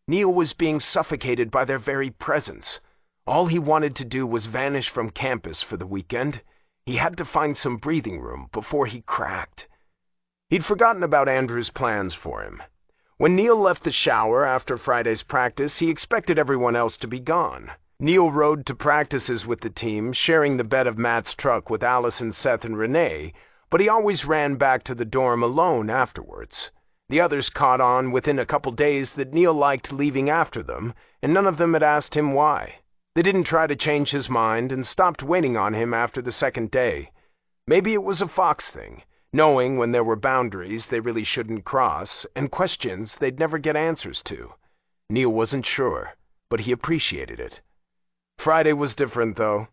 Neil was being suffocated by their very presence. All he wanted to do was vanish from campus for the weekend. He had to find some breathing room before he cracked. He'd forgotten about Andrew's plans for him. When Neil left the shower after Friday's practice, he expected everyone else to be gone. Neil rode to practices with the team, sharing the bed of Matt's truck with Allison, Seth, and Renee, but he always ran back to the dorm alone afterwards. The others caught on within a couple days that Neil liked leaving after them, and none of them had asked him why. They didn't try to change his mind and stopped waiting on him after the second day. Maybe it was a Fox thing, knowing when there were boundaries they really shouldn't cross and questions they'd never get answers to. Neil wasn't sure, but he appreciated it. Friday was different, though.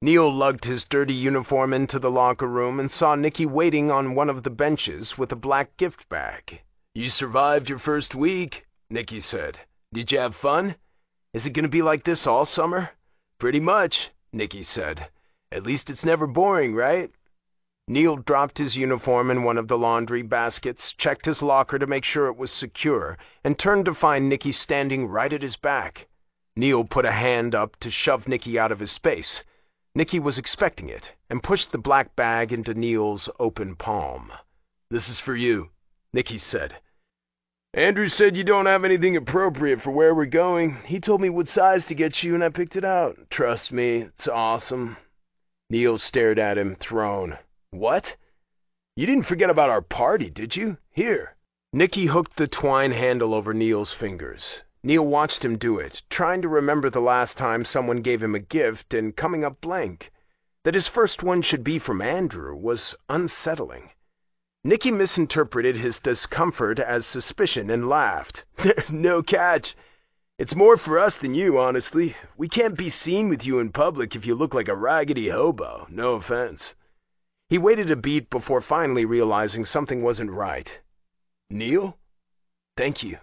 Neil lugged his dirty uniform into the locker room and saw Nicky waiting on one of the benches with a black gift bag. You survived your first week, Nicky said. Did you have fun? Is it going to be like this all summer? Pretty much, Nicky said. At least it's never boring, right? Neil dropped his uniform in one of the laundry baskets, checked his locker to make sure it was secure, and turned to find Nicky standing right at his back. Neil put a hand up to shove Nicky out of his space. Nicky was expecting it, and pushed the black bag into Neil's open palm. This is for you, Nicky said. Andrew said you don't have anything appropriate for where we're going. He told me what size to get you, and I picked it out. Trust me, it's awesome. Neil stared at him, thrown. What? You didn't forget about our party, did you? Here. Nicky hooked the twine handle over Neil's fingers. Neil watched him do it, trying to remember the last time someone gave him a gift and coming up blank. That his first one should be from Andrew was unsettling. Nicky misinterpreted his discomfort as suspicion and laughed. There's <laughs> no catch. It's more for us than you, honestly. We can't be seen with you in public if you look like a raggedy hobo. No offense. He waited a beat before finally realizing something wasn't right. Neil? Thank you,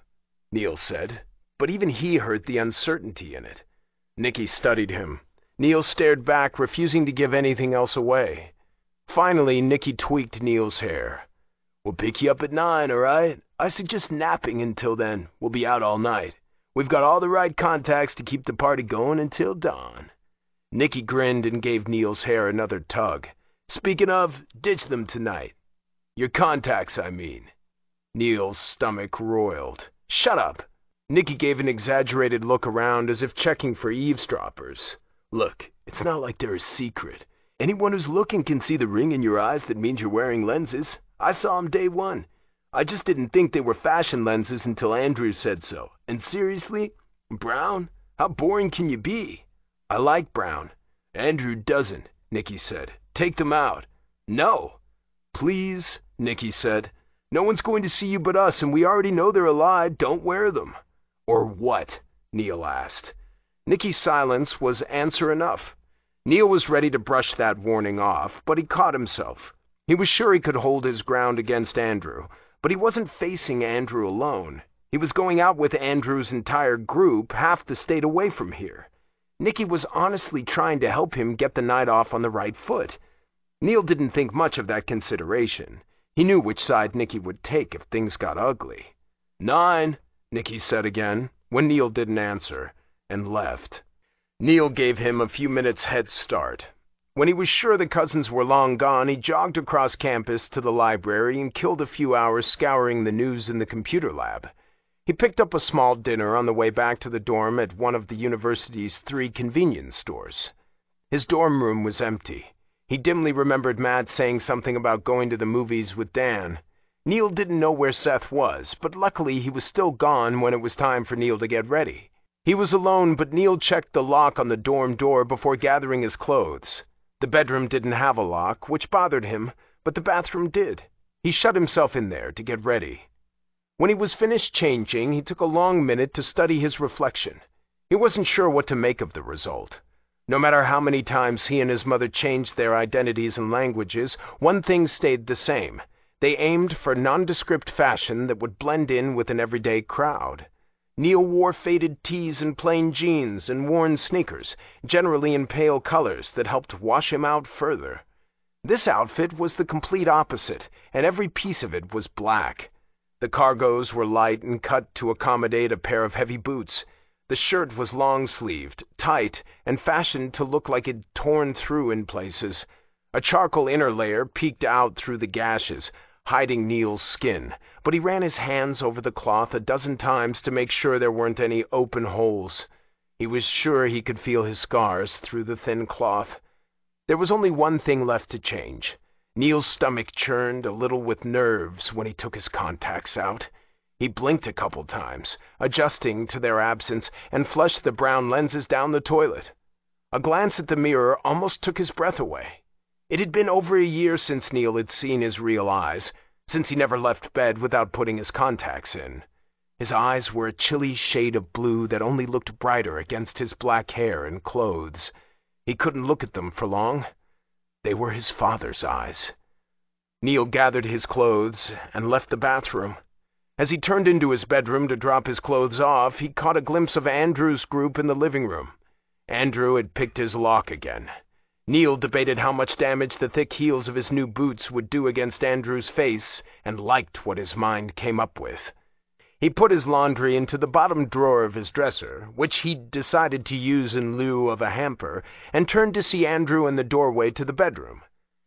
Neil said but even he heard the uncertainty in it. Nicky studied him. Neil stared back, refusing to give anything else away. Finally, Nicky tweaked Neil's hair. We'll pick you up at nine, all right? I suggest napping until then. We'll be out all night. We've got all the right contacts to keep the party going until dawn. Nicky grinned and gave Neil's hair another tug. Speaking of, ditch them tonight. Your contacts, I mean. Neil's stomach roiled. Shut up. Nicky gave an exaggerated look around as if checking for eavesdroppers. Look, it's not like they're a secret. Anyone who's looking can see the ring in your eyes that means you're wearing lenses. I saw 'em day one. I just didn't think they were fashion lenses until Andrew said so. And seriously, Brown, how boring can you be? I like Brown. Andrew doesn't, Nicky said. Take them out. No. Please, Nicky said. No one's going to see you but us, and we already know they're a lie. Don't wear them. Or what? Neil asked. Nicky's silence was answer enough. Neil was ready to brush that warning off, but he caught himself. He was sure he could hold his ground against Andrew, but he wasn't facing Andrew alone. He was going out with Andrew's entire group, half the state away from here. Nicky was honestly trying to help him get the night off on the right foot. Neil didn't think much of that consideration. He knew which side Nicky would take if things got ugly. Nine, Nicky said again, when Neil didn't answer, and left. Neil gave him a few minutes' head start. When he was sure the cousins were long gone, he jogged across campus to the library and killed a few hours scouring the news in the computer lab. He picked up a small dinner on the way back to the dorm at one of the university's three convenience stores. His dorm room was empty. He dimly remembered Matt saying something about going to the movies with Dan. Neil didn't know where Seth was, but luckily he was still gone when it was time for Neil to get ready. He was alone, but Neil checked the lock on the dorm door before gathering his clothes. The bedroom didn't have a lock, which bothered him, but the bathroom did. He shut himself in there to get ready. When he was finished changing, he took a long minute to study his reflection. He wasn't sure what to make of the result. No matter how many times he and his mother changed their identities and languages, one thing stayed the same. They aimed for nondescript fashion that would blend in with an everyday crowd. Neil wore faded tees and plain jeans and worn sneakers, generally in pale colors that helped wash him out further. This outfit was the complete opposite, and every piece of it was black. The cargos were light and cut to accommodate a pair of heavy boots. The shirt was long-sleeved, tight, and fashioned to look like it'd torn through in places. A charcoal inner layer peeked out through the gashes, hiding Neil's skin, but he ran his hands over the cloth a dozen times to make sure there weren't any open holes. He was sure he could feel his scars through the thin cloth. There was only one thing left to change. Neil's stomach churned a little with nerves when he took his contacts out. He blinked a couple times, adjusting to their absence, and flushed the brown lenses down the toilet. A glance at the mirror almost took his breath away. It had been over a year since Neil had seen his real eyes, since he never left bed without putting his contacts in. His eyes were a chilly shade of blue that only looked brighter against his black hair and clothes. He couldn't look at them for long. They were his father's eyes. Neil gathered his clothes and left the bathroom. As he turned into his bedroom to drop his clothes off, he caught a glimpse of Andrew's group in the living room. Andrew had picked his lock again. Neil debated how much damage the thick heels of his new boots would do against Andrew's face and liked what his mind came up with. He put his laundry into the bottom drawer of his dresser, which he'd decided to use in lieu of a hamper, and turned to see Andrew in the doorway to the bedroom.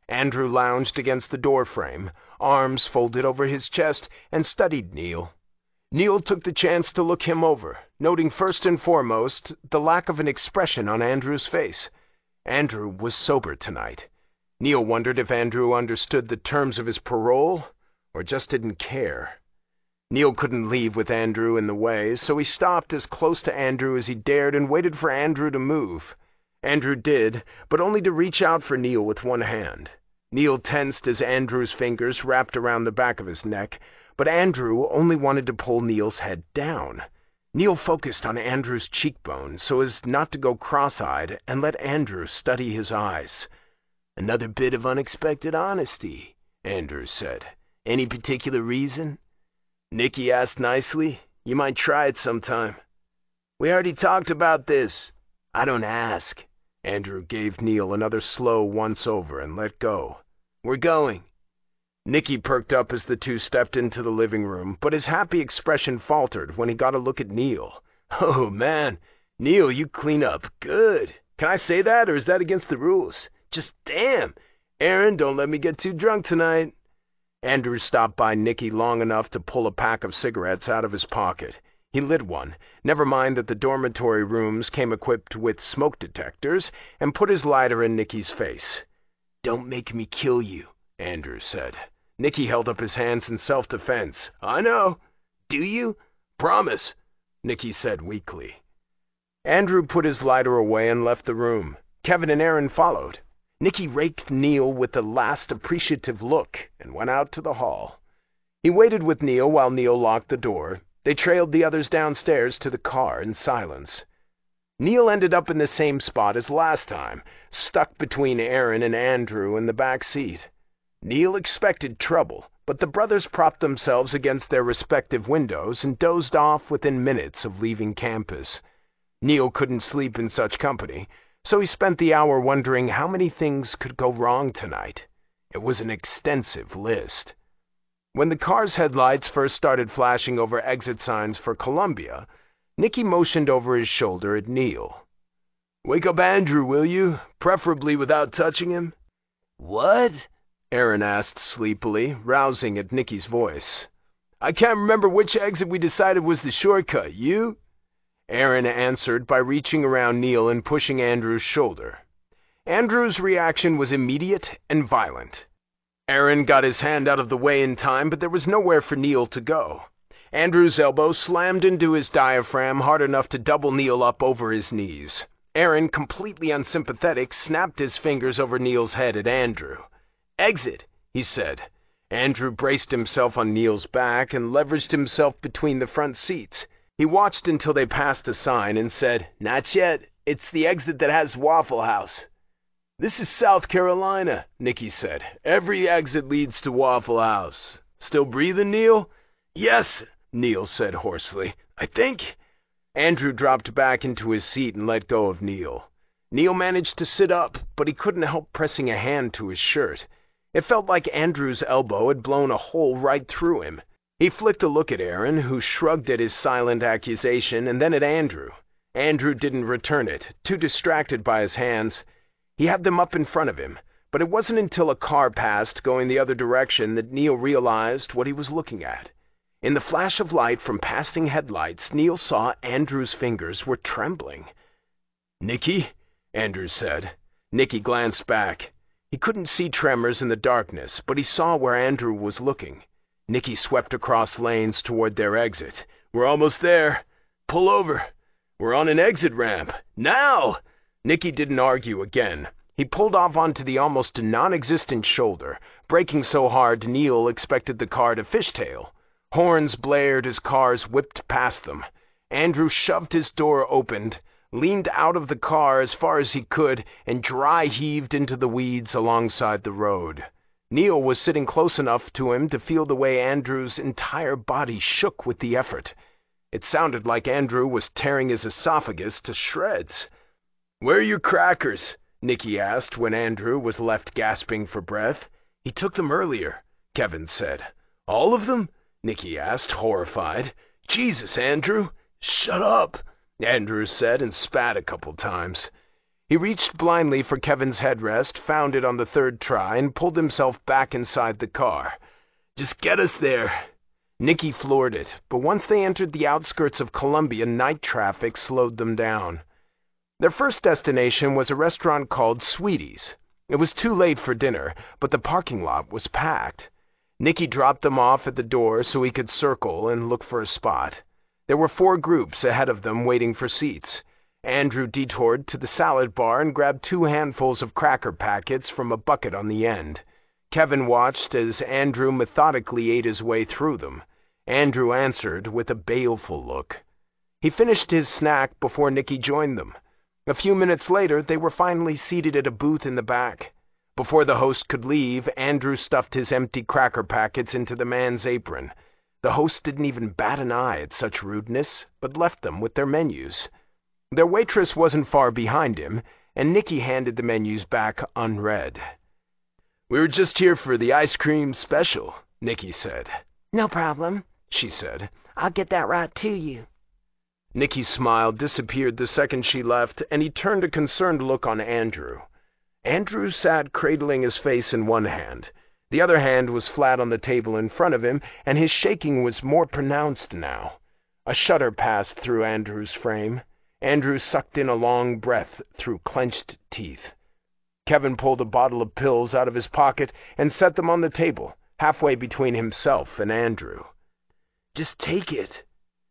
Andrew lounged against the doorframe, arms folded over his chest, and studied Neil. Neil took the chance to look him over, noting first and foremost the lack of an expression on Andrew's face. Andrew was sober tonight. Neil wondered if Andrew understood the terms of his parole or just didn't care. Neil couldn't leave with Andrew in the way, so he stopped as close to Andrew as he dared and waited for Andrew to move. Andrew did, but only to reach out for Neil with one hand. Neil tensed as Andrew's fingers wrapped around the back of his neck, but Andrew only wanted to pull Neil's head down. Neil focused on Andrew's cheekbone so as not to go cross-eyed and let Andrew study his eyes. Another bit of unexpected honesty, Andrew said. Any particular reason? Nicky asked nicely. You might try it sometime. We already talked about this. I don't ask. Andrew gave Neil another slow once-over and let go. We're going. Nicky perked up as the two stepped into the living room, but his happy expression faltered when he got a look at Neil. Oh, man. Neil, you clean up good. Can I say that, or is that against the rules? Just damn. Aaron, don't let me get too drunk tonight. Andrew stopped by Nicky long enough to pull a pack of cigarettes out of his pocket. He lit one, never mind that the dormitory rooms came equipped with smoke detectors, and put his lighter in Nicky's face. Don't make me kill you, Andrew said. Nicky held up his hands in self-defense. I know. Do you? Promise, Nicky said weakly. Andrew put his lighter away and left the room. Kevin and Aaron followed. Nicky raked Neil with a last appreciative look and went out to the hall. He waited with Neil while Neil locked the door. They trailed the others downstairs to the car in silence. Neil ended up in the same spot as last time, stuck between Aaron and Andrew in the back seat. Neil expected trouble, but the brothers propped themselves against their respective windows and dozed off within minutes of leaving campus. Neil couldn't sleep in such company, so he spent the hour wondering how many things could go wrong tonight. It was an extensive list. When the car's headlights first started flashing over exit signs for Columbia, Nicky motioned over his shoulder at Neil. Wake up Andrew, will you? Preferably without touching him. What? Aaron asked sleepily, rousing at Nicky's voice. I can't remember which exit we decided was the shortcut. You? Aaron answered by reaching around Neil and pushing Andrew's shoulder. Andrew's reaction was immediate and violent. Aaron got his hand out of the way in time, but there was nowhere for Neil to go. Andrew's elbow slammed into his diaphragm hard enough to double Neil up over his knees. Aaron, completely unsympathetic, snapped his fingers over Neil's head at Andrew. Exit, he said. Andrew braced himself on Neil's back and leveraged himself between the front seats. He watched until they passed a sign and said, Not yet. It's the exit that has Waffle House. This is South Carolina, Nicky said. Every exit leads to Waffle House. Still breathing, Neil? Yes, Neil said hoarsely. I think. Andrew dropped back into his seat and let go of Neil. Neil managed to sit up, but he couldn't help pressing a hand to his shirt. It felt like Andrew's elbow had blown a hole right through him. He flicked a look at Aaron, who shrugged at his silent accusation, and then at Andrew. Andrew didn't return it, too distracted by his hands. He had them up in front of him, but it wasn't until a car passed going the other direction that Neil realized what he was looking at. In the flash of light from passing headlights, Neil saw Andrew's fingers were trembling. Nicky? Andrew said. Nicky glanced back. He couldn't see tremors in the darkness, but he saw where Andrew was looking. Nicky swept across lanes toward their exit. We're almost there. Pull over. We're on an exit ramp. Now! Nicky didn't argue again. He pulled off onto the almost non-existent shoulder, braking so hard Neil expected the car to fishtail. Horns blared as cars whipped past them. Andrew shoved his door open, leaned out of the car as far as he could, and dry heaved into the weeds alongside the road. Neil was sitting close enough to him to feel the way Andrew's entire body shook with the effort. It sounded like Andrew was tearing his esophagus to shreds. Where are your crackers? Nicky asked when Andrew was left gasping for breath. He took them earlier, Kevin said. All of them? Nicky asked, horrified. Jesus, Andrew! Shut up, Andrew said and spat a couple times. He reached blindly for Kevin's headrest, found it on the third try, and pulled himself back inside the car. Just get us there. Nicky floored it, but once they entered the outskirts of Columbia, night traffic slowed them down. Their first destination was a restaurant called Sweeties. It was too late for dinner, but the parking lot was packed. Nicky dropped them off at the door so he could circle and look for a spot. There were four groups ahead of them waiting for seats. Andrew detoured to the salad bar and grabbed two handfuls of cracker packets from a bucket on the end. Kevin watched as Andrew methodically ate his way through them. Andrew answered with a baleful look. He finished his snack before Nicky joined them. A few minutes later, they were finally seated at a booth in the back. Before the host could leave, Andrew stuffed his empty cracker packets into the man's apron. The host didn't even bat an eye at such rudeness, but left them with their menus. Their waitress wasn't far behind him, and Nicky handed the menus back unread. We were just here for the ice cream special, Nicky said. No problem, she said. I'll get that right to you. Nicky's smile disappeared the second she left, and he turned a concerned look on Andrew. Andrew sat cradling his face in one hand. The other hand was flat on the table in front of him, and his shaking was more pronounced now. A shudder passed through Andrew's frame. Andrew sucked in a long breath through clenched teeth. Kevin pulled a bottle of pills out of his pocket and set them on the table, halfway between himself and Andrew. Just take it.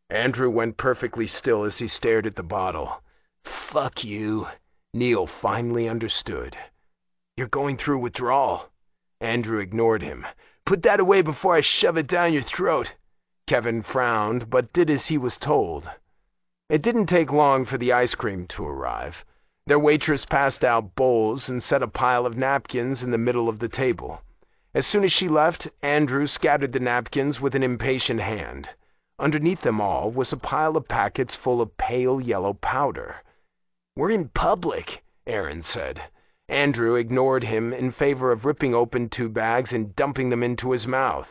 Andrew went perfectly still as he stared at the bottle. Fuck you. Neil finally understood. You're going through withdrawal. Andrew ignored him. Put that away before I shove it down your throat. Kevin frowned, but did as he was told. It didn't take long for the ice cream to arrive. Their waitress passed out bowls and set a pile of napkins in the middle of the table. As soon as she left, Andrew scattered the napkins with an impatient hand. Underneath them all was a pile of packets full of pale yellow powder. We're in public, Aaron said. Andrew ignored him in favor of ripping open two bags and dumping them into his mouth.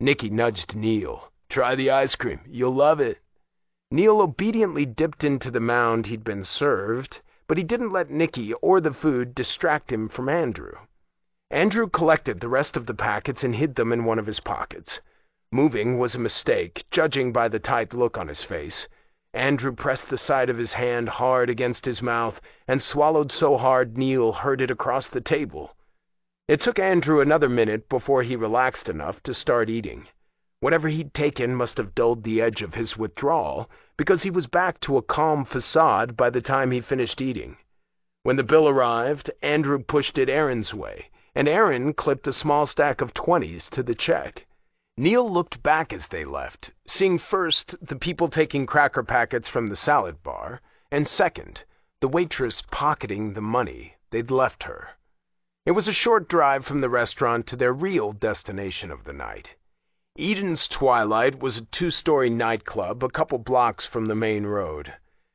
Nicky nudged Neil. Try the ice cream. You'll love it. Neil obediently dipped into the mound he'd been served, but he didn't let Nicky or the food distract him from Andrew. Andrew collected the rest of the packets and hid them in one of his pockets. Moving was a mistake, judging by the tight look on his face. Andrew pressed the side of his hand hard against his mouth and swallowed so hard Neil heard it across the table. It took Andrew another minute before he relaxed enough to start eating. Whatever he'd taken must have dulled the edge of his withdrawal, because he was back to a calm facade by the time he finished eating. When the bill arrived, Andrew pushed it Aaron's way, and Aaron clipped a small stack of twenties to the check. Neil looked back as they left, seeing first the people taking cracker packets from the salad bar, and second, the waitress pocketing the money they'd left her. It was a short drive from the restaurant to their real destination of the night. Eden's Twilight was a two-story nightclub a couple blocks from the main road.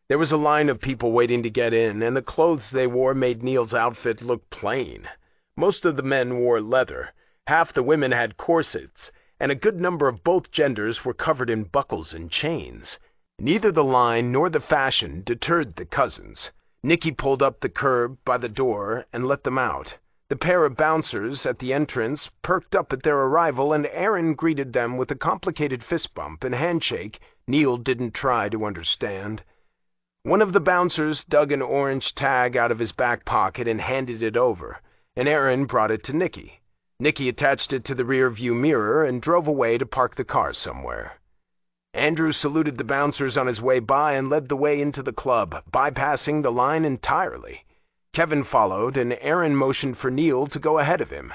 There was a line of people waiting to get in, and the clothes they wore made Neil's outfit look plain. Most of the men wore leather, half the women had corsets, and a good number of both genders were covered in buckles and chains. Neither the line nor the fashion deterred the cousins. Nicky pulled up the curb by the door and let them out. The pair of bouncers at the entrance perked up at their arrival, and Aaron greeted them with a complicated fist bump and handshake Neil didn't try to understand. One of the bouncers dug an orange tag out of his back pocket and handed it over, and Aaron brought it to Nicky. Nicky attached it to the rear view mirror and drove away to park the car somewhere. Andrew saluted the bouncers on his way by and led the way into the club, bypassing the line entirely. Kevin followed, and Aaron motioned for Neil to go ahead of him.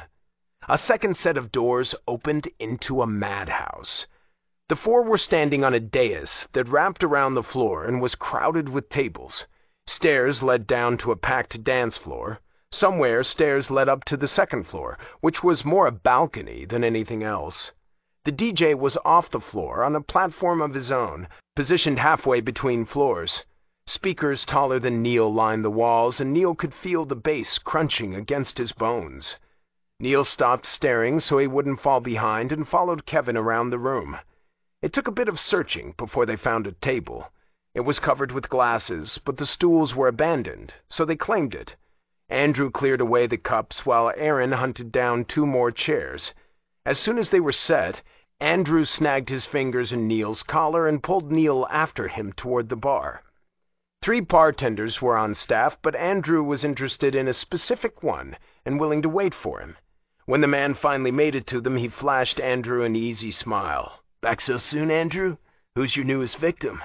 A second set of doors opened into a madhouse. The four were standing on a dais that wrapped around the floor and was crowded with tables. Stairs led down to a packed dance floor. Somewhere, stairs led up to the second floor, which was more a balcony than anything else. The DJ was off the floor on a platform of his own, positioned halfway between floors. Speakers taller than Neil lined the walls, and Neil could feel the bass crunching against his bones. Neil stopped staring so he wouldn't fall behind and followed Kevin around the room. It took a bit of searching before they found a table. It was covered with glasses, but the stools were abandoned, so they claimed it. Andrew cleared away the cups while Aaron hunted down two more chairs. As soon as they were set, Andrew snagged his fingers in Neil's collar and pulled Neil after him toward the bar. Three bartenders were on staff, but Andrew was interested in a specific one and willing to wait for him. When the man finally made it to them, he flashed Andrew an easy smile. Back so soon, Andrew? Who's your newest victim?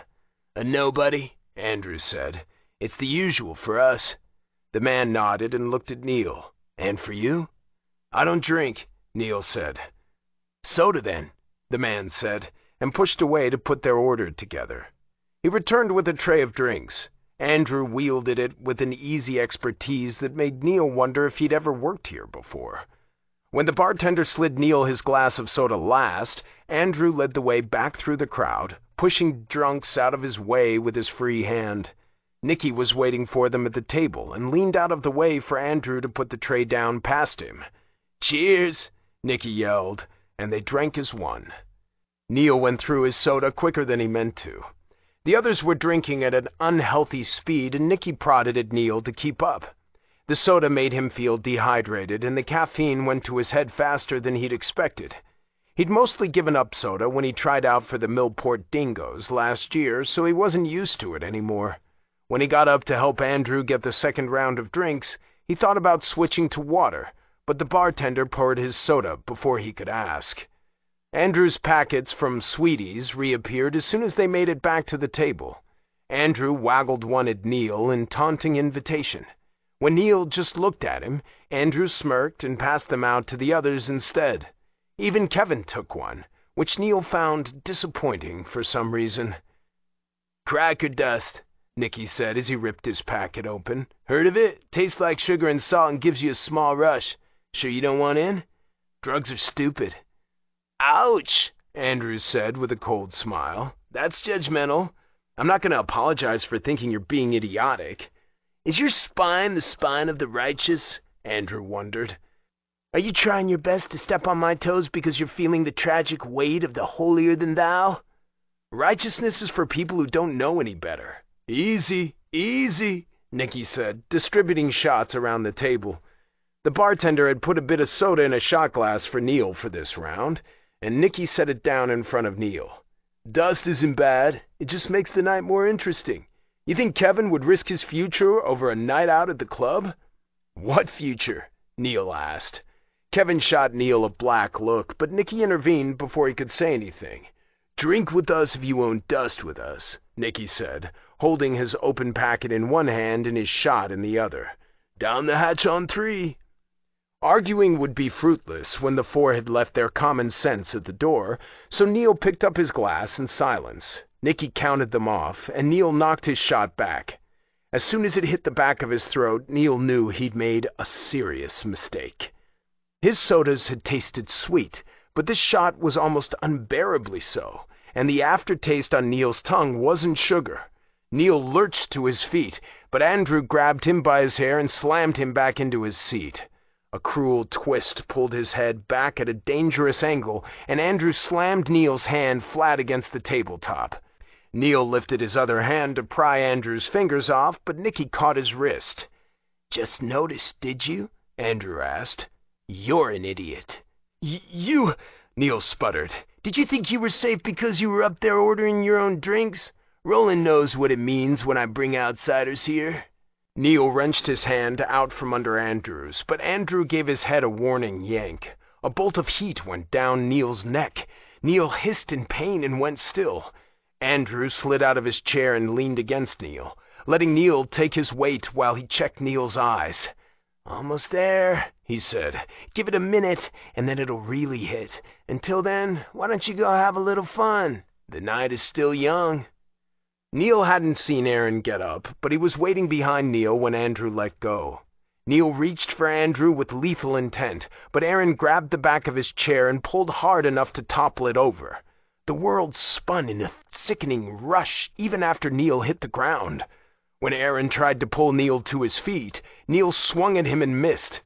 A nobody, Andrew said. It's the usual for us. The man nodded and looked at Neil. And for you? I don't drink, Neil said. Soda then, the man said, and pushed away to put their order together. He returned with a tray of drinks. Andrew wielded it with an easy expertise that made Neil wonder if he'd ever worked here before. When the bartender slid Neil his glass of soda last, Andrew led the way back through the crowd, pushing drunks out of his way with his free hand. Nicky was waiting for them at the table and leaned out of the way for Andrew to put the tray down past him. Cheers, Nicky yelled, and they drank as one. Neil went through his soda quicker than he meant to. The others were drinking at an unhealthy speed, and Nicky prodded at Neil to keep up. The soda made him feel dehydrated, and the caffeine went to his head faster than he'd expected. He'd mostly given up soda when he tried out for the Millport Dingoes last year, so he wasn't used to it anymore. When he got up to help Andrew get the second round of drinks, he thought about switching to water, but the bartender poured his soda before he could ask. Andrew's packets from Sweeties reappeared as soon as they made it back to the table. Andrew waggled one at Neil in taunting invitation. When Neil just looked at him, Andrew smirked and passed them out to the others instead. Even Kevin took one, which Neil found disappointing for some reason. Cracker dust, Nicky said as he ripped his packet open. Heard of it? Tastes like sugar and salt and gives you a small rush. Sure you don't want in? Drugs are stupid. Ouch, Andrews said with a cold smile. That's judgmental. I'm not going to apologize for thinking you're being idiotic. Is your spine the spine of the righteous? Andrew wondered. Are you trying your best to step on my toes because you're feeling the tragic weight of the holier-than-thou? Righteousness is for people who don't know any better. Easy, easy, Nicky said, distributing shots around the table. The bartender had put a bit of soda in a shot glass for Neil for this round, and Nicky set it down in front of Neil. Dust isn't bad. It just makes the night more interesting. You think Kevin would risk his future over a night out at the club? What future? Neil asked. Kevin shot Neil a black look, but Nicky intervened before he could say anything. Drink with us if you won't dust with us, Nicky said, holding his open packet in one hand and his shot in the other. Down the hatch on three. Arguing would be fruitless when the four had left their common sense at the door, so Neil picked up his glass in silence. Nicky counted them off, and Neil knocked his shot back. As soon as it hit the back of his throat, Neil knew he'd made a serious mistake. His sodas had tasted sweet, but this shot was almost unbearably so, and the aftertaste on Neil's tongue wasn't sugar. Neil lurched to his feet, but Andrew grabbed him by his hair and slammed him back into his seat. A cruel twist pulled his head back at a dangerous angle, and Andrew slammed Neil's hand flat against the tabletop. Neil lifted his other hand to pry Andrew's fingers off, but Nicky caught his wrist. Just noticed, did you? Andrew asked. You're an idiot. You, Neil sputtered. Did you think you were safe because you were up there ordering your own drinks? Roland knows what it means when I bring outsiders here. Neil wrenched his hand out from under Andrew's, but Andrew gave his head a warning yank. A bolt of heat went down Neil's neck. Neil hissed in pain and went still. Andrew slid out of his chair and leaned against Neil, letting Neil take his weight while he checked Neil's eyes. Almost there, he said. Give it a minute, and then it'll really hit. Until then, why don't you go have a little fun? The night is still young. Neil hadn't seen Aaron get up, but he was waiting behind Neil when Andrew let go. Neil reached for Andrew with lethal intent, but Aaron grabbed the back of his chair and pulled hard enough to topple it over. The world spun in a sickening rush even after Neil hit the ground. When Aaron tried to pull Neil to his feet, Neil swung at him and missed.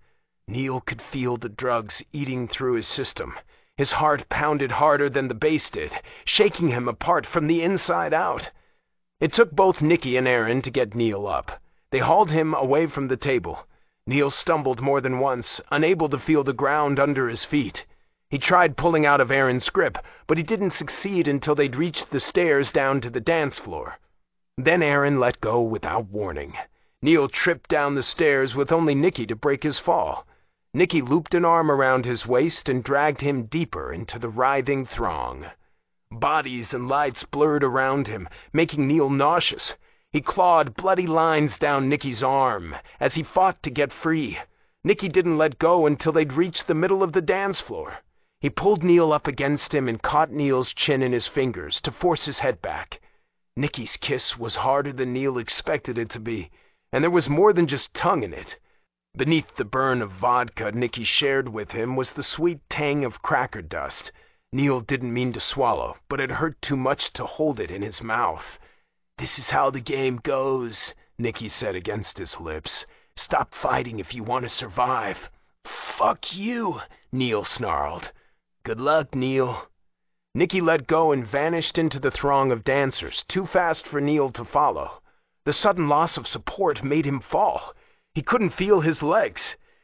Neil could feel the drugs eating through his system. His heart pounded harder than the bass did, shaking him apart from the inside out. It took both Nicky and Aaron to get Neil up. They hauled him away from the table. Neil stumbled more than once, unable to feel the ground under his feet. He tried pulling out of Aaron's grip, but he didn't succeed until they'd reached the stairs down to the dance floor. Then Aaron let go without warning. Neil tripped down the stairs with only Nicky to break his fall. Nicky looped an arm around his waist and dragged him deeper into the writhing throng. Bodies and lights blurred around him, making Neil nauseous. He clawed bloody lines down Nicky's arm as he fought to get free. Nicky didn't let go until they'd reached the middle of the dance floor. He pulled Neil up against him and caught Neil's chin in his fingers to force his head back. Nicky's kiss was harder than Neil expected it to be, and there was more than just tongue in it. Beneath the burn of vodka Nicky shared with him was the sweet tang of cracker dust. Neil didn't mean to swallow, but it hurt too much to hold it in his mouth. This is how the game goes, Nicky said against his lips. Stop fighting if you want to survive. Fuck you, Neil snarled. Good luck, Neil. Nicky let go and vanished into the throng of dancers, too fast for Neil to follow. The sudden loss of support made him fall. He couldn't feel his legs.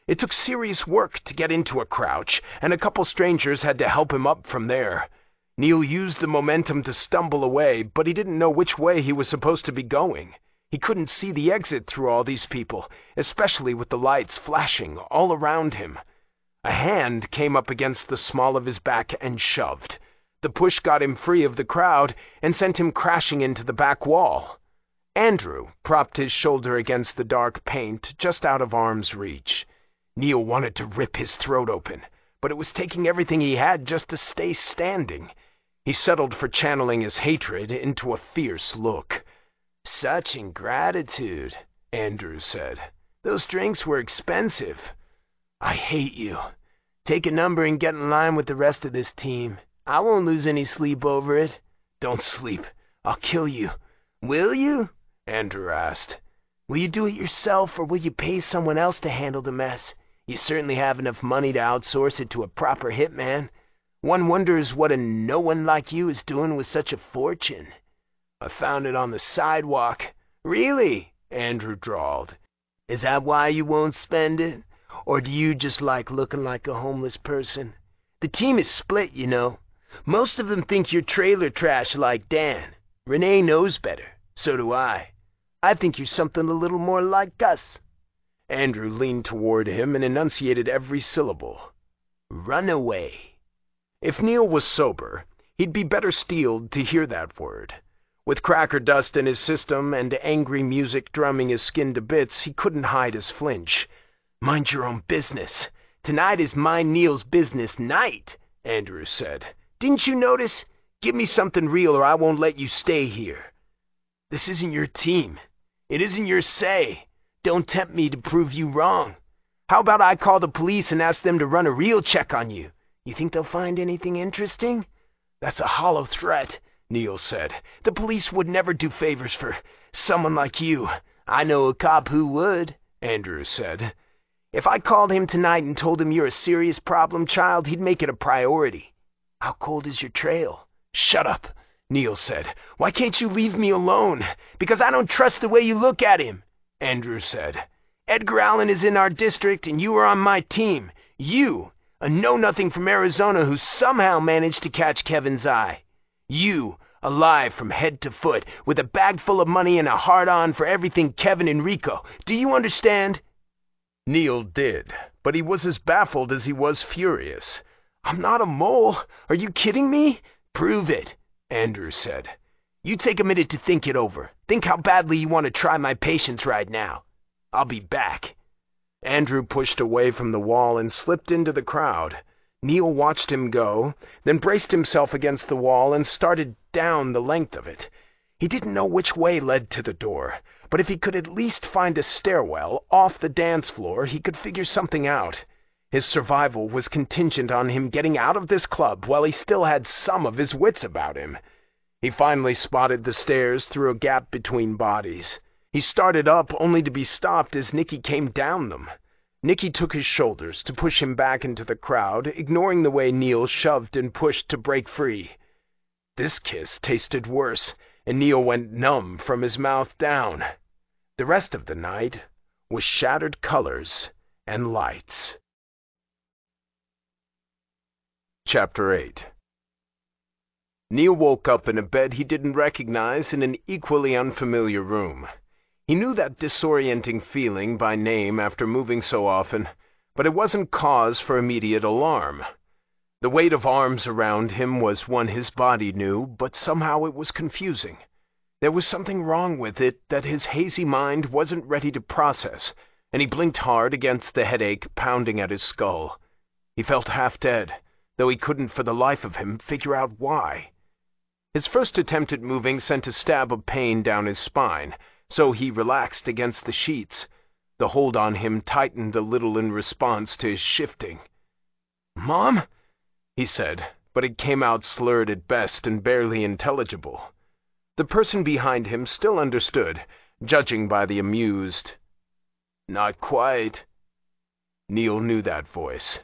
It took serious work to get into a crouch, and a couple strangers had to help him up from there. Neil used the momentum to stumble away, but he didn't know which way he was supposed to be going. He couldn't see the exit through all these people, especially with the lights flashing all around him. A hand came up against the small of his back and shoved. The push got him free of the crowd and sent him crashing into the back wall. Andrew propped his shoulder against the dark paint just out of arm's reach. Neil wanted to rip his throat open, but it was taking everything he had just to stay standing. He settled for channeling his hatred into a fierce look. Such ingratitude, Andrew said. Those drinks were expensive. I hate you. Take a number and get in line with the rest of this team. I won't lose any sleep over it. Don't sleep. I'll kill you. Will you? Andrew asked. Will you do it yourself, or will you pay someone else to handle the mess? You certainly have enough money to outsource it to a proper hitman. One wonders what a no one like you is doing with such a fortune. I found it on the sidewalk. Really? Andrew drawled. Is that why you won't spend it? Or do you just like looking like a homeless person? The team is split, you know. Most of them think you're trailer trash like Dan. Renee knows better. So do I. I think you're something a little more like us. Andrew leaned toward him and enunciated every syllable. "Run away." If Neil was sober, he'd be better steeled to hear that word. With cracker dust in his system and angry music drumming his skin to bits, he couldn't hide his flinch. Mind your own business. Tonight is my Neil's business night, Andrew said. Didn't you notice? Give me something real or I won't let you stay here. This isn't your team. It isn't your say. Don't tempt me to prove you wrong. How about I call the police and ask them to run a real check on you? You think they'll find anything interesting? That's a hollow threat, Neil said. The police would never do favors for someone like you. I know a cop who would, Andrew said. If I called him tonight and told him you're a serious problem child, he'd make it a priority. How cold is your trail? Shut up, Neil said. Why can't you leave me alone? Because I don't trust the way you look at him. Andrew said. Edgar Allan is in our district, and you are on my team. You, a know-nothing from Arizona who somehow managed to catch Kevin's eye. You, alive from head to foot, with a bag full of money and a hard-on for everything Kevin and Riko. Do you understand? Neil did, but he was as baffled as he was furious. I'm not a mole. Are you kidding me? Prove it, Andrew said. You take a minute to think it over. Think how badly you want to try my patience right now. I'll be back. Andrew pushed away from the wall and slipped into the crowd. Neil watched him go, then braced himself against the wall and started down the length of it. He didn't know which way led to the door, but if he could at least find a stairwell off the dance floor, he could figure something out. His survival was contingent on him getting out of this club while he still had some of his wits about him. He finally spotted the stairs through a gap between bodies. He started up only to be stopped as Nicky came down them. Nicky took his shoulders to push him back into the crowd, ignoring the way Neil shoved and pushed to break free. This kiss tasted worse, and Neil went numb from his mouth down. The rest of the night was shattered colors and lights. Chapter 8 Neil woke up in a bed he didn't recognize in an equally unfamiliar room. He knew that disorienting feeling by name after moving so often, but it wasn't cause for immediate alarm. The weight of arms around him was one his body knew, but somehow it was confusing. There was something wrong with it that his hazy mind wasn't ready to process, and he blinked hard against the headache pounding at his skull. He felt half dead though he couldn't for the life of him figure out why. His first attempt at moving sent a stab of pain down his spine, so he relaxed against the sheets. The hold on him tightened a little in response to his shifting. Mom? he said, but it came out slurred at best and barely intelligible. The person behind him still understood, judging by the amused. Not quite. Neil knew that voice.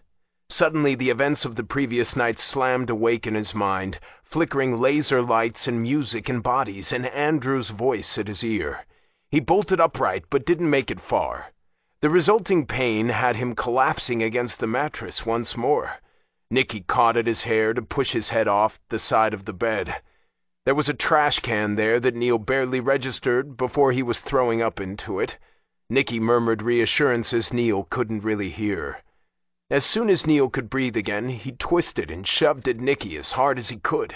Suddenly the events of the previous night slammed awake in his mind, flickering laser lights and music and bodies and Andrew's voice at his ear. He bolted upright but didn't make it far. The resulting pain had him collapsing against the mattress once more. Nicky caught at his hair to push his head off the side of the bed. There was a trash can there that Neil barely registered before he was throwing up into it. Nicky murmured reassurances Neil couldn't really hear. As soon as Neil could breathe again, he twisted and shoved at Nicky as hard as he could.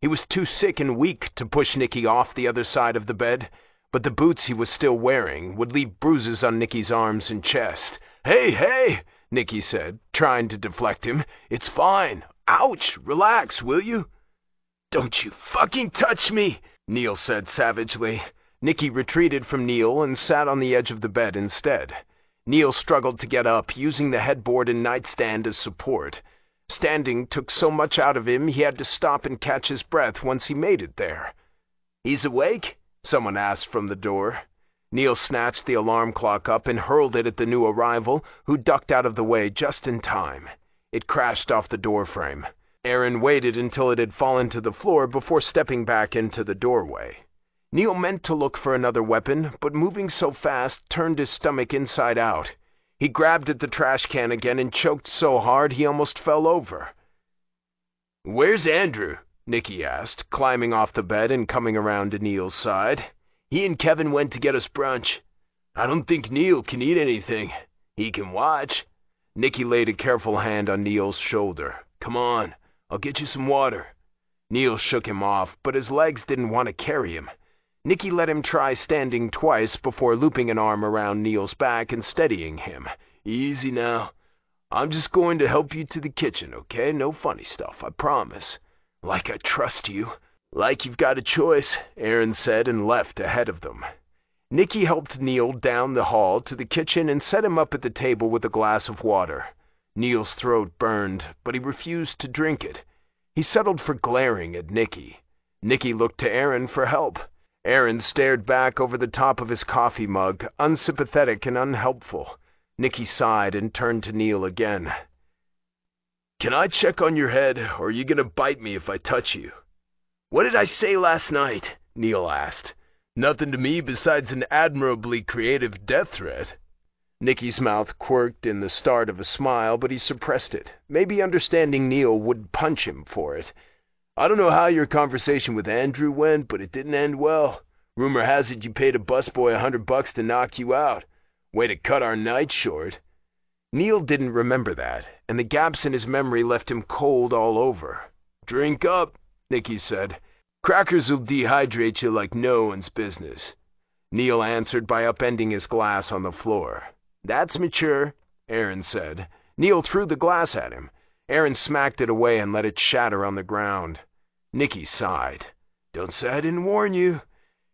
He was too sick and weak to push Nicky off the other side of the bed, but the boots he was still wearing would leave bruises on Nicky's arms and chest. Hey, hey, Nicky said, trying to deflect him. It's fine. Ouch! Relax, will you? Don't you fucking touch me, Neil said savagely. Nicky retreated from Neil and sat on the edge of the bed instead. Neil struggled to get up, using the headboard and nightstand as support. Standing took so much out of him he had to stop and catch his breath once he made it there. He's awake? Someone asked from the door. Neil snatched the alarm clock up and hurled it at the new arrival, who ducked out of the way just in time. It crashed off the doorframe. Aaron waited until it had fallen to the floor before stepping back into the doorway. Neil meant to look for another weapon, but moving so fast turned his stomach inside out. He grabbed at the trash can again and choked so hard he almost fell over. Where's Andrew? Nicky asked, climbing off the bed and coming around to Neil's side. He and Kevin went to get us brunch. I don't think Neil can eat anything. He can watch. Nicky laid a careful hand on Neil's shoulder. Come on, I'll get you some water. Neil shook him off, but his legs didn't want to carry him. Nicky let him try standing twice before looping an arm around Neil's back and steadying him. Easy now. I'm just going to help you to the kitchen, okay? No funny stuff, I promise. Like I trust you. Like you've got a choice, Aaron said and left ahead of them. Nicky helped Neil down the hall to the kitchen and set him up at the table with a glass of water. Neil's throat burned, but he refused to drink it. He settled for glaring at Nicky. Nicky looked to Aaron for help. Aaron stared back over the top of his coffee mug, unsympathetic and unhelpful. Nicky sighed and turned to Neil again. Can I check on your head, or are you going to bite me if I touch you? What did I say last night? Neil asked. Nothing to me besides an admirably creative death threat. Nicky's mouth quirked in the start of a smile, but he suppressed it, maybe understanding Neil would punch him for it. I don't know how your conversation with Andrew went, but it didn't end well. Rumor has it you paid a busboy a hundred bucks to knock you out. Way to cut our night short. Neil didn't remember that, and the gaps in his memory left him cold all over. Drink up, Nicky said. Crackers'll dehydrate you like no one's business. Neil answered by upending his glass on the floor. That's mature, Aaron said. Neil threw the glass at him. Aaron smacked it away and let it shatter on the ground. Nicky sighed. Don't say I didn't warn you.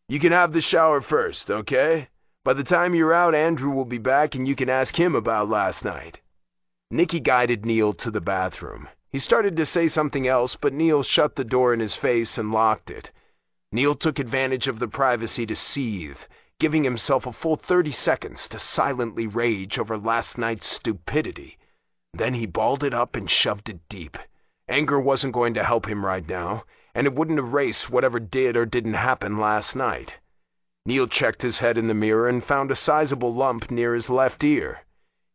You can have the shower first, okay? By the time you're out, Andrew will be back and you can ask him about last night. Nicky guided Neil to the bathroom. He started to say something else, but Neil shut the door in his face and locked it. Neil took advantage of the privacy to seethe, giving himself a full 30 seconds to silently rage over last night's stupidity. Then he balled it up and shoved it deep. Anger wasn't going to help him right now, and it wouldn't erase whatever did or didn't happen last night. Neil checked his head in the mirror and found a sizable lump near his left ear.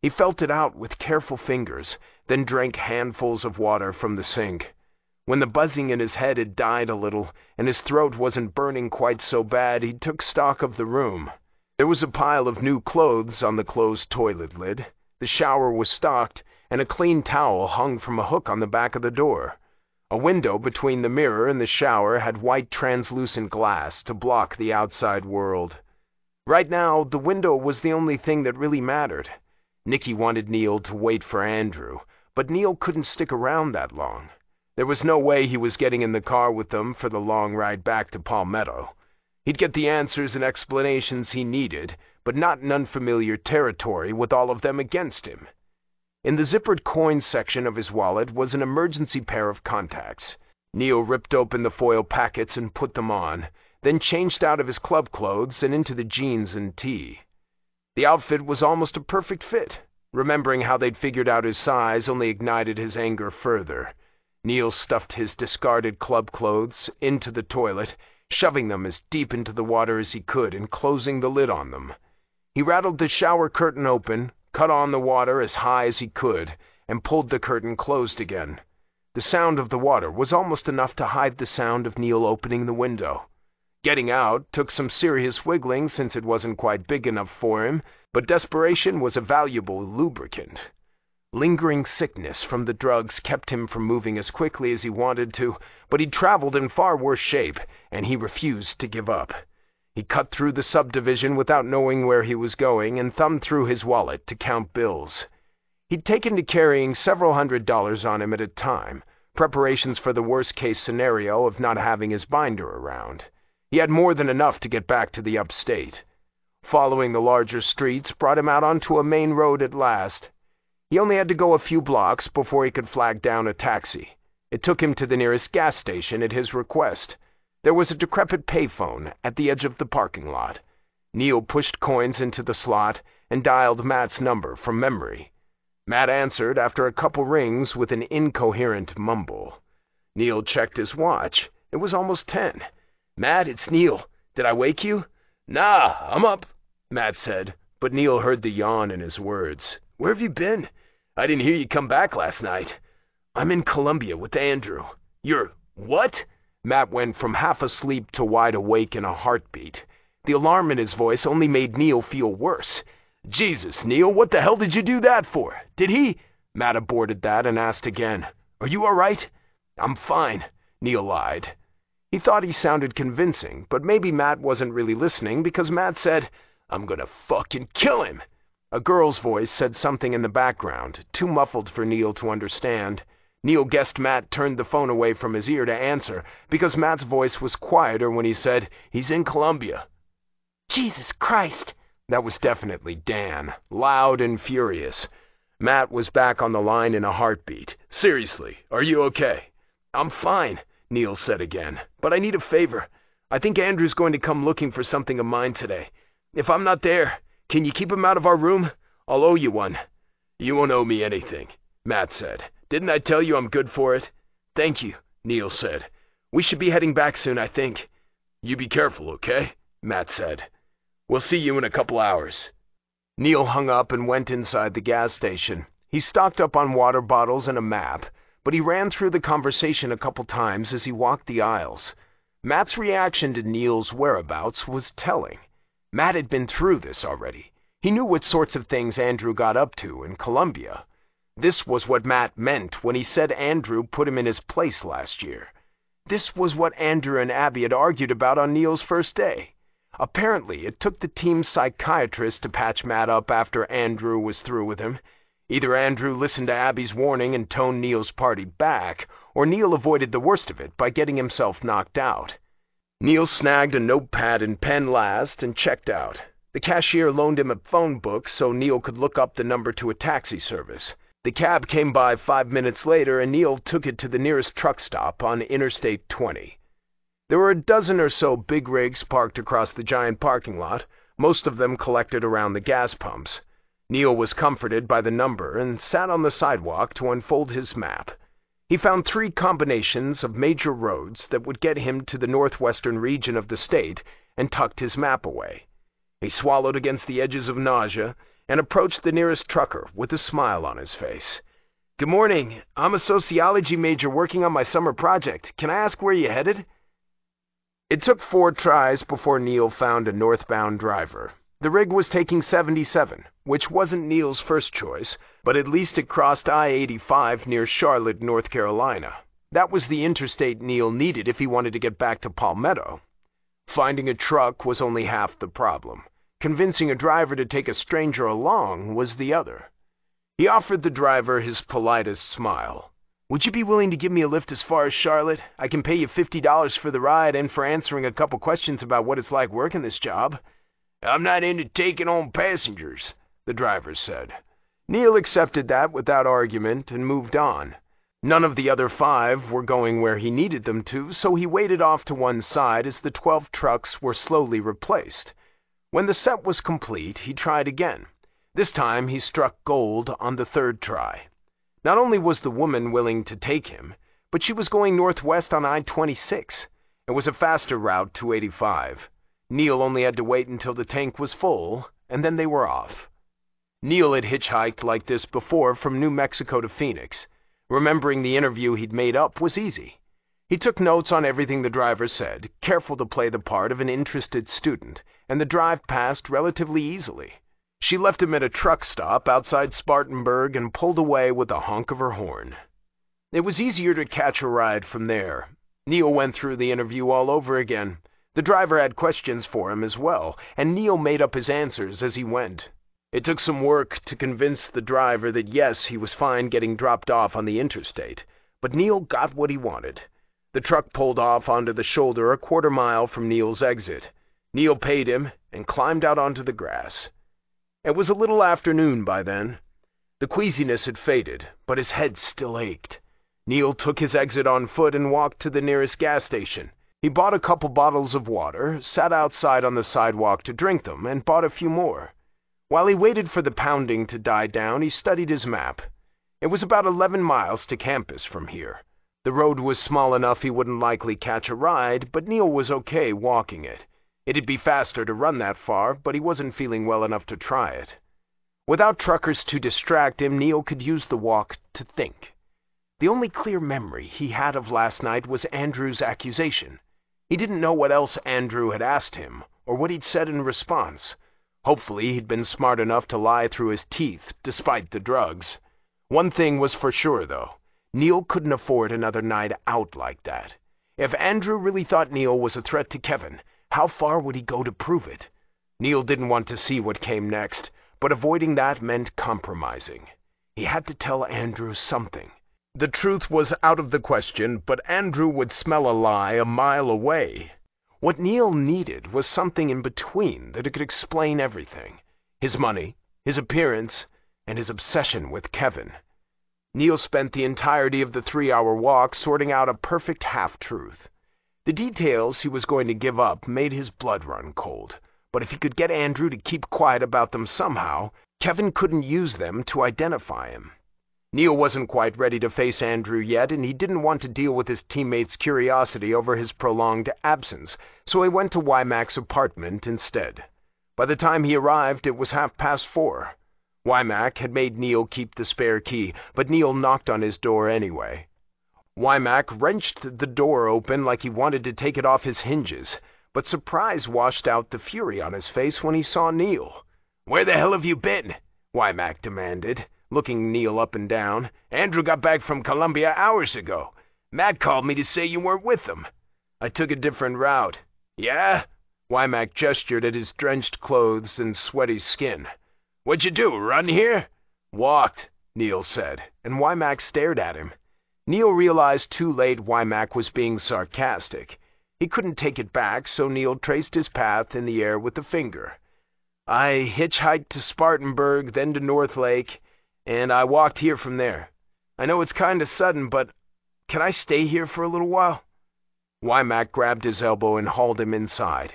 He felt it out with careful fingers, then drank handfuls of water from the sink. When the buzzing in his head had died a little, and his throat wasn't burning quite so bad, he took stock of the room. There was a pile of new clothes on the closed toilet lid. The shower was stocked, and a clean towel hung from a hook on the back of the door. A window between the mirror and the shower had white translucent glass to block the outside world. Right now, the window was the only thing that really mattered. Nicky wanted Neil to wait for Andrew, but Neil couldn't stick around that long. There was no way he was getting in the car with them for the long ride back to Palmetto. He'd get the answers and explanations he needed, but not in unfamiliar territory with all of them against him. In the zippered coin section of his wallet was an emergency pair of contacts. Neil ripped open the foil packets and put them on, then changed out of his club clothes and into the jeans and tee. The outfit was almost a perfect fit. Remembering how they'd figured out his size only ignited his anger further. Neil stuffed his discarded club clothes into the toilet, shoving them as deep into the water as he could and closing the lid on them. He rattled the shower curtain open, cut on the water as high as he could, and pulled the curtain closed again. The sound of the water was almost enough to hide the sound of Neil opening the window. Getting out took some serious wiggling since it wasn't quite big enough for him, but desperation was a valuable lubricant. Lingering sickness from the drugs kept him from moving as quickly as he wanted to, but he'd traveled in far worse shape, and he refused to give up. He cut through the subdivision without knowing where he was going and thumbed through his wallet to count bills. He'd taken to carrying several hundred dollars on him at a time, preparations for the worst-case scenario of not having his binder around. He had more than enough to get back to the upstate. Following the larger streets brought him out onto a main road at last. He only had to go a few blocks before he could flag down a taxi. It took him to the nearest gas station at his request. There was a decrepit payphone at the edge of the parking lot. Neil pushed coins into the slot and dialed Matt's number from memory. Matt answered after a couple rings with an incoherent mumble. Neil checked his watch. It was almost ten. Matt, it's Neil. Did I wake you? Nah, I'm up, Matt said, but Neil heard the yawn in his words. Where have you been? I didn't hear you come back last night. I'm in Columbia with Andrew. You're what? Matt went from half asleep to wide awake in a heartbeat. The alarm in his voice only made Neil feel worse. Jesus, Neil, what the hell did you do that for? Did he? Matt aborted that and asked again. Are you all right? I'm fine, Neil lied. He thought he sounded convincing, but maybe Matt wasn't really listening because Matt said, I'm gonna fucking kill him. A girl's voice said something in the background, too muffled for Neil to understand. Neil guessed Matt turned the phone away from his ear to answer, because Matt's voice was quieter when he said, He's in Columbia. Jesus Christ! That was definitely Dan, loud and furious. Matt was back on the line in a heartbeat. Seriously, are you okay? I'm fine, Neil said again, but I need a favor. I think Andrew's going to come looking for something of mine today. If I'm not there, can you keep him out of our room? I'll owe you one. You won't owe me anything, Matt said. Didn't I tell you I'm good for it? Thank you, Neil said. We should be heading back soon, I think. You be careful, okay? Matt said. We'll see you in a couple hours. Neil hung up and went inside the gas station. He stocked up on water bottles and a map, but he ran through the conversation a couple times as he walked the aisles. Matt's reaction to Neil's whereabouts was telling. Matt had been through this already. He knew what sorts of things Andrew got up to in Columbia. This was what Matt meant when he said Andrew put him in his place last year. This was what Andrew and Abby had argued about on Neil's first day. Apparently, it took the team's psychiatrist to patch Matt up after Andrew was through with him. Either Andrew listened to Abby's warning and toned Neil's party back, or Neil avoided the worst of it by getting himself knocked out. Neil snagged a notepad and pen last and checked out. The cashier loaned him a phone book so Neil could look up the number to a taxi service. The cab came by five minutes later, and Neil took it to the nearest truck stop on Interstate 20. There were a dozen or so big rigs parked across the giant parking lot, most of them collected around the gas pumps. Neil was comforted by the number and sat on the sidewalk to unfold his map. He found three combinations of major roads that would get him to the northwestern region of the state and tucked his map away. He swallowed against the edges of nausea and approached the nearest trucker with a smile on his face. Good morning. I'm a sociology major working on my summer project. Can I ask where you headed? It took four tries before Neil found a northbound driver. The rig was taking 77, which wasn't Neil's first choice, but at least it crossed I-85 near Charlotte, North Carolina. That was the interstate Neil needed if he wanted to get back to Palmetto. Finding a truck was only half the problem. Convincing a driver to take a stranger along was the other. He offered the driver his politest smile. Would you be willing to give me a lift as far as Charlotte? I can pay you $50 for the ride and for answering a couple questions about what it's like working this job. I'm not into taking on passengers, the driver said. Neil accepted that without argument and moved on. None of the other five were going where he needed them to, so he waited off to one side as the twelve trucks were slowly replaced. When the set was complete, he tried again. This time he struck gold on the third try. Not only was the woman willing to take him, but she was going northwest on I-26. It was a faster route to 85. Neil only had to wait until the tank was full, and then they were off. Neil had hitchhiked like this before from New Mexico to Phoenix. Remembering the interview he'd made up was easy. He took notes on everything the driver said, careful to play the part of an interested student, and the drive passed relatively easily. She left him at a truck stop outside Spartanburg and pulled away with a honk of her horn. It was easier to catch a ride from there. Neil went through the interview all over again. The driver had questions for him as well, and Neil made up his answers as he went. It took some work to convince the driver that yes, he was fine getting dropped off on the interstate, but Neil got what he wanted. The truck pulled off onto the shoulder a quarter mile from Neil's exit. Neil paid him and climbed out onto the grass. It was a little afternoon by then. The queasiness had faded, but his head still ached. Neil took his exit on foot and walked to the nearest gas station. He bought a couple bottles of water, sat outside on the sidewalk to drink them, and bought a few more. While he waited for the pounding to die down, he studied his map. It was about 11 miles to campus from here. The road was small enough he wouldn't likely catch a ride, but Neil was okay walking it. It'd be faster to run that far, but he wasn't feeling well enough to try it. Without truckers to distract him, Neil could use the walk to think. The only clear memory he had of last night was Andrew's accusation. He didn't know what else Andrew had asked him, or what he'd said in response. Hopefully he'd been smart enough to lie through his teeth, despite the drugs. One thing was for sure, though. Neil couldn't afford another night out like that. If Andrew really thought Neil was a threat to Kevin, how far would he go to prove it? Neil didn't want to see what came next, but avoiding that meant compromising. He had to tell Andrew something. The truth was out of the question, but Andrew would smell a lie a mile away. What Neil needed was something in between that could explain everything. His money, his appearance, and his obsession with Kevin. Neil spent the entirety of the three-hour walk sorting out a perfect half-truth. The details he was going to give up made his blood run cold, but if he could get Andrew to keep quiet about them somehow, Kevin couldn't use them to identify him. Neil wasn't quite ready to face Andrew yet, and he didn't want to deal with his teammates' curiosity over his prolonged absence, so he went to Wymack's apartment instead. By the time he arrived, it was half past four. Wymack had made Neil keep the spare key, but Neil knocked on his door anyway. Wymack wrenched the door open like he wanted to take it off his hinges, but surprise washed out the fury on his face when he saw Neil. "Where the hell have you been?" Wymack demanded looking Neil up and down. Andrew got back from Columbia hours ago. Matt called me to say you weren't with them. I took a different route. Yeah? Wymack gestured at his drenched clothes and sweaty skin. What'd you do, run here? Walked, Neil said, and Wymack stared at him. Neil realized too late Wymack was being sarcastic. He couldn't take it back, so Neil traced his path in the air with a finger. I hitchhiked to Spartanburg, then to North Lake, and I walked here from there. I know it's kind of sudden, but can I stay here for a little while? Wymack grabbed his elbow and hauled him inside.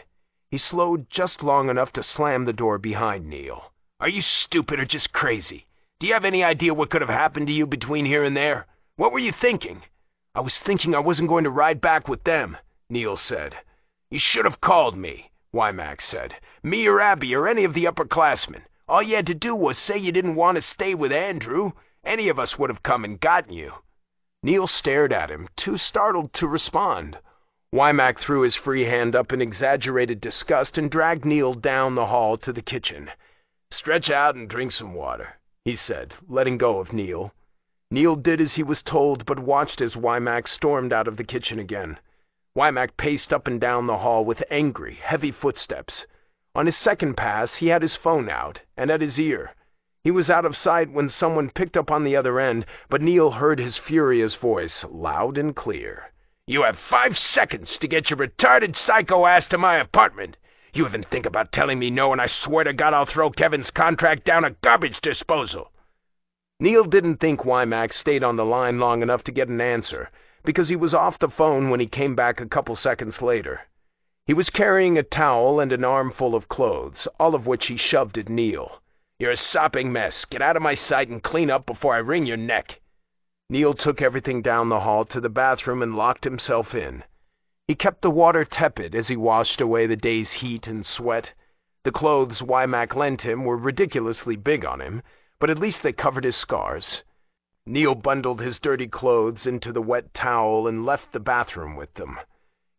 He slowed just long enough to slam the door behind Neil. Are you stupid or just crazy? Do you have any idea what could have happened to you between here and there? What were you thinking? I was thinking I wasn't going to ride back with them, Neil said. You should have called me, Wymack said. Me or Abby or any of the upperclassmen. All you had to do was say you didn't want to stay with Andrew. Any of us would have come and gotten you. Neil stared at him, too startled to respond. Wymack threw his free hand up in exaggerated disgust and dragged Neil down the hall to the kitchen. Stretch out and drink some water, he said, letting go of Neil. Neil did as he was told, but watched as Wymack stormed out of the kitchen again. Wymack paced up and down the hall with angry, heavy footsteps. On his second pass, he had his phone out and at his ear. He was out of sight when someone picked up on the other end, but Neil heard his furious voice, loud and clear. You have five seconds to get your retarded psycho ass to my apartment. You even think about telling me no, and I swear to God I'll throw Kevin's contract down a garbage disposal. Neil didn't think Wymack stayed on the line long enough to get an answer, because he was off the phone when he came back a couple seconds later. He was carrying a towel and an armful of clothes, all of which he shoved at Neil. You're a sopping mess. Get out of my sight and clean up before I wring your neck. Neil took everything down the hall to the bathroom and locked himself in. He kept the water tepid as he washed away the day's heat and sweat. The clothes Wymack lent him were ridiculously big on him, but at least they covered his scars. Neil bundled his dirty clothes into the wet towel and left the bathroom with them.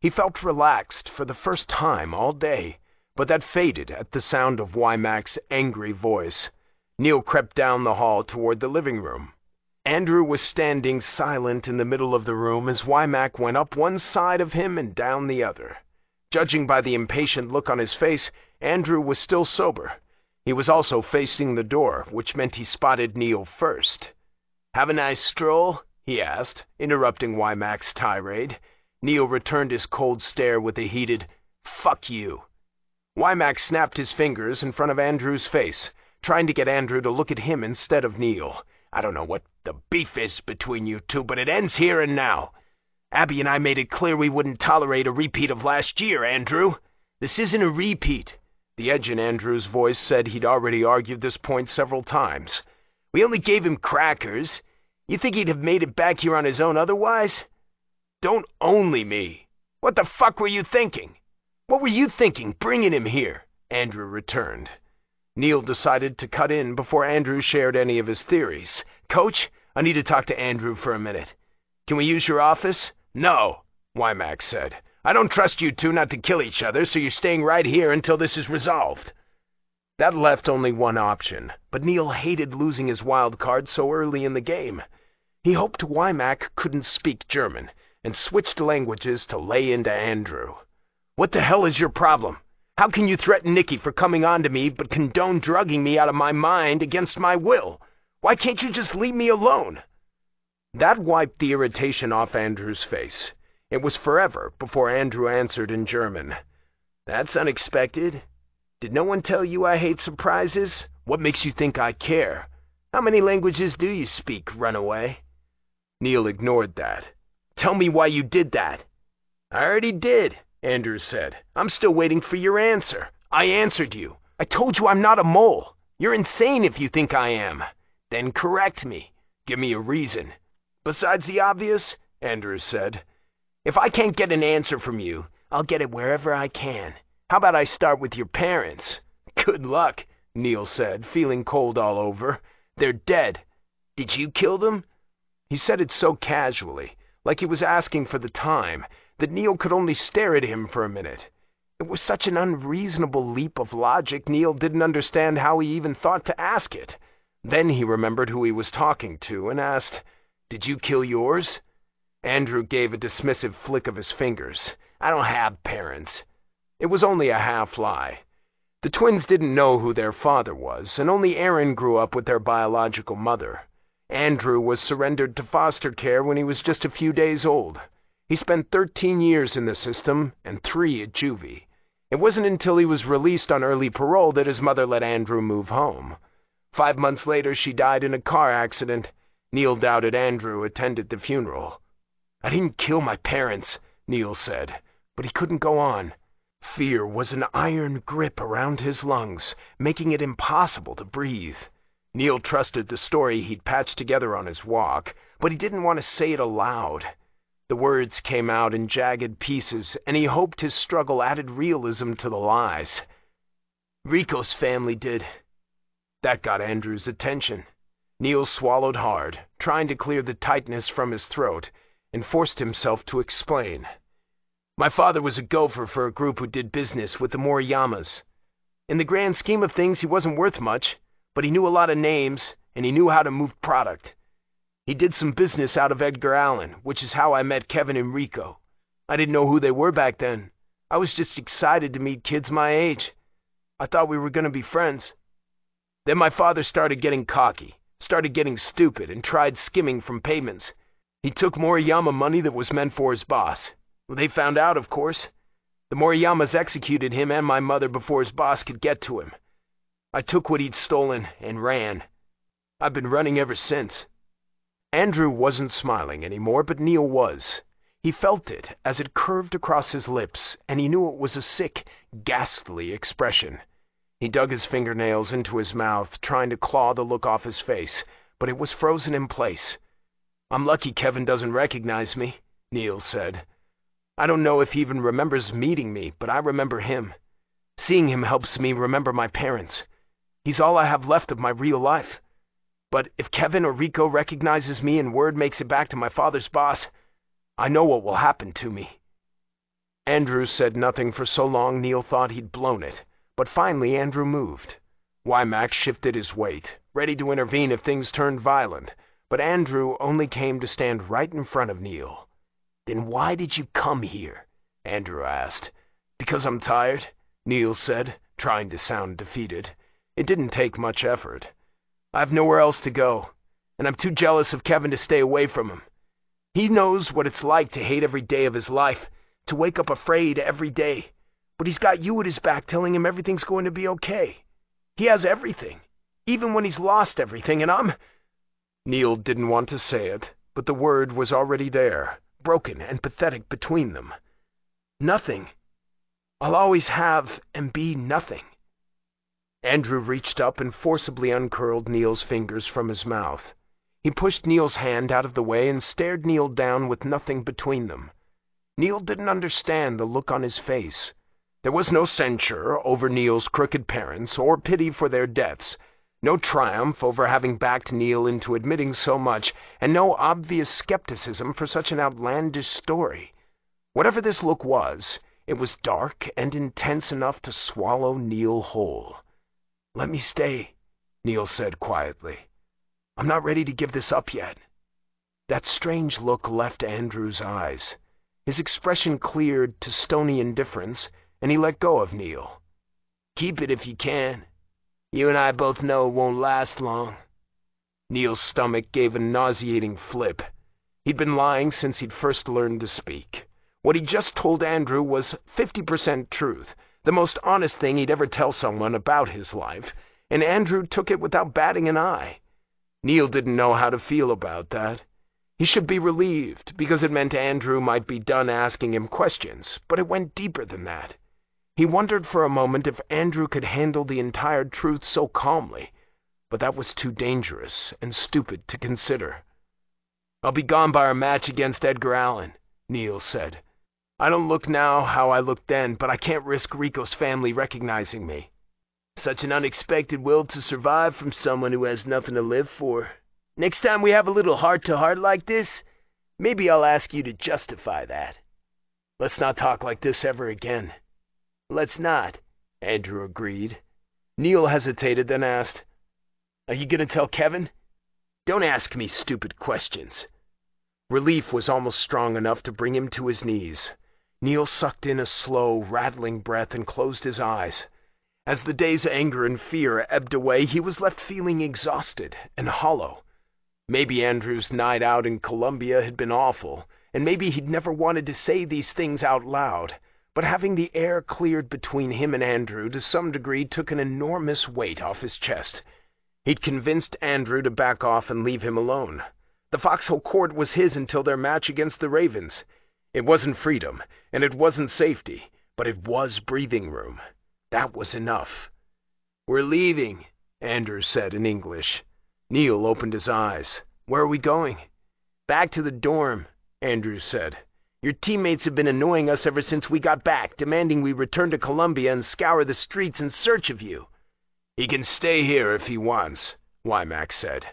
He felt relaxed for the first time all day, but that faded at the sound of Wymack's angry voice. Neil crept down the hall toward the living room. Andrew was standing silent in the middle of the room as Wymack went up one side of him and down the other. Judging by the impatient look on his face, Andrew was still sober. He was also facing the door, which meant he spotted Neil first. Have a nice stroll? he asked, interrupting Wymack's tirade. Neil returned his cold stare with a heated, Fuck you. Wymack snapped his fingers in front of Andrew's face, trying to get Andrew to look at him instead of Neil. I don't know what the beef is between you two, but it ends here and now. Abby and I made it clear we wouldn't tolerate a repeat of last year, Andrew. This isn't a repeat. The edge in Andrew's voice said he'd already argued this point several times. We only gave him crackers. You think he'd have made it back here on his own otherwise? Don't only me. What the fuck were you thinking? What were you thinking bringing him here? Andrew returned. Neil decided to cut in before Andrew shared any of his theories. Coach, I need to talk to Andrew for a minute. Can we use your office? No, Wymack said. I don't trust you two not to kill each other, so you're staying right here until this is resolved. That left only one option, but Neil hated losing his wild card so early in the game. He hoped Wymack couldn't speak German, and switched languages to lay into Andrew. What the hell is your problem? How can you threaten Nicky for coming on to me but condone drugging me out of my mind against my will? Why can't you just leave me alone? That wiped the irritation off Andrew's face. It was forever before Andrew answered in German. That's unexpected. Did no one tell you I hate surprises? What makes you think I care? How many languages do you speak, runaway? Neil ignored that. Tell me why you did that. I already did. Andrews said. I'm still waiting for your answer. I answered you. I told you I'm not a mole. You're insane if you think I am. Then correct me. Give me a reason. Besides the obvious, Andrews said. If I can't get an answer from you, I'll get it wherever I can. How about I start with your parents? Good luck, Neil said, feeling cold all over. They're dead. Did you kill them? He said it so casually, like he was asking for the time, that Neil could only stare at him for a minute. It was such an unreasonable leap of logic, Neil didn't understand how he even thought to ask it. Then he remembered who he was talking to and asked, Did you kill yours? Andrew gave a dismissive flick of his fingers. I don't have parents. It was only a half lie. The twins didn't know who their father was, and only Aaron grew up with their biological mother. Andrew was surrendered to foster care when he was just a few days old. He spent 13 years in the system and three at juvie. It wasn't until he was released on early parole that his mother let Andrew move home. Five months later, she died in a car accident. Neil doubted Andrew attended the funeral. I didn't kill my parents, Neil said, but he couldn't go on. Fear was an iron grip around his lungs, making it impossible to breathe. Neil trusted the story he'd patched together on his walk, but he didn't want to say it aloud. The words came out in jagged pieces, and he hoped his struggle added realism to the lies. Riko's family did. That got Andrew's attention. Neil swallowed hard, trying to clear the tightness from his throat, and forced himself to explain. My father was a gopher for a group who did business with the Moriyamas. In the grand scheme of things, he wasn't worth much, but he knew a lot of names, and he knew how to move product. He did some business out of Edgar Allan, which is how I met Kevin and Riko. I didn't know who they were back then. I was just excited to meet kids my age. I thought we were going to be friends. Then my father started getting cocky, started getting stupid, and tried skimming from payments. He took Moriyama money that was meant for his boss. They found out, of course. The Moriyamas executed him and my mother before his boss could get to him. I took what he'd stolen and ran. I've been running ever since. Andrew wasn't smiling anymore, but Neil was. He felt it as it curved across his lips, and he knew it was a sick, ghastly expression. He dug his fingernails into his mouth, trying to claw the look off his face, but it was frozen in place. I'm lucky Kevin doesn't recognize me, Neil said. I don't know if he even remembers meeting me, but I remember him. Seeing him helps me remember my parents. He's all I have left of my real life. But if Kevin or Riko recognizes me and word makes it back to my father's boss, I know what will happen to me. Andrew said nothing for so long Neil thought he'd blown it, but finally Andrew moved. Wymack shifted his weight, ready to intervene if things turned violent, but Andrew only came to stand right in front of Neil. Then why did you come here? Andrew asked. Because I'm tired, Neil said, trying to sound defeated. It didn't take much effort. I've nowhere else to go, and I'm too jealous of Kevin to stay away from him. He knows what it's like to hate every day of his life, to wake up afraid every day. But he's got you at his back telling him everything's going to be okay. He has everything, even when he's lost everything, and I'm... Neil didn't want to say it, but the word was already there, broken and pathetic between them. Nothing. I'll always have and be nothing. Andrew reached up and forcibly uncurled Neil's fingers from his mouth. He pushed Neil's hand out of the way and stared Neil down with nothing between them. Neil didn't understand the look on his face. There was no censure over Neil's crooked parents or pity for their deaths, no triumph over having backed Neil into admitting so much, and no obvious skepticism for such an outlandish story. Whatever this look was, it was dark and intense enough to swallow Neil whole. Let me stay, Neil said quietly. I'm not ready to give this up yet. That strange look left Andrew's eyes. His expression cleared to stony indifference, and he let go of Neil. Keep it if you can. You and I both know it won't last long. Neil's stomach gave a nauseating flip. He'd been lying since he'd first learned to speak. What he'd just told Andrew was 50% truth, the most honest thing he'd ever tell someone about his life, and Andrew took it without batting an eye. Neil didn't know how to feel about that. He should be relieved, because it meant Andrew might be done asking him questions, but it went deeper than that. He wondered for a moment if Andrew could handle the entire truth so calmly, but that was too dangerous and stupid to consider. I'll be gone by our match against Edgar Allan, Neil said. I don't look now how I looked then, but I can't risk Riko's family recognizing me. Such an unexpected will to survive from someone who has nothing to live for. Next time we have a little heart-to-heart like this, maybe I'll ask you to justify that. Let's not talk like this ever again. Let's not, Andrew agreed. Neil hesitated, then asked, Are you going to tell Kevin? Don't ask me stupid questions. Relief was almost strong enough to bring him to his knees. Neil sucked in a slow, rattling breath and closed his eyes. As the day's anger and fear ebbed away, he was left feeling exhausted and hollow. Maybe Andrew's night out in Columbia had been awful, and maybe he'd never wanted to say these things out loud, but having the air cleared between him and Andrew to some degree took an enormous weight off his chest. He'd convinced Andrew to back off and leave him alone. The Foxhole Court was his until their match against the Ravens. It wasn't freedom, and it wasn't safety, but it was breathing room. That was enough. We're leaving, Andrew said in English. Neil opened his eyes. Where are we going? Back to the dorm, Andrew said. Your teammates have been annoying us ever since we got back, demanding we return to Columbia and scour the streets in search of you. He can stay here if he wants, Wymack said.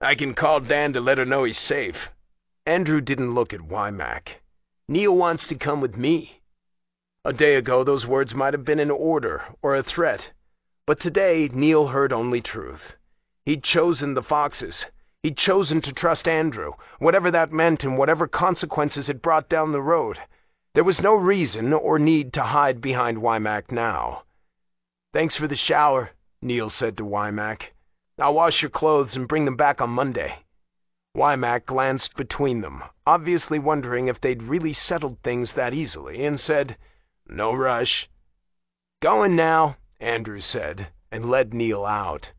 I can call Dan to let her know he's safe. Andrew didn't look at Wymack. Neil wants to come with me. A day ago, those words might have been an order or a threat, but today Neil heard only truth. He'd chosen the Foxes. He'd chosen to trust Andrew, whatever that meant and whatever consequences it brought down the road. There was no reason or need to hide behind Wymack now. Thanks for the shower, Neil said to Wymack. I'll wash your clothes and bring them back on Monday. Wymack glanced between them, obviously wondering if they'd really settled things that easily, and said, No rush. Going now, Andrew said, and led Neil out.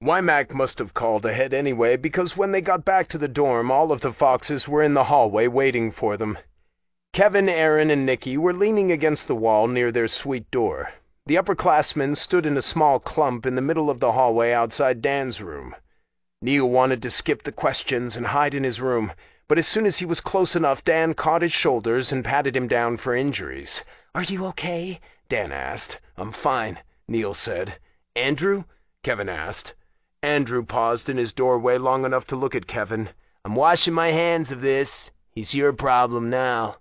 Wymack must have called ahead anyway, because when they got back to the dorm, all of the Foxes were in the hallway waiting for them. Kevin, Aaron, and Nicky were leaning against the wall near their suite door. The upperclassmen stood in a small clump in the middle of the hallway outside Dan's room. Neil wanted to skip the questions and hide in his room, but as soon as he was close enough, Dan caught his shoulders and patted him down for injuries. Are you okay? Dan asked. I'm fine, Neil said. Andrew? Kevin asked. Andrew paused in his doorway long enough to look at Kevin. I'm washing my hands of this. He's your problem now.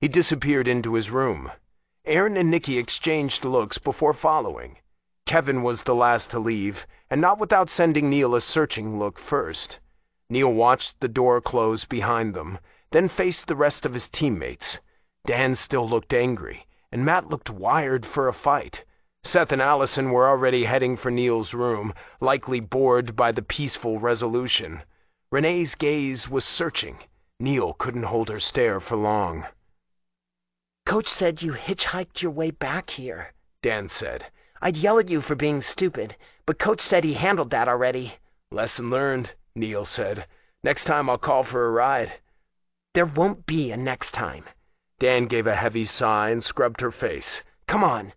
He disappeared into his room. Aaron and Nicky exchanged looks before following. Kevin was the last to leave, and not without sending Neil a searching look first. Neil watched the door close behind them, then faced the rest of his teammates. Dan still looked angry, and Matt looked wired for a fight. Seth and Allison were already heading for Neil's room, likely bored by the peaceful resolution. Renee's gaze was searching. Neil couldn't hold her stare for long. Coach said you hitchhiked your way back here, Dan said. I'd yell at you for being stupid, but Coach said he handled that already. Lesson learned, Neil said. Next time I'll call for a ride. There won't be a next time. Dan gave a heavy sigh and scrubbed her face. Come on.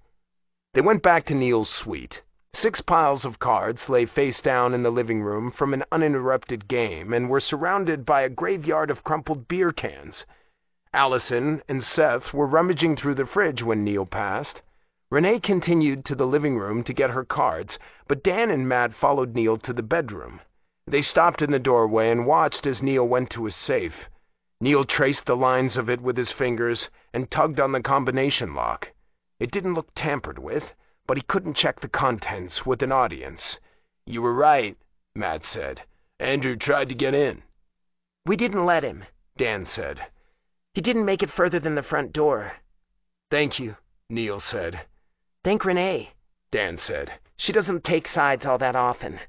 They went back to Neil's suite. Six piles of cards lay face down in the living room from an uninterrupted game and were surrounded by a graveyard of crumpled beer cans. Allison and Seth were rummaging through the fridge when Neil passed. Renee continued to the living room to get her cards, but Dan and Matt followed Neil to the bedroom. They stopped in the doorway and watched as Neil went to his safe. Neil traced the lines of it with his fingers and tugged on the combination lock. It didn't look tampered with, but he couldn't check the contents with an audience. You were right, Matt said. Andrew tried to get in. We didn't let him, Dan said. He didn't make it further than the front door. Thank you, Neil said. Thank Renee, Dan said. She doesn't take sides all that often.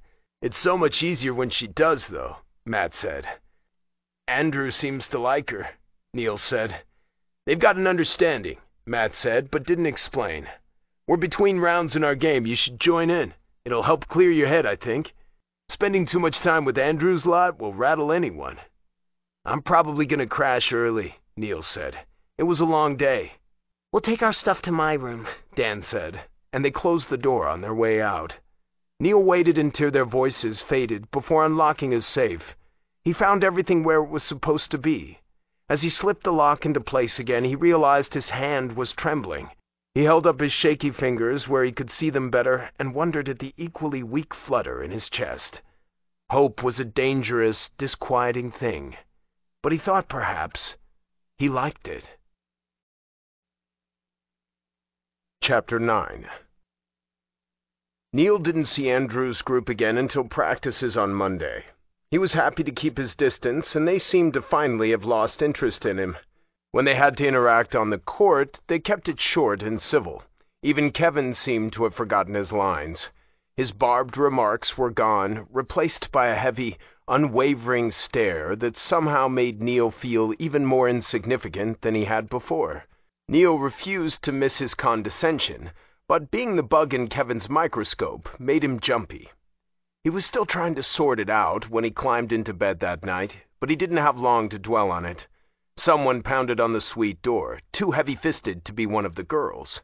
It's so much easier when she does, though, Matt said. Andrew seems to like her, Neil said. They've got an understanding. Matt said, but didn't explain. We're between rounds in our game. You should join in. It'll help clear your head, I think. Spending too much time with Andrew's lot will rattle anyone. I'm probably going to crash early, Neil said. It was a long day. We'll take our stuff to my room, Dan said, and they closed the door on their way out. Neil waited until their voices faded before unlocking his safe. He found everything where it was supposed to be. As he slipped the lock into place again, he realized his hand was trembling. He held up his shaky fingers where he could see them better and wondered at the equally weak flutter in his chest. Hope was a dangerous, disquieting thing, but he thought perhaps he liked it. Chapter 9 Neil didn't see Andrew's group again until practices on Monday. He was happy to keep his distance, and they seemed to finally have lost interest in him. When they had to interact on the court, they kept it short and civil. Even Kevin seemed to have forgotten his lines. His barbed remarks were gone, replaced by a heavy, unwavering stare that somehow made Neil feel even more insignificant than he had before. Neil refused to miss his condescension, but being the bug in Kevin's microscope made him jumpy. He was still trying to sort it out when he climbed into bed that night, but he didn't have long to dwell on it. Someone pounded on the suite door, too heavy-fisted to be one of the girls.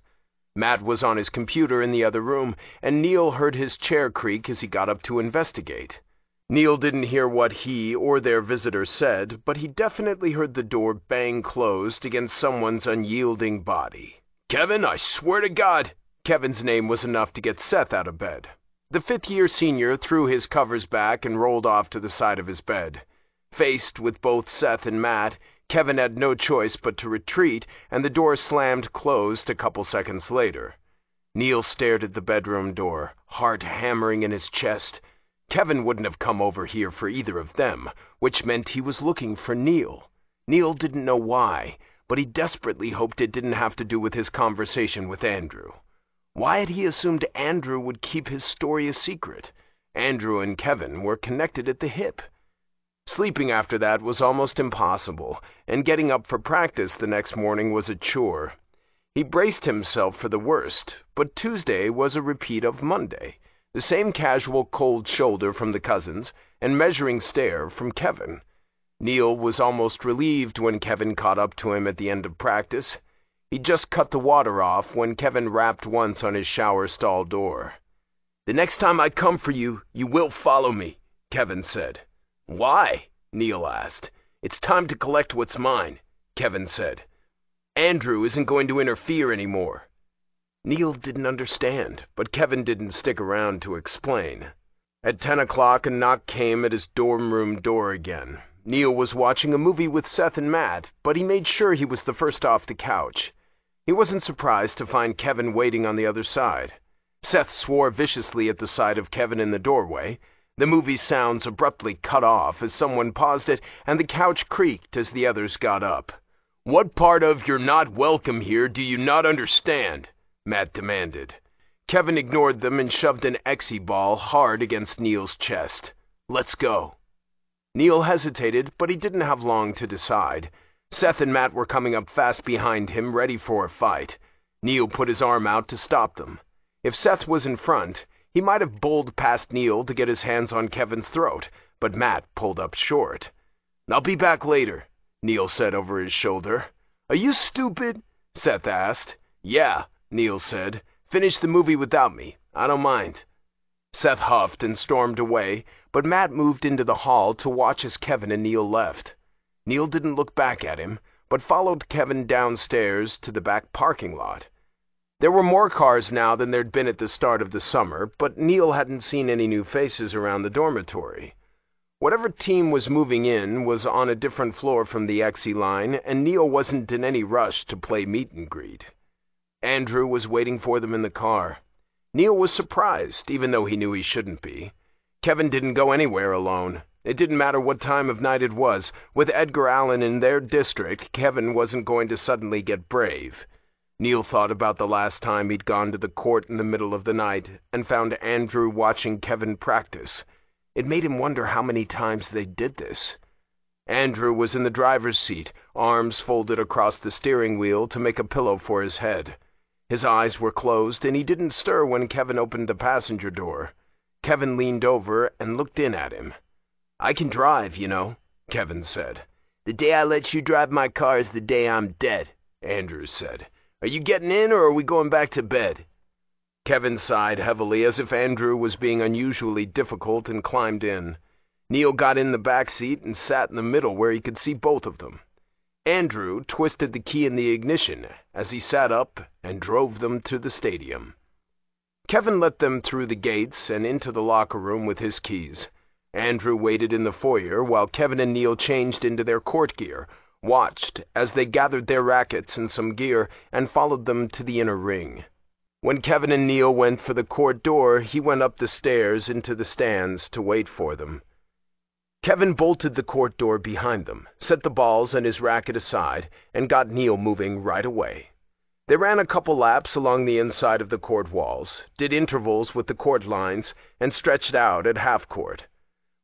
Matt was on his computer in the other room, and Neil heard his chair creak as he got up to investigate. Neil didn't hear what he or their visitor said, but he definitely heard the door bang closed against someone's unyielding body. Kevin, I swear to God! Kevin's name was enough to get Seth out of bed. The fifth-year senior threw his covers back and rolled off to the side of his bed. Faced with both Seth and Matt, Kevin had no choice but to retreat, and the door slammed closed a couple seconds later. Neil stared at the bedroom door, heart hammering in his chest. Kevin wouldn't have come over here for either of them, which meant he was looking for Neil. Neil didn't know why, but he desperately hoped it didn't have to do with his conversation with Andrew. Why had he assumed Andrew would keep his story a secret? Andrew and Kevin were connected at the hip. Sleeping after that was almost impossible, and getting up for practice the next morning was a chore. He braced himself for the worst, but Tuesday was a repeat of Monday, the same casual cold shoulder from the cousins and measuring stare from Kevin. Neil was almost relieved when Kevin caught up to him at the end of practice. He just cut the water off when Kevin rapped once on his shower stall door. The next time I come for you, you will follow me, Kevin said. Why? Neil asked. It's time to collect what's mine, Kevin said. Andrew isn't going to interfere anymore. Neil didn't understand, but Kevin didn't stick around to explain. At ten o'clock, a knock came at his dorm room door again. Neil was watching a movie with Seth and Matt, but he made sure he was the first off the couch. He wasn't surprised to find Kevin waiting on the other side. Seth swore viciously at the sight of Kevin in the doorway. The movie sounds abruptly cut off as someone paused it, and the couch creaked as the others got up. What part of you're not welcome here do you not understand? Matt demanded. Kevin ignored them and shoved an Exy ball hard against Neil's chest. Let's go. Neil hesitated, but he didn't have long to decide. Seth and Matt were coming up fast behind him, ready for a fight. Neil put his arm out to stop them. If Seth was in front, he might have bowled past Neil to get his hands on Kevin's throat, but Matt pulled up short. I'll be back later, Neil said over his shoulder. Are you stupid? Seth asked. Yeah, Neil said. Finish the movie without me. I don't mind. Seth huffed and stormed away, but Matt moved into the hall to watch as Kevin and Neil left. Neil didn't look back at him, but followed Kevin downstairs to the back parking lot. There were more cars now than there'd been at the start of the summer, but Neil hadn't seen any new faces around the dormitory. Whatever team was moving in was on a different floor from the Exy line, and Neil wasn't in any rush to play meet and greet. Andrew was waiting for them in the car. Neil was surprised, even though he knew he shouldn't be. Kevin didn't go anywhere alone. It didn't matter what time of night it was. With Edgar Allan in their district, Kevin wasn't going to suddenly get brave. Neil thought about the last time he'd gone to the court in the middle of the night and found Andrew watching Kevin practice. It made him wonder how many times they did this. Andrew was in the driver's seat, arms folded across the steering wheel to make a pillow for his head. His eyes were closed, and he didn't stir when Kevin opened the passenger door. Kevin leaned over and looked in at him. I can drive, you know, Kevin said. The day I let you drive my car is the day I'm dead, Andrews said. Are you getting in or are we going back to bed? Kevin sighed heavily as if Andrew was being unusually difficult and climbed in. Neil got in the back seat and sat in the middle where he could see both of them. Andrew twisted the key in the ignition as he sat up and drove them to the stadium. Kevin let them through the gates and into the locker room with his keys. Andrew waited in the foyer while Kevin and Neil changed into their court gear, watched as they gathered their rackets and some gear, and followed them to the inner ring. When Kevin and Neil went for the court door, he went up the stairs into the stands to wait for them. Kevin bolted the court door behind them, set the balls and his racket aside, and got Neil moving right away. They ran a couple laps along the inside of the court walls, did intervals with the court lines, and stretched out at half court.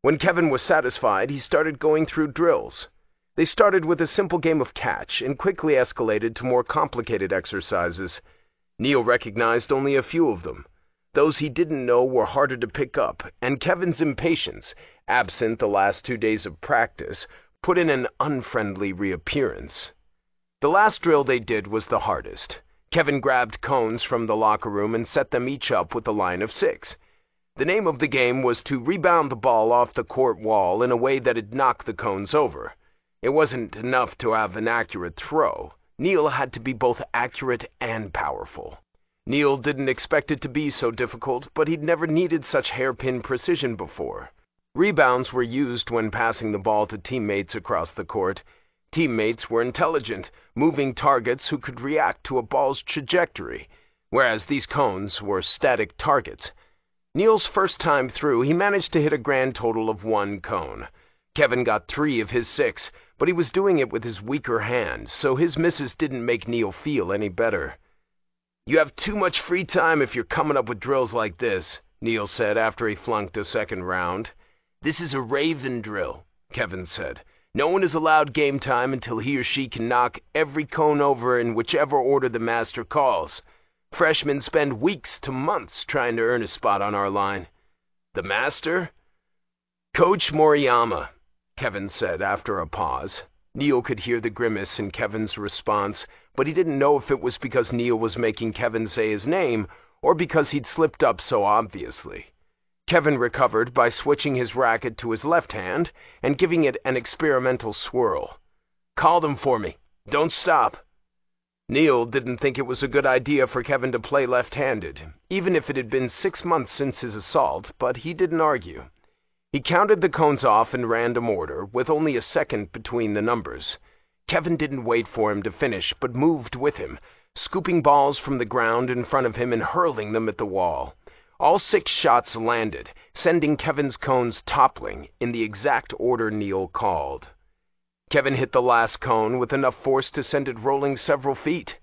When Kevin was satisfied, he started going through drills. They started with a simple game of catch and quickly escalated to more complicated exercises. Neil recognized only a few of them. Those he didn't know were harder to pick up, and Kevin's impatience, absent the last two days of practice, put in an unfriendly reappearance. The last drill they did was the hardest. Kevin grabbed cones from the locker room and set them each up with a line of six. The name of the game was to rebound the ball off the court wall in a way that'd knock the cones over. It wasn't enough to have an accurate throw. Neil had to be both accurate and powerful. Neil didn't expect it to be so difficult, but he'd never needed such hairpin precision before. Rebounds were used when passing the ball to teammates across the court, Teammates were intelligent, moving targets who could react to a ball's trajectory, whereas these cones were static targets. Neil's first time through, he managed to hit a grand total of one cone. Kevin got three of his six, but he was doing it with his weaker hand, so his misses didn't make Neil feel any better. You have too much free time if you're coming up with drills like this, Neil said after he flunked a second round. This is a Raven drill, Kevin said. No one is allowed game time until he or she can knock every cone over in whichever order the master calls. Freshmen spend weeks to months trying to earn a spot on our line. The master? Coach Moriyama, Kevin said after a pause. Neil could hear the grimace in Kevin's response, but he didn't know if it was because Neil was making Kevin say his name or because he'd slipped up so obviously. Kevin recovered by switching his racket to his left hand and giving it an experimental swirl. Call them for me. Don't stop. Neil didn't think it was a good idea for Kevin to play left-handed, even if it had been six months since his assault, but he didn't argue. He counted the cones off in random order, with only a second between the numbers. Kevin didn't wait for him to finish, but moved with him, scooping balls from the ground in front of him and hurling them at the wall. All six shots landed, sending Kevin's cones toppling in the exact order Neil called. Kevin hit the last cone with enough force to send it rolling several feet.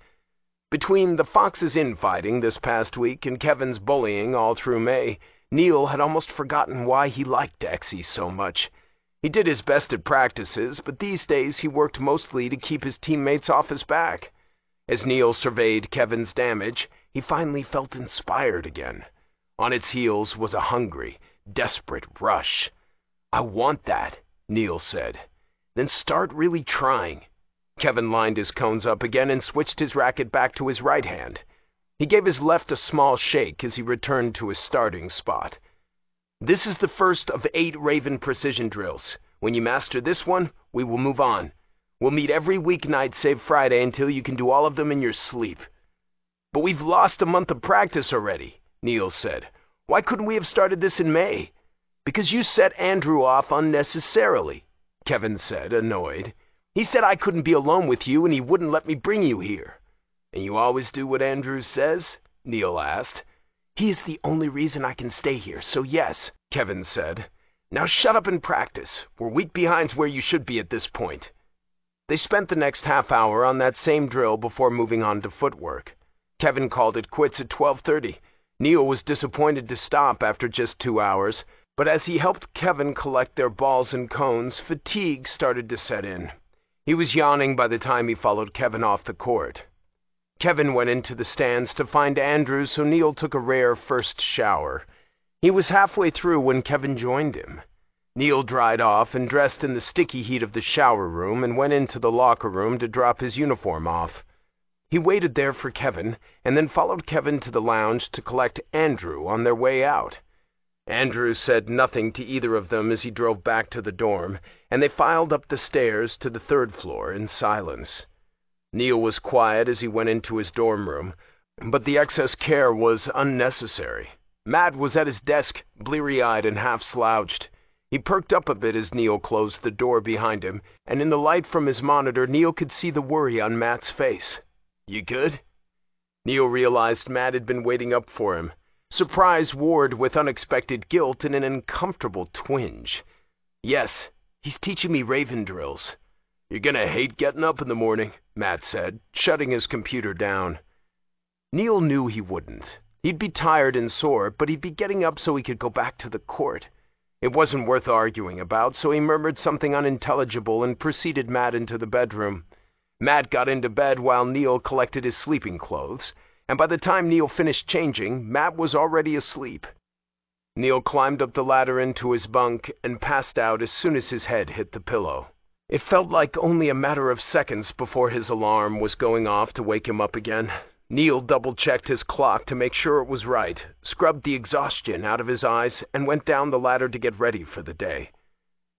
Between the Fox's infighting this past week and Kevin's bullying all through May, Neil had almost forgotten why he liked Exy so much. He did his best at practices, but these days he worked mostly to keep his teammates off his back. As Neil surveyed Kevin's damage, he finally felt inspired again. On its heels was a hungry, desperate rush. I want that, Neil said. Then start really trying. Kevin lined his cones up again and switched his racket back to his right hand. He gave his left a small shake as he returned to his starting spot. This is the first of eight Raven precision drills. When you master this one, we will move on. We'll meet every weeknight save Friday until you can do all of them in your sleep. But we've lost a month of practice already. Neil said. Why couldn't we have started this in May? Because you set Andrew off unnecessarily, Kevin said, annoyed. He said I couldn't be alone with you and he wouldn't let me bring you here. And you always do what Andrew says? Neil asked. He is the only reason I can stay here, so yes, Kevin said. Now shut up and practice. We're week behind's where you should be at this point. They spent the next half hour on that same drill before moving on to footwork. Kevin called it quits at 12:30 Neil was disappointed to stop after just two hours, but as he helped Kevin collect their balls and cones, fatigue started to set in. He was yawning by the time he followed Kevin off the court. Kevin went into the stands to find Andrew, so Neil took a rare first shower. He was halfway through when Kevin joined him. Neil dried off and dressed in the sticky heat of the shower room and went into the locker room to drop his uniform off. He waited there for Kevin, and then followed Kevin to the lounge to collect Andrew on their way out. Andrew said nothing to either of them as he drove back to the dorm, and they filed up the stairs to the third floor in silence. Neil was quiet as he went into his dorm room, but the excess care was unnecessary. Matt was at his desk, bleary-eyed and half-slouched. He perked up a bit as Neil closed the door behind him, and in the light from his monitor Neil could see the worry on Matt's face. You good? Neil realized Matt had been waiting up for him. Surprise warred with unexpected guilt and an uncomfortable twinge. Yes, he's teaching me raven drills. You're gonna hate getting up in the morning, Matt said, shutting his computer down. Neil knew he wouldn't. He'd be tired and sore, but he'd be getting up so he could go back to the court. It wasn't worth arguing about, so he murmured something unintelligible and preceded Matt into the bedroom. Matt got into bed while Neil collected his sleeping clothes, and by the time Neil finished changing, Matt was already asleep. Neil climbed up the ladder into his bunk and passed out as soon as his head hit the pillow. It felt like only a matter of seconds before his alarm was going off to wake him up again. Neil double-checked his clock to make sure it was right, scrubbed the exhaustion out of his eyes, and went down the ladder to get ready for the day.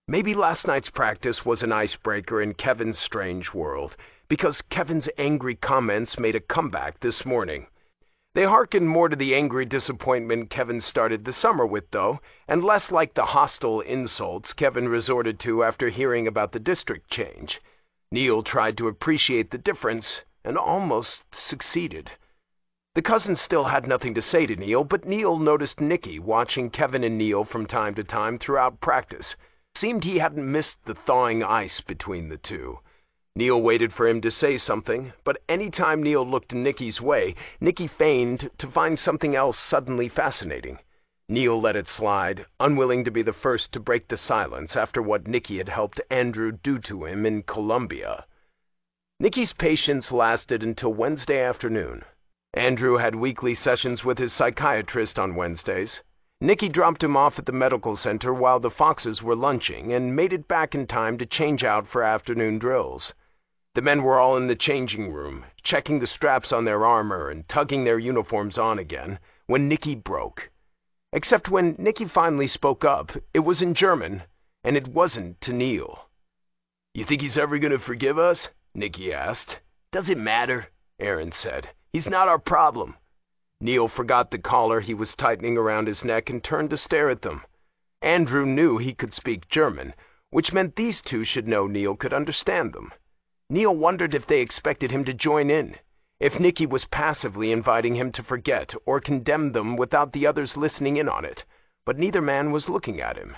Maybe last night's practice was an icebreaker in Kevin's strange world, because Kevin's angry comments made a comeback this morning. They hearkened more to the angry disappointment Kevin started the summer with, though, and less like the hostile insults Kevin resorted to after hearing about the district change. Neil tried to appreciate the difference, and almost succeeded. The cousins still had nothing to say to Neil, but Neil noticed Nicky watching Kevin and Neil from time to time throughout practice. Seemed he hadn't missed the thawing ice between the two. Neil waited for him to say something, but any time Neil looked in Nicky's way, Nicky feigned to find something else suddenly fascinating. Neil let it slide, unwilling to be the first to break the silence after what Nicky had helped Andrew do to him in Columbia. Nicky's patience lasted until Wednesday afternoon. Andrew had weekly sessions with his psychiatrist on Wednesdays. Nicky dropped him off at the medical center while the Foxes were lunching and made it back in time to change out for afternoon drills. The men were all in the changing room, checking the straps on their armor and tugging their uniforms on again, when Nicky broke. Except when Nicky finally spoke up, it was in German, and it wasn't to Neil. You think he's ever going to forgive us? Nicky asked. Does it matter? Aaron said. He's not our problem. Neil forgot the collar he was tightening around his neck and turned to stare at them. Andrew knew he could speak German, which meant these two should know Neil could understand them. Neil wondered if they expected him to join in, if Nicky was passively inviting him to forget or condemn them without the others listening in on it, but neither man was looking at him.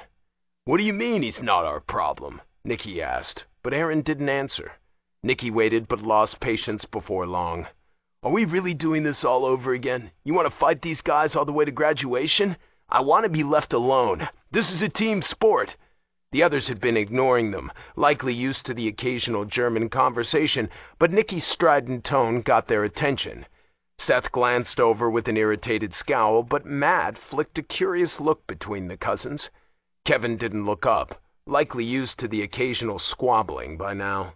What do you mean he's not our problem? Nicky asked, but Aaron didn't answer. Nicky waited but lost patience before long. Are we really doing this all over again? You want to fight these guys all the way to graduation? I want to be left alone. This is a team sport. The others had been ignoring them, likely used to the occasional German conversation, but Nicky's strident tone got their attention. Seth glanced over with an irritated scowl, but Matt flicked a curious look between the cousins. Kevin didn't look up, likely used to the occasional squabbling by now.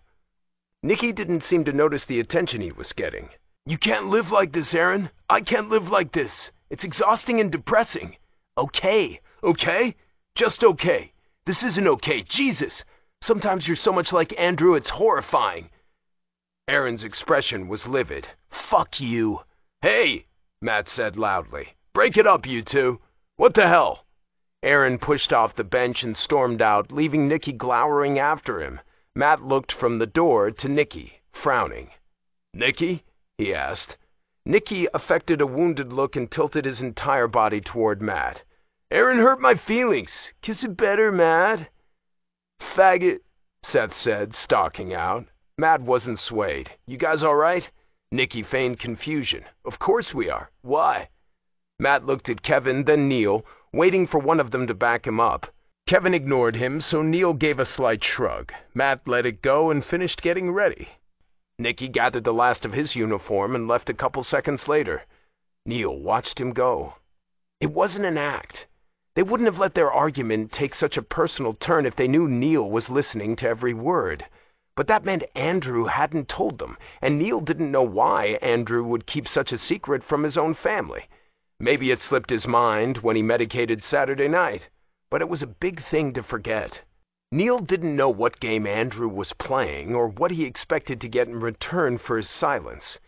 Nicky didn't seem to notice the attention he was getting. You can't live like this, Aaron. I can't live like this. It's exhausting and depressing. Okay, okay? Just okay. This isn't okay. Jesus! Sometimes you're so much like Andrew, it's horrifying. Aaron's expression was livid. Fuck you. Hey, Matt said loudly. Break it up, you two. What the hell? Aaron pushed off the bench and stormed out, leaving Nicky glowering after him. Matt looked from the door to Nicky, frowning. Nicky? He asked. Nicky affected a wounded look and tilted his entire body toward Matt. Aaron hurt my feelings. Kiss it better, Matt. Faggot, Seth said, stalking out. Matt wasn't swayed. You guys all right? Nicky feigned confusion. Of course we are. Why? Matt looked at Kevin, then Neil, waiting for one of them to back him up. Kevin ignored him, so Neil gave a slight shrug. Matt let it go and finished getting ready. Nicky gathered the last of his uniform and left a couple seconds later. Neil watched him go. It wasn't an act. They wouldn't have let their argument take such a personal turn if they knew Neil was listening to every word. But that meant Andrew hadn't told them, and Neil didn't know why Andrew would keep such a secret from his own family. Maybe it slipped his mind when he medicated Saturday night, but it was a big thing to forget. Neil didn't know what game Andrew was playing or what he expected to get in return for his silence.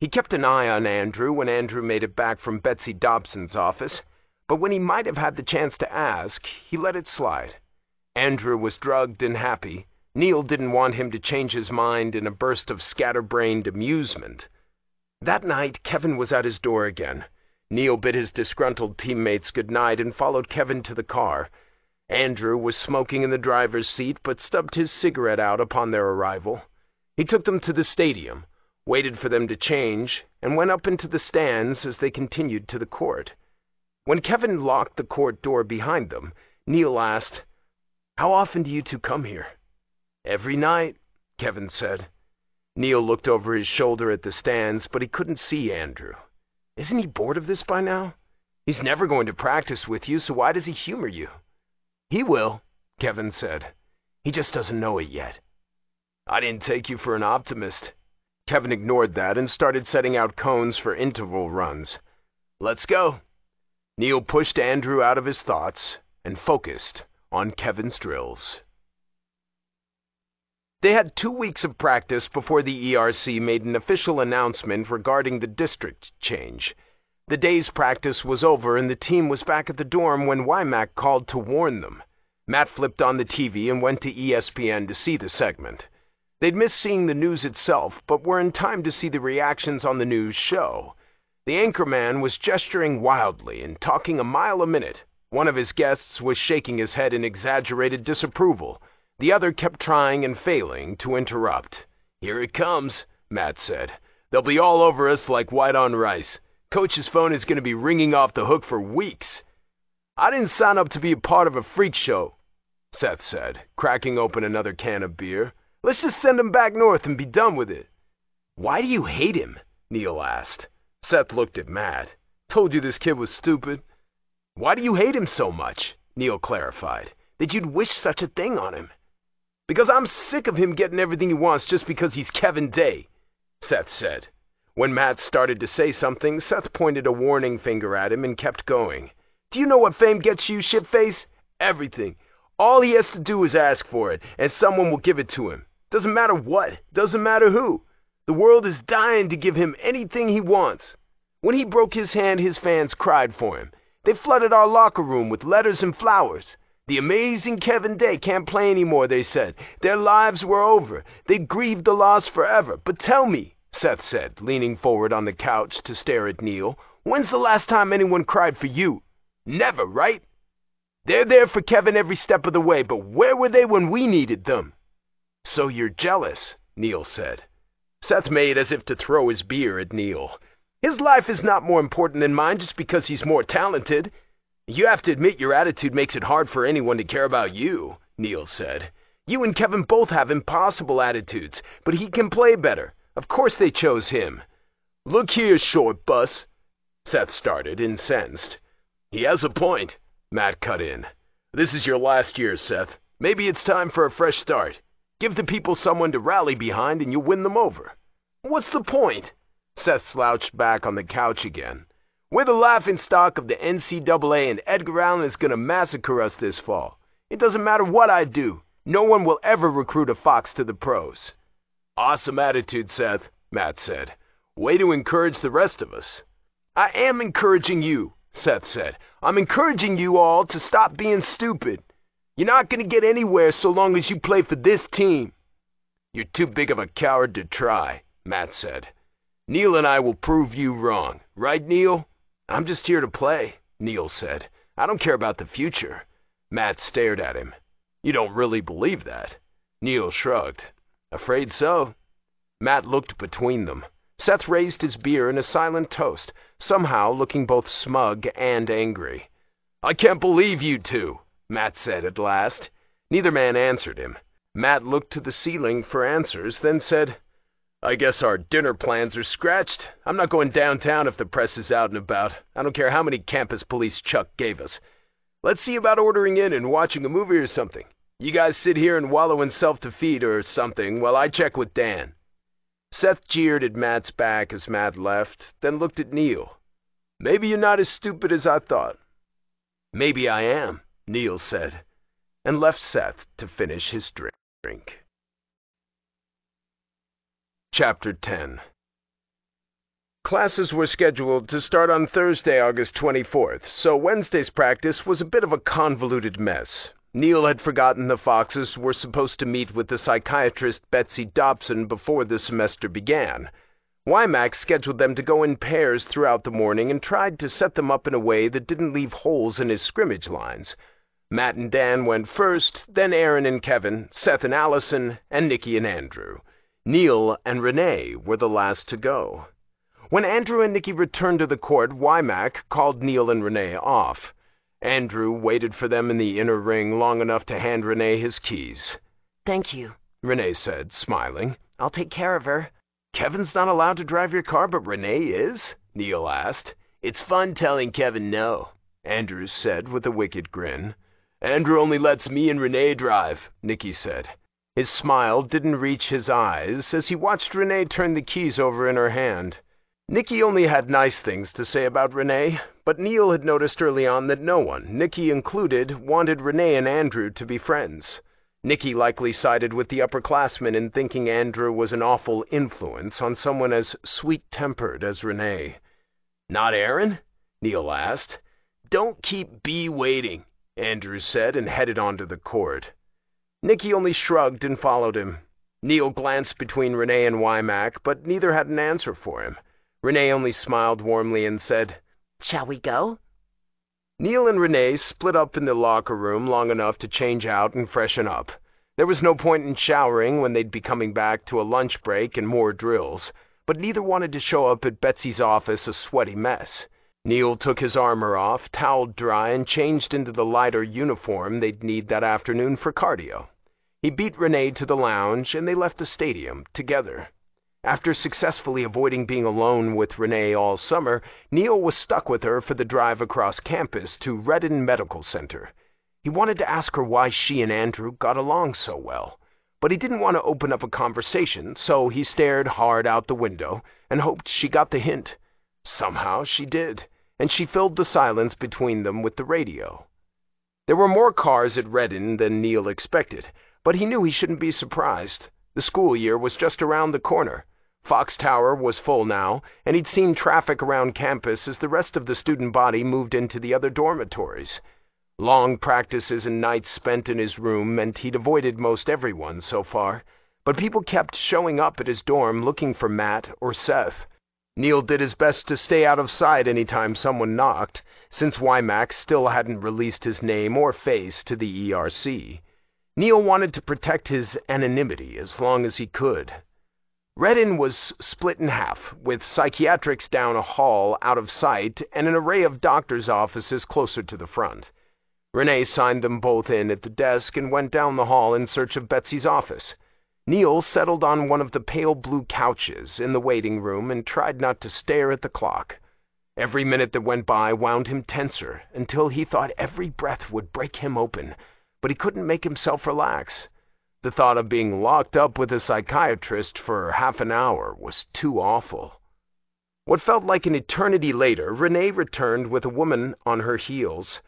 He kept an eye on Andrew when Andrew made it back from Betsy Dobson's office, but when he might have had the chance to ask, he let it slide. Andrew was drugged and happy. Neil didn't want him to change his mind in a burst of scatterbrained amusement. That night, Kevin was at his door again. Neil bid his disgruntled teammates good night and followed Kevin to the car. Andrew was smoking in the driver's seat, but stubbed his cigarette out upon their arrival. He took them to the stadium. waited for them to change, and went up into the stands as they continued to the court. When Kevin locked the court door behind them, Neil asked, How often do you two come here? Every night, Kevin said. Neil looked over his shoulder at the stands, but he couldn't see Andrew. Isn't he bored of this by now? He's never going to practice with you, so why does he humor you? He will, Kevin said. He just doesn't know it yet. I didn't take you for an optimist. Kevin ignored that and started setting out cones for interval runs. Let's go. Neil pushed Andrew out of his thoughts and focused on Kevin's drills. They had two weeks of practice before the ERC made an official announcement regarding the district change. The day's practice was over and the team was back at the dorm when Wymack called to warn them. Matt flipped on the TV and went to ESPN to see the segment. They'd missed seeing the news itself, but were in time to see the reactions on the news show. The anchorman was gesturing wildly and talking a mile a minute. One of his guests was shaking his head in exaggerated disapproval. The other kept trying and failing to interrupt. Here it comes, Matt said. They'll be all over us like white on rice. Coach's phone is going to be ringing off the hook for weeks. I didn't sign up to be a part of a freak show, Seth said, cracking open another can of beer. Let's just send him back north and be done with it. Why do you hate him? Neil asked. Seth looked at Matt. Told you this kid was stupid. Why do you hate him so much? Neil clarified. That you'd wish such a thing on him. Because I'm sick of him getting everything he wants just because he's Kevin Day, Seth said. When Matt started to say something, Seth pointed a warning finger at him and kept going. Do you know what fame gets you, shitface? Everything. All he has to do is ask for it, and someone will give it to him. Doesn't matter what, doesn't matter who. The world is dying to give him anything he wants. When he broke his hand, his fans cried for him. They flooded our locker room with letters and flowers. The amazing Kevin Day can't play anymore, they said. Their lives were over. They grieved the loss forever. But tell me, Seth said, leaning forward on the couch to stare at Neil, when's the last time anyone cried for you? Never, right? They're there for Kevin every step of the way, but where were they when we needed them? So you're jealous, Neil said. Seth made as if to throw his beer at Neil. His life is not more important than mine just because he's more talented. You have to admit your attitude makes it hard for anyone to care about you, Neil said. You and Kevin both have impossible attitudes, but he can play better. Of course they chose him. Look here, short bus, Seth started, incensed. He has a point, Matt cut in. This is your last year, Seth. Maybe it's time for a fresh start. Give the people someone to rally behind and you'll win them over. What's the point? Seth slouched back on the couch again. We're the laughing stock of the NCAA and Edgar Allan is going to massacre us this fall. It doesn't matter what I do. No one will ever recruit a Fox to the pros. Awesome attitude, Seth, Matt said. Way to encourage the rest of us. I am encouraging you, Seth said. I'm encouraging you all to stop being stupid. You're not going to get anywhere so long as you play for this team. You're too big of a coward to try, Matt said. Neil and I will prove you wrong. Right, Neil? I'm just here to play, Neil said. I don't care about the future. Matt stared at him. You don't really believe that? Neil shrugged. Afraid so. Matt looked between them. Seth raised his beer in a silent toast, somehow looking both smug and angry. I can't believe you two, Matt said at last. Neither man answered him. Matt looked to the ceiling for answers, then said, I guess our dinner plans are scratched. I'm not going downtown if the press is out and about. I don't care how many campus police Chuck gave us. Let's see about ordering in and watching a movie or something. You guys sit here and wallow in self-defeat or something while I check with Dan. Seth jeered at Matt's back as Matt left, then looked at Neil. Maybe you're not as stupid as I thought. Maybe I am, Neil said, and left Seth to finish his drink. Chapter 10 Classes were scheduled to start on Thursday, August 24th, so Wednesday's practice was a bit of a convoluted mess. Neil had forgotten the Foxes were supposed to meet with the psychiatrist Betsy Dobson before the semester began. Wymack scheduled them to go in pairs throughout the morning and tried to set them up in a way that didn't leave holes in his scrimmage lines. Matt and Dan went first, then Aaron and Kevin, Seth and Allison, and Nicky and Andrew. Neil and Renee were the last to go. When Andrew and Nicky returned to the court, Wymack called Neil and Renee off. Andrew waited for them in the inner ring long enough to hand Renee his keys. Thank you, Renee said, smiling. I'll take care of her. Kevin's not allowed to drive your car, but Renee is? Neil asked. It's fun telling Kevin no, Andrew said with a wicked grin. Andrew only lets me and Renee drive, Nicky said. His smile didn't reach his eyes as he watched Renee turn the keys over in her hand. Nicky only had nice things to say about Renee, but Neil had noticed early on that no one, Nicky included, wanted Renee and Andrew to be friends. Nicky likely sided with the upperclassmen in thinking Andrew was an awful influence on someone as sweet-tempered as Renee. Not Aaron? Neil asked. Don't keep Bee waiting, Andrew said and headed on to the court. Nicky only shrugged and followed him. Neil glanced between Renee and Wymack, but neither had an answer for him. Renee only smiled warmly and said, Shall we go? Neil and Renee split up in the locker room long enough to change out and freshen up. There was no point in showering when they'd be coming back to a lunch break and more drills, but neither wanted to show up at Betsy's office a sweaty mess. Neil took his armor off, toweled dry, and changed into the lighter uniform they'd need that afternoon for cardio. He beat Renee to the lounge, and they left the stadium together. After successfully avoiding being alone with Renee all summer, Neil was stuck with her for the drive across campus to Redden Medical Center. He wanted to ask her why she and Andrew got along so well, but he didn't want to open up a conversation, so he stared hard out the window and hoped she got the hint. Somehow she did, and she filled the silence between them with the radio. There were more cars at Redden than Neil expected, but he knew he shouldn't be surprised. The school year was just around the corner. Fox Tower was full now, and he'd seen traffic around campus as the rest of the student body moved into the other dormitories. Long practices and nights spent in his room meant he'd avoided most everyone so far, but people kept showing up at his dorm looking for Matt or Seth. Neil did his best to stay out of sight any time someone knocked, since Wymack still hadn't released his name or face to the ERC. Neil wanted to protect his anonymity as long as he could. Redden was split in half, with psychiatrics down a hall out of sight and an array of doctors' offices closer to the front. Renee signed them both in at the desk and went down the hall in search of Betsy's office. Neil settled on one of the pale blue couches in the waiting room and tried not to stare at the clock. Every minute that went by wound him tenser until he thought every breath would break him open, but he couldn't make himself relax. The thought of being locked up with a psychiatrist for half an hour was too awful. What felt like an eternity later, Renee returned with a woman on her heels.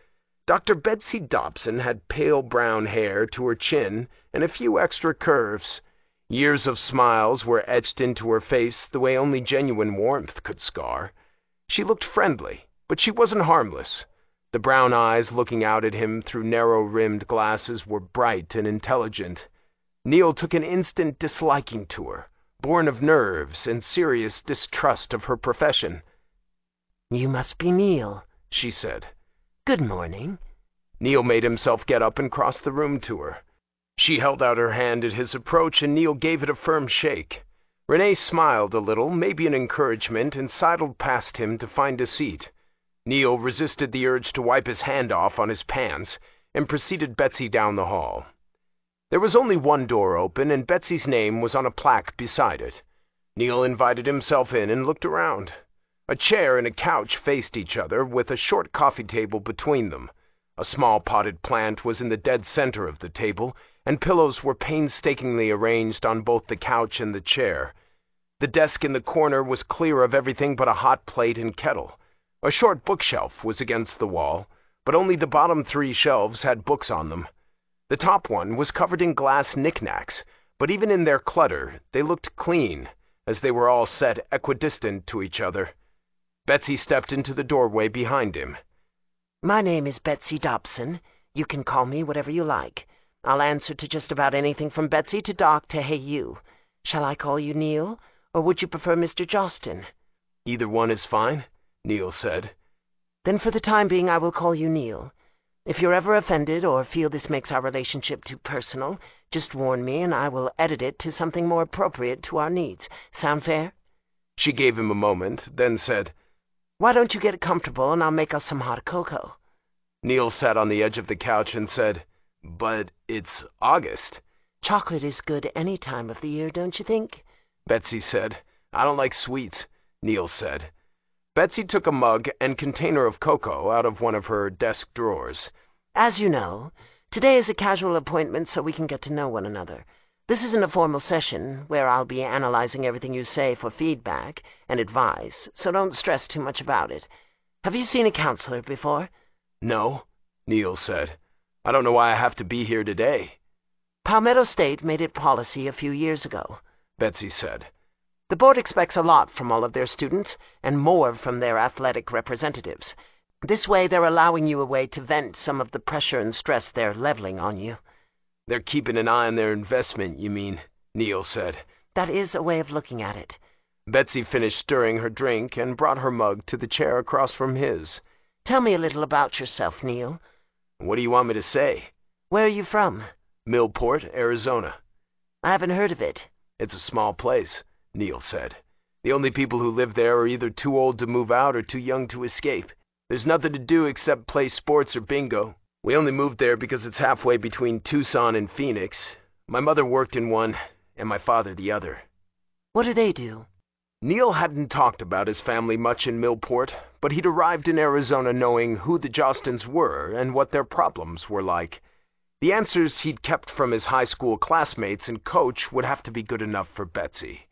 Dr. Betsy Dobson had pale brown hair to her chin and a few extra curves. Years of smiles were etched into her face the way only genuine warmth could scar. She looked friendly, but she wasn't harmless. The brown eyes looking out at him through narrow-rimmed glasses were bright and intelligent. Neil took an instant disliking to her, born of nerves and serious distrust of her profession. You must be Neil, she said. Good morning. Neil made himself get up and cross the room to her. She held out her hand at his approach, and Neil gave it a firm shake. Renee smiled a little, maybe an encouragement, and sidled past him to find a seat. Neil resisted the urge to wipe his hand off on his pants and preceded Betsy down the hall. There was only one door open, and Betsy's name was on a plaque beside it. Neil invited himself in and looked around. A chair and a couch faced each other, with a short coffee table between them. A small potted plant was in the dead center of the table, and pillows were painstakingly arranged on both the couch and the chair. The desk in the corner was clear of everything but a hot plate and kettle. A short bookshelf was against the wall, but only the bottom three shelves had books on them. The top one was covered in glass knickknacks, but even in their clutter they looked clean, as they were all set equidistant to each other. Betsy stepped into the doorway behind him. My name is Betsy Dobson. You can call me whatever you like. I'll answer to just about anything from Betsy to Doc to Hey You. Shall I call you Neil, or would you prefer Mr. Josten? Either one is fine, Neil said. Then for the time being I will call you Neil. If you're ever offended or feel this makes our relationship too personal, just warn me and I will edit it to something more appropriate to our needs. Sound fair? She gave him a moment, then said, Why don't you get comfortable and I'll make us some hot cocoa? Neil sat on the edge of the couch and said, But it's August. Chocolate is good any time of the year, don't you think? Betsy said. I don't like sweets, Neil said. Betsy took a mug and container of cocoa out of one of her desk drawers. As you know, today is a casual appointment so we can get to know one another. This isn't a formal session where I'll be analyzing everything you say for feedback and advice, so don't stress too much about it. Have you seen a counselor before? No, Neil said. I don't know why I have to be here today. Palmetto State made it policy a few years ago, Betsy said. The board expects a lot from all of their students, and more from their athletic representatives. This way, they're allowing you a way to vent some of the pressure and stress they're leveling on you. They're keeping an eye on their investment, you mean, Neil said. That is a way of looking at it. Betsy finished stirring her drink and brought her mug to the chair across from his. Tell me a little about yourself, Neil. What do you want me to say? Where are you from? Millport, Arizona. I haven't heard of it. It's a small place. Neil said. The only people who live there are either too old to move out or too young to escape. There's nothing to do except play sports or bingo. We only moved there because it's halfway between Tucson and Phoenix. My mother worked in one, and my father the other. What do they do? Neil hadn't talked about his family much in Millport, but he'd arrived in Arizona knowing who the Jostens were and what their problems were like. The answers he'd kept from his high school classmates and coach would have to be good enough for Betsy.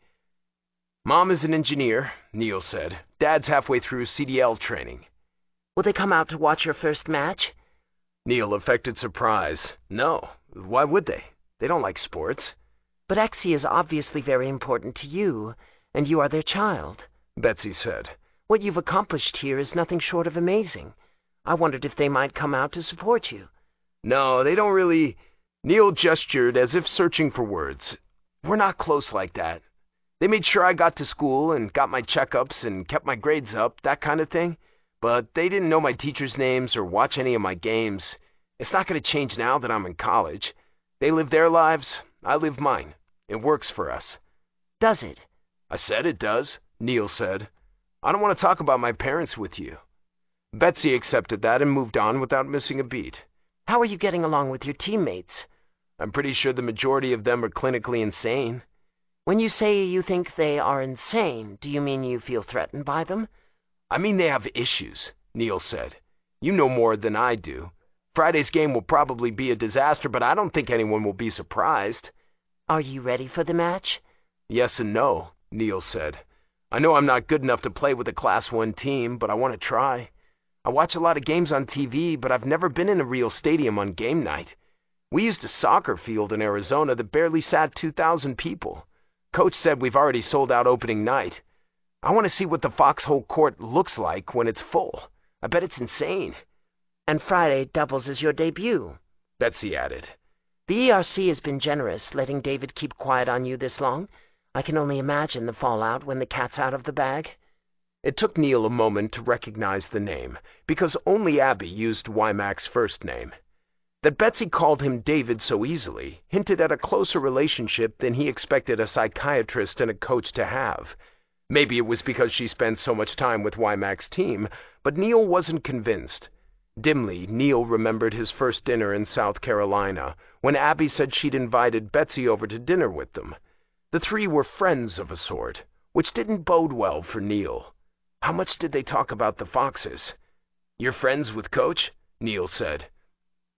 Mom is an engineer, Neil said. Dad's halfway through CDL training. Will they come out to watch your first match? Neil affected surprise. No. Why would they? They don't like sports. But Exy is obviously very important to you, and you are their child, Betsy said. What you've accomplished here is nothing short of amazing. I wondered if they might come out to support you. No, they don't really... Neil gestured as if searching for words. We're not close like that. They made sure I got to school and got my checkups and kept my grades up, that kind of thing. But they didn't know my teachers' names or watch any of my games. It's not going to change now that I'm in college. They live their lives, I live mine. It works for us. Does it? I said it does, Neil said. I don't want to talk about my parents with you. Betsy accepted that and moved on without missing a beat. How are you getting along with your teammates? I'm pretty sure the majority of them are clinically insane. When you say you think they are insane, do you mean you feel threatened by them? I mean they have issues, Neil said. You know more than I do. Friday's game will probably be a disaster, but I don't think anyone will be surprised. Are you ready for the match? Yes and no, Neil said. I know I'm not good enough to play with a Class 1 team, but I want to try. I watch a lot of games on TV, but I've never been in a real stadium on game night. We used a soccer field in Arizona that barely sat 2,000 people. Coach said we've already sold out opening night. I want to see what the Foxhole Court looks like when it's full. I bet it's insane. And Friday doubles as your debut, Betsy added. The ERC has been generous, letting David keep quiet on you this long. I can only imagine the fallout when the cat's out of the bag. It took Neil a moment to recognize the name, because only Abby used Wymack's first name. That Betsy called him David so easily hinted at a closer relationship than he expected a psychiatrist and a coach to have. Maybe it was because she spent so much time with Wymack's team, but Neil wasn't convinced. Dimly, Neil remembered his first dinner in South Carolina, when Abby said she'd invited Betsy over to dinner with them. The three were friends of a sort, which didn't bode well for Neil. How much did they talk about the Foxes? You're friends with Coach? Neil said.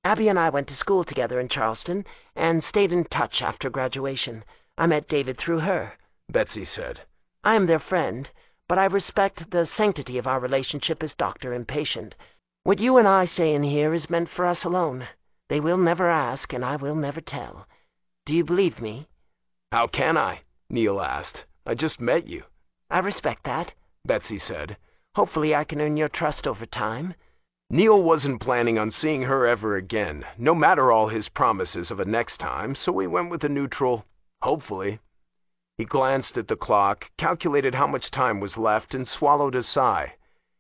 Abby and I went to school together in Charleston and stayed in touch after graduation. I met David through her, Betsy said. I am their friend, but I respect the sanctity of our relationship as doctor and patient. What you and I say in here is meant for us alone. They will never ask, and I will never tell. Do you believe me? How can I? Neil asked. I just met you. I respect that, Betsy said. Hopefully I can earn your trust over time. Neil wasn't planning on seeing her ever again, no matter all his promises of a next time, so he went with a neutral, hopefully. He glanced at the clock, calculated how much time was left, and swallowed a sigh.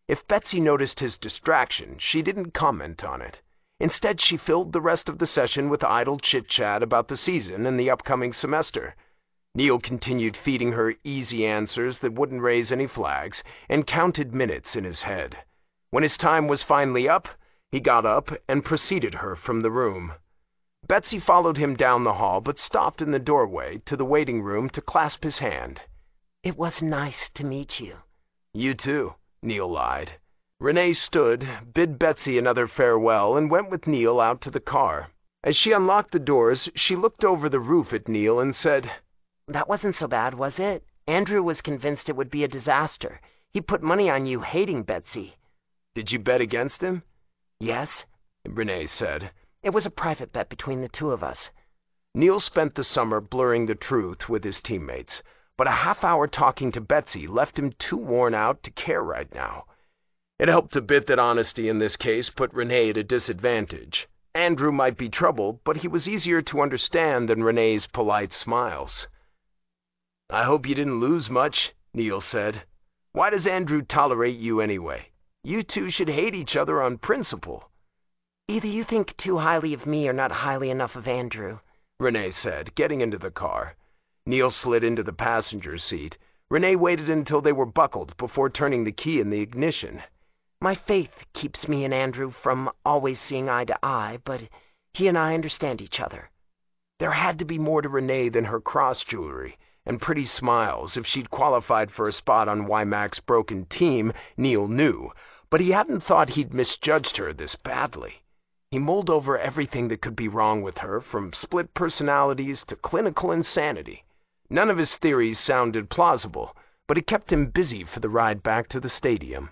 If Betsy noticed his distraction, she didn't comment on it. Instead, she filled the rest of the session with idle chit-chat about the season and the upcoming semester. Neil continued feeding her easy answers that wouldn't raise any flags and counted minutes in his head. When his time was finally up, he got up and preceded her from the room. Betsy followed him down the hall, but stopped in the doorway to the waiting room to clasp his hand. It was nice to meet you. You too, Neil lied. Renee stood, bid Betsy another farewell, and went with Neil out to the car. As she unlocked the doors, she looked over the roof at Neil and said, That wasn't so bad, was it? Andrew was convinced it would be a disaster. He put money on you hating Betsy. Did you bet against him? Yes, Renee said. It was a private bet between the two of us. Neil spent the summer blurring the truth with his teammates, but a half hour talking to Betsy left him too worn out to care right now. It helped a bit that honesty in this case put Renee at a disadvantage. Andrew might be trouble, but he was easier to understand than Renee's polite smiles. I hope you didn't lose much, Neil said. Why does Andrew tolerate you anyway? You two should hate each other on principle. Either you think too highly of me or not highly enough of Andrew, Renee said, getting into the car. Neil slid into the passenger seat. Renee waited until they were buckled before turning the key in the ignition. My faith keeps me and Andrew from always seeing eye to eye, but he and I understand each other. There had to be more to Renee than her cross jewelry and pretty smiles if she'd qualified for a spot on Wymack's broken team, Neil knew, but he hadn't thought he'd misjudged her this badly. He mulled over everything that could be wrong with her, from split personalities to clinical insanity. None of his theories sounded plausible, but it kept him busy for the ride back to the stadium.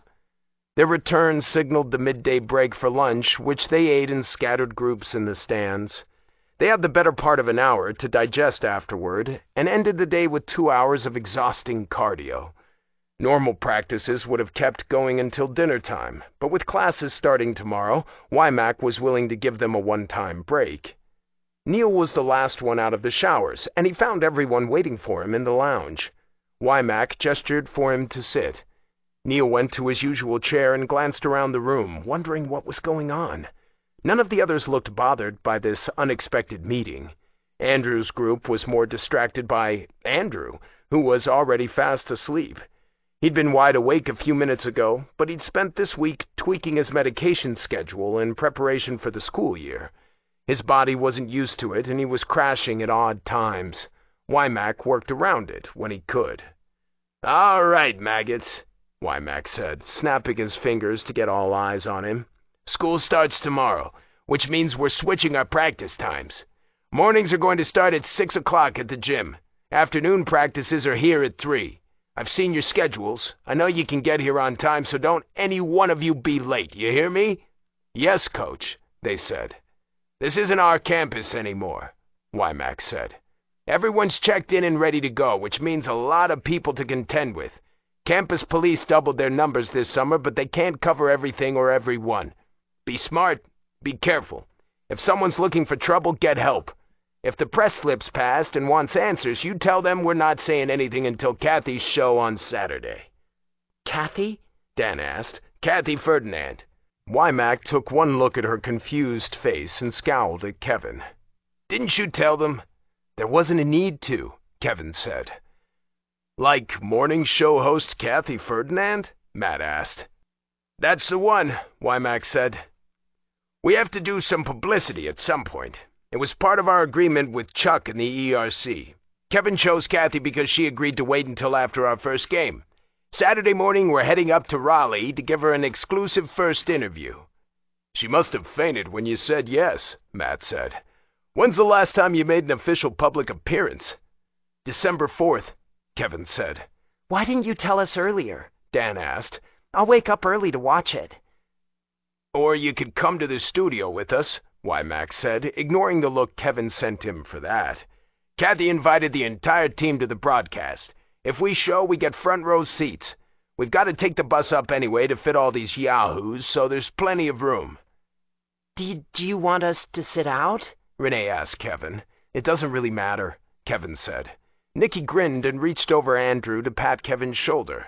Their return signaled the midday break for lunch, which they ate in scattered groups in the stands. They had the better part of an hour to digest afterward, and ended the day with two hours of exhausting cardio. Normal practices would have kept going until dinner time, but with classes starting tomorrow, Wymack was willing to give them a one-time break. Neil was the last one out of the showers, and he found everyone waiting for him in the lounge. Wymack gestured for him to sit. Neil went to his usual chair and glanced around the room, wondering what was going on. None of the others looked bothered by this unexpected meeting. Andrew's group was more distracted by Andrew, who was already fast asleep. He'd been wide awake a few minutes ago, but he'd spent this week tweaking his medication schedule in preparation for the school year. His body wasn't used to it, and he was crashing at odd times. Wymack worked around it when he could. All right, maggots, Wymack said, snapping his fingers to get all eyes on him. School starts tomorrow, which means we're switching our practice times. Mornings are going to start at 6 o'clock at the gym. Afternoon practices are here at 3. I've seen your schedules. I know you can get here on time, so don't any one of you be late. You hear me? Yes, coach, they said. This isn't our campus anymore, Wymack said. Everyone's checked in and ready to go, which means a lot of people to contend with. Campus police doubled their numbers this summer, but they can't cover everything or everyone. Be smart. Be careful. If someone's looking for trouble, get help. If the press slips past and wants answers, you tell them we're not saying anything until Kathy's show on Saturday. Kathy? Dan asked. Kathy Ferdinand. Wymack took one look at her confused face and scowled at Kevin. Didn't you tell them? There wasn't a need to, Kevin said. Like morning show host Kathy Ferdinand? Matt asked. That's the one, Wymack said. We have to do some publicity at some point. It was part of our agreement with Chuck and the ERC. Kevin chose Kathy because she agreed to wait until after our first game. Saturday morning, we're heading up to Raleigh to give her an exclusive first interview. She must have fainted when you said yes, Matt said. When's the last time you made an official public appearance? December 4th, Kevin said. Why didn't you tell us earlier? Dan asked. I'll wake up early to watch it. Or you could come to the studio with us, Wymack said, ignoring the look Kevin sent him for that. Kathy invited the entire team to the broadcast. If we show, we get front row seats. We've got to take the bus up anyway to fit all these yahoos, so there's plenty of room. Do you, do you want us to sit out? Renee asked Kevin. It doesn't really matter, Kevin said. Nicky grinned and reached over Andrew to pat Kevin's shoulder.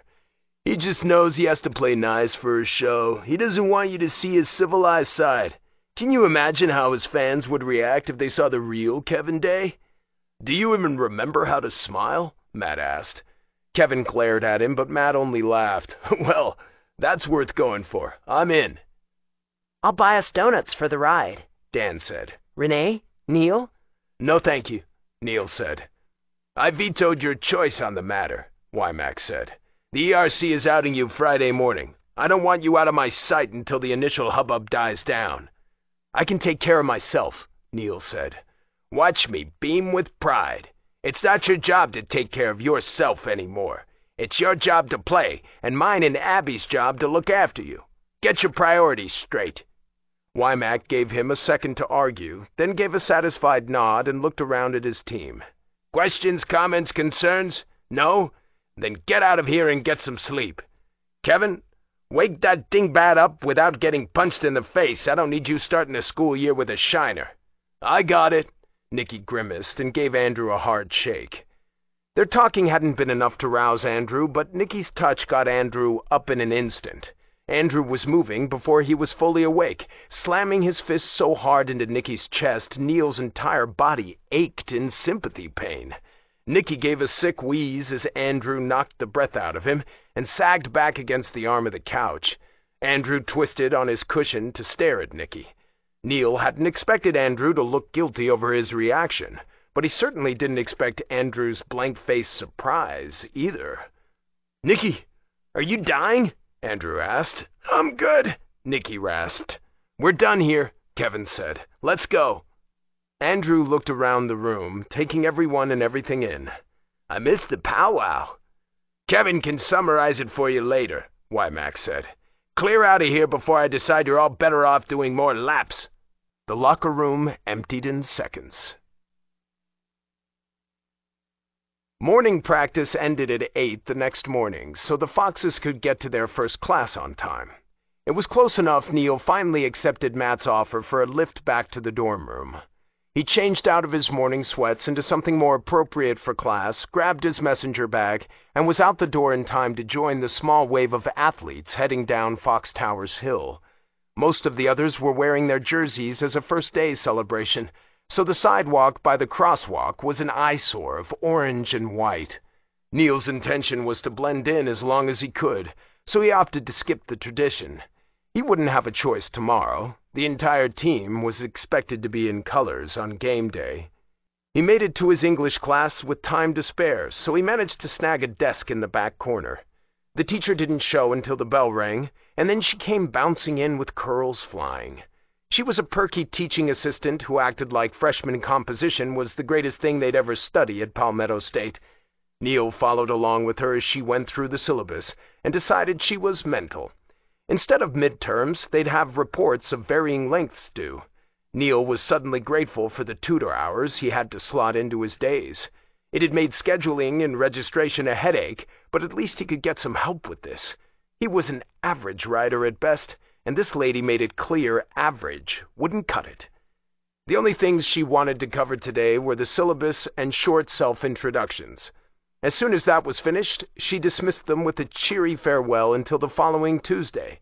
He just knows he has to play nice for his show. He doesn't want you to see his civilized side. Can you imagine how his fans would react if they saw the real Kevin Day? Do you even remember how to smile? Matt asked. Kevin glared at him, but Matt only laughed. <laughs> well, that's worth going for. I'm in. I'll buy us donuts for the ride, Dan said. Renee? Neil? No, thank you, Neil said. I vetoed your choice on the matter, Wymack said. The ERC is outing you Friday morning. I don't want you out of my sight until the initial hubbub dies down. I can take care of myself, Neil said. Watch me beam with pride. It's not your job to take care of yourself anymore. It's your job to play, and mine and Abby's job to look after you. Get your priorities straight. Wymack gave him a second to argue, then gave a satisfied nod and looked around at his team. Questions, comments, concerns? No? Then get out of here and get some sleep. Kevin, wake that dingbat up without getting punched in the face. I don't need you starting the school year with a shiner. I got it. Nicky grimaced and gave Andrew a hard shake. Their talking hadn't been enough to rouse Andrew, but Nicky's touch got Andrew up in an instant. Andrew was moving before he was fully awake, slamming his fist so hard into Nicky's chest Neil's entire body ached in sympathy pain. Nicky gave a sick wheeze as Andrew knocked the breath out of him and sagged back against the arm of the couch. Andrew twisted on his cushion to stare at Nicky. Neil hadn't expected Andrew to look guilty over his reaction, but he certainly didn't expect Andrew's blank-faced surprise either. Nicky, are you dying? Andrew asked. I'm good, Nicky rasped. We're done here, Kevin said. Let's go. Andrew looked around the room, taking everyone and everything in. I missed the powwow. Kevin can summarize it for you later, Wymack said. Clear out of here before I decide you're all better off doing more laps. The locker room emptied in seconds. Morning practice ended at 8 the next morning, so the Foxes could get to their first class on time. It was close enough Neil finally accepted Matt's offer for a lift back to the dorm room. He changed out of his morning sweats into something more appropriate for class, grabbed his messenger bag, and was out the door in time to join the small wave of athletes heading down Fox Towers Hill. Most of the others were wearing their jerseys as a first day celebration, so the sidewalk by the crosswalk was an eyesore of orange and white. Neil's intention was to blend in as long as he could, so he opted to skip the tradition. He wouldn't have a choice tomorrow. The entire team was expected to be in colors on game day. He made it to his English class with time to spare, so he managed to snag a desk in the back corner. The teacher didn't show until the bell rang, and then she came bouncing in with curls flying. She was a perky teaching assistant who acted like freshman composition was the greatest thing they'd ever study at Palmetto State. Neil followed along with her as she went through the syllabus and decided she was mental. Instead of midterms, they'd have reports of varying lengths due. Neil was suddenly grateful for the tutor hours he had to slot into his days. It had made scheduling and registration a headache, but at least he could get some help with this. He was an average writer at best, and this lady made it clear average wouldn't cut it. The only things she wanted to cover today were the syllabus and short self-introductions. As soon as that was finished, she dismissed them with a cheery farewell until the following Tuesday.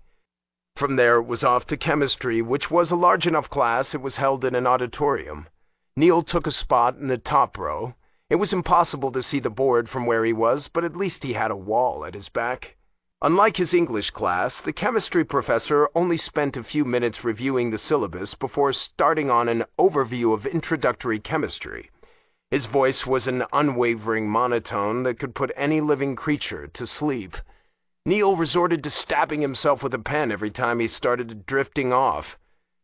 From there it was off to chemistry, which was a large enough class it was held in an auditorium. Neil took a spot in the top row. It was impossible to see the board from where he was, but at least he had a wall at his back. Unlike his English class, the chemistry professor only spent a few minutes reviewing the syllabus before starting on an overview of introductory chemistry. His voice was an unwavering monotone that could put any living creature to sleep. Neil resorted to stabbing himself with a pen every time he started drifting off.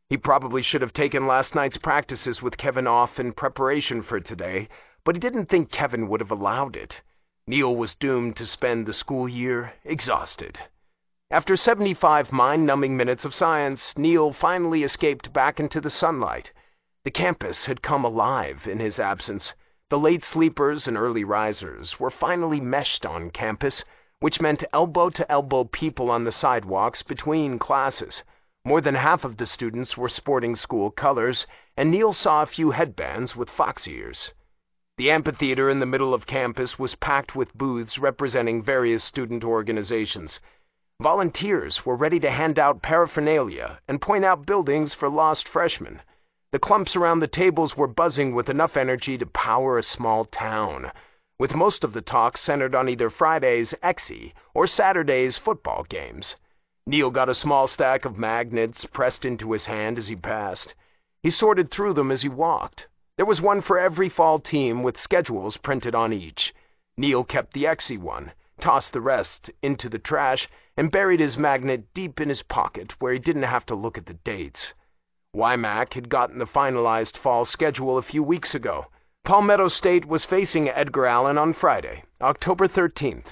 He probably should have taken last night's practices with Kevin off in preparation for today, but he didn't think Kevin would have allowed it. Neil was doomed to spend the school year exhausted. After 75 mind-numbing minutes of science, Neil finally escaped back into the sunlight. The campus had come alive in his absence. The late sleepers and early risers were finally meshed on campus, which meant elbow-to-elbow people on the sidewalks between classes. More than half of the students were sporting school colors, and Neil saw a few headbands with fox ears. The amphitheater in the middle of campus was packed with booths representing various student organizations. Volunteers were ready to hand out paraphernalia and point out buildings for lost freshmen. The clumps around the tables were buzzing with enough energy to power a small town, with most of the talk centered on either Friday's Exy or Saturday's football games. Neil got a small stack of magnets pressed into his hand as he passed. He sorted through them as he walked. There was one for every fall team with schedules printed on each. Neil kept the Exy one, tossed the rest into the trash, and buried his magnet deep in his pocket where he didn't have to look at the dates. Wymack had gotten the finalized fall schedule a few weeks ago. Palmetto State was facing Edgar Allan on Friday, October 13th.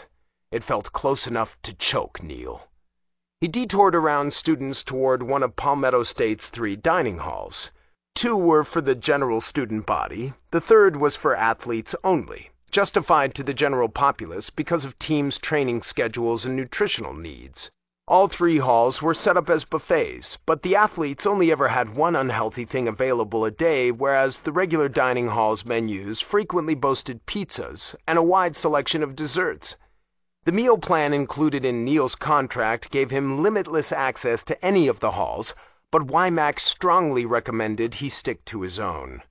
It felt close enough to choke Neil. He detoured around students toward one of Palmetto State's three dining halls. Two were for the general student body, the third was for athletes only, justified to the general populace because of teams' training schedules and nutritional needs. All three halls were set up as buffets, but the athletes only ever had one unhealthy thing available a day, whereas the regular dining hall's menus frequently boasted pizzas and a wide selection of desserts. The meal plan included in Neil's contract gave him limitless access to any of the halls, but Wymack strongly recommended he stick to his own.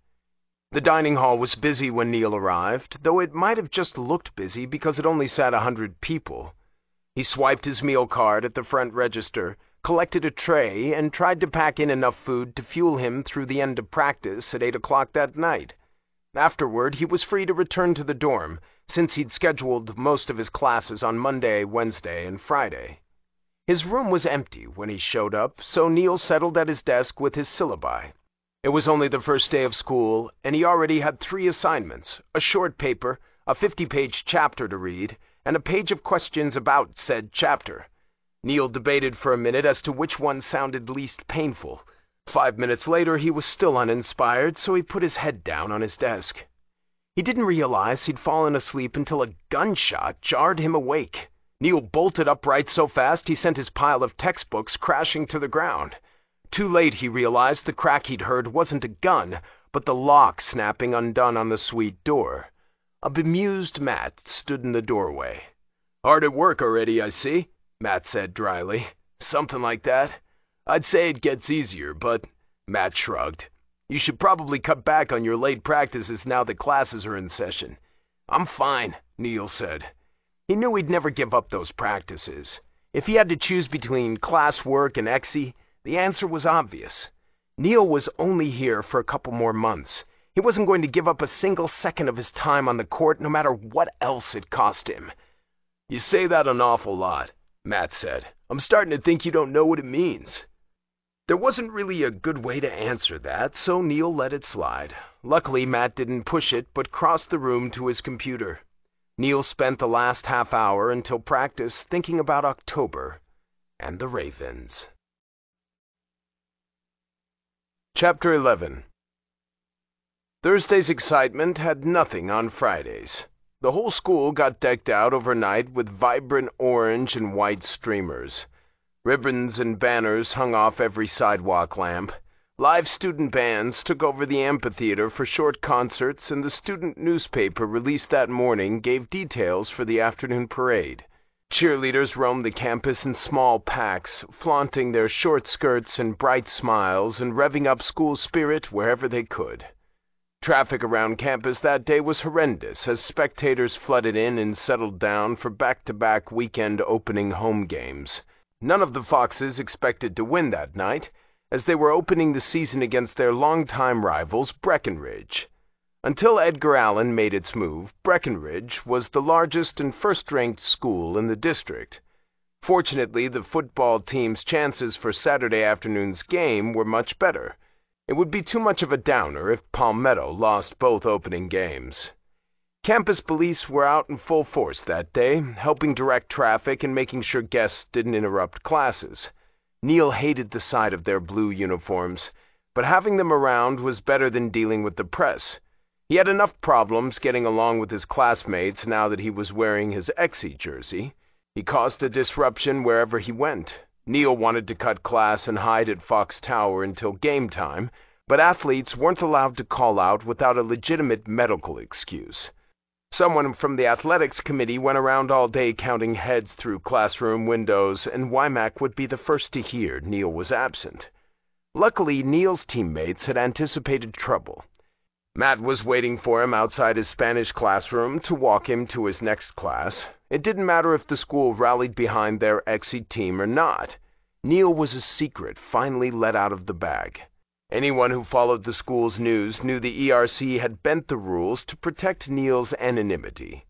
The dining hall was busy when Neil arrived, though it might have just looked busy because it only sat a hundred people. He swiped his meal card at the front register, collected a tray, and tried to pack in enough food to fuel him through the end of practice at eight o'clock that night. Afterward, he was free to return to the dorm, since he'd scheduled most of his classes on Monday, Wednesday, and Friday. His room was empty when he showed up, so Neil settled at his desk with his syllabi. It was only the first day of school, and he already had three assignments a short paper, a 50 page chapter to read, and a page of questions about said chapter. Neil debated for a minute as to which one sounded least painful. Five minutes later, he was still uninspired, so he put his head down on his desk. He didn't realize he'd fallen asleep until a gunshot jarred him awake. Neil bolted upright so fast he sent his pile of textbooks crashing to the ground. Too late he realized the crack he'd heard wasn't a gun, but the lock snapping undone on the suite door. A bemused Matt stood in the doorway. Hard at work already, I see, Matt said dryly. Something like that. I'd say it gets easier, but... Matt shrugged. You should probably cut back on your late practices now that classes are in session. I'm fine, Neil said. He knew he'd never give up those practices. If he had to choose between class work and Exy, the answer was obvious. Neil was only here for a couple more months, he wasn't going to give up a single second of his time on the court, no matter what else it cost him. You say that an awful lot, Matt said. I'm starting to think you don't know what it means. There wasn't really a good way to answer that, so Neil let it slide. Luckily, Matt didn't push it, but crossed the room to his computer. Neil spent the last half hour until practice thinking about October and the Ravens. Chapter 11 Thursday's excitement had nothing on Fridays. The whole school got decked out overnight with vibrant orange and white streamers. Ribbons and banners hung off every sidewalk lamp. Live student bands took over the amphitheater for short concerts, and the student newspaper released that morning gave details for the afternoon parade. Cheerleaders roamed the campus in small packs, flaunting their short skirts and bright smiles and revving up school spirit wherever they could. Traffic around campus that day was horrendous as spectators flooded in and settled down for back-to-back weekend opening home games. None of the Foxes expected to win that night, as they were opening the season against their longtime rivals, Breckenridge. Until Edgar Allan made its move, Breckenridge was the largest and first-ranked school in the district. Fortunately, the football team's chances for Saturday afternoon's game were much better. It would be too much of a downer if Palmetto lost both opening games. Campus police were out in full force that day, helping direct traffic and making sure guests didn't interrupt classes. Neil hated the sight of their blue uniforms, but having them around was better than dealing with the press. He had enough problems getting along with his classmates now that he was wearing his Exy jersey. He caused a disruption wherever he went. Neil wanted to cut class and hide at Fox Tower until game time, but athletes weren't allowed to call out without a legitimate medical excuse. Someone from the athletics committee went around all day counting heads through classroom windows, and Wymack would be the first to hear Neil was absent. Luckily, Neil's teammates had anticipated trouble. Matt was waiting for him outside his Spanish classroom to walk him to his next class. It didn't matter if the school rallied behind their Exy team or not. Neil was a secret finally let out of the bag. Anyone who followed the school's news knew the ERC had bent the rules to protect Neil's anonymity.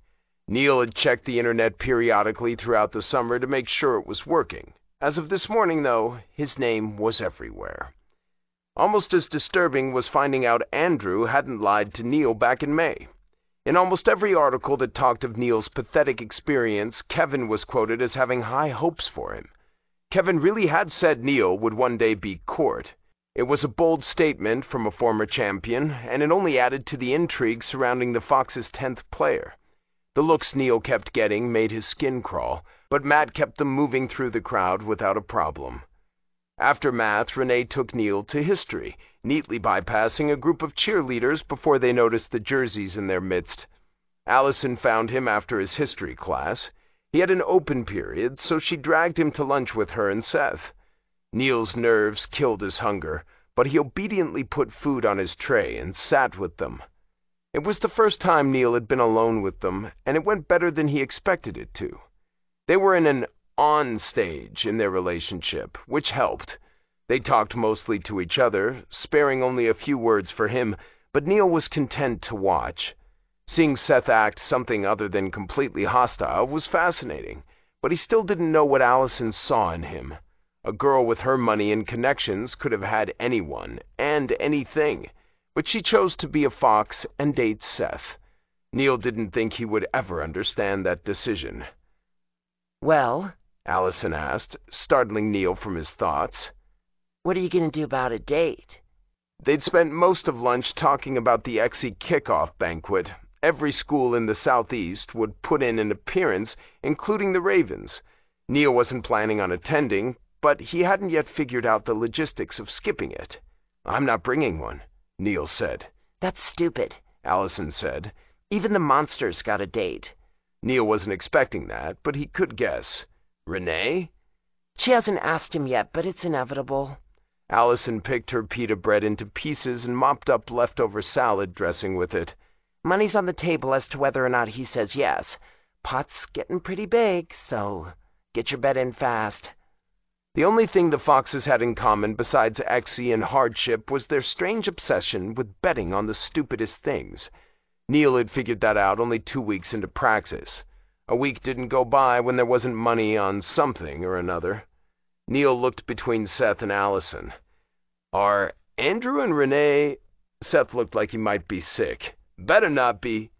Neil had checked the internet periodically throughout the summer to make sure it was working. As of this morning, though, his name was everywhere. Almost as disturbing was finding out Andrew hadn't lied to Neil back in May. In almost every article that talked of Neil's pathetic experience, Kevin was quoted as having high hopes for him. Kevin really had said Neil would one day be court. It was a bold statement from a former champion, and it only added to the intrigue surrounding the Fox's tenth player. The looks Neil kept getting made his skin crawl, but Matt kept them moving through the crowd without a problem. After math, Renee took Neil to history, neatly bypassing a group of cheerleaders before they noticed the jerseys in their midst. Allison found him after his history class. He had an open period, so she dragged him to lunch with her and Seth. Neil's nerves killed his hunger, but he obediently put food on his tray and sat with them. It was the first time Neil had been alone with them, and it went better than he expected it to. They were in an on stage in their relationship, which helped. They talked mostly to each other, sparing only a few words for him, but Neil was content to watch. Seeing Seth act something other than completely hostile was fascinating, but he still didn't know what Allison saw in him. A girl with her money and connections could have had anyone and anything, but she chose to be a fox and date Seth. Neil didn't think he would ever understand that decision. Well, Allison asked, startling Neil from his thoughts. What are you going to do about a date? They'd spent most of lunch talking about the Exy kickoff banquet. Every school in the southeast would put in an appearance, including the Ravens. Neil wasn't planning on attending, but he hadn't yet figured out the logistics of skipping it. I'm not bringing one, Neil said. That's stupid, Allison said. Even the monsters got a date. Neil wasn't expecting that, but he could guess. Renee? She hasn't asked him yet, but it's inevitable. Allison picked her pita bread into pieces and mopped up leftover salad dressing with it. Money's on the table as to whether or not he says yes. Pot's getting pretty big, so get your bet in fast. The only thing the Foxes had in common besides Exy and hardship was their strange obsession with betting on the stupidest things. Neil had figured that out only two weeks into praxis. A week didn't go by when there wasn't money on something or another. Neil looked between Seth and Allison. Are Andrew and Renee... Seth looked like he might be sick. Better not be.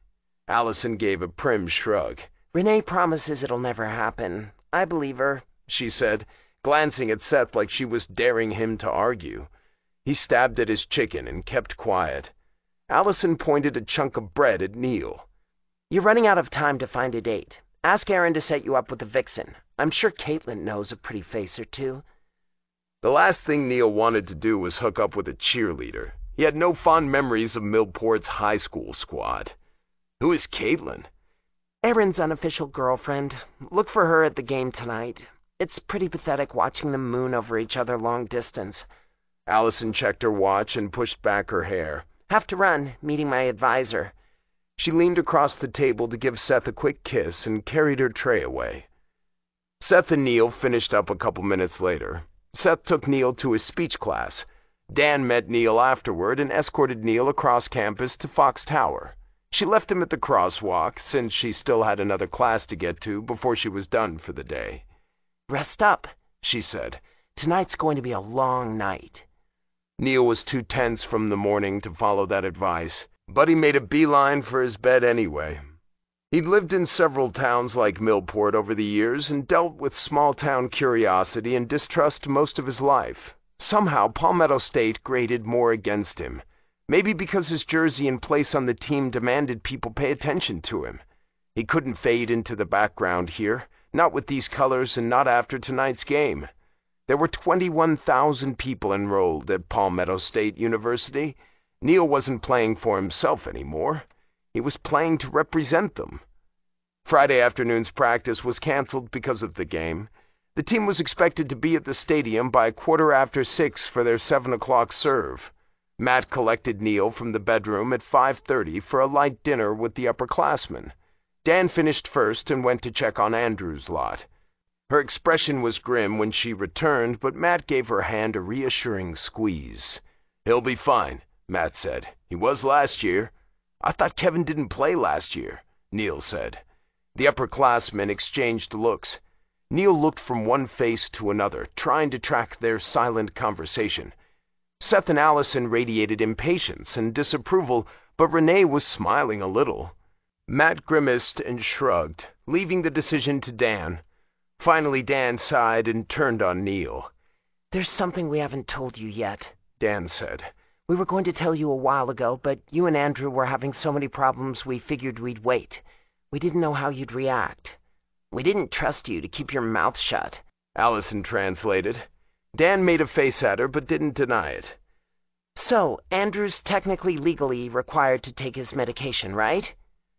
Allison gave a prim shrug. Renee promises it'll never happen. I believe her, she said, glancing at Seth like she was daring him to argue. He stabbed at his chicken and kept quiet. Allison pointed a chunk of bread at Neil. You're running out of time to find a date. Ask Aaron to set you up with a vixen. I'm sure Katelyn knows a pretty face or two. The last thing Neil wanted to do was hook up with a cheerleader. He had no fond memories of Millport's high school squad. Who is Katelyn? Aaron's unofficial girlfriend. Look for her at the game tonight. It's pretty pathetic watching them moon over each other long distance. Allison checked her watch and pushed back her hair. Have to run, meeting my advisor. She leaned across the table to give Seth a quick kiss and carried her tray away. Seth and Neil finished up a couple minutes later. Seth took Neil to his speech class. Dan met Neil afterward and escorted Neil across campus to Fox Tower. She left him at the crosswalk since she still had another class to get to before she was done for the day. Rest up, she said. Tonight's going to be a long night. Neil was too tense from the morning to follow that advice, but he made a beeline for his bed anyway. He'd lived in several towns like Millport over the years and dealt with small-town curiosity and distrust most of his life. Somehow, Palmetto State graded more against him. Maybe because his jersey and place on the team demanded people pay attention to him. He couldn't fade into the background here, not with these colors and not after tonight's game. There were 21,000 people enrolled at Palmetto State University. Neil wasn't playing for himself anymore. He was playing to represent them. Friday afternoon's practice was canceled because of the game. The team was expected to be at the stadium by quarter after six for their seven o'clock serve. Matt collected Neil from the bedroom at 5.30 for a light dinner with the upperclassmen. Dan finished first and went to check on Andrew's lot. Her expression was grim when she returned, but Matt gave her hand a reassuring squeeze. He'll be fine, Matt said. He was last year. I thought Kevin didn't play last year, Neil said. The upperclassmen exchanged looks. Neil looked from one face to another, trying to track their silent conversation. Seth and Allison radiated impatience and disapproval, but Renee was smiling a little. Matt grimaced and shrugged, leaving the decision to Dan. Finally, Dan sighed and turned on Neil. There's something we haven't told you yet, Dan said. We were going to tell you a while ago, but you and Andrew were having so many problems we figured we'd wait. We didn't know how you'd react. We didn't trust you to keep your mouth shut, Allison translated. Dan made a face at her, but didn't deny it. So, Andrew's technically legally required to take his medication, right?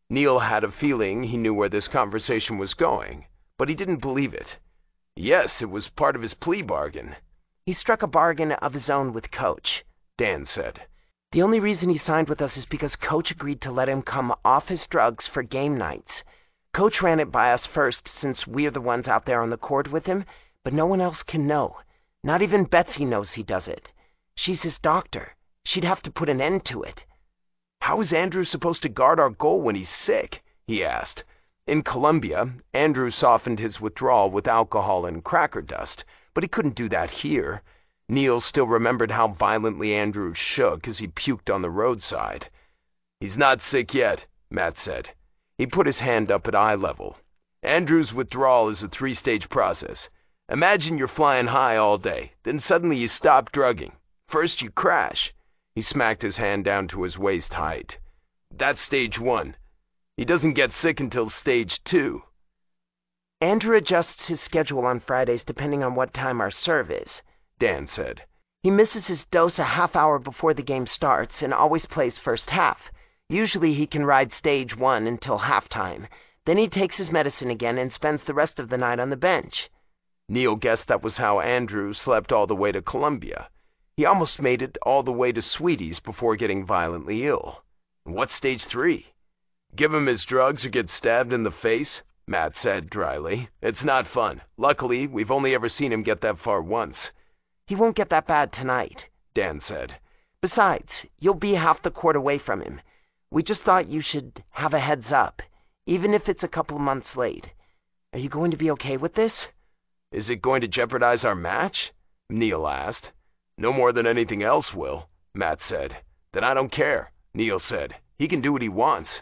Neil had a feeling he knew where this conversation was going, but he didn't believe it. Yes, it was part of his plea bargain. He struck a bargain of his own with Coach, Dan said. The only reason he signed with us is because Coach agreed to let him come off his drugs for game nights. Coach ran it by us first since we're the ones out there on the court with him, but no one else can know. Not even Betsy knows he does it. She's his doctor. She'd have to put an end to it. How is Andrew supposed to guard our goal when he's sick? he asked. In Columbia, Andrew softened his withdrawal with alcohol and cracker dust, but he couldn't do that here. Neil still remembered how violently Andrew shook as he puked on the roadside. He's not sick yet, Matt said. He put his hand up at eye level. Andrew's withdrawal is a three-stage process. Imagine you're flying high all day, then suddenly you stop drugging. First you crash. He smacked his hand down to his waist height. That's stage one. He doesn't get sick until stage two. Andrew adjusts his schedule on Fridays depending on what time our serve is, Dan said. He misses his dose a half hour before the game starts and always plays first half. Usually he can ride stage one until halftime. Then he takes his medicine again and spends the rest of the night on the bench. Neil guessed that was how Andrew slept all the way to Columbia. He almost made it all the way to Sweetie's before getting violently ill. What's stage three? Give him his drugs or get stabbed in the face? Matt said dryly. It's not fun. Luckily, we've only ever seen him get that far once. He won't get that bad tonight, Dan said. Besides, you'll be half the court away from him. We just thought you should have a heads up, even if it's a couple of months late. Are you going to be okay with this? Is it going to jeopardize our match? Neil asked. No more than anything else will, Matt said. Then I don't care, Neil said. He can do what he wants.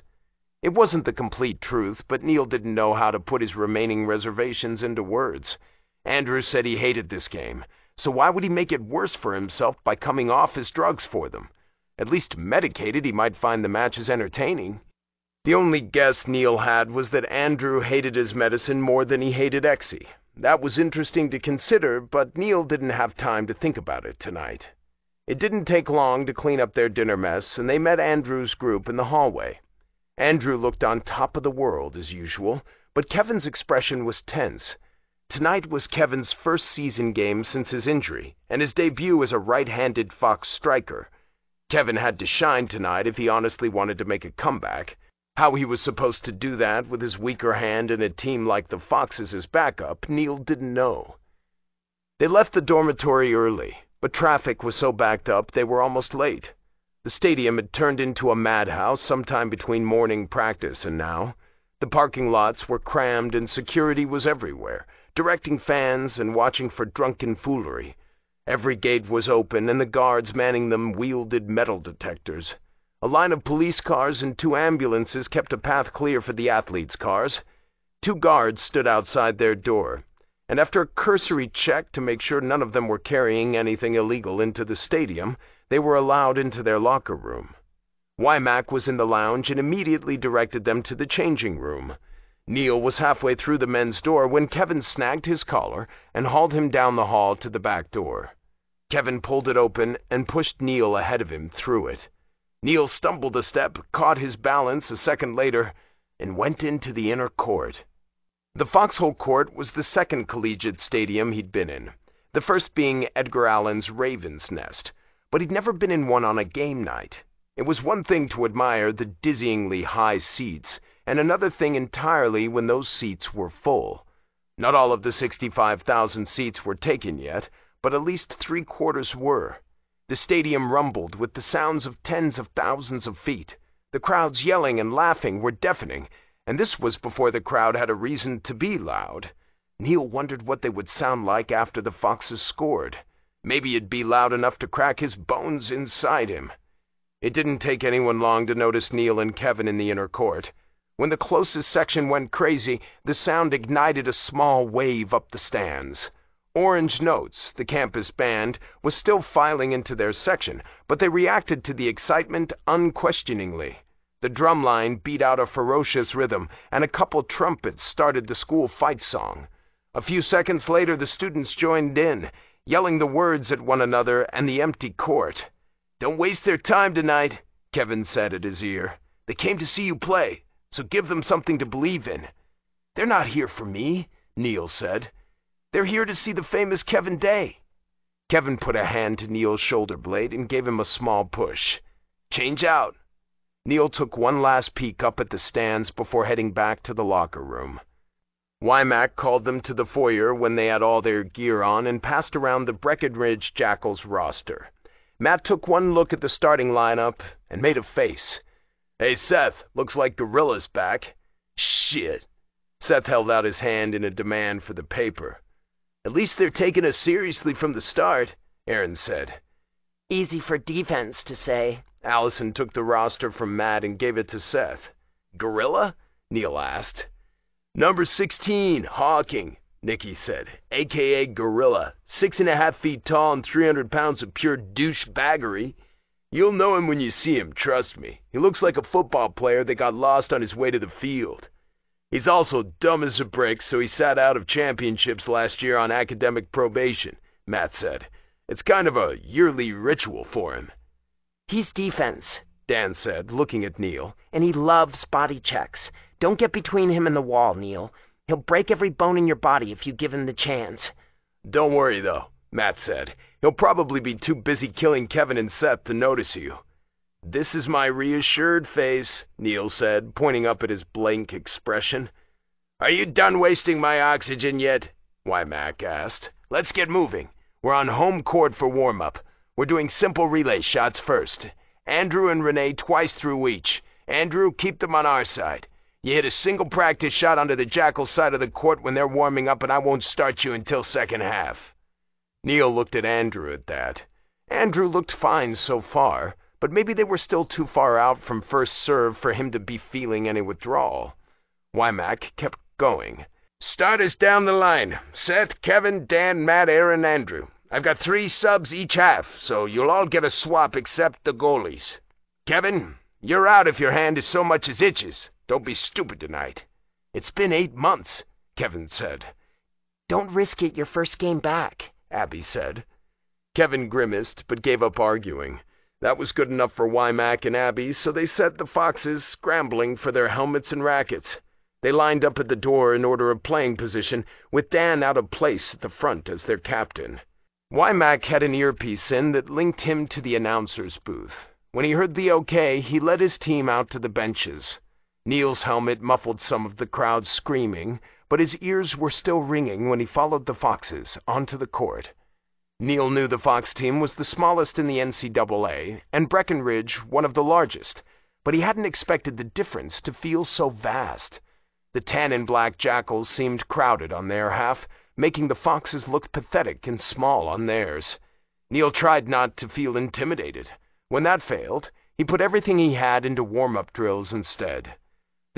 It wasn't the complete truth, but Neil didn't know how to put his remaining reservations into words. Andrew said he hated this game, so why would he make it worse for himself by coming off his drugs for them? At least medicated, he might find the matches entertaining. The only guess Neil had was that Andrew hated his medicine more than he hated Exy. That was interesting to consider, but Neil didn't have time to think about it tonight. It didn't take long to clean up their dinner mess, and they met Andrew's group in the hallway. Andrew looked on top of the world, as usual, but Kevin's expression was tense. Tonight was Kevin's first season game since his injury, and his debut as a right-handed Fox striker. Kevin had to shine tonight if he honestly wanted to make a comeback. How he was supposed to do that with his weaker hand and a team like the Foxes as backup, Neil didn't know. They left the dormitory early, but traffic was so backed up they were almost late. The stadium had turned into a madhouse sometime between morning practice and now. The parking lots were crammed and security was everywhere, directing fans and watching for drunken foolery. Every gate was open and the guards manning them wielded metal detectors. A line of police cars and two ambulances kept a path clear for the athletes' cars. Two guards stood outside their door, and after a cursory check to make sure none of them were carrying anything illegal into the stadium, they were allowed into their locker room. Wymack was in the lounge and immediately directed them to the changing room. Neil was halfway through the men's door when Kevin snagged his collar and hauled him down the hall to the back door. Kevin pulled it open and pushed Neil ahead of him through it. Neil stumbled a step, caught his balance a second later, and went into the inner court. The Foxhole Court was the second collegiate stadium he'd been in, the first being Edgar Allan's Raven's Nest, but he'd never been in one on a game night. It was one thing to admire the dizzyingly high seats, and another thing entirely when those seats were full. Not all of the 65,000 seats were taken yet, but at least three quarters were. The stadium rumbled with the sounds of tens of thousands of feet. The crowds yelling and laughing were deafening, and this was before the crowd had a reason to be loud. Neil wondered what they would sound like after the Foxes scored. Maybe it'd be loud enough to crack his bones inside him. It didn't take anyone long to notice Neil and Kevin in the inner court. When the closest section went crazy, the sound ignited a small wave up the stands. Orange Notes, the campus band, was still filing into their section, but they reacted to the excitement unquestioningly. The drumline beat out a ferocious rhythm, and a couple trumpets started the school fight song. A few seconds later, the students joined in, yelling the words at one another and the empty court. Don't waste their time tonight, Kevin said at his ear. They came to see you play, so give them something to believe in. They're not here for me, Neil said. They're here to see the famous Kevin Day. Kevin put a hand to Neil's shoulder blade and gave him a small push. Change out. Neil took one last peek up at the stands before heading back to the locker room. Wymack called them to the foyer when they had all their gear on and passed around the Breckenridge Jackals roster. Matt took one look at the starting lineup and made a face. Hey, Seth, looks like Gorilla's back. Shit. Seth held out his hand in a demand for the paper. At least they're taking us seriously from the start, Aaron said. Easy for defense to say, Allison took the roster from Matt and gave it to Seth. Gorilla? Neil asked. Number 16, Hawking, Nicky said, a.k.a. Gorilla. Six and a half feet tall and 300 pounds of pure douchebaggery. You'll know him when you see him, trust me. He looks like a football player that got lost on his way to the field. He's also dumb as a brick, so he sat out of championships last year on academic probation, Matt said. It's kind of a yearly ritual for him. He's defense, Dan said, looking at Neil. And he loves body checks. Don't get between him and the wall, Neil. He'll break every bone in your body if you give him the chance. Don't worry, though, Matt said. He'll probably be too busy killing Kevin and Seth to notice you. This is my reassured face, Neil said, pointing up at his blank expression. Are you done wasting my oxygen yet? Wymack asked. Let's get moving. We're on home court for warm-up. We're doing simple relay shots first. Andrew and Renee twice through each. Andrew, keep them on our side. You hit a single practice shot onto the Jackal side of the court when they're warming up, and I won't start you until second half. Neil looked at Andrew at that. Andrew looked fine so far, but maybe they were still too far out from first serve for him to be feeling any withdrawal. Wymack kept going. Starters down the line. Seth, Kevin, Dan, Matt, Aaron, Andrew. I've got three subs each half, so you'll all get a swap except the goalies. Kevin, you're out if your hand is so much as itches. Don't be stupid tonight. It's been eight months, Kevin said. Don't risk it your first game back, Abby said. Kevin grimaced, but gave up arguing. That was good enough for Wymack and Abby, so they set the Foxes scrambling for their helmets and rackets. They lined up at the door in order of playing position, with Dan out of place at the front as their captain. Wymack had an earpiece in that linked him to the announcer's booth. When he heard the okay, he led his team out to the benches. Neil's helmet muffled some of the crowd's screaming, but his ears were still ringing when he followed the Foxes onto the court. Neil knew the Fox team was the smallest in the NCAA, and Breckenridge one of the largest, but he hadn't expected the difference to feel so vast. The tan and black Jackals seemed crowded on their half, making the Foxes look pathetic and small on theirs. Neil tried not to feel intimidated. When that failed, he put everything he had into warm-up drills instead.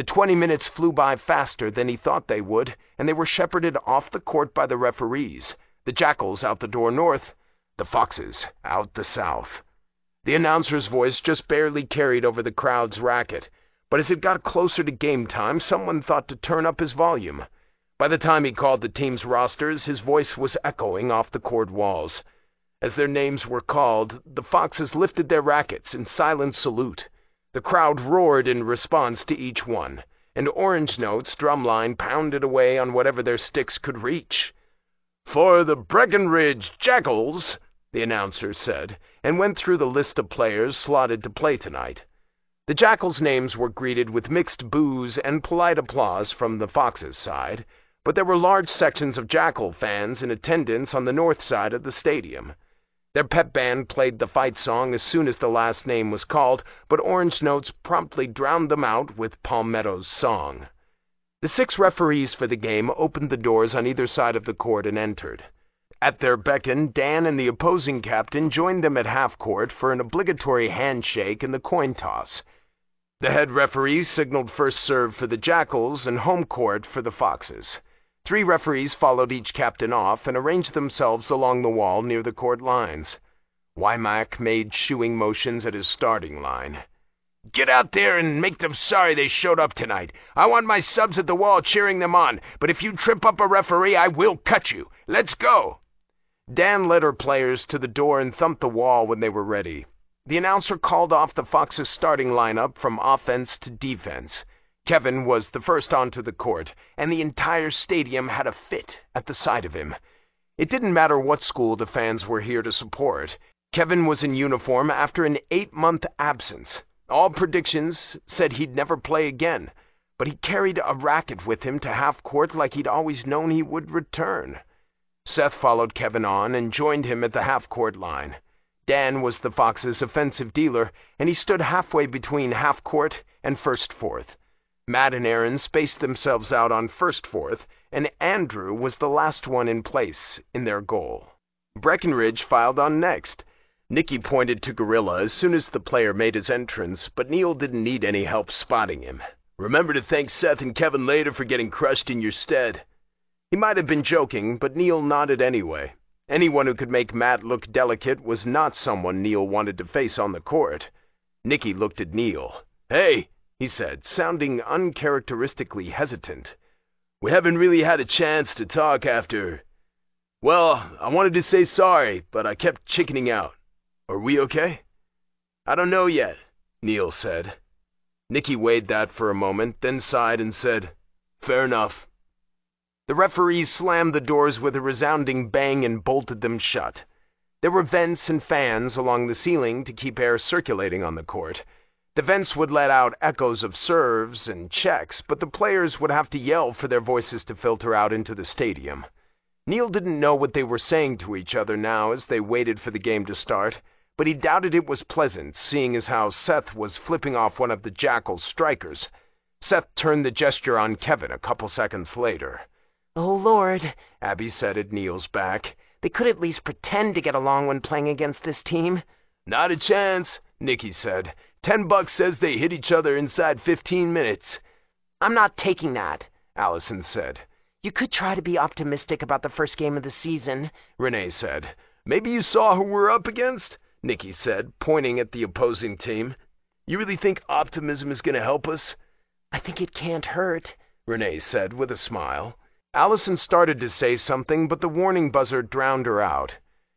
The twenty minutes flew by faster than he thought they would, and they were shepherded off the court by the referees, the Jackals out the door north, the Foxes out the south. The announcer's voice just barely carried over the crowd's racket, but as it got closer to game time, someone thought to turn up his volume. By the time he called the team's rosters, his voice was echoing off the court walls. As their names were called, the Foxes lifted their rackets in silent salute. The crowd roared in response to each one, and Orange Note's drumline pounded away on whatever their sticks could reach. For the Breckenridge Jackals, the announcer said, and went through the list of players slotted to play tonight. The Jackals' names were greeted with mixed boos and polite applause from the Foxes' side, but there were large sections of Jackal fans in attendance on the north side of the stadium. Their pep band played the fight song as soon as the last name was called, but Orange Notes promptly drowned them out with Palmetto's song. The six referees for the game opened the doors on either side of the court and entered. At their beckon, Dan and the opposing captain joined them at half court for an obligatory handshake and the coin toss. The head referee signaled first serve for the Jackals and home court for the Foxes. Three referees followed each captain off and arranged themselves along the wall near the court lines. Wymack made shooing motions at his starting line. Get out there and make them sorry they showed up tonight. I want my subs at the wall cheering them on, but if you trip up a referee, I will cut you. Let's go. Dan led her players to the door and thumped the wall when they were ready. The announcer called off the Foxes' starting lineup from offense to defense. Kevin was the first onto the court, and the entire stadium had a fit at the sight of him. It didn't matter what school the fans were here to support. Kevin was in uniform after an eight-month absence. All predictions said he'd never play again, but he carried a racket with him to half court like he'd always known he would return. Seth followed Kevin on and joined him at the half court line. Dan was the Fox's offensive dealer, and he stood halfway between half court and first fourth. Matt and Aaron spaced themselves out on first fourth, and Andrew was the last one in place in their goal. Breckenridge filed on next. Nicky pointed to Gorilla as soon as the player made his entrance, but Neil didn't need any help spotting him. Remember to thank Seth and Kevin later for getting crushed in your stead. He might have been joking, but Neil nodded anyway. Anyone who could make Matt look delicate was not someone Neil wanted to face on the court. Nicky looked at Neil. Hey, he said, sounding uncharacteristically hesitant. We haven't really had a chance to talk after. Well, I wanted to say sorry, but I kept chickening out. Are we okay? I don't know yet, Neil said. Nicky weighed that for a moment, then sighed and said, Fair enough. The referees slammed the doors with a resounding bang and bolted them shut. There were vents and fans along the ceiling to keep air circulating on the court. The vents would let out echoes of serves and checks, but the players would have to yell for their voices to filter out into the stadium. Neil didn't know what they were saying to each other now as they waited for the game to start, but he doubted it was pleasant, seeing as how Seth was flipping off one of the Jackal's strikers. Seth turned the gesture on Kevin a couple seconds later. Oh, Lord, Abby said at Neil's back. They could at least pretend to get along when playing against this team. Not a chance, Nicky said. Ten bucks says they hit each other inside fifteen minutes. I'm not taking that, Allison said. You could try to be optimistic about the first game of the season, Renee said. Maybe you saw who we're up against? Nicky said, pointing at the opposing team. You really think optimism is going to help us? I think it can't hurt, Renee said with a smile. Allison started to say something, but the warning buzzer drowned her out.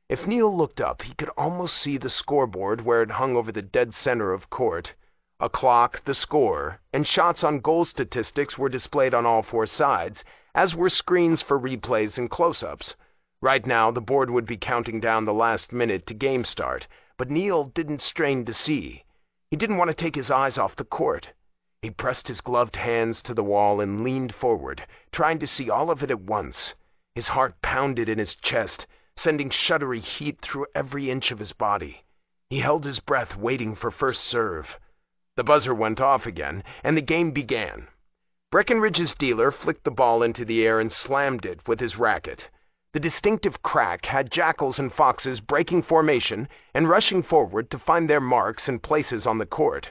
If Neil looked up, he could almost see the scoreboard where it hung over the dead center of court. A clock, the score, and shots on goal statistics were displayed on all four sides, as were screens for replays and close-ups. Right now, the board would be counting down the last minute to game start, but Neil didn't strain to see. He didn't want to take his eyes off the court. He pressed his gloved hands to the wall and leaned forward, trying to see all of it at once. His heart pounded in his chest, sending shuddery heat through every inch of his body. He held his breath, waiting for first serve. The buzzer went off again, and the game began. Breckenridge's dealer flicked the ball into the air and slammed it with his racket. The distinctive crack had jackals and foxes breaking formation and rushing forward to find their marks and places on the court.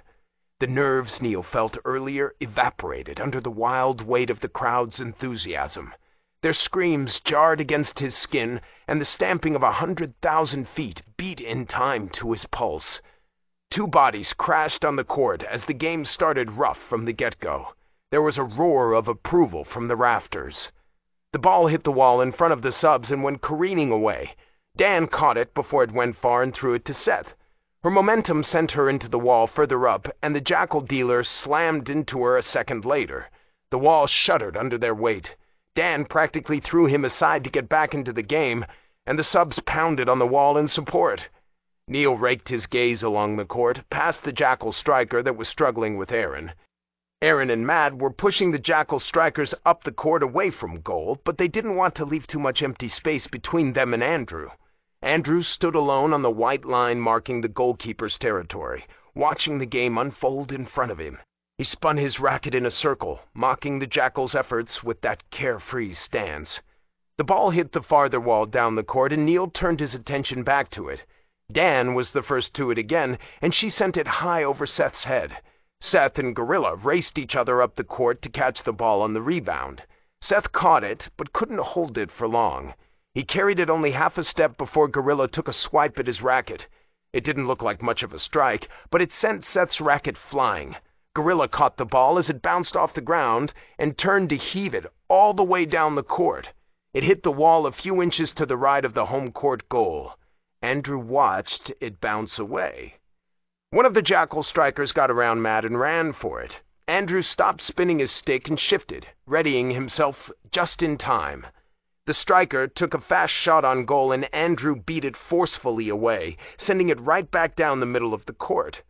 The nerves Neil felt earlier evaporated under the wild weight of the crowd's enthusiasm. Their screams jarred against his skin, and the stamping of a hundred thousand feet beat in time to his pulse. Two bodies crashed on the court as the game started rough from the get-go. There was a roar of approval from the rafters. The ball hit the wall in front of the subs and went careening away. Dan caught it before it went far and threw it to Seth. Her momentum sent her into the wall further up, and the jackal dealer slammed into her a second later. The wall shuddered under their weight. Dan practically threw him aside to get back into the game, and the subs pounded on the wall in support. Neil raked his gaze along the court, past the Jackal striker that was struggling with Aaron. Aaron and Matt were pushing the Jackal strikers up the court away from goal, but they didn't want to leave too much empty space between them and Andrew. Andrew stood alone on the white line marking the goalkeeper's territory, watching the game unfold in front of him. He spun his racket in a circle, mocking the Jackal's efforts with that carefree stance. The ball hit the farther wall down the court, and Neil turned his attention back to it. Dan was the first to it again, and she sent it high over Seth's head. Seth and Gorilla raced each other up the court to catch the ball on the rebound. Seth caught it, but couldn't hold it for long. He carried it only half a step before Gorilla took a swipe at his racket. It didn't look like much of a strike, but it sent Seth's racket flying. Gorilla caught the ball as it bounced off the ground and turned to heave it all the way down the court. It hit the wall a few inches to the right of the home court goal. Andrew watched it bounce away. One of the jackal strikers got around Matt and ran for it. Andrew stopped spinning his stick and shifted, readying himself just in time. The striker took a fast shot on goal and Andrew beat it forcefully away, sending it right back down the middle of the court.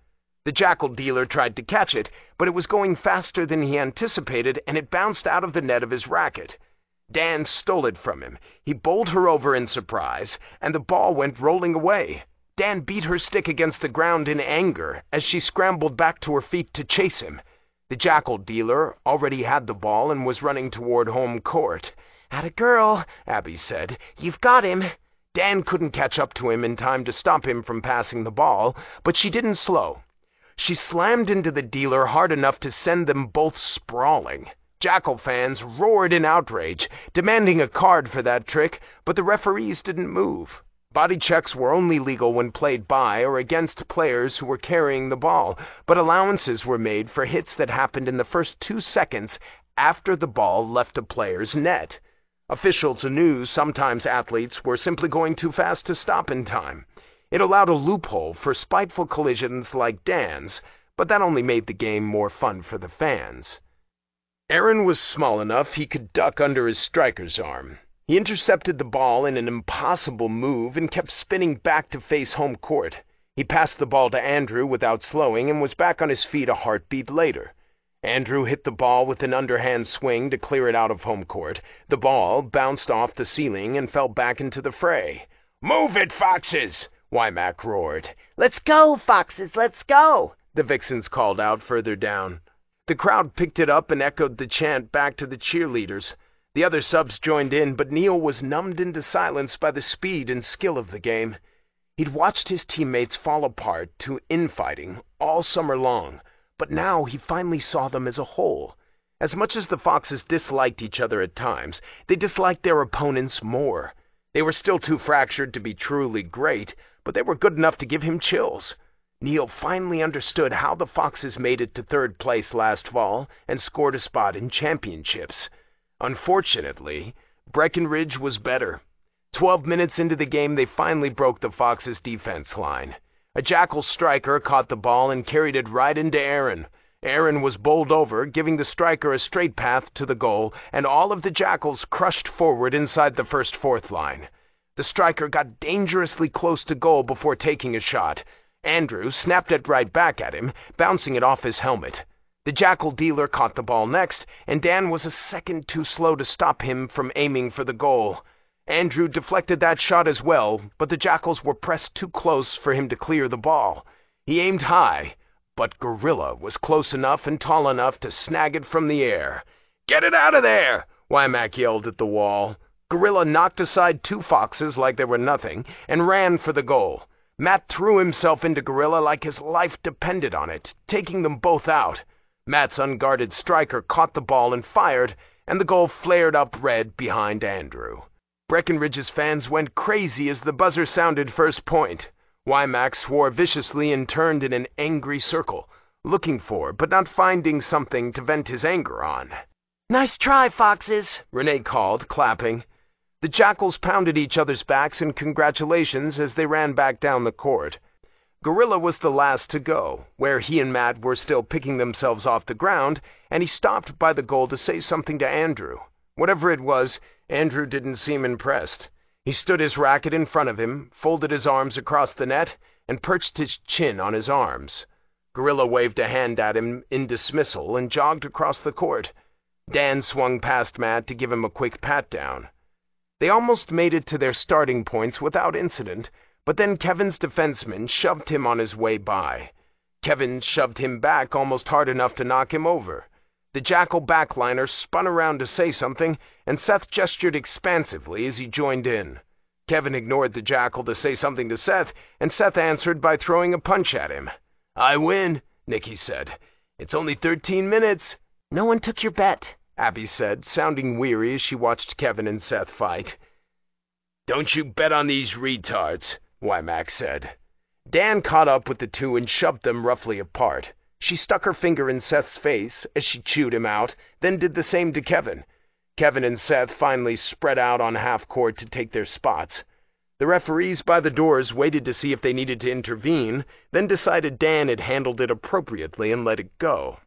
The jackal dealer tried to catch it, but it was going faster than he anticipated and it bounced out of the net of his racket. Dan stole it from him. He bowled her over in surprise, and the ball went rolling away. Dan beat her stick against the ground in anger as she scrambled back to her feet to chase him. The jackal dealer already had the ball and was running toward home court. At a girl, Abby said. You've got him. Dan couldn't catch up to him in time to stop him from passing the ball, but she didn't slow. She slammed into the dealer hard enough to send them both sprawling. Jackal fans roared in outrage, demanding a card for that trick, but the referees didn't move. Body checks were only legal when played by or against players who were carrying the ball, but allowances were made for hits that happened in the first two seconds after the ball left a player's net. Officials knew sometimes athletes were simply going too fast to stop in time. It allowed a loophole for spiteful collisions like Dan's, but that only made the game more fun for the fans. Aaron was small enough he could duck under his striker's arm. He intercepted the ball in an impossible move and kept spinning back to face home court. He passed the ball to Andrew without slowing and was back on his feet a heartbeat later. Andrew hit the ball with an underhand swing to clear it out of home court. The ball bounced off the ceiling and fell back into the fray. Move it, Foxes! Wymack roared. Let's go, Foxes, let's go! The Vixens called out further down. The crowd picked it up and echoed the chant back to the cheerleaders. The other subs joined in, but Neil was numbed into silence by the speed and skill of the game. He'd watched his teammates fall apart to infighting all summer long, but now he finally saw them as a whole. As much as the Foxes disliked each other at times, they disliked their opponents more. They were still too fractured to be truly great, but they were good enough to give him chills. Neil finally understood how the Foxes made it to third place last fall and scored a spot in championships. Unfortunately, Breckenridge was better. Twelve minutes into the game, they finally broke the Foxes' defense line. A Jackal striker caught the ball and carried it right into Aaron. Aaron was bowled over, giving the striker a straight path to the goal, and all of the Jackals crushed forward inside the first fourth line. The striker got dangerously close to goal before taking a shot. Andrew snapped it right back at him, bouncing it off his helmet. The jackal dealer caught the ball next, and Dan was a second too slow to stop him from aiming for the goal. Andrew deflected that shot as well, but the jackals were pressed too close for him to clear the ball. He aimed high, but Gorilla was close enough and tall enough to snag it from the air. Get it out of there! Wymack yelled at the wall. Gorilla knocked aside two foxes like they were nothing and ran for the goal. Matt threw himself into Gorilla like his life depended on it, taking them both out. Matt's unguarded striker caught the ball and fired, and the goal flared up red behind Andrew. Breckenridge's fans went crazy as the buzzer sounded first point. Wymack swore viciously and turned in an angry circle, looking for but not finding something to vent his anger on. Nice try, Foxes, Renee called, clapping. The Jackals pounded each other's backs in congratulations as they ran back down the court. Gorilla was the last to go, where he and Matt were still picking themselves off the ground, and he stopped by the goal to say something to Andrew. Whatever it was, Andrew didn't seem impressed. He stood his racket in front of him, folded his arms across the net, and perched his chin on his arms. Gorilla waved a hand at him in dismissal and jogged across the court. Dan swung past Matt to give him a quick pat down. They almost made it to their starting points without incident, but then Kevin's defenseman shoved him on his way by. Kevin shoved him back almost hard enough to knock him over. The Jackal backliner spun around to say something, and Seth gestured expansively as he joined in. Kevin ignored the Jackal to say something to Seth, and Seth answered by throwing a punch at him. I win, Nicky said. It's only thirteen minutes. No one took your bet, Abby said, sounding weary as she watched Kevin and Seth fight. Don't you bet on these retards, Wymack said. Dan caught up with the two and shoved them roughly apart. She stuck her finger in Seth's face as she chewed him out, then did the same to Kevin. Kevin and Seth finally spread out on half court to take their spots. The referees by the doors waited to see if they needed to intervene, then decided Dan had handled it appropriately and let it go.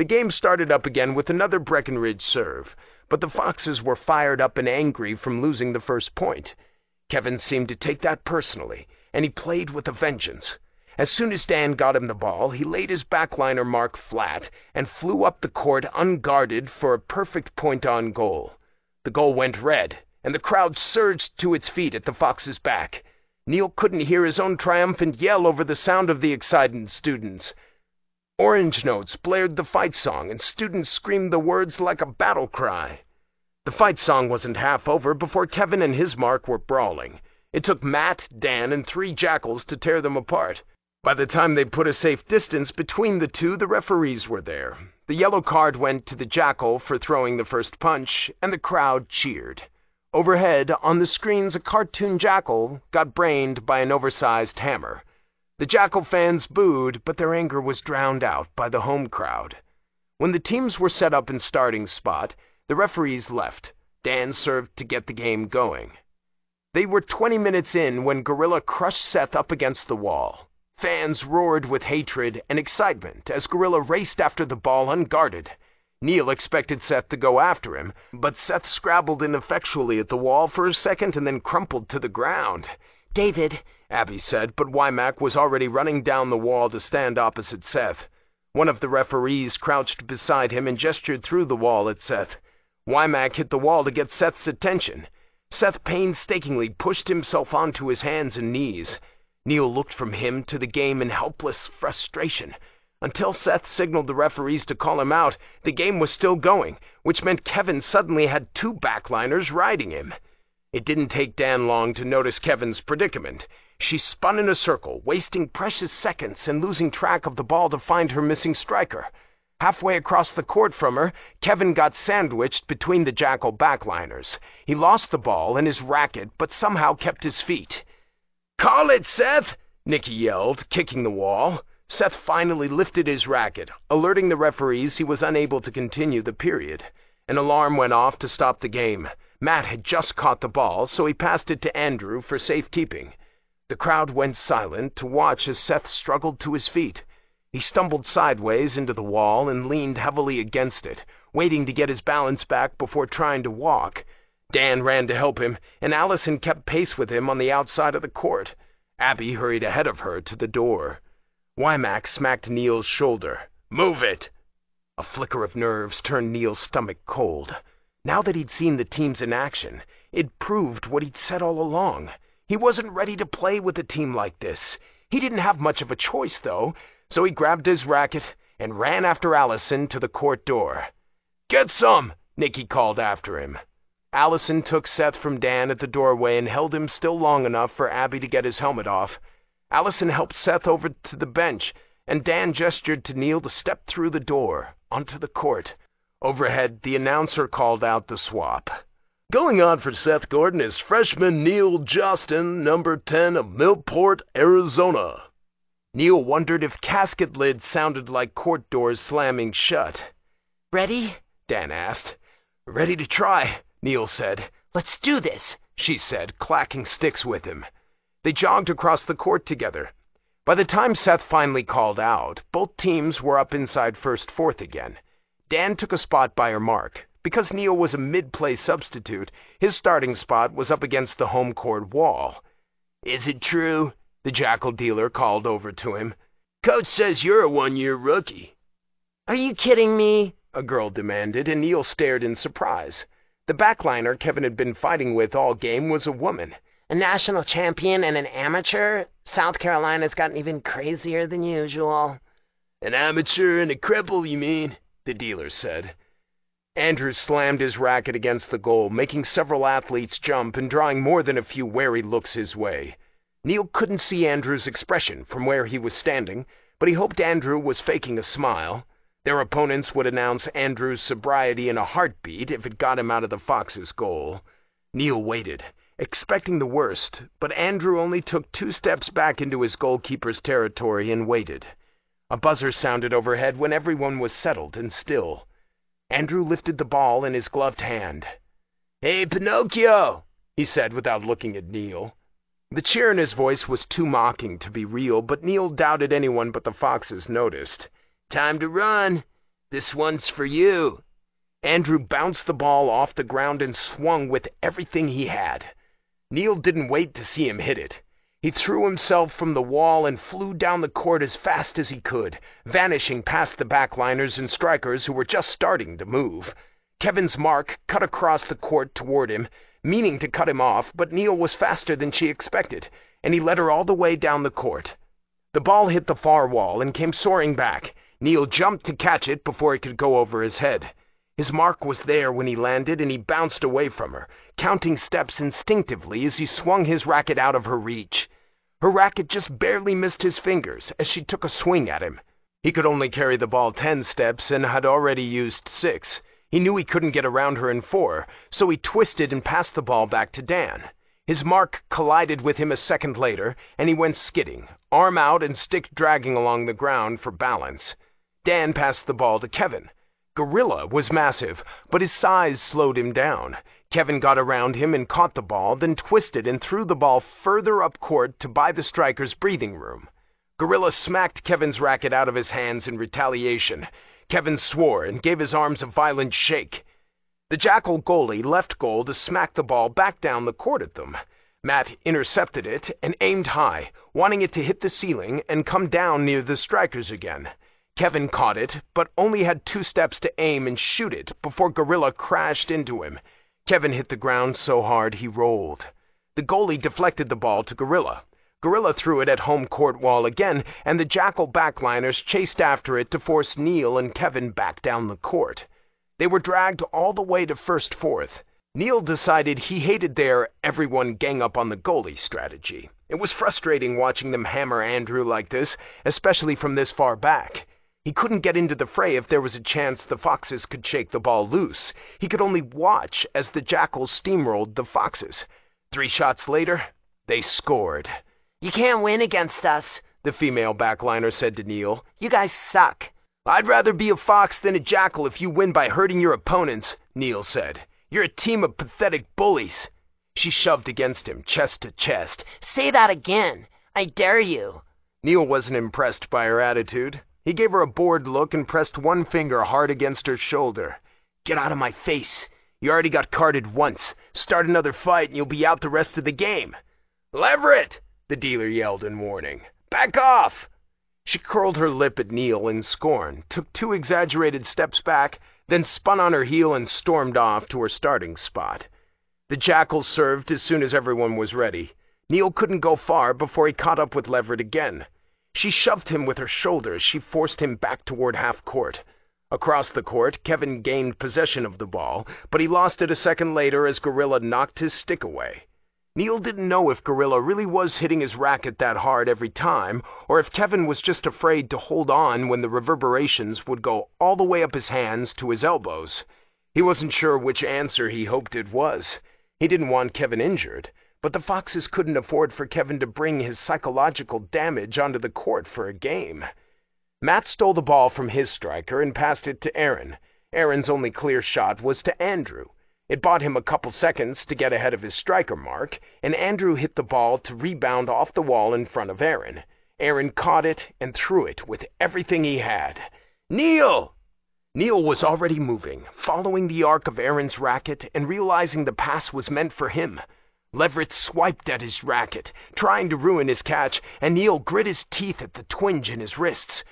The game started up again with another Breckenridge serve, but the Foxes were fired up and angry from losing the first point. Kevin seemed to take that personally, and he played with a vengeance. As soon as Dan got him the ball, he laid his backliner mark flat and flew up the court unguarded for a perfect point on goal. The goal went red, and the crowd surged to its feet at the Fox's back. Neil couldn't hear his own triumphant yell over the sound of the excited students. Orange notes blared the fight song, and students screamed the words like a battle cry. The fight song wasn't half over before Kevin and his mark were brawling. It took Matt, Dan, and three jackals to tear them apart. By the time they put a safe distance between the two, the referees were there. The yellow card went to the jackal for throwing the first punch, and the crowd cheered. Overhead, on the screens, a cartoon jackal got brained by an oversized hammer. The jackal fans booed, but their anger was drowned out by the home crowd. When the teams were set up in starting spot, the referees left. Dan served to get the game going. They were 20 minutes in when Gorilla crushed Seth up against the wall. Fans roared with hatred and excitement as Gorilla raced after the ball unguarded. Neil expected Seth to go after him, but Seth scrabbled ineffectually at the wall for a second and then crumpled to the ground. David, Abby said, but Wymack was already running down the wall to stand opposite Seth. One of the referees crouched beside him and gestured through the wall at Seth. Wymack hit the wall to get Seth's attention. Seth painstakingly pushed himself onto his hands and knees. Neil looked from him to the game in helpless frustration. Until Seth signaled the referees to call him out, the game was still going, which meant Kevin suddenly had two backliners riding him. It didn't take Dan long to notice Kevin's predicament. She spun in a circle, wasting precious seconds and losing track of the ball to find her missing striker. Halfway across the court from her, Kevin got sandwiched between the Jackal backliners. He lost the ball and his racket, but somehow kept his feet. Call it, Seth! Nicky yelled, kicking the wall. Seth finally lifted his racket, alerting the referees he was unable to continue the period. An alarm went off to stop the game. Matt had just caught the ball, so he passed it to Andrew for safekeeping. The crowd went silent to watch as Seth struggled to his feet. He stumbled sideways into the wall and leaned heavily against it, waiting to get his balance back before trying to walk. Dan ran to help him, and Allison kept pace with him on the outside of the court. Abby hurried ahead of her to the door. Wymack smacked Neil's shoulder. Move it! A flicker of nerves turned Neil's stomach cold. Now that he'd seen the teams in action, it proved what he'd said all along. He wasn't ready to play with a team like this. He didn't have much of a choice, though, so he grabbed his racket and ran after Allison to the court door. Get some, Nicky called after him. Allison took Seth from Dan at the doorway and held him still long enough for Abby to get his helmet off. Allison helped Seth over to the bench, and Dan gestured to Neil to step through the door onto the court. Overhead, the announcer called out the swap. Going on for Seth Gordon is freshman Neil Josten, number 10 of Millport, Arizona. Neil wondered if casket lids sounded like court doors slamming shut. Ready? Dan asked. Ready to try, Neil said. Let's do this, she said, clacking sticks with him. They jogged across the court together. By the time Seth finally called out, both teams were up inside first fourth again. Dan took a spot by her mark. Because Neil was a mid-play substitute, his starting spot was up against the home court wall. Is it true? The jackal dealer called over to him. Coach says you're a one-year rookie. Are you kidding me? A girl demanded, and Neil stared in surprise. The backliner Kevin had been fighting with all game was a woman. A national champion and an amateur? South Carolina's gotten even crazier than usual. An amateur and a cripple, you mean? The dealer said. Andrews slammed his racket against the goal, making several athletes jump and drawing more than a few wary looks his way. Neil couldn't see Andrew's expression from where he was standing, but he hoped Andrew was faking a smile. Their opponents would announce Andrew's sobriety in a heartbeat if it got him out of the Fox's goal. Neil waited, expecting the worst, but Andrew only took two steps back into his goalkeeper's territory and waited. A buzzer sounded overhead when everyone was settled and still. Andrew lifted the ball in his gloved hand. Hey, Pinocchio, he said without looking at Neil. The cheer in his voice was too mocking to be real, but Neil doubted anyone but the Foxes noticed. Time to run. This one's for you. Andrew bounced the ball off the ground and swung with everything he had. Neil didn't wait to see him hit it. He threw himself from the wall and flew down the court as fast as he could, vanishing past the backliners and strikers who were just starting to move. Kevin's mark cut across the court toward him, meaning to cut him off, but Neil was faster than she expected, and he led her all the way down the court. The ball hit the far wall and came soaring back. Neil jumped to catch it before it could go over his head. His mark was there when he landed, and he bounced away from her, counting steps instinctively as he swung his racket out of her reach. Her racket just barely missed his fingers as she took a swing at him. He could only carry the ball ten steps and had already used six. He knew he couldn't get around her in four, so he twisted and passed the ball back to Dan. His mark collided with him a second later, and he went skidding, arm out and stick dragging along the ground for balance. Dan passed the ball to Kevin. Gorilla was massive, but his size slowed him down. Kevin got around him and caught the ball, then twisted and threw the ball further up court to buy the striker's breathing room. Gorilla smacked Kevin's racket out of his hands in retaliation. Kevin swore and gave his arms a violent shake. The Jackal goalie left goal to smack the ball back down the court at them. Matt intercepted it and aimed high, wanting it to hit the ceiling and come down near the strikers again. Kevin caught it, but only had two steps to aim and shoot it before Gorilla crashed into him. Kevin hit the ground so hard he rolled. The goalie deflected the ball to Gorilla. Gorilla threw it at home court wall again, and the Jackal backliners chased after it to force Neil and Kevin back down the court. They were dragged all the way to first fourth. Neil decided he hated their everyone gang up on the goalie strategy. It was frustrating watching them hammer Andrew like this, especially from this far back. He couldn't get into the fray if there was a chance the Foxes could shake the ball loose. He could only watch as the Jackals steamrolled the Foxes. Three shots later, they scored. You can't win against us, the female backliner said to Neil. You guys suck. I'd rather be a fox than a jackal if you win by hurting your opponents, Neil said. You're a team of pathetic bullies. She shoved against him, chest to chest. Say that again. I dare you. Neil wasn't impressed by her attitude. He gave her a bored look and pressed one finger hard against her shoulder. Get out of my face. You already got carded once. Start another fight and you'll be out the rest of the game. Leverett! the dealer yelled in warning. Back off! She curled her lip at Neil in scorn, took two exaggerated steps back, then spun on her heel and stormed off to her starting spot. The jackal served as soon as everyone was ready. Neil couldn't go far before he caught up with Leverett again. She shoved him with her shoulders. She forced him back toward half court. Across the court, Kevin gained possession of the ball, but he lost it a second later as Gorilla knocked his stick away. Neil didn't know if Gorilla really was hitting his racket that hard every time, or if Kevin was just afraid to hold on when the reverberations would go all the way up his hands to his elbows. He wasn't sure which answer he hoped it was. He didn't want Kevin injured, but the Foxes couldn't afford for Kevin to bring his psychological damage onto the court for a game. Matt stole the ball from his striker and passed it to Aaron. Aaron's only clear shot was to Andrew. It bought him a couple seconds to get ahead of his striker mark, and Andrew hit the ball to rebound off the wall in front of Aaron. Aaron caught it and threw it with everything he had. Neil! Neil was already moving, following the arc of Aaron's racket and realizing the pass was meant for him. Leverett swiped at his racket, trying to ruin his catch, and Neil grit his teeth at the twinge in his wrists.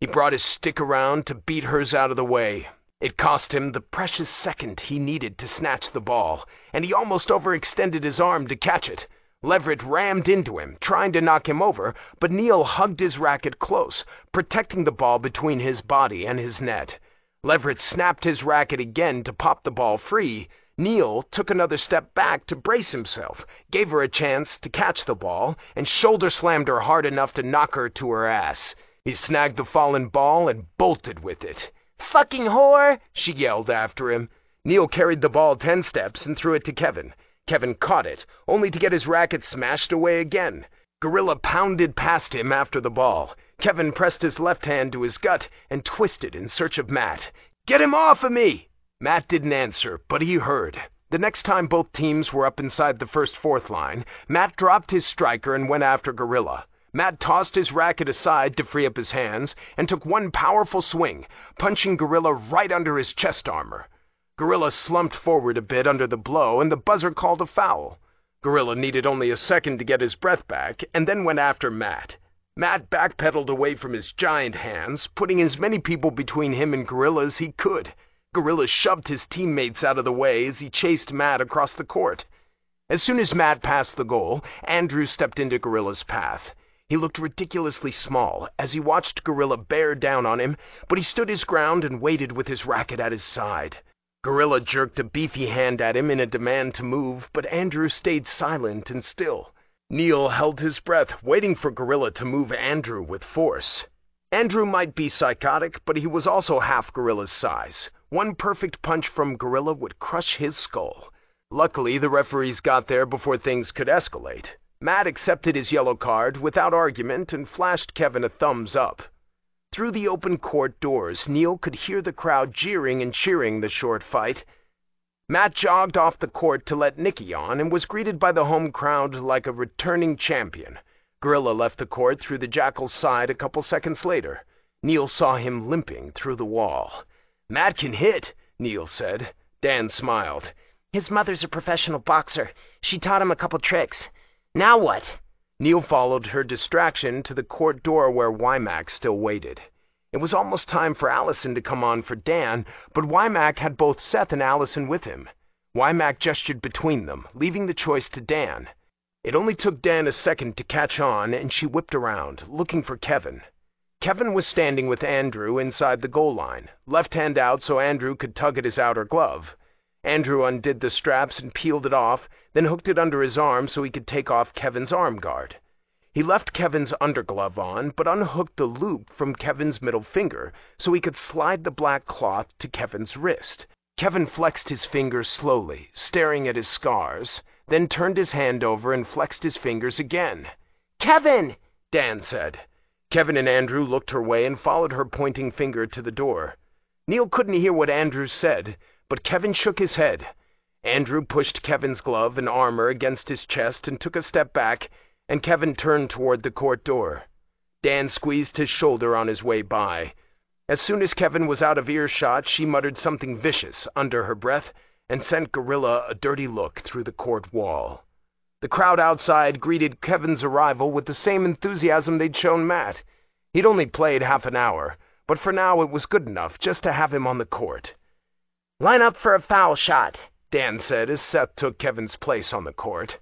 He brought his stick around to beat hers out of the way. It cost him the precious second he needed to snatch the ball, and he almost overextended his arm to catch it. Leverett rammed into him, trying to knock him over, but Neil hugged his racket close, protecting the ball between his body and his net. Leverett snapped his racket again to pop the ball free. Neil took another step back to brace himself, gave her a chance to catch the ball, and shoulder slammed her hard enough to knock her to her ass. He snagged the fallen ball and bolted with it. Fucking whore! she yelled after him. Neil carried the ball ten steps and threw it to Kevin. Kevin caught it, only to get his racket smashed away again. Gorilla pounded past him after the ball. Kevin pressed his left hand to his gut and twisted in search of Matt. Get him off of me! Matt didn't answer, but he heard. The next time both teams were up inside the first fourth line, Matt dropped his striker and went after Gorilla. Matt tossed his racket aside to free up his hands and took one powerful swing, punching Gorilla right under his chest armor. Gorilla slumped forward a bit under the blow, and the buzzer called a foul. Gorilla needed only a second to get his breath back, and then went after Matt. Matt backpedaled away from his giant hands, putting as many people between him and Gorilla as he could. Gorilla shoved his teammates out of the way as he chased Matt across the court. As soon as Matt passed the goal, Andrew stepped into Gorilla's path. He looked ridiculously small as he watched Gorilla bear down on him, but he stood his ground and waited with his racket at his side. Gorilla jerked a beefy hand at him in a demand to move, but Andrew stayed silent and still. Neil held his breath, waiting for Gorilla to move Andrew with force. Andrew might be psychotic, but he was also half Gorilla's size. One perfect punch from Gorilla would crush his skull. Luckily, the referees got there before things could escalate. Matt accepted his yellow card without argument and flashed Kevin a thumbs up. Through the open court doors, Neil could hear the crowd jeering and cheering the short fight. Matt jogged off the court to let Nicky on and was greeted by the home crowd like a returning champion. Gorilla left the court through the Jackal's side a couple seconds later. Neil saw him limping through the wall. Matt can hit, Neil said. Dan smiled. His mother's a professional boxer. She taught him a couple tricks. Now what? Neil followed her distraction to the court door where Wymack still waited. It was almost time for Allison to come on for Dan, but Wymack had both Seth and Allison with him. Wymack gestured between them, leaving the choice to Dan. It only took Dan a second to catch on, and she whipped around, looking for Kevin. Kevin was standing with Andrew inside the goal line, left hand out so Andrew could tug at his outer glove. Andrew undid the straps and peeled it off, then hooked it under his arm so he could take off Kevin's arm guard. He left Kevin's underglove on, but unhooked the loop from Kevin's middle finger so he could slide the black cloth to Kevin's wrist. Kevin flexed his fingers slowly, staring at his scars, then turned his hand over and flexed his fingers again. Kevin! Dan said. Kevin and Andrew looked her way and followed her pointing finger to the door. Neil couldn't hear what Andrew said, but Kevin shook his head. Andrew pushed Kevin's glove and armor against his chest and took a step back and Kevin turned toward the court door. Dan squeezed his shoulder on his way by. As soon as Kevin was out of earshot, she muttered something vicious under her breath and sent Gorilla a dirty look through the court wall. The crowd outside greeted Kevin's arrival with the same enthusiasm they'd shown Matt. He'd only played half an hour, but for now it was good enough just to have him on the court. Line up for a foul shot, Dan said as Seth took Kevin's place on the court.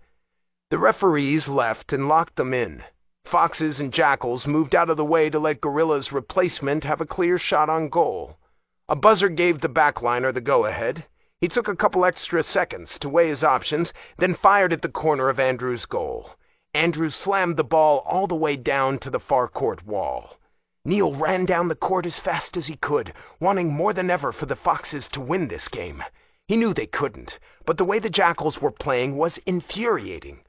The referees left and locked them in. Foxes and Jackals moved out of the way to let Gorilla's replacement have a clear shot on goal. A buzzer gave the backliner the go-ahead. He took a couple extra seconds to weigh his options, then fired at the corner of Andrew's goal. Andrew slammed the ball all the way down to the far court wall. Neil ran down the court as fast as he could, wanting more than ever for the Foxes to win this game. He knew they couldn't, but the way the Jackals were playing was infuriating.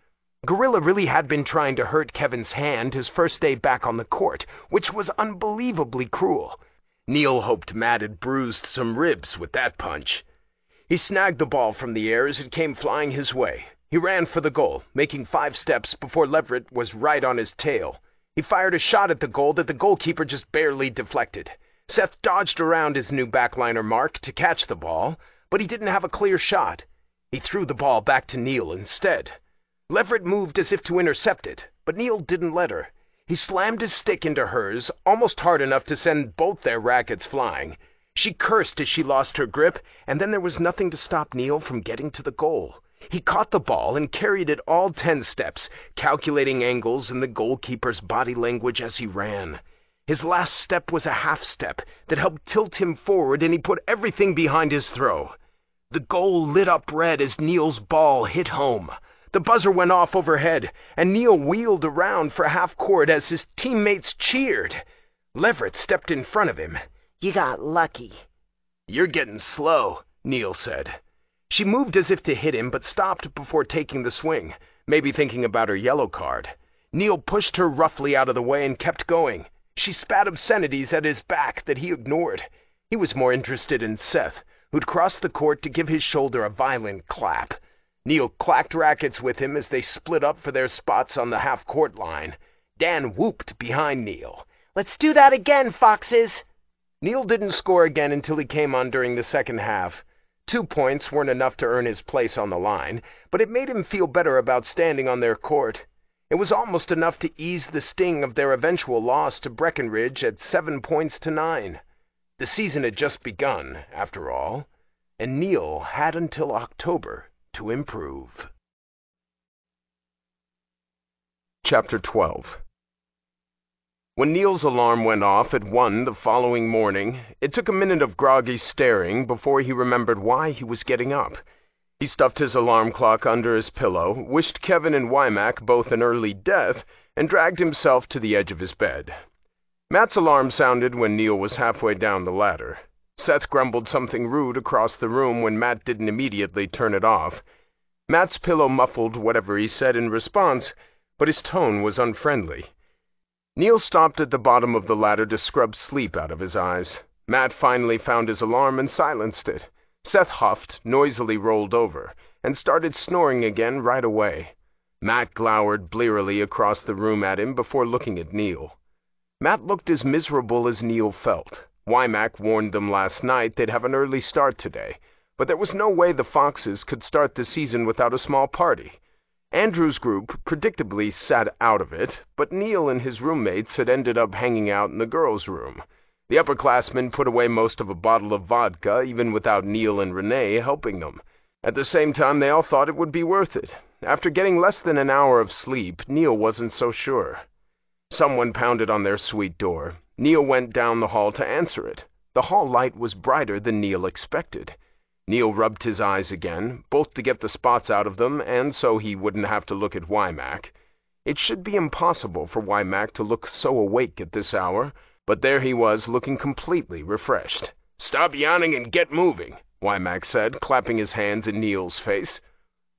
Gorilla really had been trying to hurt Kevin's hand his first day back on the court, which was unbelievably cruel. Neil hoped Matt had bruised some ribs with that punch. He snagged the ball from the air as it came flying his way. He ran for the goal, making five steps before Leverett was right on his tail. He fired a shot at the goal that the goalkeeper just barely deflected. Seth dodged around his new backliner Mark to catch the ball, but he didn't have a clear shot. He threw the ball back to Neil instead. Leverett moved as if to intercept it, but Neil didn't let her. He slammed his stick into hers, almost hard enough to send both their rackets flying. She cursed as she lost her grip, and then there was nothing to stop Neil from getting to the goal. He caught the ball and carried it all ten steps, calculating angles and the goalkeeper's body language as he ran. His last step was a half step that helped tilt him forward, and he put everything behind his throw. The goal lit up red as Neil's ball hit home. The buzzer went off overhead, and Neil wheeled around for half court as his teammates cheered. Leverett stepped in front of him. You got lucky. You're getting slow, Neil said. She moved as if to hit him, but stopped before taking the swing, maybe thinking about her yellow card. Neil pushed her roughly out of the way and kept going. She spat obscenities at his back that he ignored. He was more interested in Seth, who'd crossed the court to give his shoulder a violent clap. Neil clacked rackets with him as they split up for their spots on the half-court line. Dan whooped behind Neil. Let's do that again, foxes! Neil didn't score again until he came on during the second half. Two points weren't enough to earn his place on the line, but it made him feel better about standing on their court. It was almost enough to ease the sting of their eventual loss to Breckenridge at seven points to nine. The season had just begun, after all, and Neil had until October to improve. Chapter 12 When Neil's alarm went off at one the following morning, it took a minute of groggy staring before he remembered why he was getting up. He stuffed his alarm clock under his pillow, wished Kevin and Wymack both an early death, and dragged himself to the edge of his bed. Matt's alarm sounded when Neil was halfway down the ladder. Seth grumbled something rude across the room when Matt didn't immediately turn it off. Matt's pillow muffled whatever he said in response, but his tone was unfriendly. Neil stopped at the bottom of the ladder to scrub sleep out of his eyes. Matt finally found his alarm and silenced it. Seth huffed, noisily rolled over, and started snoring again right away. Matt glowered blearily across the room at him before looking at Neil. Matt looked as miserable as Neil felt. Wymack warned them last night they'd have an early start today, but there was no way the Foxes could start the season without a small party. Andrew's group predictably sat out of it, but Neil and his roommates had ended up hanging out in the girls' room. The upperclassmen put away most of a bottle of vodka, even without Neil and Renee helping them. At the same time, they all thought it would be worth it. After getting less than an hour of sleep, Neil wasn't so sure. Someone pounded on their suite door. Neil went down the hall to answer it. The hall light was brighter than Neil expected. Neil rubbed his eyes again, both to get the spots out of them and so he wouldn't have to look at Wymack. It should be impossible for Wymack to look so awake at this hour, but there he was, looking completely refreshed. Stop yawning and get moving, Wymack said, clapping his hands in Neil's face.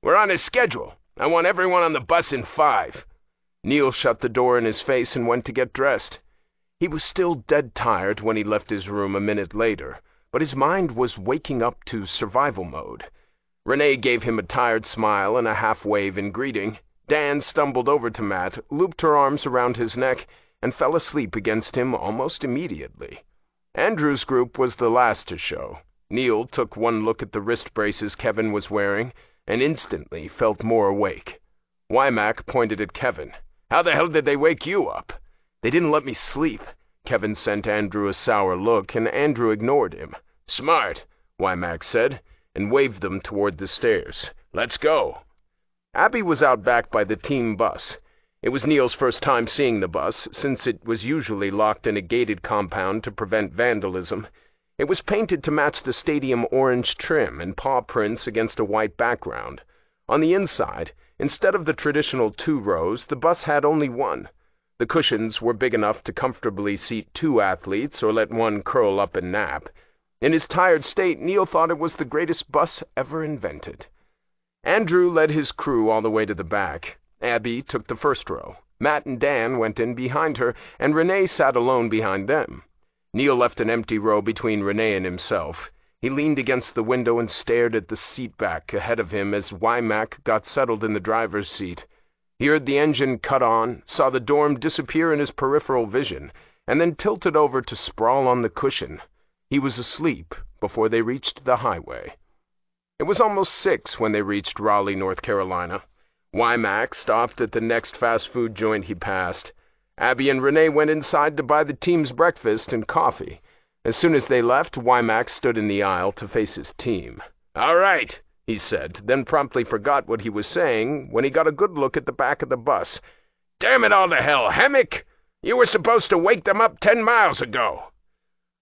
We're on a schedule. I want everyone on the bus in five. Neil shut the door in his face and went to get dressed. He was still dead tired when he left his room a minute later, but his mind was waking up to survival mode. Renee gave him a tired smile and a half wave in greeting. Dan stumbled over to Matt, looped her arms around his neck, and fell asleep against him almost immediately. Andrew's group was the last to show. Neil took one look at the wrist braces Kevin was wearing and instantly felt more awake. Wymack pointed at Kevin. How the hell did they wake you up? They didn't let me sleep. Kevin sent Andrew a sour look, and Andrew ignored him. Smart, Wymack said, and waved them toward the stairs. Let's go. Abby was out back by the team bus. It was Neil's first time seeing the bus, since it was usually locked in a gated compound to prevent vandalism. It was painted to match the stadium orange trim and paw prints against a white background. On the inside, instead of the traditional two rows, the bus had only one. The cushions were big enough to comfortably seat two athletes or let one curl up and nap. In his tired state, Neil thought it was the greatest bus ever invented. Andrew led his crew all the way to the back. Abby took the first row. Matt and Dan went in behind her, and Renee sat alone behind them. Neil left an empty row between Renee and himself. He leaned against the window and stared at the seat back ahead of him as Wymack got settled in the driver's seat. He heard the engine cut on, saw the dorm disappear in his peripheral vision, and then tilted over to sprawl on the cushion. He was asleep before they reached the highway. It was almost six when they reached Raleigh, North Carolina. Wymack stopped at the next fast food joint he passed. Abby and Renee went inside to buy the team's breakfast and coffee. As soon as they left, Wymack stood in the aisle to face his team. All right, he said, then promptly forgot what he was saying when he got a good look at the back of the bus. Damn it all to hell, Hemmick! You were supposed to wake them up ten miles ago.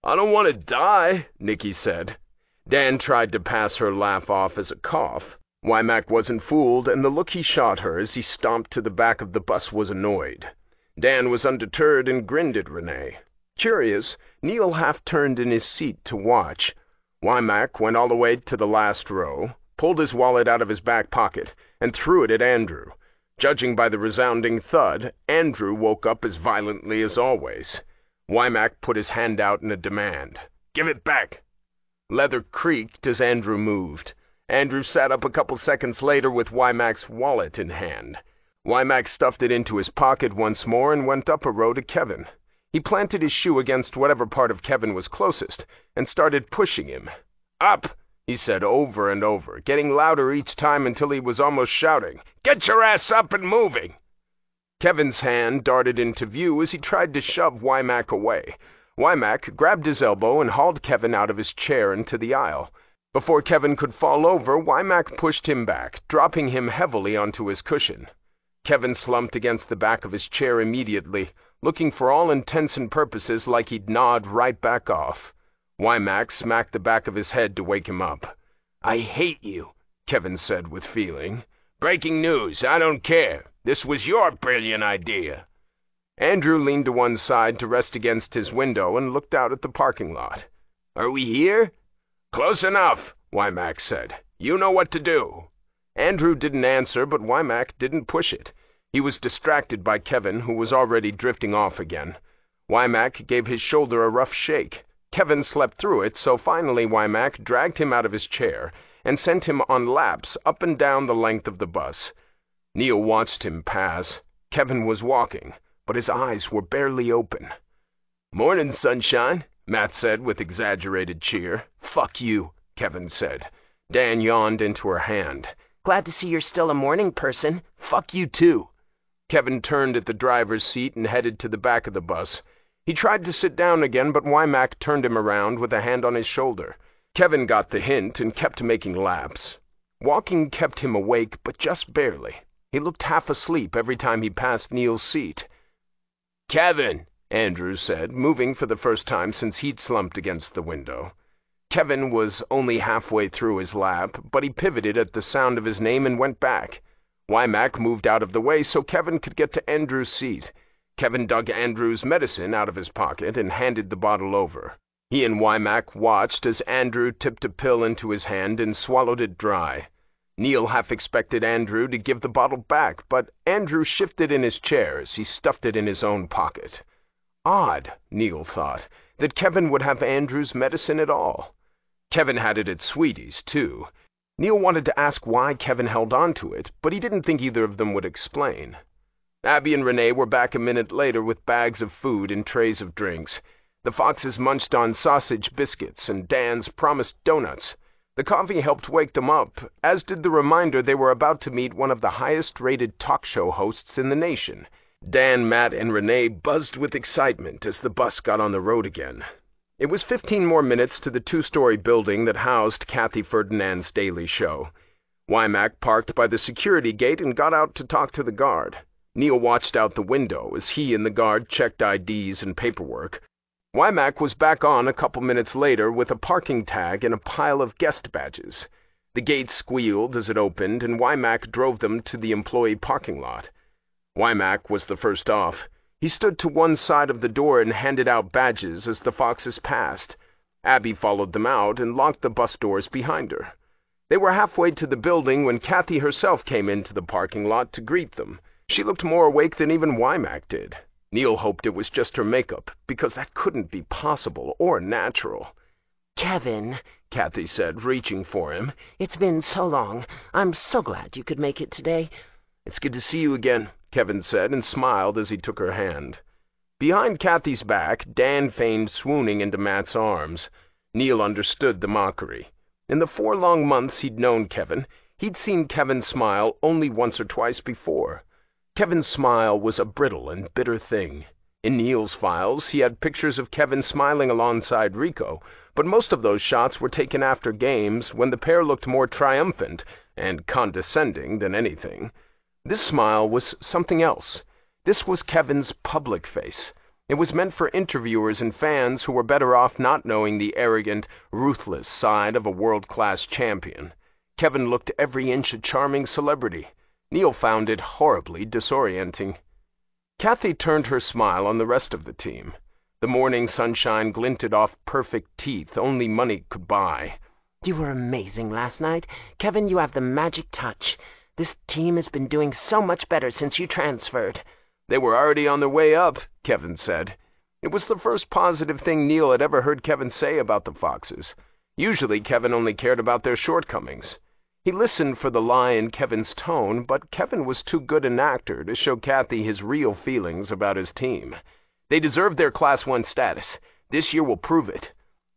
I don't want to die, Nicky said. Dan tried to pass her laugh off as a cough. Wymack wasn't fooled, and the look he shot her as he stomped to the back of the bus was annoyed. Dan was undeterred and grinned at Renee. Curious, Neil half turned in his seat to watch. Wymack went all the way to the last row, pulled his wallet out of his back pocket, and threw it at Andrew. Judging by the resounding thud, Andrew woke up as violently as always. Wymack put his hand out in a demand. Give it back! Leather creaked as Andrew moved. Andrew sat up a couple seconds later with Wymack's wallet in hand. Wymack stuffed it into his pocket once more and went up a row to Kevin. He planted his shoe against whatever part of Kevin was closest and started pushing him. Up, he said over and over, getting louder each time until he was almost shouting. Get your ass up and moving! Kevin's hand darted into view as he tried to shove Wymack away. Wymack grabbed his elbow and hauled Kevin out of his chair into the aisle. Before Kevin could fall over, Wymack pushed him back, dropping him heavily onto his cushion. Kevin slumped against the back of his chair immediately, looking for all intents and purposes like he'd nod right back off. Wymack smacked the back of his head to wake him up. I hate you, Kevin said with feeling. Breaking news, I don't care. This was your brilliant idea. Andrew leaned to one side to rest against his window and looked out at the parking lot. Are we here? Close enough, Wymack said. You know what to do. Andrew didn't answer, but Wymack didn't push it. He was distracted by Kevin, who was already drifting off again. Wymack gave his shoulder a rough shake. Kevin slept through it, so finally Wymack dragged him out of his chair and sent him on laps up and down the length of the bus. Neil watched him pass. Kevin was walking, but his eyes were barely open. Morning, sunshine. Matt said with exaggerated cheer. Fuck you, Kevin said. Dan yawned into her hand. Glad to see you're still a morning person. Fuck you too. Kevin turned at the driver's seat and headed to the back of the bus. He tried to sit down again, but Wymack turned him around with a hand on his shoulder. Kevin got the hint and kept making laps. Walking kept him awake, but just barely. He looked half asleep every time he passed Neil's seat. Kevin, Andrews said, moving for the first time since he'd slumped against the window. Kevin was only halfway through his lap, but he pivoted at the sound of his name and went back. Wymack moved out of the way so Kevin could get to Andrew's seat. Kevin dug Andrew's medicine out of his pocket and handed the bottle over. He and Wymack watched as Andrew tipped a pill into his hand and swallowed it dry. Neil half expected Andrew to give the bottle back, but Andrew shifted in his chair as he stuffed it in his own pocket. Odd, Neil thought, that Kevin would have Andrew's medicine at all. Kevin had it at Sweetie's, too. Neil wanted to ask why Kevin held on to it, but he didn't think either of them would explain. Abby and Renee were back a minute later with bags of food and trays of drinks. The Foxes munched on sausage biscuits, and Dan's promised donuts. The coffee helped wake them up, as did the reminder they were about to meet one of the highest-rated talk show hosts in the nation. Dan, Matt, and Renee buzzed with excitement as the bus got on the road again. It was fifteen more minutes to the two-story building that housed Kathy Ferdinand's daily show. Wymack parked by the security gate and got out to talk to the guard. Neil watched out the window as he and the guard checked IDs and paperwork. Wymack was back on a couple minutes later with a parking tag and a pile of guest badges. The gate squealed as it opened, and Wymack drove them to the employee parking lot. Wymack was the first off. He stood to one side of the door and handed out badges as the foxes passed. Abby followed them out and locked the bus doors behind her. They were halfway to the building when Kathy herself came into the parking lot to greet them. She looked more awake than even Wymack did. Neil hoped it was just her makeup, because that couldn't be possible or natural. Kevin, Kathy said, reaching for him. It's been so long. I'm so glad you could make it today. It's good to see you again, Kevin said, and smiled as he took her hand. Behind Kathy's back, Dan feigned swooning into Matt's arms. Neil understood the mockery. In the four long months he'd known Kevin, he'd seen Kevin smile only once or twice before. Kevin's smile was a brittle and bitter thing. In Neil's files, he had pictures of Kevin smiling alongside Riko, but most of those shots were taken after games when the pair looked more triumphant and condescending than anything. This smile was something else. This was Kevin's public face. It was meant for interviewers and fans who were better off not knowing the arrogant, ruthless side of a world-class champion. Kevin looked every inch a charming celebrity. Neil found it horribly disorienting. Kathy turned her smile on the rest of the team. The morning sunshine glinted off perfect teeth only money could buy. You were amazing last night. Kevin, you have the magic touch. This team has been doing so much better since you transferred. They were already on their way up, Kevin said. It was the first positive thing Neil had ever heard Kevin say about the Foxes. Usually Kevin only cared about their shortcomings. He listened for the lie in Kevin's tone, but Kevin was too good an actor to show Kathy his real feelings about his team. They deserved their Class 1 status. This year will prove it.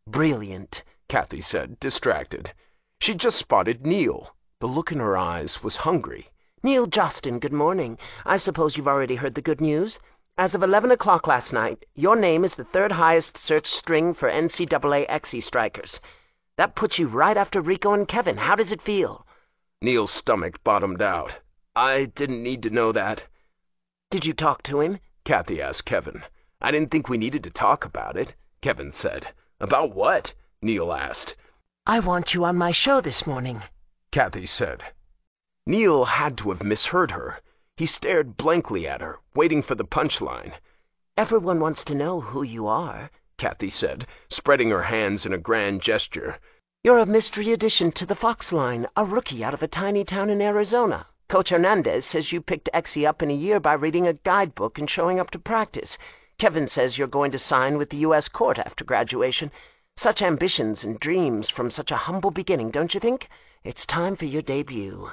Brilliant, Kathy said, distracted. She just spotted Neil. The look in her eyes was hungry. Neil Josten, good morning. I suppose you've already heard the good news? As of 11 o'clock last night, your name is the third highest search string for NCAA Exy strikers. That puts you right after Riko and Kevin. How does it feel? Neil's stomach bottomed out. I didn't need to know that. Did you talk to him? Kathy asked Kevin. I didn't think we needed to talk about it, Kevin said. About what? Neil asked. I want you on my show this morning, Kathy said. Neil had to have misheard her. He stared blankly at her, waiting for the punchline. Everyone wants to know who you are, Kathy said, spreading her hands in a grand gesture. You're a mystery addition to the Fox line, a rookie out of a tiny town in Arizona. Coach Hernandez says you picked Exy up in a year by reading a guidebook and showing up to practice. Kevin says you're going to sign with the U.S. court after graduation. Such ambitions and dreams from such a humble beginning, don't you think? It's time for your debut.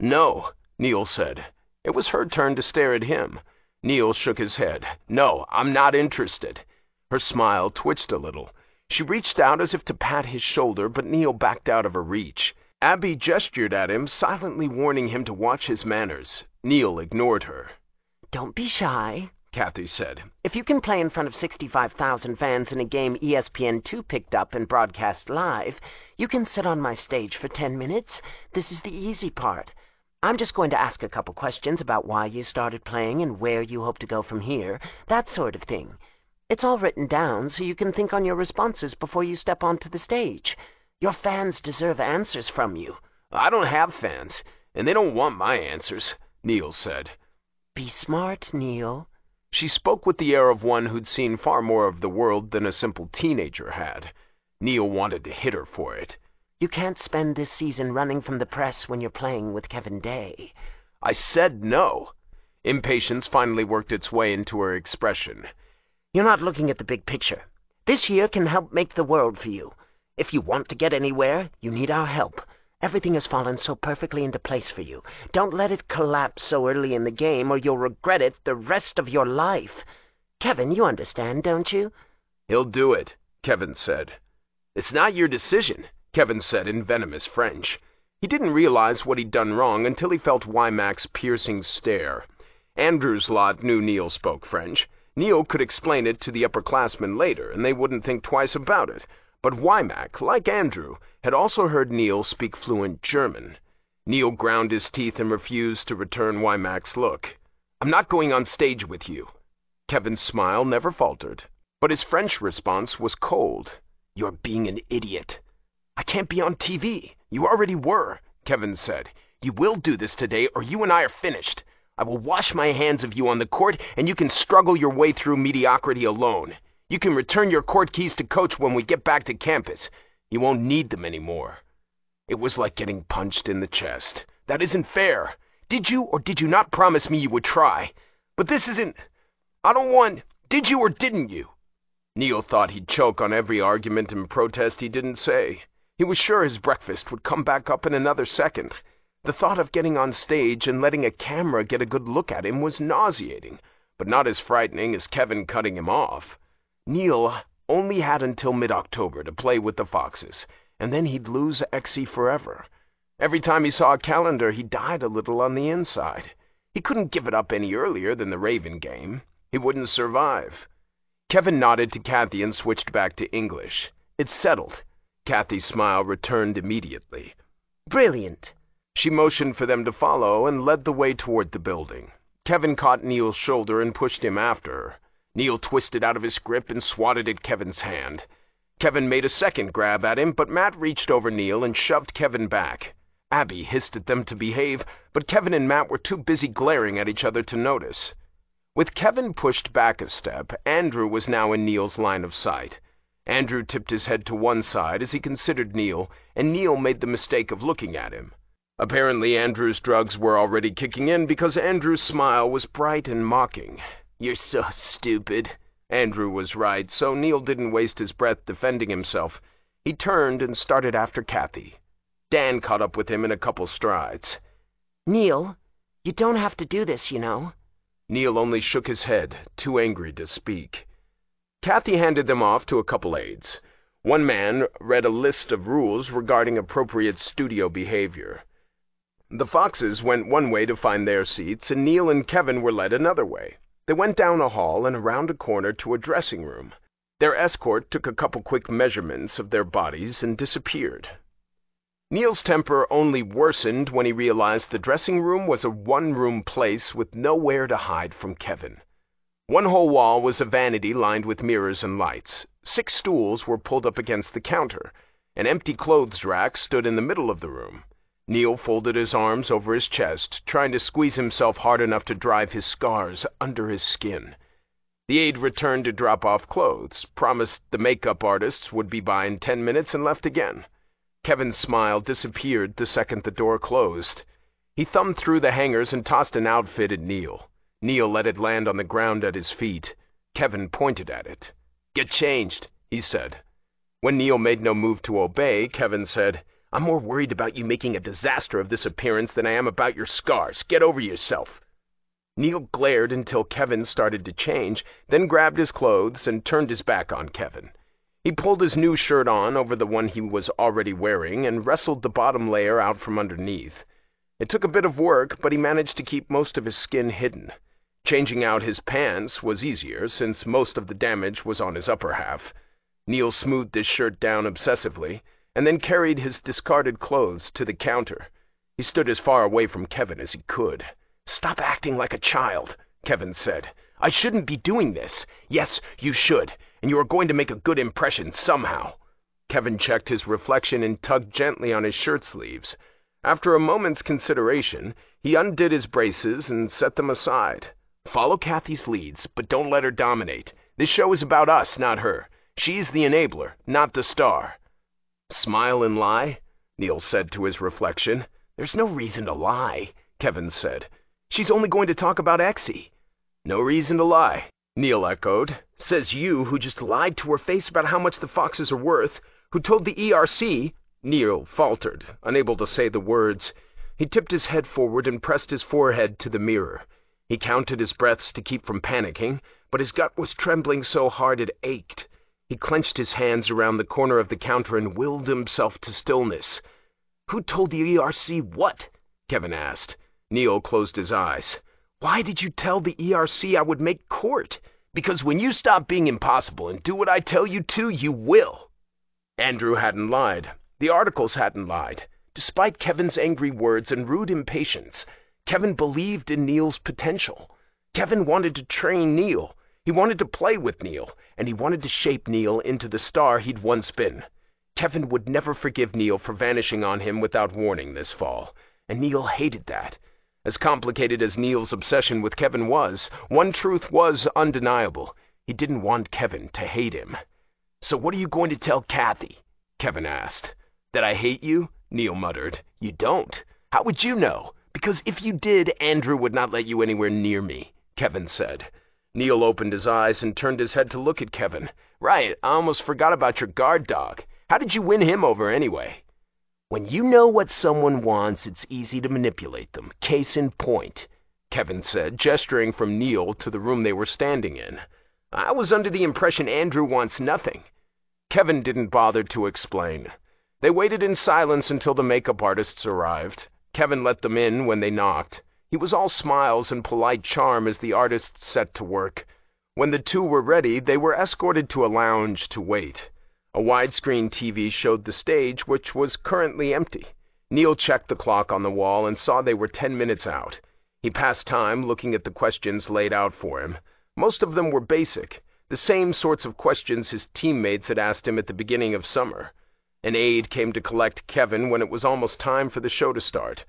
No, Neil said. It was her turn to stare at him. Neil shook his head. No, I'm not interested. Her smile twitched a little. She reached out as if to pat his shoulder, but Neil backed out of her reach. Abby gestured at him, silently warning him to watch his manners. Neil ignored her. Don't be shy, Kathy said. If you can play in front of 65,000 fans in a game ESPN2 picked up and broadcast live, you can sit on my stage for 10 minutes. This is the easy part. I'm just going to ask a couple questions about why you started playing and where you hope to go from here, that sort of thing. It's all written down so you can think on your responses before you step onto the stage. Your fans deserve answers from you. I don't have fans, and they don't want my answers, Neil said. Be smart, Neil. She spoke with the air of one who'd seen far more of the world than a simple teenager had. Neil wanted to hit her for it. You can't spend this season running from the press when you're playing with Kevin Day. I said no. Impatience finally worked its way into her expression. You're not looking at the big picture. This year can help make the world for you. If you want to get anywhere, you need our help. Everything has fallen so perfectly into place for you. Don't let it collapse so early in the game, or you'll regret it the rest of your life. Kevin, you understand, don't you? He'll do it, Kevin said. It's not your decision, Kevin said in venomous French. He didn't realize what he'd done wrong until he felt Wymack's piercing stare. Andrew's lot knew Neil spoke French. Neil could explain it to the upperclassmen later, and they wouldn't think twice about it. But Wymack, like Andrew, had also heard Neil speak fluent German. Neil ground his teeth and refused to return Wymack's look. I'm not going on stage with you. Kevin's smile never faltered, but his French response was cold. You're being an idiot. I can't be on TV. You already were, Kevin said. You will do this today, or you and I are finished. I will wash my hands of you on the court, and you can struggle your way through mediocrity alone. You can return your court keys to Coach when we get back to campus. You won't need them anymore. It was like getting punched in the chest. That isn't fair. Did you or did you not promise me you would try? But this isn't... I don't want... Did you or didn't you? Neil thought he'd choke on every argument and protest he didn't say. He was sure his breakfast would come back up in another second. The thought of getting on stage and letting a camera get a good look at him was nauseating, but not as frightening as Kevin cutting him off. Neil only had until mid-October to play with the Foxes, and then he'd lose Exy forever. Every time he saw a calendar, he died a little on the inside. He couldn't give it up any earlier than the Raven game. He wouldn't survive. Kevin nodded to Kathy and switched back to English. It's settled. Kathy's smile returned immediately. Brilliant. She motioned for them to follow and led the way toward the building. Kevin caught Neil's shoulder and pushed him after her. Neil twisted out of his grip and swatted at Kevin's hand. Kevin made a second grab at him, but Matt reached over Neil and shoved Kevin back. Abby hissed at them to behave, but Kevin and Matt were too busy glaring at each other to notice. With Kevin pushed back a step, Andrew was now in Neil's line of sight. Andrew tipped his head to one side as he considered Neil, and Neil made the mistake of looking at him. Apparently Andrew's drugs were already kicking in because Andrew's smile was bright and mocking. You're so stupid. Andrew was right, so Neil didn't waste his breath defending himself. He turned and started after Kathy. Dan caught up with him in a couple strides. Neil, you don't have to do this, you know. Neil only shook his head, too angry to speak. Kathy handed them off to a couple aides. One man read a list of rules regarding appropriate studio behavior. The Foxes went one way to find their seats, and Neil and Kevin were led another way. They went down a hall and around a corner to a dressing room. Their escort took a couple quick measurements of their bodies and disappeared. Neil's temper only worsened when he realized the dressing room was a one-room place with nowhere to hide from Kevin. One whole wall was a vanity lined with mirrors and lights. Six stools were pulled up against the counter. An empty clothes rack stood in the middle of the room. Neil folded his arms over his chest, trying to squeeze himself hard enough to drive his scars under his skin. The aide returned to drop off clothes, promised the makeup artists would be by in ten minutes, and left again. Kevin's smile disappeared the second the door closed. He thumbed through the hangers and tossed an outfit at Neil. Neil let it land on the ground at his feet. Kevin pointed at it. Get changed, he said. When Neil made no move to obey, Kevin said, I'm more worried about you making a disaster of this appearance than I am about your scars. Get over yourself. Neil glared until Kevin started to change, then grabbed his clothes and turned his back on Kevin. He pulled his new shirt on over the one he was already wearing and wrestled the bottom layer out from underneath. It took a bit of work, but he managed to keep most of his skin hidden. Changing out his pants was easier, since most of the damage was on his upper half. Neil smoothed his shirt down obsessively, and then carried his discarded clothes to the counter. He stood as far away from Kevin as he could. Stop acting like a child, Kevin said. I shouldn't be doing this. Yes, you should and you are going to make a good impression somehow. Kevin checked his reflection and tugged gently on his shirt sleeves. After a moment's consideration, he undid his braces and set them aside. Follow Kathy's leads, but don't let her dominate. This show is about us, not her. She's the enabler, not the star. Smile and lie? Neil said to his reflection. There's no reason to lie, Kevin said. She's only going to talk about Exy. No reason to lie. Neil echoed. Says you, who just lied to her face about how much the foxes are worth, who told the ERC... Neil faltered, unable to say the words. He tipped his head forward and pressed his forehead to the mirror. He counted his breaths to keep from panicking, but his gut was trembling so hard it ached. He clenched his hands around the corner of the counter and willed himself to stillness. Who told the ERC what? Kevin asked. Neil closed his eyes. Why did you tell the ERC I would make court? Because when you stop being impossible and do what I tell you to, you will. Andrew hadn't lied. The articles hadn't lied. Despite Kevin's angry words and rude impatience, Kevin believed in Neil's potential. Kevin wanted to train Neil. He wanted to play with Neil, and he wanted to shape Neil into the star he'd once been. Kevin would never forgive Neil for vanishing on him without warning this fall, and Neil hated that. As complicated as Neil's obsession with Kevin was, one truth was undeniable. He didn't want Kevin to hate him. So what are you going to tell Kathy? Kevin asked. That I hate you? Neil muttered. You don't. How would you know? Because if you did, Andrew would not let you anywhere near me, Kevin said. Neil opened his eyes and turned his head to look at Kevin. Right, I almost forgot about your guard dog. How did you win him over anyway? When you know what someone wants, it's easy to manipulate them. Case in point, Kevin said, gesturing from Neil to the room they were standing in. I was under the impression Andrew wants nothing. Kevin didn't bother to explain. They waited in silence until the makeup artists arrived. Kevin let them in when they knocked. He was all smiles and polite charm as the artists set to work. When the two were ready, they were escorted to a lounge to wait. A widescreen TV showed the stage, which was currently empty. Neil checked the clock on the wall and saw they were ten minutes out. He passed time looking at the questions laid out for him. Most of them were basic, the same sorts of questions his teammates had asked him at the beginning of summer. An aide came to collect Kevin when it was almost time for the show to start.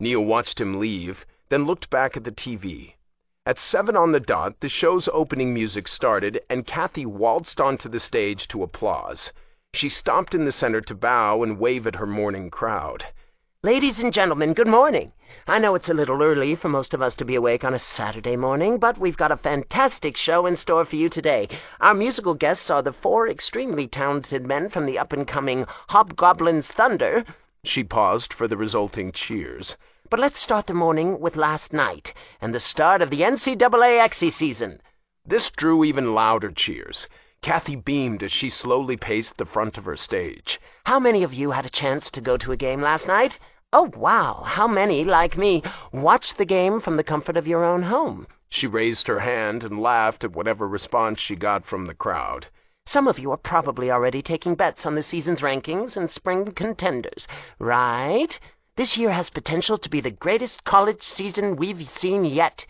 Neil watched him leave, then looked back at the TV. At seven on the dot, the show's opening music started, and Kathy waltzed onto the stage to applause. She stopped in the center to bow and wave at her morning crowd. Ladies and gentlemen, good morning. I know it's a little early for most of us to be awake on a Saturday morning, but we've got a fantastic show in store for you today. Our musical guests are the four extremely talented men from the up-and-coming Hobgoblins Thunder. She paused for the resulting cheers. But let's start the morning with last night and the start of the NCAA season. This drew even louder cheers. Kathy beamed as she slowly paced the front of her stage. How many of you had a chance to go to a game last night? Oh, wow! How many, like me, watched the game from the comfort of your own home? She raised her hand and laughed at whatever response she got from the crowd. Some of you are probably already taking bets on the season's rankings and spring contenders, right? This year has potential to be the greatest college season we've seen yet.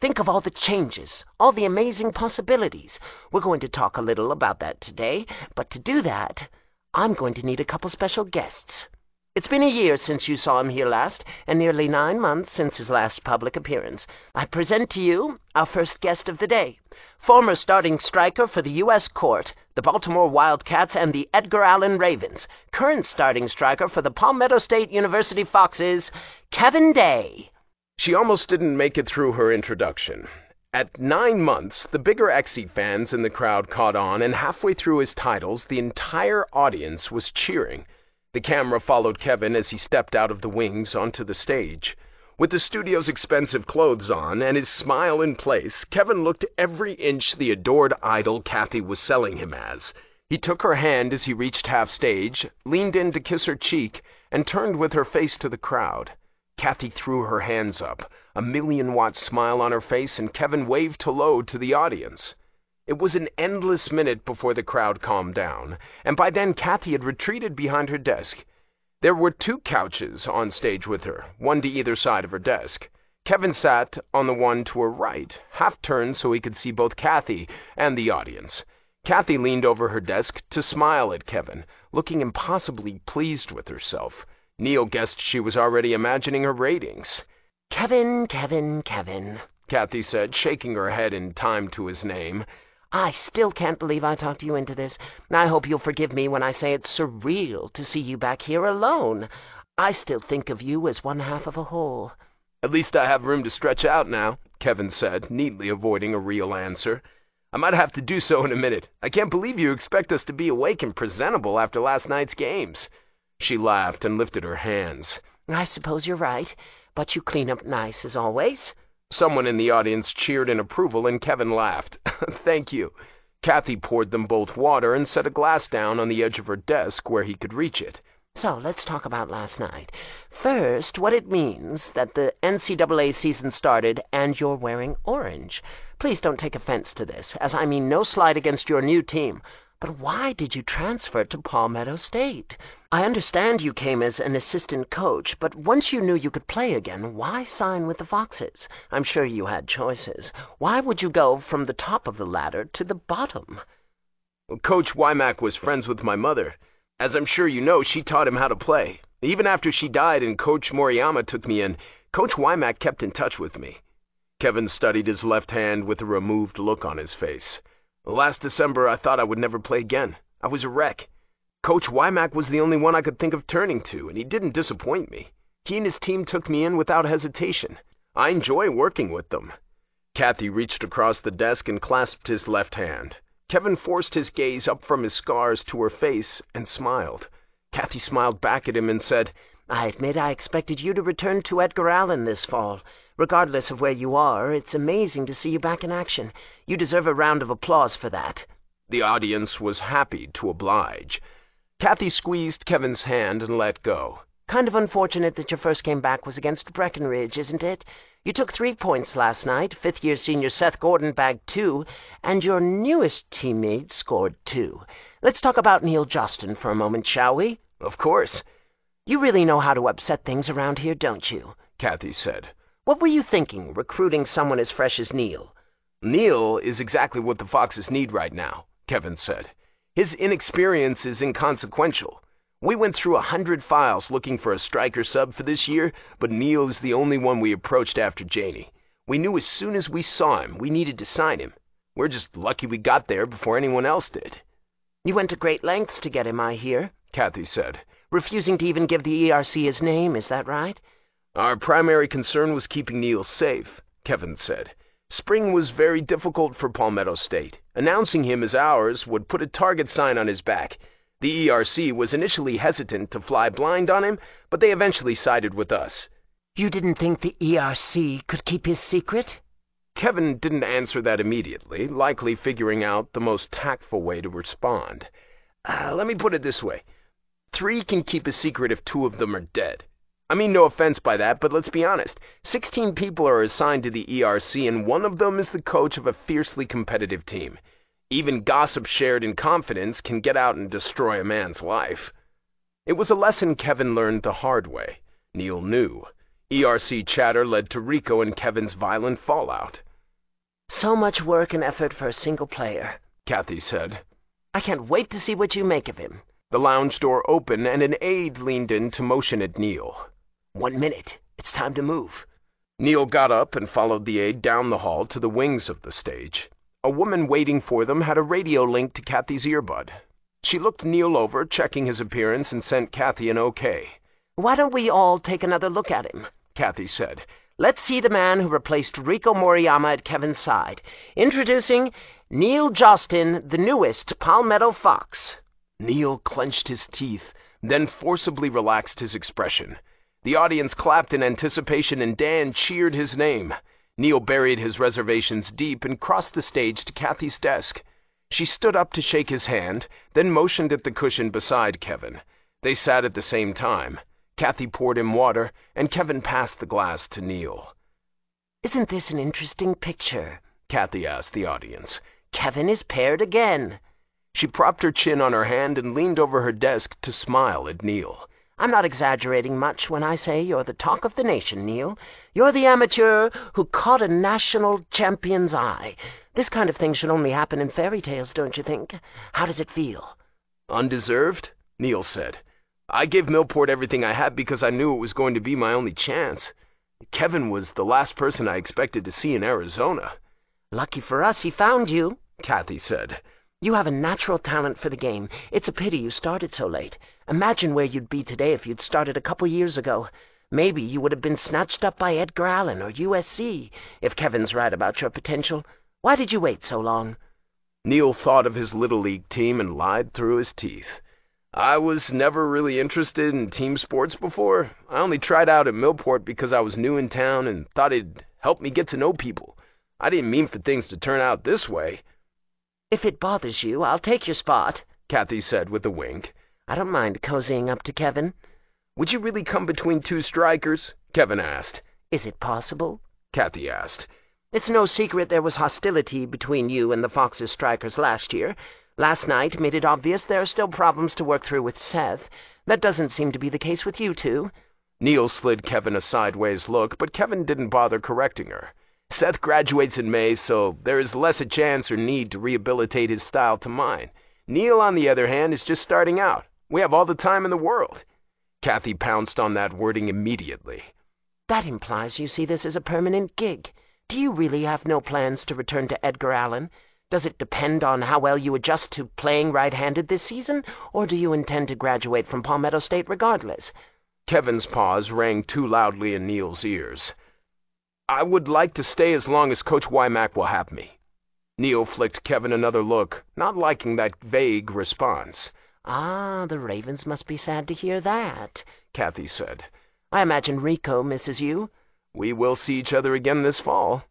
Think of all the changes, all the amazing possibilities. We're going to talk a little about that today, but to do that, I'm going to need a couple special guests. It's been a year since you saw him here last, and nearly nine months since his last public appearance. I present to you our first guest of the day, former starting striker for the U.S. Court, the Baltimore Wildcats, and the Edgar Allan Ravens, current starting striker for the Palmetto State University Foxes, Kevin Day. She almost didn't make it through her introduction. At nine months, the bigger Exy fans in the crowd caught on, and halfway through his titles, the entire audience was cheering. The camera followed Kevin as he stepped out of the wings onto the stage. With the studio's expensive clothes on and his smile in place, Kevin looked every inch the adored idol Kathy was selling him as. He took her hand as he reached half stage, leaned in to kiss her cheek, and turned with her face to the crowd. Kathy threw her hands up, a million watt smile on her face, and Kevin waved hello to the audience. It was an endless minute before the crowd calmed down, and by then Kathy had retreated behind her desk. There were two couches on stage with her, one to either side of her desk. Kevin sat on the one to her right, half turned so he could see both Kathy and the audience. Kathy leaned over her desk to smile at Kevin, looking impossibly pleased with herself. Neil guessed she was already imagining her ratings. Kevin, Kevin, Kevin, Kathy said, shaking her head in time to his name. I still can't believe I talked you into this. I hope you'll forgive me when I say it's surreal to see you back here alone. I still think of you as one half of a whole. At least I have room to stretch out now, Kevin said, neatly avoiding a real answer. I might have to do so in a minute. I can't believe you expect us to be awake and presentable after last night's games. She laughed and lifted her hands. I suppose you're right, but you clean up nice as always. Someone in the audience cheered in approval, and Kevin laughed. <laughs> Thank you. Kathy poured them both water and set a glass down on the edge of her desk where he could reach it. So let's talk about last night. First, what it means that the NCAA season started and you're wearing orange. Please don't take offense to this, as I mean no slight against your new team. But why did you transfer to Palmetto State? I understand you came as an assistant coach, but once you knew you could play again, why sign with the Foxes? I'm sure you had choices. Why would you go from the top of the ladder to the bottom? Coach Wymack was friends with my mother. As I'm sure you know, she taught him how to play. Even after she died and Coach Moriyama took me in, Coach Wymack kept in touch with me. Kevin studied his left hand with a removed look on his face. Last December, I thought I would never play again. I was a wreck. Coach Wymack was the only one I could think of turning to, and he didn't disappoint me. He and his team took me in without hesitation. I enjoy working with them. Kathy reached across the desk and clasped his left hand. Kevin forced his gaze up from his scars to her face and smiled. Kathy smiled back at him and said, I admit I expected you to return to Edgar Allan this fall. Regardless of where you are, it's amazing to see you back in action. You deserve a round of applause for that. The audience was happy to oblige. Kathy squeezed Kevin's hand and let go. Kind of unfortunate that your first game back was against Breckenridge, isn't it? You took three points last night. Fifth year senior Seth Gordon bagged two, and your newest teammate scored two. Let's talk about Neil Josten for a moment, shall we? Of course. You really know how to upset things around here, don't you? Kathy said. What were you thinking, recruiting someone as fresh as Neil? Neil is exactly what the Foxes need right now, Kevin said. His inexperience is inconsequential. We went through a hundred files looking for a striker sub for this year, but Neil is the only one we approached after Janey. We knew as soon as we saw him we needed to sign him. We're just lucky we got there before anyone else did. You went to great lengths to get him, I hear, Kathy said. Refusing to even give the ERC his name, is that right? Our primary concern was keeping Neil safe, Kevin said. Spring was very difficult for Palmetto State. Announcing him as ours would put a target sign on his back. The ERC was initially hesitant to fly blind on him, but they eventually sided with us. You didn't think the ERC could keep his secret? Kevin didn't answer that immediately, likely figuring out the most tactful way to respond. Uh, let me put it this way. Three can keep a secret if two of them are dead. I mean no offense by that, but let's be honest. Sixteen people are assigned to the ERC, and one of them is the coach of a fiercely competitive team. Even gossip shared in confidence can get out and destroy a man's life. It was a lesson Kevin learned the hard way. Neil knew. ERC chatter led to Riko and Kevin's violent fallout. So much work and effort for a single player, Kathy said. I can't wait to see what you make of him. The lounge door opened and an aide leaned in to motion at Neil. One minute. It's time to move. Neil got up and followed the aide down the hall to the wings of the stage. A woman waiting for them had a radio link to Kathy's earbud. She looked Neil over, checking his appearance, and sent Kathy an okay. Why don't we all take another look at him? Kathy said. Let's see the man who replaced Riko Moriyama at Kevin's side. Introducing Neil Josten, the newest Palmetto Fox. Neil clenched his teeth, then forcibly relaxed his expression. The audience clapped in anticipation and Dan cheered his name. Neil buried his reservations deep and crossed the stage to Kathy's desk. She stood up to shake his hand, then motioned at the cushion beside Kevin. They sat at the same time. Kathy poured him water, and Kevin passed the glass to Neil. Isn't this an interesting picture? Kathy asked the audience. Kevin is paired again. She propped her chin on her hand and leaned over her desk to smile at Neil. I'm not exaggerating much when I say you're the talk of the nation, Neil. You're the amateur who caught a national champion's eye. This kind of thing should only happen in fairy tales, don't you think? How does it feel? Undeserved, Neil said. I gave Millport everything I had because I knew it was going to be my only chance. Kevin was the last person I expected to see in Arizona. Lucky for us he found you, Kathy said. You have a natural talent for the game. It's a pity you started so late. Imagine where you'd be today if you'd started a couple years ago. Maybe you would have been snatched up by Edgar Allan or USC, if Kevin's right about your potential. Why did you wait so long? Neil thought of his Little League team and lied through his teeth. I was never really interested in team sports before. I only tried out at Millport because I was new in town and thought it'd help me get to know people. I didn't mean for things to turn out this way. If it bothers you, I'll take your spot, Kathy said with a wink. I don't mind cozying up to Kevin. Would you really come between two strikers? Kevin asked. Is it possible? Kathy asked. It's no secret there was hostility between you and the Foxes strikers last year. Last night made it obvious there are still problems to work through with Seth. That doesn't seem to be the case with you two. Neil slid Kevin a sideways look, but Kevin didn't bother correcting her. Seth graduates in May, so there is less a chance or need to rehabilitate his style to mine. Neil, on the other hand, is just starting out. We have all the time in the world. Kathy pounced on that wording immediately. That implies you see this as a permanent gig. Do you really have no plans to return to Edgar Allan? Does it depend on how well you adjust to playing right-handed this season, or do you intend to graduate from Palmetto State regardless? Kevin's pause rang too loudly in Neil's ears. I would like to stay as long as Coach Wymack will have me. Neil flicked Kevin another look, not liking that vague response. Ah, the Ravens must be sad to hear that, Kathy said. I imagine Riko misses you. We will see each other again this fall.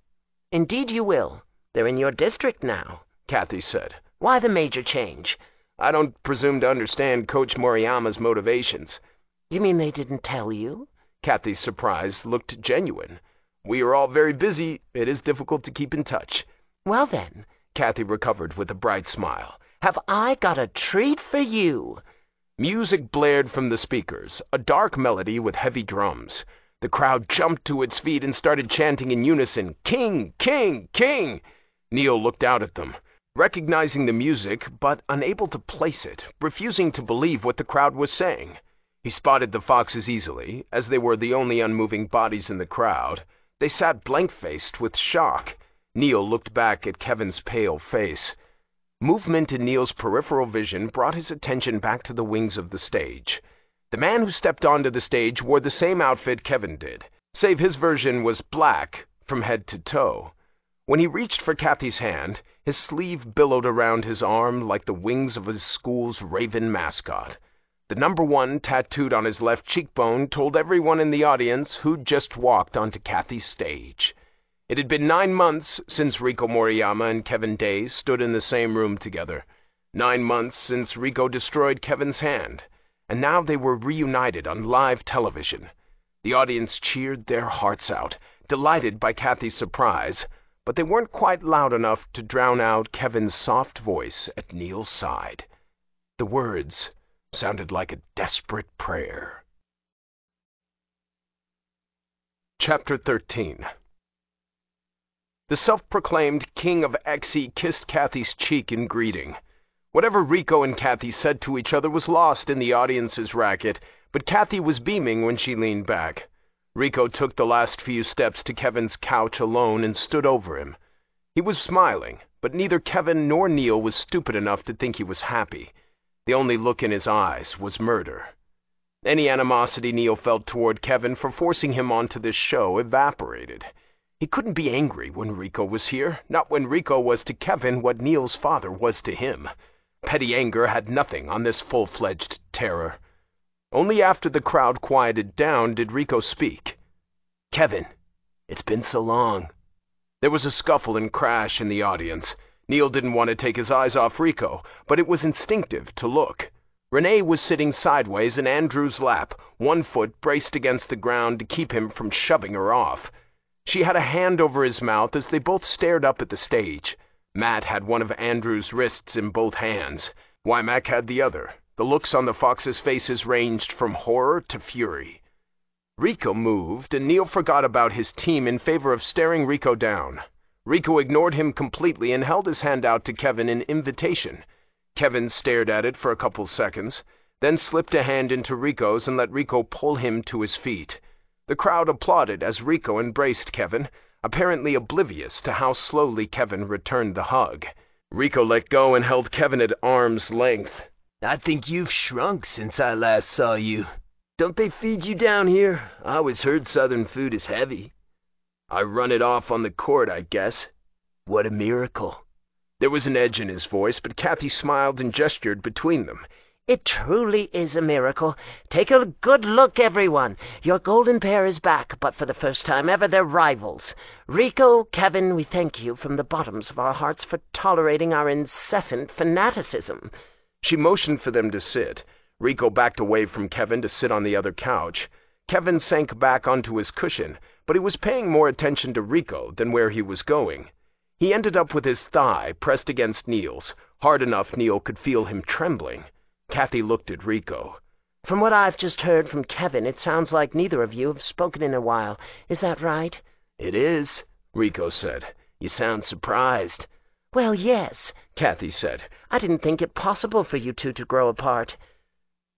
Indeed you will. They're in your district now, Kathy said. Why the major change? I don't presume to understand Coach Moriyama's motivations. You mean they didn't tell you? Kathy's surprise looked genuine. We are all very busy. It is difficult to keep in touch. Well then, Kathy recovered with a bright smile. Have I got a treat for you? Music blared from the speakers, a dark melody with heavy drums. The crowd jumped to its feet and started chanting in unison, King, King, King! Neil looked out at them, recognizing the music, but unable to place it, refusing to believe what the crowd was saying. He spotted the foxes easily, as they were the only unmoving bodies in the crowd. They sat blank-faced with shock. Neil looked back at Kevin's pale face. Movement in Neil's peripheral vision brought his attention back to the wings of the stage. The man who stepped onto the stage wore the same outfit Kevin did, save his version was black from head to toe. When he reached for Kathy's hand, his sleeve billowed around his arm like the wings of his school's raven mascot. The number one tattooed on his left cheekbone told everyone in the audience who'd just walked onto Kathy's stage. It had been nine months since Riko Moriyama and Kevin Day stood in the same room together. Nine months since Riko destroyed Kevin's hand, and now they were reunited on live television. The audience cheered their hearts out, delighted by Kathy's surprise, but they weren't quite loud enough to drown out Kevin's soft voice at Neil's side. The words sounded like a desperate prayer. Chapter 13 The self-proclaimed King of Exy kissed Kathy's cheek in greeting. Whatever Riko and Kathy said to each other was lost in the audience's racket, but Kathy was beaming when she leaned back. Riko took the last few steps to Kevin's couch alone and stood over him. He was smiling, but neither Kevin nor Neil was stupid enough to think he was happy. The only look in his eyes was murder. Any animosity Neil felt toward Kevin for forcing him onto this show evaporated. He couldn't be angry when Riko was here, not when Riko was to Kevin what Neil's father was to him. Petty anger had nothing on this full-fledged terror. Only after the crowd quieted down did Riko speak. Kevin, it's been so long. There was a scuffle and crash in the audience. Neil didn't want to take his eyes off Riko, but it was instinctive to look. Renee was sitting sideways in Andrew's lap, one foot braced against the ground to keep him from shoving her off. She had a hand over his mouth as they both stared up at the stage. Matt had one of Andrew's wrists in both hands. Wymack had the other. The looks on the Foxes' faces ranged from horror to fury. Riko moved, and Neil forgot about his team in favor of staring Rico down. Riko ignored him completely and held his hand out to Kevin in invitation. Kevin stared at it for a couple seconds, then slipped a hand into Riko's and let Riko pull him to his feet. The crowd applauded as Riko embraced Kevin, apparently oblivious to how slowly Kevin returned the hug. Riko let go and held Kevin at arm's length. I think you've shrunk since I last saw you. Don't they feed you down here? I always heard southern food is heavy. I run it off on the court, I guess. What a miracle. There was an edge in his voice, but Kathy smiled and gestured between them. It truly is a miracle. Take a good look, everyone. Your golden pair is back, but for the first time ever they're rivals. Riko, Kevin, we thank you from the bottoms of our hearts for tolerating our incessant fanaticism. She motioned for them to sit. Riko backed away from Kevin to sit on the other couch. Kevin sank back onto his cushion, but he was paying more attention to Riko than where he was going. He ended up with his thigh pressed against Neil's, hard enough Neil could feel him trembling. Kathy looked at Riko. From what I've just heard from Kevin, it sounds like neither of you have spoken in a while. Is that right? It is, Riko said. You sound surprised. Well, yes, Kathy said. I didn't think it possible for you two to grow apart.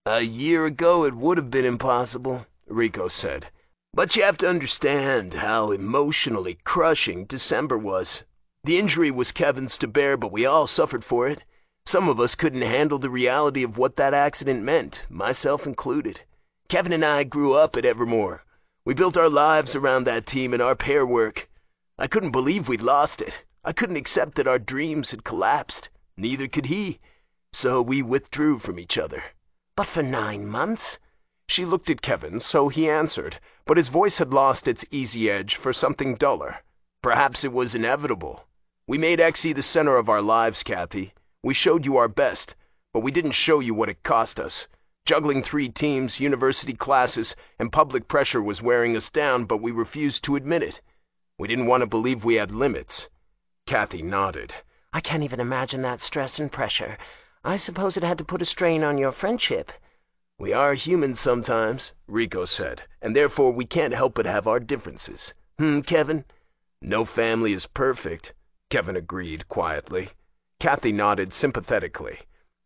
A year ago it would have been impossible, Riko said. But you have to understand how emotionally crushing December was. The injury was Kevin's to bear, but we all suffered for it. Some of us couldn't handle the reality of what that accident meant, myself included. Kevin and I grew up at Evermore. We built our lives around that team and our pair work. I couldn't believe we'd lost it. I couldn't accept that our dreams had collapsed. Neither could he. So we withdrew from each other. But for nine months? She looked at Kevin, so he answered, but his voice had lost its easy edge for something duller. Perhaps it was inevitable. We made Exy the center of our lives, Kathy. We showed you our best, but we didn't show you what it cost us. Juggling three teams, university classes, and public pressure was wearing us down, but we refused to admit it. We didn't want to believe we had limits. Kathy nodded. I can't even imagine that stress and pressure. I suppose it had to put a strain on your friendship. We are human sometimes, Riko said, and therefore we can't help but have our differences. Hmm, Kevin? No family is perfect, Kevin agreed quietly. Kathy nodded sympathetically.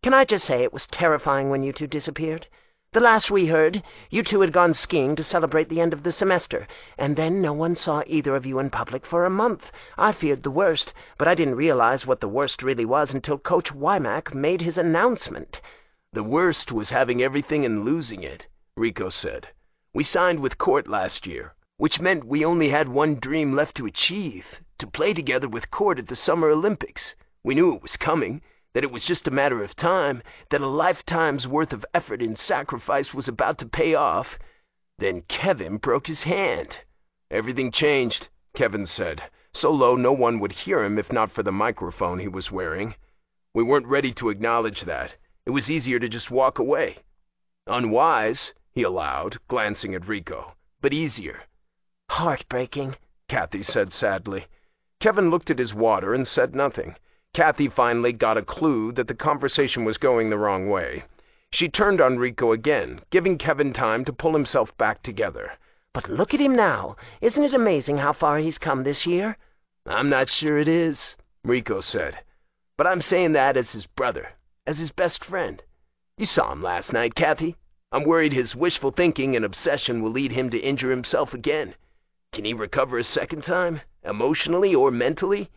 Can I just say it was terrifying when you two disappeared? The last we heard, you two had gone skiing to celebrate the end of the semester, and then no one saw either of you in public for a month. I feared the worst, but I didn't realize what the worst really was until Coach Wymack made his announcement. The worst was having everything and losing it, Riko said. We signed with Court last year, which meant we only had one dream left to achieve, to play together with Court at the Summer Olympics. We knew it was coming, that it was just a matter of time, that a lifetime's worth of effort and sacrifice was about to pay off. Then Kevin broke his hand. Everything changed, Kevin said, so low no one would hear him if not for the microphone he was wearing. We weren't ready to acknowledge that. It was easier to just walk away. Unwise, he allowed, glancing at Riko, but easier. Heartbreaking, Kathy said sadly. Kevin looked at his water and said nothing. Kathy finally got a clue that the conversation was going the wrong way. She turned on Riko again, giving Kevin time to pull himself back together. But look at him now. Isn't it amazing how far he's come this year? I'm not sure it is, Riko said. But I'm saying that as his brother, as his best friend. You saw him last night, Kathy. I'm worried his wishful thinking and obsession will lead him to injure himself again. Can he recover a second time, emotionally or mentally?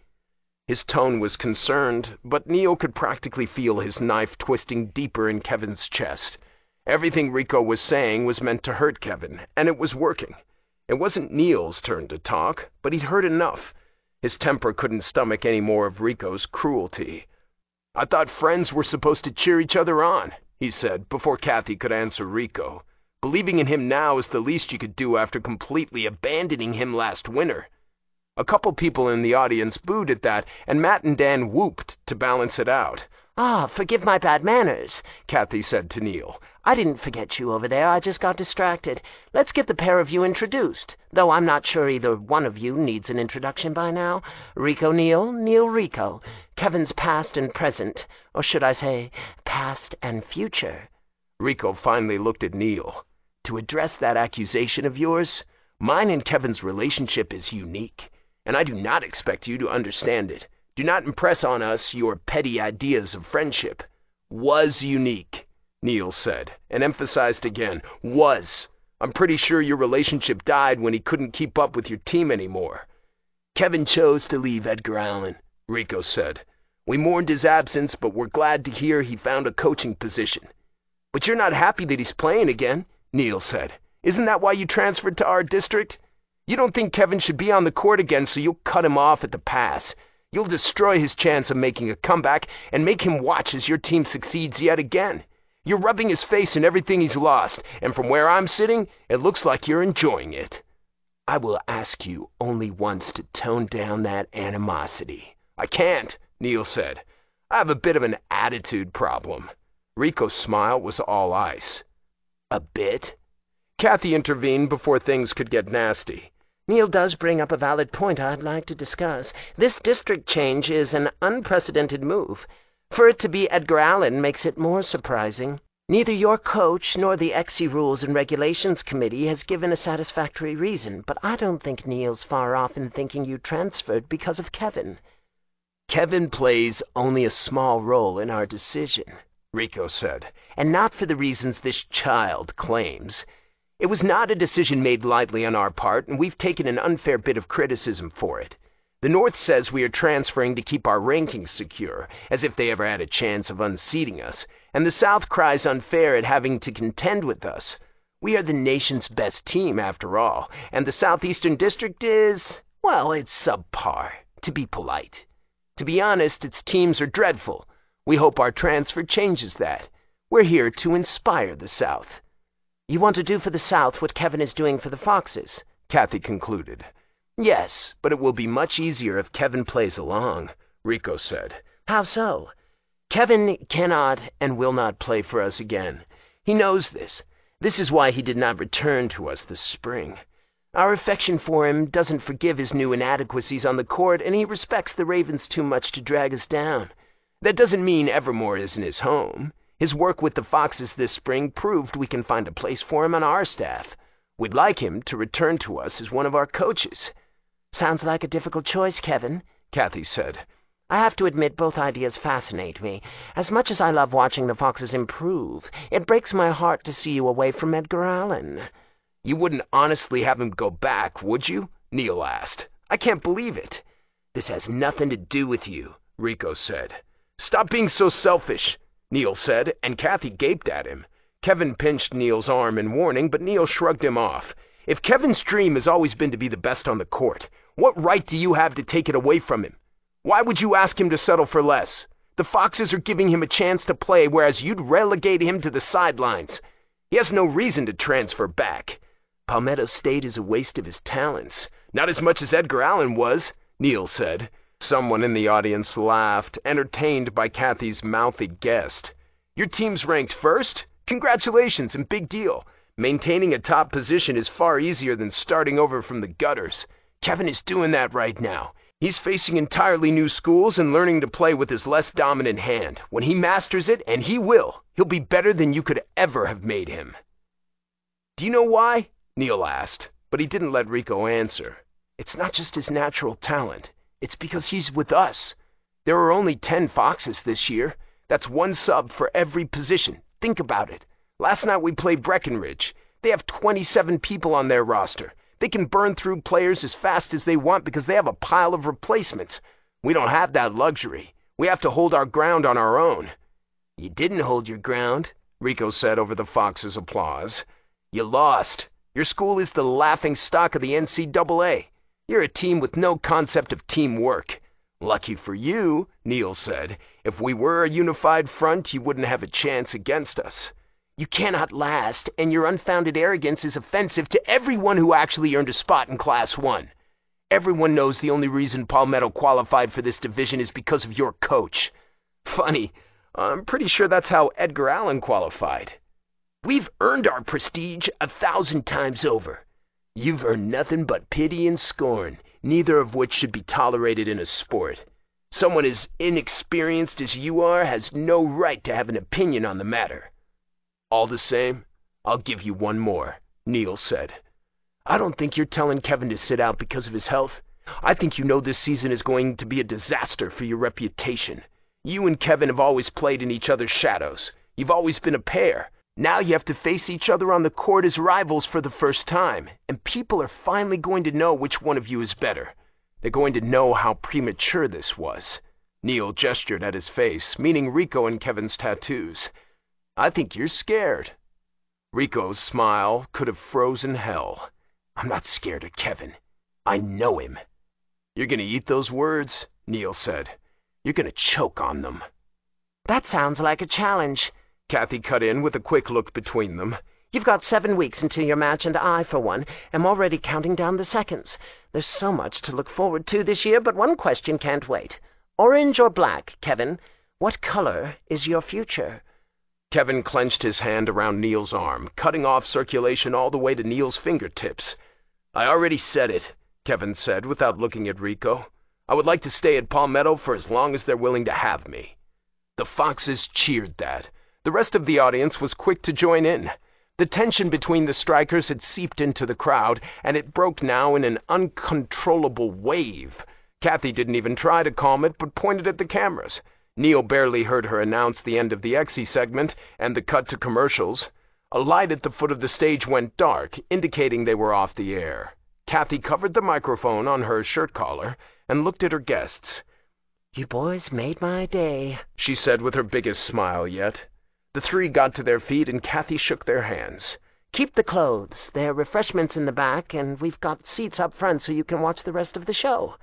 His tone was concerned, but Neil could practically feel his knife twisting deeper in Kevin's chest. Everything Riko was saying was meant to hurt Kevin, and it was working. It wasn't Neil's turn to talk, but he'd heard enough. His temper couldn't stomach any more of Riko's cruelty. I thought friends were supposed to cheer each other on, he said, before Kathy could answer Riko. Believing in him now is the least you could do after completely abandoning him last winter. A couple people in the audience booed at that, and Matt and Dan whooped to balance it out. Ah, forgive my bad manners, Kathy said to Neil. I didn't forget you over there, I just got distracted. Let's get the pair of you introduced, though I'm not sure either one of you needs an introduction by now. Riko Neil, Neil Riko. Kevin's past and present, or should I say, past and future. Riko finally looked at Neil. To address that accusation of yours, mine and Kevin's relationship is unique and I do not expect you to understand it. Do not impress on us your petty ideas of friendship. Was unique, Neil said, and emphasized again, was. I'm pretty sure your relationship died when he couldn't keep up with your team anymore. Kevin chose to leave Edgar Allan, Riko said. We mourned his absence, but we're glad to hear he found a coaching position. But you're not happy that he's playing again, Neil said. Isn't that why you transferred to our district? You don't think Kevin should be on the court again, so you'll cut him off at the pass. You'll destroy his chance of making a comeback and make him watch as your team succeeds yet again. You're rubbing his face in everything he's lost, and from where I'm sitting, it looks like you're enjoying it. I will ask you only once to tone down that animosity. I can't, Neil said. I have a bit of an attitude problem. Riko's smile was all ice. A bit? Kathy intervened before things could get nasty. Neil does bring up a valid point I'd like to discuss. This district change is an unprecedented move. For it to be Edgar Allan makes it more surprising. Neither your coach nor the Exy Rules and Regulations Committee has given a satisfactory reason, but I don't think Neil's far off in thinking you transferred because of Kevin. Kevin plays only a small role in our decision, Riko said, and not for the reasons this child claims. It was not a decision made lightly on our part, and we've taken an unfair bit of criticism for it. The North says we are transferring to keep our rankings secure, as if they ever had a chance of unseating us, and the South cries unfair at having to contend with us. We are the nation's best team, after all, and the Southeastern District is, well, it's subpar, to be polite. To be honest, its teams are dreadful. We hope our transfer changes that. We're here to inspire the South. You want to do for the South what Kevin is doing for the Foxes, Kathy concluded. Yes, but it will be much easier if Kevin plays along, Riko said. How so? Kevin cannot and will not play for us again. He knows this. This is why he did not return to us this spring. Our affection for him doesn't forgive his new inadequacies on the court, and he respects the Ravens too much to drag us down. That doesn't mean Evermore isn't his home. His work with the Foxes this spring proved we can find a place for him on our staff. We'd like him to return to us as one of our coaches. Sounds like a difficult choice, Kevin, Kathy said. I have to admit both ideas fascinate me. As much as I love watching the Foxes improve, it breaks my heart to see you away from Edgar Allan. You wouldn't honestly have him go back, would you? Neil asked. I can't believe it. This has nothing to do with you, Riko said. Stop being so selfish, Neil said, and Kathy gaped at him. Kevin pinched Neil's arm in warning, but Neil shrugged him off. If Kevin's dream has always been to be the best on the court, what right do you have to take it away from him? Why would you ask him to settle for less? The Foxes are giving him a chance to play, whereas you'd relegate him to the sidelines. He has no reason to transfer back. Palmetto State is a waste of his talents. Not as much as Edgar Allan was, Neil said. Someone in the audience laughed, entertained by Kathy's mouthy guest. Your team's ranked first? Congratulations and big deal. Maintaining a top position is far easier than starting over from the gutters. Kevin is doing that right now. He's facing entirely new schools and learning to play with his less dominant hand. When he masters it, and he will, he'll be better than you could ever have made him. Do you know why? Neil asked, but he didn't let Riko answer. It's not just his natural talent. It's because he's with us. There are only ten Foxes this year. That's one sub for every position. Think about it. Last night we played Breckenridge. They have 27 people on their roster. They can burn through players as fast as they want because they have a pile of replacements. We don't have that luxury. We have to hold our ground on our own. You didn't hold your ground, Riko said over the Fox's applause. You lost. Your school is the laughing stock of the NCAA. You're a team with no concept of teamwork. Lucky for you, Neil said. If we were a unified front, you wouldn't have a chance against us. You cannot last, and your unfounded arrogance is offensive to everyone who actually earned a spot in Class 1. Everyone knows the only reason Palmetto qualified for this division is because of your coach. Funny, I'm pretty sure that's how Edgar Allan qualified. We've earned our prestige a thousand times over. You've earned nothing but pity and scorn, neither of which should be tolerated in a sport. Someone as inexperienced as you are has no right to have an opinion on the matter. All the same, I'll give you one more, Neil said. I don't think you're telling Kevin to sit out because of his health. I think you know this season is going to be a disaster for your reputation. You and Kevin have always played in each other's shadows. You've always been a pair. Now you have to face each other on the court as rivals for the first time, and people are finally going to know which one of you is better. They're going to know how premature this was. Neil gestured at his face, meaning Riko and Kevin's tattoos. I think you're scared. Riko's smile could have frozen hell. I'm not scared of Kevin. I know him. You're going to eat those words, Neil said. You're going to choke on them. That sounds like a challenge, Kathy cut in with a quick look between them. You've got seven weeks until your match, and I, for one, am already counting down the seconds. There's so much to look forward to this year, but one question can't wait. Orange or black, Kevin? What color is your future? Kevin clenched his hand around Neil's arm, cutting off circulation all the way to Neil's fingertips. I already said it, Kevin said without looking at Riko. I would like to stay at Palmetto for as long as they're willing to have me. The Foxes cheered that. The rest of the audience was quick to join in. The tension between the strikers had seeped into the crowd, and it broke now in an uncontrollable wave. Kathy didn't even try to calm it, but pointed at the cameras. Neil barely heard her announce the end of the Exy segment and the cut to commercials. A light at the foot of the stage went dark, indicating they were off the air. Kathy covered the microphone on her shirt collar and looked at her guests. You boys made my day, she said with her biggest smile yet. The three got to their feet and Kathy shook their hands. Keep the clothes. There are refreshments in the back, and we've got seats up front so you can watch the rest of the show.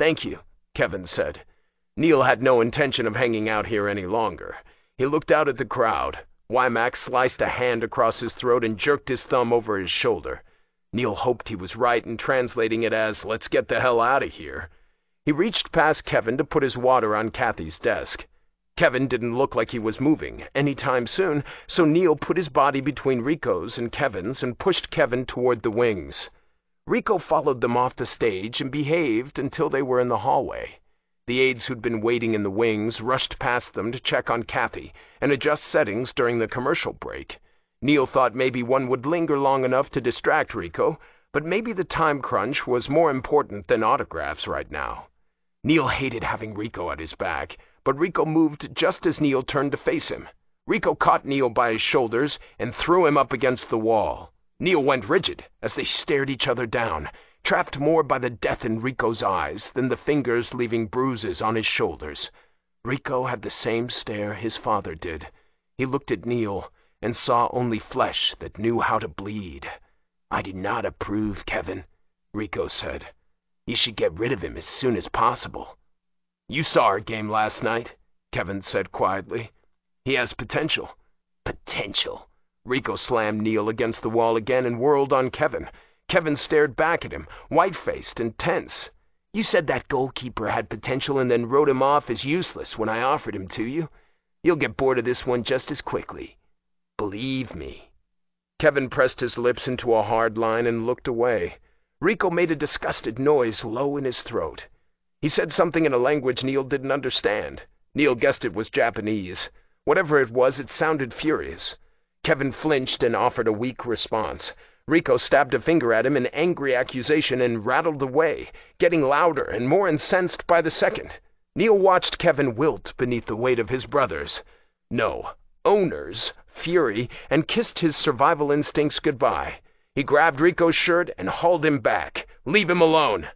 Thank you, Kevin said. Neil had no intention of hanging out here any longer. He looked out at the crowd. Wymack sliced a hand across his throat and jerked his thumb over his shoulder. Neil hoped he was right in translating it as, let's get the hell out of here. He reached past Kevin to put his water on Kathy's desk. Kevin didn't look like he was moving any time soon, so Neil put his body between Riko's and Kevin's and pushed Kevin toward the wings. Riko followed them off the stage and behaved until they were in the hallway. The aides who'd been waiting in the wings rushed past them to check on Kathy and adjust settings during the commercial break. Neil thought maybe one would linger long enough to distract Riko, but maybe the time crunch was more important than autographs right now. Neil hated having Riko at his back, but Riko moved just as Neil turned to face him. Riko caught Neil by his shoulders and threw him up against the wall. Neil went rigid as they stared each other down, trapped more by the death in Riko's eyes than the fingers leaving bruises on his shoulders. Riko had the same stare his father did. He looked at Neil and saw only flesh that knew how to bleed. I do not approve, Kevin, Riko said. You should get rid of him as soon as possible. You saw our game last night, Kevin said quietly. He has potential. Potential. Riko slammed Neil against the wall again and whirled on Kevin. Kevin stared back at him, white-faced and tense. You said that goalkeeper had potential and then wrote him off as useless when I offered him to you. You'll get bored of this one just as quickly. Believe me. Kevin pressed his lips into a hard line and looked away. Riko made a disgusted noise low in his throat. He said something in a language Neil didn't understand. Neil guessed it was Japanese. Whatever it was, it sounded furious. Kevin flinched and offered a weak response. Riko stabbed a finger at him in angry accusation and rattled away, getting louder and more incensed by the second. Neil watched Kevin wilt beneath the weight of his brothers. No, owners, fury, and kissed his survival instincts goodbye. He grabbed Riko's shirt and hauled him back. Leave him alone.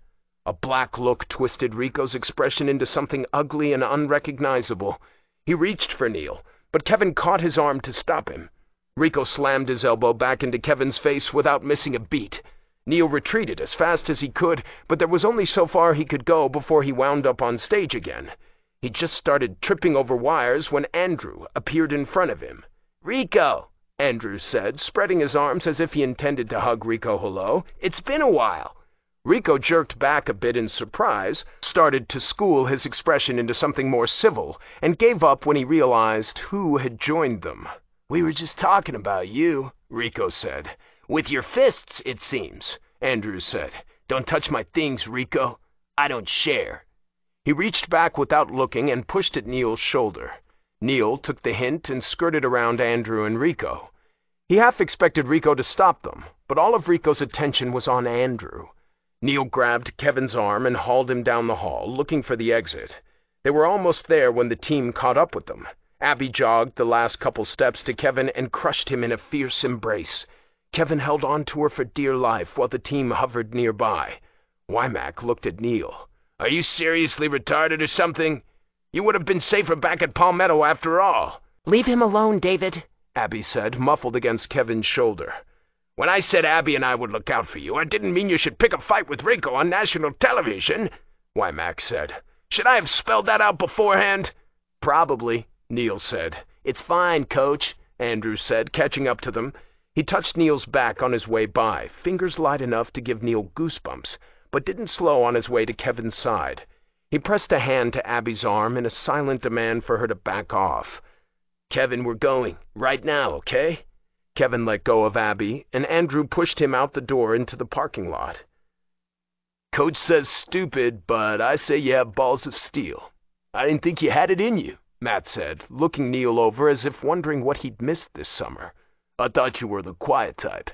A black look twisted Riko's expression into something ugly and unrecognizable. He reached for Neil, but Kevin caught his arm to stop him. Riko slammed his elbow back into Kevin's face without missing a beat. Neil retreated as fast as he could, but there was only so far he could go before he wound up on stage again. He just started tripping over wires when Andrew appeared in front of him. Riko, Andrew said, spreading his arms as if he intended to hug Riko hello. It's been a while. Riko jerked back a bit in surprise, started to school his expression into something more civil, and gave up when he realized who had joined them. We were just talking about you, Riko said. With your fists, it seems, Andrew said. Don't touch my things, Riko. I don't share. He reached back without looking and pushed at Neil's shoulder. Neil took the hint and skirted around Andrew and Riko. He half expected Riko to stop them, but all of Riko's attention was on Andrew. Neil grabbed Kevin's arm and hauled him down the hall, looking for the exit. They were almost there when the team caught up with them. Abby jogged the last couple steps to Kevin and crushed him in a fierce embrace. Kevin held on to her for dear life while the team hovered nearby. Wymack looked at Neil. Are you seriously retarded or something? You would have been safer back at Palmetto after all. Leave him alone, David, Abby said, muffled against Kevin's shoulder. When I said Abby and I would look out for you, I didn't mean you should pick a fight with Riko on national television, Wymack said. Should I have spelled that out beforehand? Probably, Neil said. It's fine, coach, Andrew said, catching up to them. He touched Neil's back on his way by, fingers light enough to give Neil goosebumps, but didn't slow on his way to Kevin's side. He pressed a hand to Abby's arm in a silent demand for her to back off. Kevin, we're going. Right now, okay? Kevin let go of Abby, and Andrew pushed him out the door into the parking lot. Coach says stupid, but I say you have balls of steel. I didn't think you had it in you, Matt said, looking Neil over as if wondering what he'd missed this summer. I thought you were the quiet type.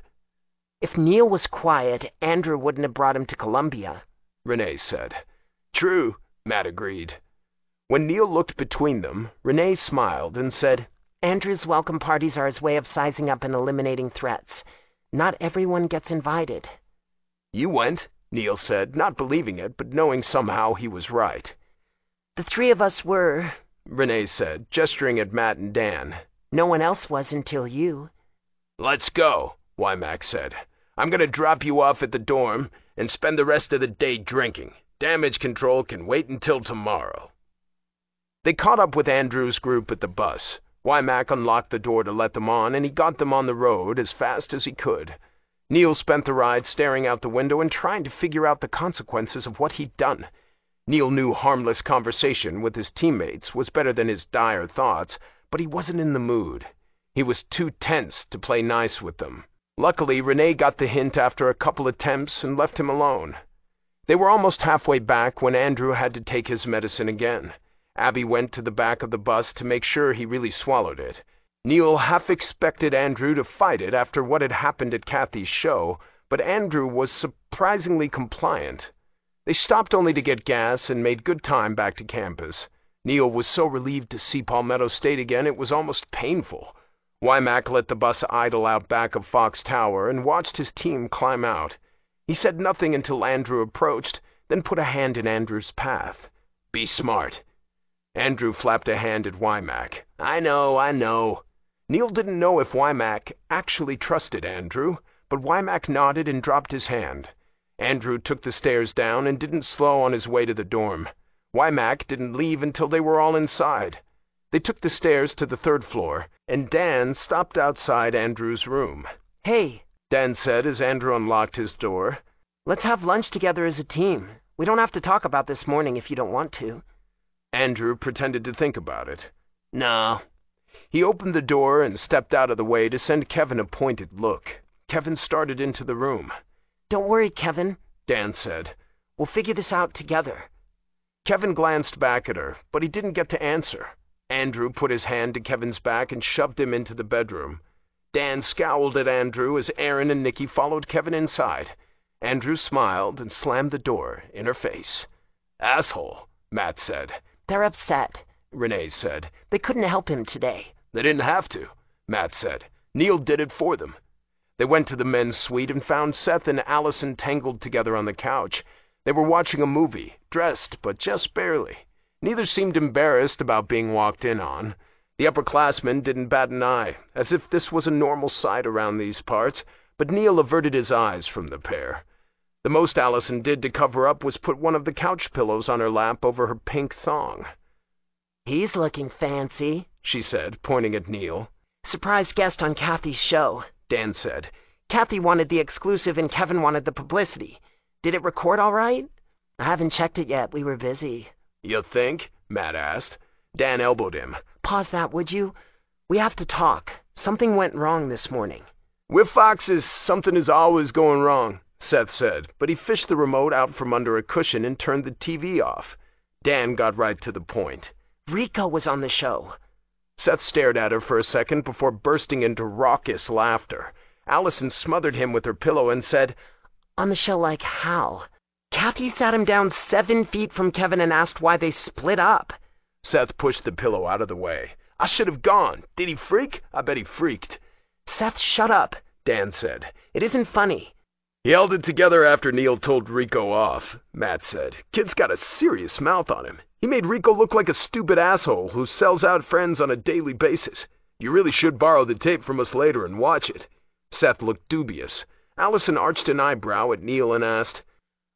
If Neil was quiet, Andrew wouldn't have brought him to Columbia, Renee said. True, Matt agreed. When Neil looked between them, Renee smiled and said, Andrew's welcome parties are his way of sizing up and eliminating threats. Not everyone gets invited. You went, Neil said, not believing it, but knowing somehow he was right. The three of us were, Renee said, gesturing at Matt and Dan. No one else was until you. Let's go, Wymack said. I'm going to drop you off at the dorm and spend the rest of the day drinking. Damage control can wait until tomorrow. They caught up with Andrew's group at the bus. Wymack unlocked the door to let them on, and he got them on the road as fast as he could. Neil spent the ride staring out the window and trying to figure out the consequences of what he'd done. Neil knew harmless conversation with his teammates was better than his dire thoughts, but he wasn't in the mood. He was too tense to play nice with them. Luckily, Renee got the hint after a couple attempts and left him alone. They were almost halfway back when Andrew had to take his medicine again. Abby went to the back of the bus to make sure he really swallowed it. Neil half expected Andrew to fight it after what had happened at Kathy's show, but Andrew was surprisingly compliant. They stopped only to get gas and made good time back to campus. Neil was so relieved to see Palmetto State again it was almost painful. Wymack let the bus idle out back of Fox Tower and watched his team climb out. He said nothing until Andrew approached, then put a hand in Andrew's path. Be smart. Andrew flapped a hand at Wymack. I know, I know. Neil didn't know if Wymack actually trusted Andrew, but Wymack nodded and dropped his hand. Andrew took the stairs down and didn't slow on his way to the dorm. Wymack didn't leave until they were all inside. They took the stairs to the third floor, and Dan stopped outside Andrew's room. Hey, Dan said as Andrew unlocked his door. Let's have lunch together as a team. We don't have to talk about this morning if you don't want to. Andrew pretended to think about it. No. He opened the door and stepped out of the way to send Kevin a pointed look. Kevin started into the room. Don't worry, Kevin, Dan said. We'll figure this out together. Kevin glanced back at her, but he didn't get to answer. Andrew put his hand to Kevin's back and shoved him into the bedroom. Dan scowled at Andrew as Aaron and Nicky followed Kevin inside. Andrew smiled and slammed the door in her face. Asshole, Matt said. They're upset, Renee said. They couldn't help him today. They didn't have to, Matt said. Neil did it for them. They went to the men's suite and found Seth and Allison tangled together on the couch. They were watching a movie, dressed, but just barely. Neither seemed embarrassed about being walked in on. The upperclassmen didn't bat an eye, as if this was a normal sight around these parts, but Neil averted his eyes from the pair. The most Allison did to cover up was put one of the couch pillows on her lap over her pink thong. He's looking fancy, she said, pointing at Neil. Surprise guest on Kathy's show, Dan said. Kathy wanted the exclusive and Kevin wanted the publicity. Did it record all right? I haven't checked it yet. We were busy. You think? Matt asked. Dan elbowed him. Pause that, would you? We have to talk. Something went wrong this morning. With Foxes, something is always going wrong, Seth said, but he fished the remote out from under a cushion and turned the TV off. Dan got right to the point. Riko was on the show. Seth stared at her for a second before bursting into raucous laughter. Allison smothered him with her pillow and said, On the show like how? Kathy sat him down seven feet from Kevin and asked why they split up. Seth pushed the pillow out of the way. I should have gone. Did he freak? I bet he freaked. Seth, shut up, Dan said. It isn't funny. He held it together after Neil told Riko off, Matt said. Kid's got a serious mouth on him. He made Riko look like a stupid asshole who sells out friends on a daily basis. You really should borrow the tape from us later and watch it. Seth looked dubious. Allison arched an eyebrow at Neil and asked,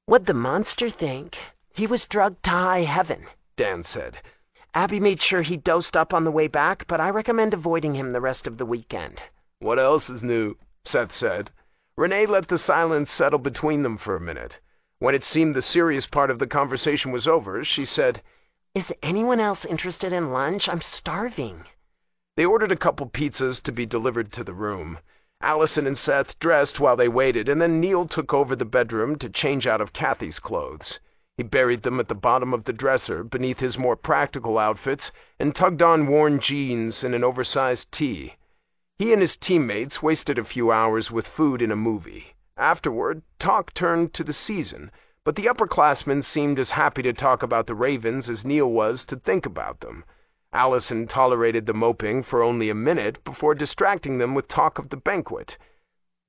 What'd the monster think? He was drugged to high heaven, Dan said. Abby made sure he dosed up on the way back, but I recommend avoiding him the rest of the weekend. What else is new? Seth said. Renee let the silence settle between them for a minute. When it seemed the serious part of the conversation was over, she said, Is anyone else interested in lunch? I'm starving. They ordered a couple pizzas to be delivered to the room. Allison and Seth dressed while they waited, and then Neil took over the bedroom to change out of Kathy's clothes. He buried them at the bottom of the dresser beneath his more practical outfits and tugged on worn jeans and an oversized tee. He and his teammates wasted a few hours with food in a movie. Afterward, talk turned to the season, but the upperclassmen seemed as happy to talk about the Ravens as Neil was to think about them. Allison tolerated the moping for only a minute before distracting them with talk of the banquet.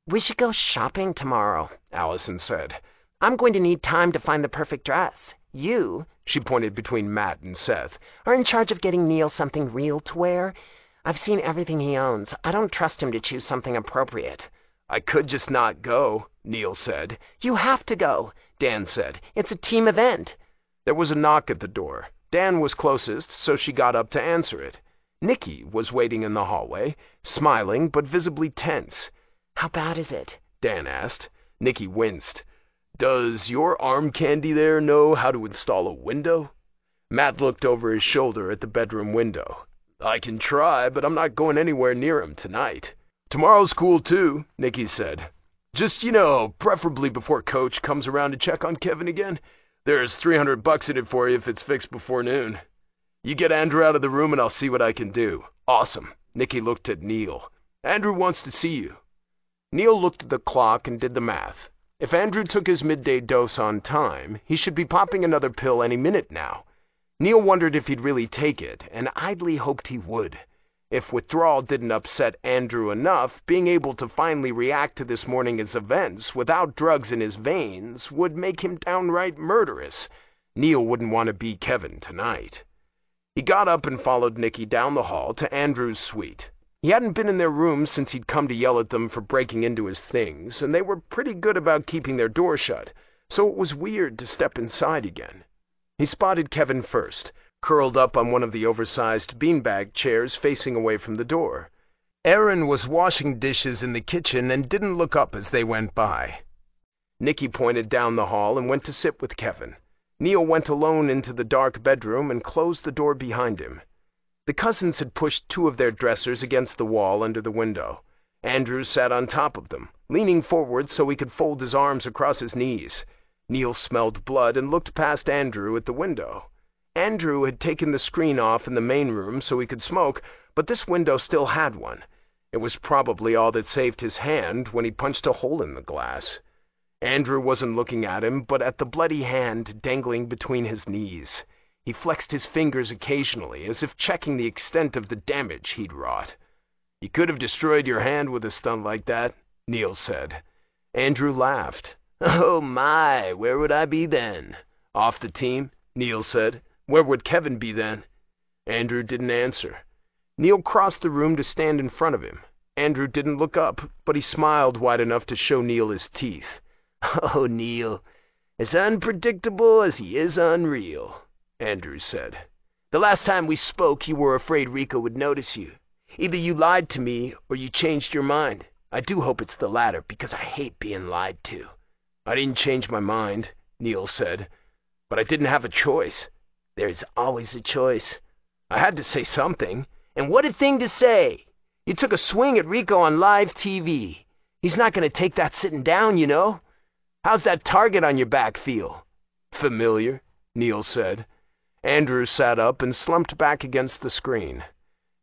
We should go shopping tomorrow, Allison said. I'm going to need time to find the perfect dress. You, she pointed between Matt and Seth, are in charge of getting Neil something real to wear. I've seen everything he owns. I don't trust him to choose something appropriate. I could just not go, Neil said. You have to go, Dan said. It's a team event. There was a knock at the door. Dan was closest, so she got up to answer it. Nicky was waiting in the hallway, smiling but visibly tense. How bad is it? Dan asked. Nicky winced. Does your arm candy there know how to install a window? Matt looked over his shoulder at the bedroom window. I can try, but I'm not going anywhere near him tonight. Tomorrow's cool too, Nicky said. Just, you know, preferably before Coach comes around to check on Kevin again. There's 300 bucks in it for you if it's fixed before noon. You get Andrew out of the room and I'll see what I can do. Awesome. Nicky looked at Neil. Andrew wants to see you. Neil looked at the clock and did the math. If Andrew took his midday dose on time, he should be popping another pill any minute now. Neil wondered if he'd really take it, and idly hoped he would. If withdrawal didn't upset Andrew enough, being able to finally react to this morning's events without drugs in his veins would make him downright murderous. Neil wouldn't want to be Kevin tonight. He got up and followed Nicky down the hall to Andrew's suite. He hadn't been in their room since he'd come to yell at them for breaking into his things, and they were pretty good about keeping their door shut, so it was weird to step inside again. He spotted Kevin first, curled up on one of the oversized beanbag chairs facing away from the door. Aaron was washing dishes in the kitchen and didn't look up as they went by. Nicky pointed down the hall and went to sit with Kevin. Neil went alone into the dark bedroom and closed the door behind him. The cousins had pushed two of their dressers against the wall under the window. Andrew sat on top of them, leaning forward so he could fold his arms across his knees. Neil smelled blood and looked past Andrew at the window. Andrew had taken the screen off in the main room so he could smoke, but this window still had one. It was probably all that saved his hand when he punched a hole in the glass. Andrew wasn't looking at him, but at the bloody hand dangling between his knees. He flexed his fingers occasionally, as if checking the extent of the damage he'd wrought. You could have destroyed your hand with a stunt like that, Neil said. Andrew laughed. Oh my, where would I be then? Off the team, Neil said. Where would Kevin be then? Andrew didn't answer. Neil crossed the room to stand in front of him. Andrew didn't look up, but he smiled wide enough to show Neil his teeth. <laughs> Oh, Neil, as unpredictable as he is unreal, Andrew said. The last time we spoke, you were afraid Riko would notice you. Either you lied to me or you changed your mind. I do hope it's the latter, because I hate being lied to. I didn't change my mind, Neil said, but I didn't have a choice. There's always a choice. I had to say something. And what a thing to say! You took a swing at Riko on live TV. He's not going to take that sitting down, you know. How's that target on your back feel? Familiar, Neil said. Andrew sat up and slumped back against the screen.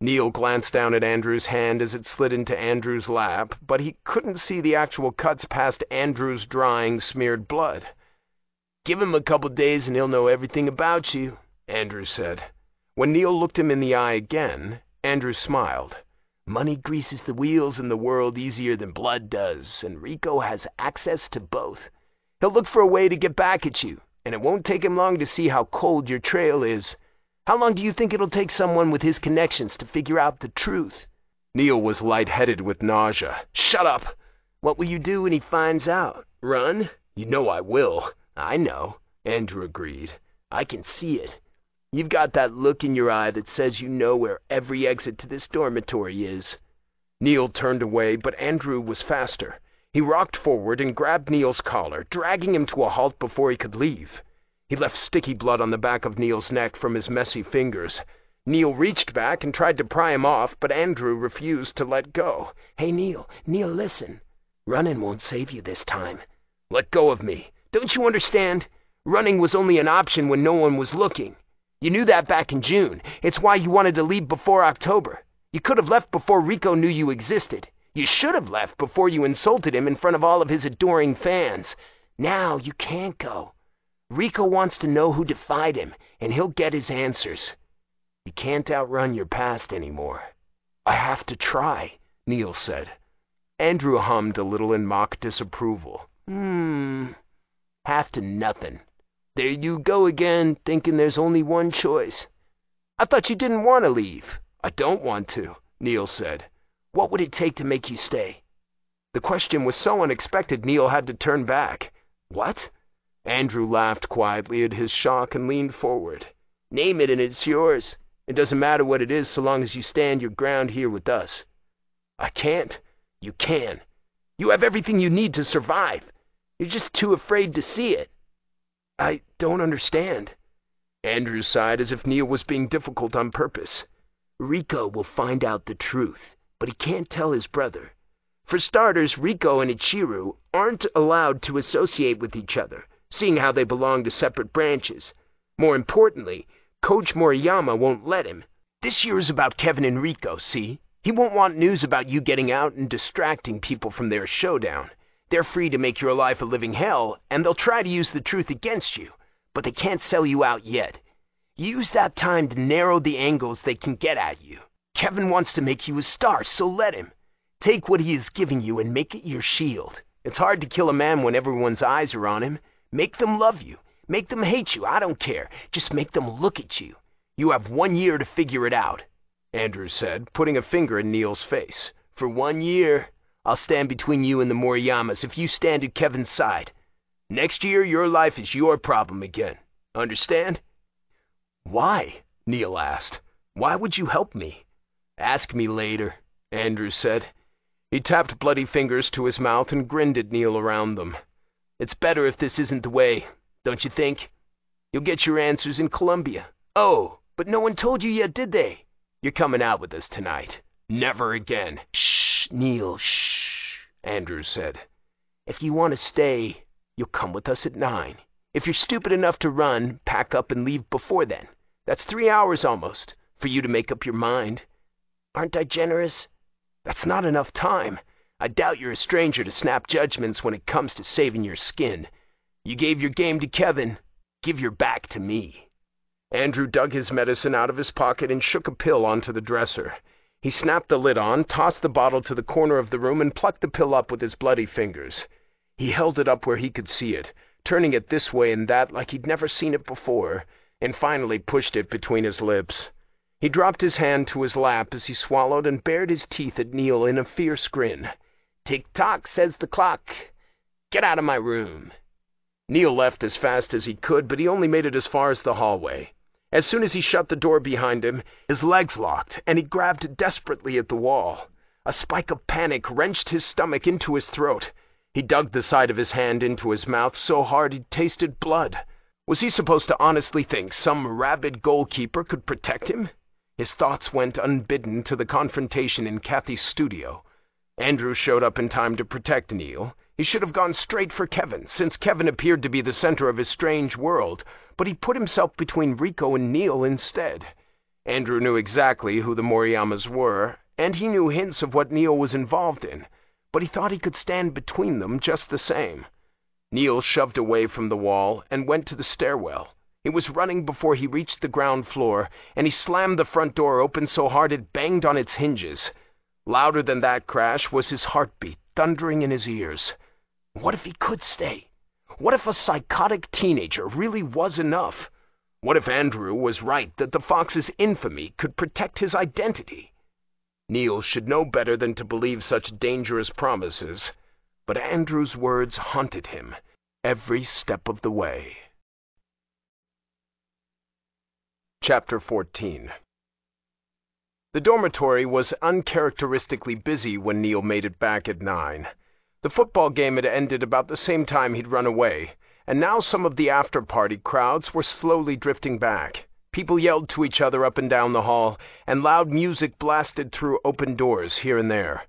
Neil glanced down at Andrew's hand as it slid into Andrew's lap, but he couldn't see the actual cuts past Andrew's drying, smeared blood. Give him a couple days and he'll know everything about you, Andrew said. When Neil looked him in the eye again, Andrew smiled. Money greases the wheels in the world easier than blood does, and Riko has access to both. He'll look for a way to get back at you, and it won't take him long to see how cold your trail is. How long do you think it'll take someone with his connections to figure out the truth? Neil was light-headed with nausea. Shut up! What will you do when he finds out? Run? You know I will. I know, Andrew agreed. I can see it. You've got that look in your eye that says you know where every exit to this dormitory is. Neil turned away, but Andrew was faster. He rocked forward and grabbed Neil's collar, dragging him to a halt before he could leave. He left sticky blood on the back of Neil's neck from his messy fingers. Neil reached back and tried to pry him off, but Andrew refused to let go. Hey, Neil, Neil, listen. Running won't save you this time. Let go of me. Don't you understand? Running was only an option when no one was looking. You knew that back in June. It's why you wanted to leave before October. You could have left before Riko knew you existed. You should have left before you insulted him in front of all of his adoring fans. Now you can't go. Riko wants to know who defied him, and he'll get his answers. You can't outrun your past anymore. I have to try, Neil said. Andrew hummed a little in mock disapproval. Hmm. Have to nothing. There you go again, thinking there's only one choice. I thought you didn't want to leave. I don't want to, Neil said. What would it take to make you stay? The question was so unexpected Neil had to turn back. What? Andrew laughed quietly at his shock and leaned forward. Name it and it's yours. It doesn't matter what it is so long as you stand your ground here with us. I can't. You can. You have everything you need to survive. You're just too afraid to see it. I don't understand. Andrew sighed as if Neil was being difficult on purpose. Riko will find out the truth, but he can't tell his brother. For starters, Riko and Ichirou aren't allowed to associate with each other, seeing how they belong to separate branches. More importantly, Coach Moriyama won't let him. This year is about Kevin and Riko, see? He won't want news about you getting out and distracting people from their showdown. They're free to make your life a living hell, and they'll try to use the truth against you, but they can't sell you out yet. Use that time to narrow the angles they can get at you. Kevin wants to make you a star, so let him. Take what he is giving you and make it your shield. It's hard to kill a man when everyone's eyes are on him. Make them love you. Make them hate you. I don't care. Just make them look at you. You have one year to figure it out, Andrew said, putting a finger in Neil's face. For one year, I'll stand between you and the Moriyamas if you stand at Kevin's side. Next year, your life is your problem again. Understand? Why? Neil asked. Why would you help me? Ask me later, Andrew said. He tapped bloody fingers to his mouth and grinned at Neil around them. It's better if this isn't the way, don't you think? You'll get your answers in Columbia. Oh, but no one told you yet, did they? You're coming out with us tonight. Never again. Shh, Neil, shh, Andrew said. If you want to stay, you'll come with us at nine. If you're stupid enough to run, pack up and leave before then. That's three hours almost, for you to make up your mind. Aren't I generous? That's not enough time. I doubt you're a stranger to snap judgments when it comes to saving your skin. You gave your game to Kevin. Give your back to me. Andrew dug his medicine out of his pocket and shook a pill onto the dresser. He snapped the lid on, tossed the bottle to the corner of the room, and plucked the pill up with his bloody fingers. He held it up where he could see it, turning it this way and that like he'd never seen it before, and finally pushed it between his lips. He dropped his hand to his lap as he swallowed and bared his teeth at Neil in a fierce grin. Tick-tock, says the clock. Get out of my room. Neil left as fast as he could, but he only made it as far as the hallway. As soon as he shut the door behind him, his legs locked, and he grabbed desperately at the wall. A spike of panic wrenched his stomach into his throat. He dug the side of his hand into his mouth so hard he tasted blood. Was he supposed to honestly think some rabid goalkeeper could protect him? His thoughts went unbidden to the confrontation in Kathy's studio. Andrew showed up in time to protect Neil. He should have gone straight for Kevin, since Kevin appeared to be the center of his strange world, but he put himself between Riko and Neil instead. Andrew knew exactly who the Moriyamas were, and he knew hints of what Neil was involved in, but he thought he could stand between them just the same. Neil shoved away from the wall and went to the stairwell. He was running before he reached the ground floor, and he slammed the front door open so hard it banged on its hinges. Louder than that crash was his heartbeat, thundering in his ears. What if he could stay? What if a psychotic teenager really was enough? What if Andrew was right that the Fox's infamy could protect his identity? Neil should know better than to believe such dangerous promises, but Andrew's words haunted him every step of the way. Chapter 14 The dormitory was uncharacteristically busy when Neil made it back at nine. The football game had ended about the same time he'd run away, and now some of the after-party crowds were slowly drifting back. People yelled to each other up and down the hall, and loud music blasted through open doors here and there.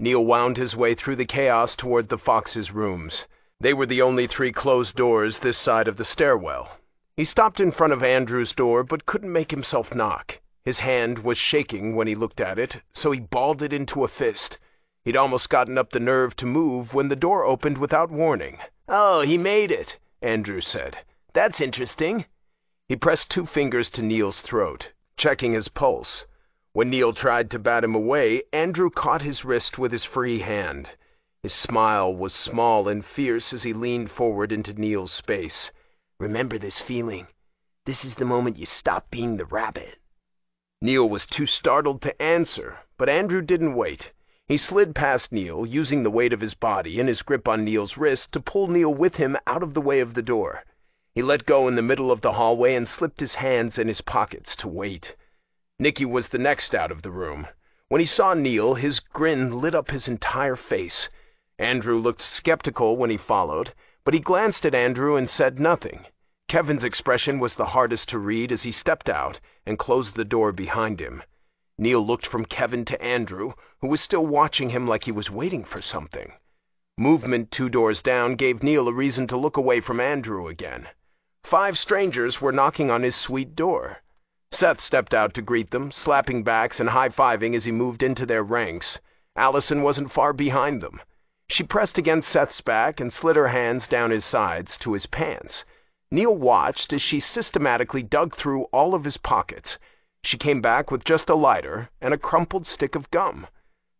Neil wound his way through the chaos toward the Fox's rooms. They were the only three closed doors this side of the stairwell. He stopped in front of Andrew's door, but couldn't make himself knock. His hand was shaking when he looked at it, so he balled it into a fist. He'd almost gotten up the nerve to move when the door opened without warning. Oh, he made it, Andrew said. That's interesting. He pressed two fingers to Neil's throat, checking his pulse. When Neil tried to bat him away, Andrew caught his wrist with his free hand. His smile was small and fierce as he leaned forward into Neil's space. Remember this feeling. This is the moment you stop being the rabbit. Neil was too startled to answer, but Andrew didn't wait. He slid past Neil, using the weight of his body and his grip on Neil's wrist to pull Neil with him out of the way of the door. He let go in the middle of the hallway and slipped his hands in his pockets to wait. Nicky was the next out of the room. When he saw Neil, his grin lit up his entire face. Andrew looked skeptical when he followed, but he glanced at Andrew and said nothing. Kevin's expression was the hardest to read as he stepped out and closed the door behind him. Neil looked from Kevin to Andrew, who was still watching him like he was waiting for something. Movement two doors down gave Neil a reason to look away from Andrew again. Five strangers were knocking on his suite door. Seth stepped out to greet them, slapping backs and high-fiving as he moved into their ranks. Allison wasn't far behind them. She pressed against Seth's back and slid her hands down his sides to his pants. Neil watched as she systematically dug through all of his pockets. She came back with just a lighter and a crumpled stick of gum.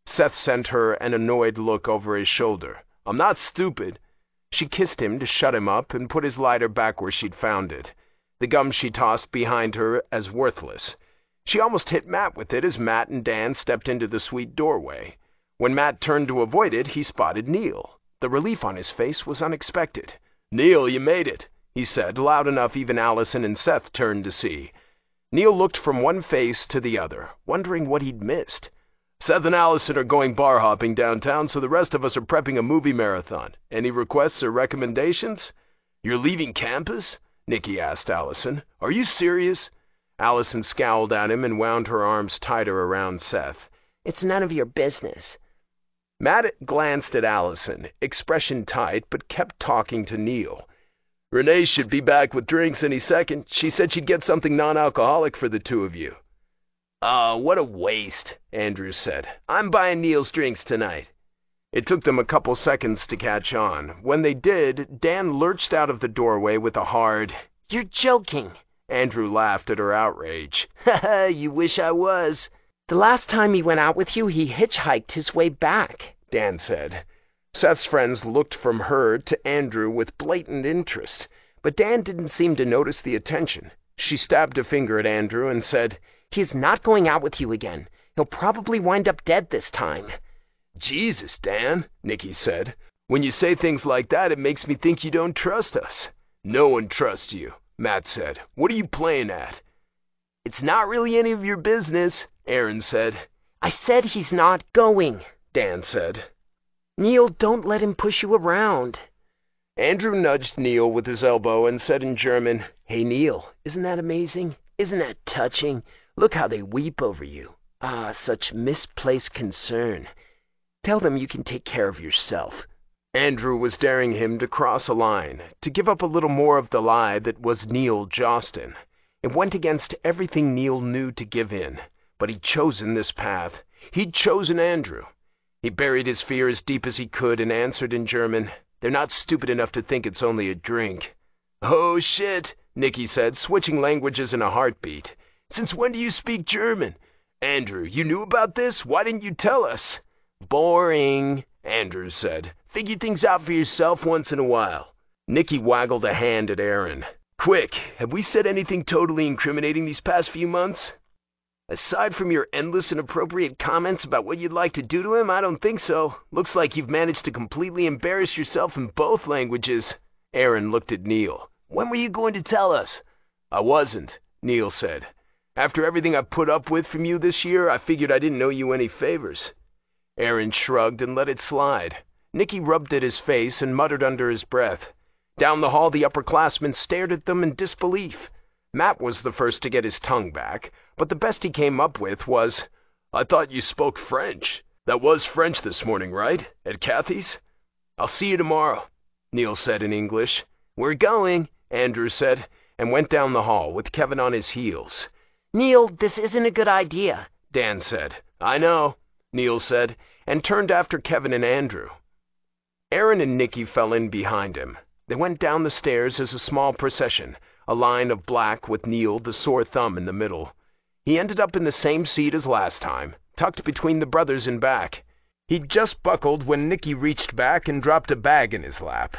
Seth sent her an annoyed look over his shoulder. I'm not stupid. She kissed him to shut him up and put his lighter back where she'd found it. The gum she tossed behind her as worthless. She almost hit Matt with it as Matt and Dan stepped into the suite doorway. When Matt turned to avoid it, he spotted Neil. The relief on his face was unexpected. Neil, you made it he said, loud enough even Allison and Seth turned to see. Neil looked from one face to the other, wondering what he'd missed. Seth and Allison are going bar hopping downtown, so the rest of us are prepping a movie marathon. Any requests or recommendations? You're leaving campus? Nicky asked Allison. Are you serious? Allison scowled at him and wound her arms tighter around Seth. It's none of your business. Matt glanced at Allison, expression tight, but kept talking to Neil. Renee should be back with drinks any second. She said she'd get something non-alcoholic for the two of you. Oh, what a waste, Andrews said. I'm buying Neil's drinks tonight. It took them a couple seconds to catch on. When they did, Dan lurched out of the doorway with a hard, You're joking. Andrew laughed at her outrage. Ha <laughs> ha, you wish I was. The last time he went out with you, he hitchhiked his way back, Dan said. Seth's friends looked from her to Andrew with blatant interest, but Dan didn't seem to notice the attention. She stabbed a finger at Andrew and said, He's not going out with you again. He'll probably wind up dead this time. Jesus, Dan, Nicky said. When you say things like that, it makes me think you don't trust us. No one trusts you, Matt said. What are you playing at? It's not really any of your business, Aaron said. I said he's not going, Dan said. Neil, don't let him push you around. Andrew nudged Neil with his elbow and said in German, Hey, Neil, isn't that amazing? Isn't that touching? Look how they weep over you. Ah, such misplaced concern. Tell them you can take care of yourself. Andrew was daring him to cross a line, to give up a little more of the lie that was Neil Josten. It went against everything Neil knew to give in, but he'd chosen this path. He'd chosen Andrew. He buried his fear as deep as he could and answered in German, They're not stupid enough to think it's only a drink. Oh, shit, Nicky said, switching languages in a heartbeat. Since when do you speak German? Andrew, you knew about this? Why didn't you tell us? Boring, Andrew said. Figure things out for yourself once in a while. Nicky waggled a hand at Aaron. Quick, have we said anything totally incriminating these past few months? Aside from your endless and inappropriate comments about what you'd like to do to him, I don't think so. Looks like you've managed to completely embarrass yourself in both languages. Aaron looked at Neil. When were you going to tell us? I wasn't, Neil said. After everything I've put up with from you this year, I figured I didn't owe you any favors. Aaron shrugged and let it slide. Nicky rubbed at his face and muttered under his breath. Down the hall, the upperclassmen stared at them in disbelief. Matt was the first to get his tongue back, but the best he came up with was, I thought you spoke French. That was French this morning, right? At Kathy's? I'll see you tomorrow, Neil said in English. We're going, Andrew said, and went down the hall with Kevin on his heels. Neil, this isn't a good idea, Dan said. I know, Neil said, and turned after Kevin and Andrew. Aaron and Nicky fell in behind him. They went down the stairs as a small procession, a line of black with Neil the sore thumb in the middle. He ended up in the same seat as last time, tucked between the brothers in back. He'd just buckled when Nicky reached back and dropped a bag in his lap.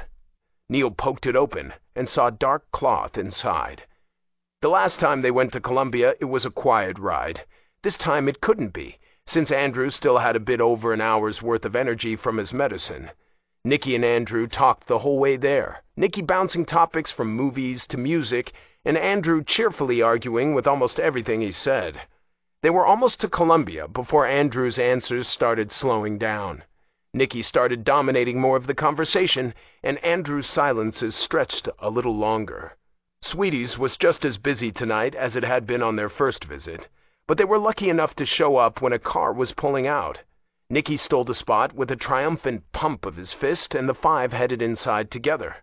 Neil poked it open and saw dark cloth inside. The last time they went to Columbia, it was a quiet ride. This time it couldn't be, since Andrew still had a bit over an hour's worth of energy from his medicine. Nicky and Andrew talked the whole way there, Nicky bouncing topics from movies to music, and Andrew cheerfully arguing with almost everything he said. They were almost to Columbia before Andrew's answers started slowing down. Nicky started dominating more of the conversation, and Andrew's silences stretched a little longer. Sweeties was just as busy tonight as it had been on their first visit, but they were lucky enough to show up when a car was pulling out. Nicky stole the spot with a triumphant pump of his fist, and the five headed inside together.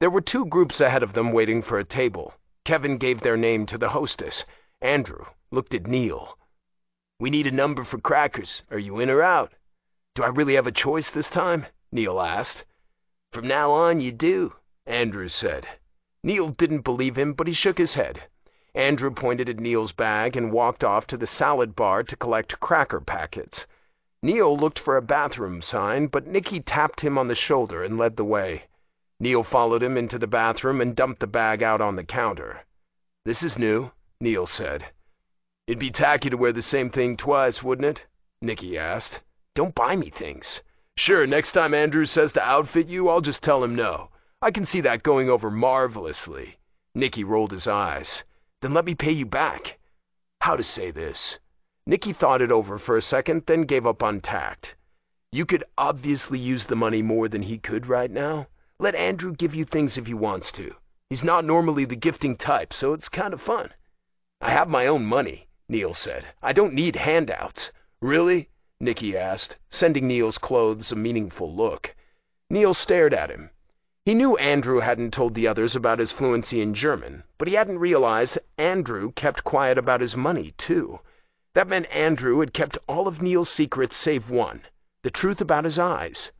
There were two groups ahead of them waiting for a table. Kevin gave their name to the hostess. Andrew looked at Neil. We need a number for crackers. Are you in or out? Do I really have a choice this time? Neil asked. From now on, you do, Andrew said. Neil didn't believe him, but he shook his head. Andrew pointed at Neil's bag and walked off to the salad bar to collect cracker packets. Neil looked for a bathroom sign, but Nicky tapped him on the shoulder and led the way. Neil followed him into the bathroom and dumped the bag out on the counter. This is new, Neil said. It'd be tacky to wear the same thing twice, wouldn't it? Nicky asked. Don't buy me things. Sure, next time Andrew says to outfit you, I'll just tell him no. I can see that going over marvelously. Nicky rolled his eyes. Then let me pay you back. How to say this? Nicky thought it over for a second, then gave up on tact. You could obviously use the money more than he could right now. Let Andrew give you things if he wants to. He's not normally the gifting type, so it's kind of fun. I have my own money, Neil said. I don't need handouts. Really? Nicky asked, sending Neil's clothes a meaningful look. Neil stared at him. He knew Andrew hadn't told the others about his fluency in German, but he hadn't realized Andrew kept quiet about his money, too. That meant Andrew had kept all of Neil's secrets save one, the truth about his eyes.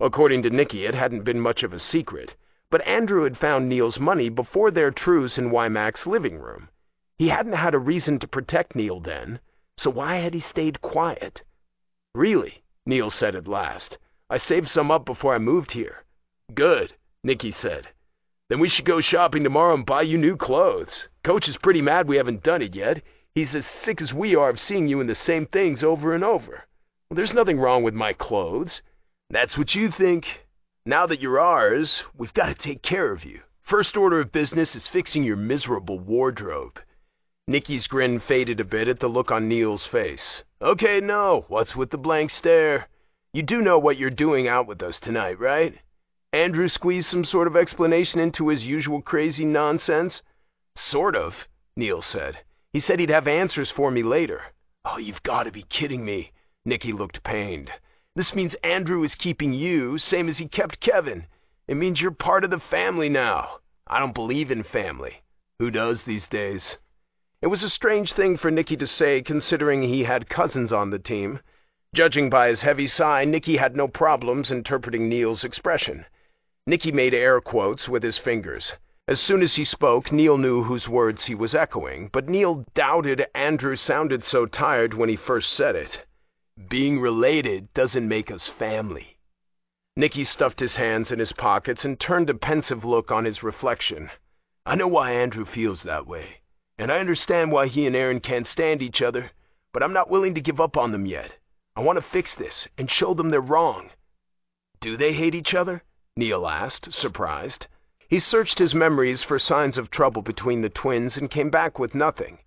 According to Nicky, it hadn't been much of a secret, but Andrew had found Neil's money before their truce in Wymack's living room. He hadn't had a reason to protect Neil then, so why had he stayed quiet? Really, Neil said at last. I saved some up before I moved here. Good, Nicky said. Then we should go shopping tomorrow and buy you new clothes. Coach is pretty mad we haven't done it yet. He's as sick as we are of seeing you in the same things over and over. Well, there's nothing wrong with my clothes. That's what you think. Now that you're ours, we've got to take care of you. First order of business is fixing your miserable wardrobe. Nicky's grin faded a bit at the look on Neil's face. Okay, no, what's with the blank stare? You do know what you're doing out with us tonight, right? Andrew squeezed some sort of explanation into his usual crazy nonsense. Sort of, Neil said. He said he'd have answers for me later. Oh, you've got to be kidding me. Nicky looked pained. This means Andrew is keeping you, same as he kept Kevin. It means you're part of the family now. I don't believe in family. Who does these days? It was a strange thing for Nicky to say, considering he had cousins on the team. Judging by his heavy sigh, Nicky had no problems interpreting Neil's expression. Nicky made air quotes with his fingers. As soon as he spoke, Neil knew whose words he was echoing, but Neil doubted Andrew sounded so tired when he first said it. Being related doesn't make us family. Nicky stuffed his hands in his pockets and turned a pensive look on his reflection. I know why Andrew feels that way. And I understand why he and Aaron can't stand each other, but I'm not willing to give up on them yet. I want to fix this and show them they're wrong. Do they hate each other? Neil asked, surprised. He searched his memories for signs of trouble between the twins and came back with nothing.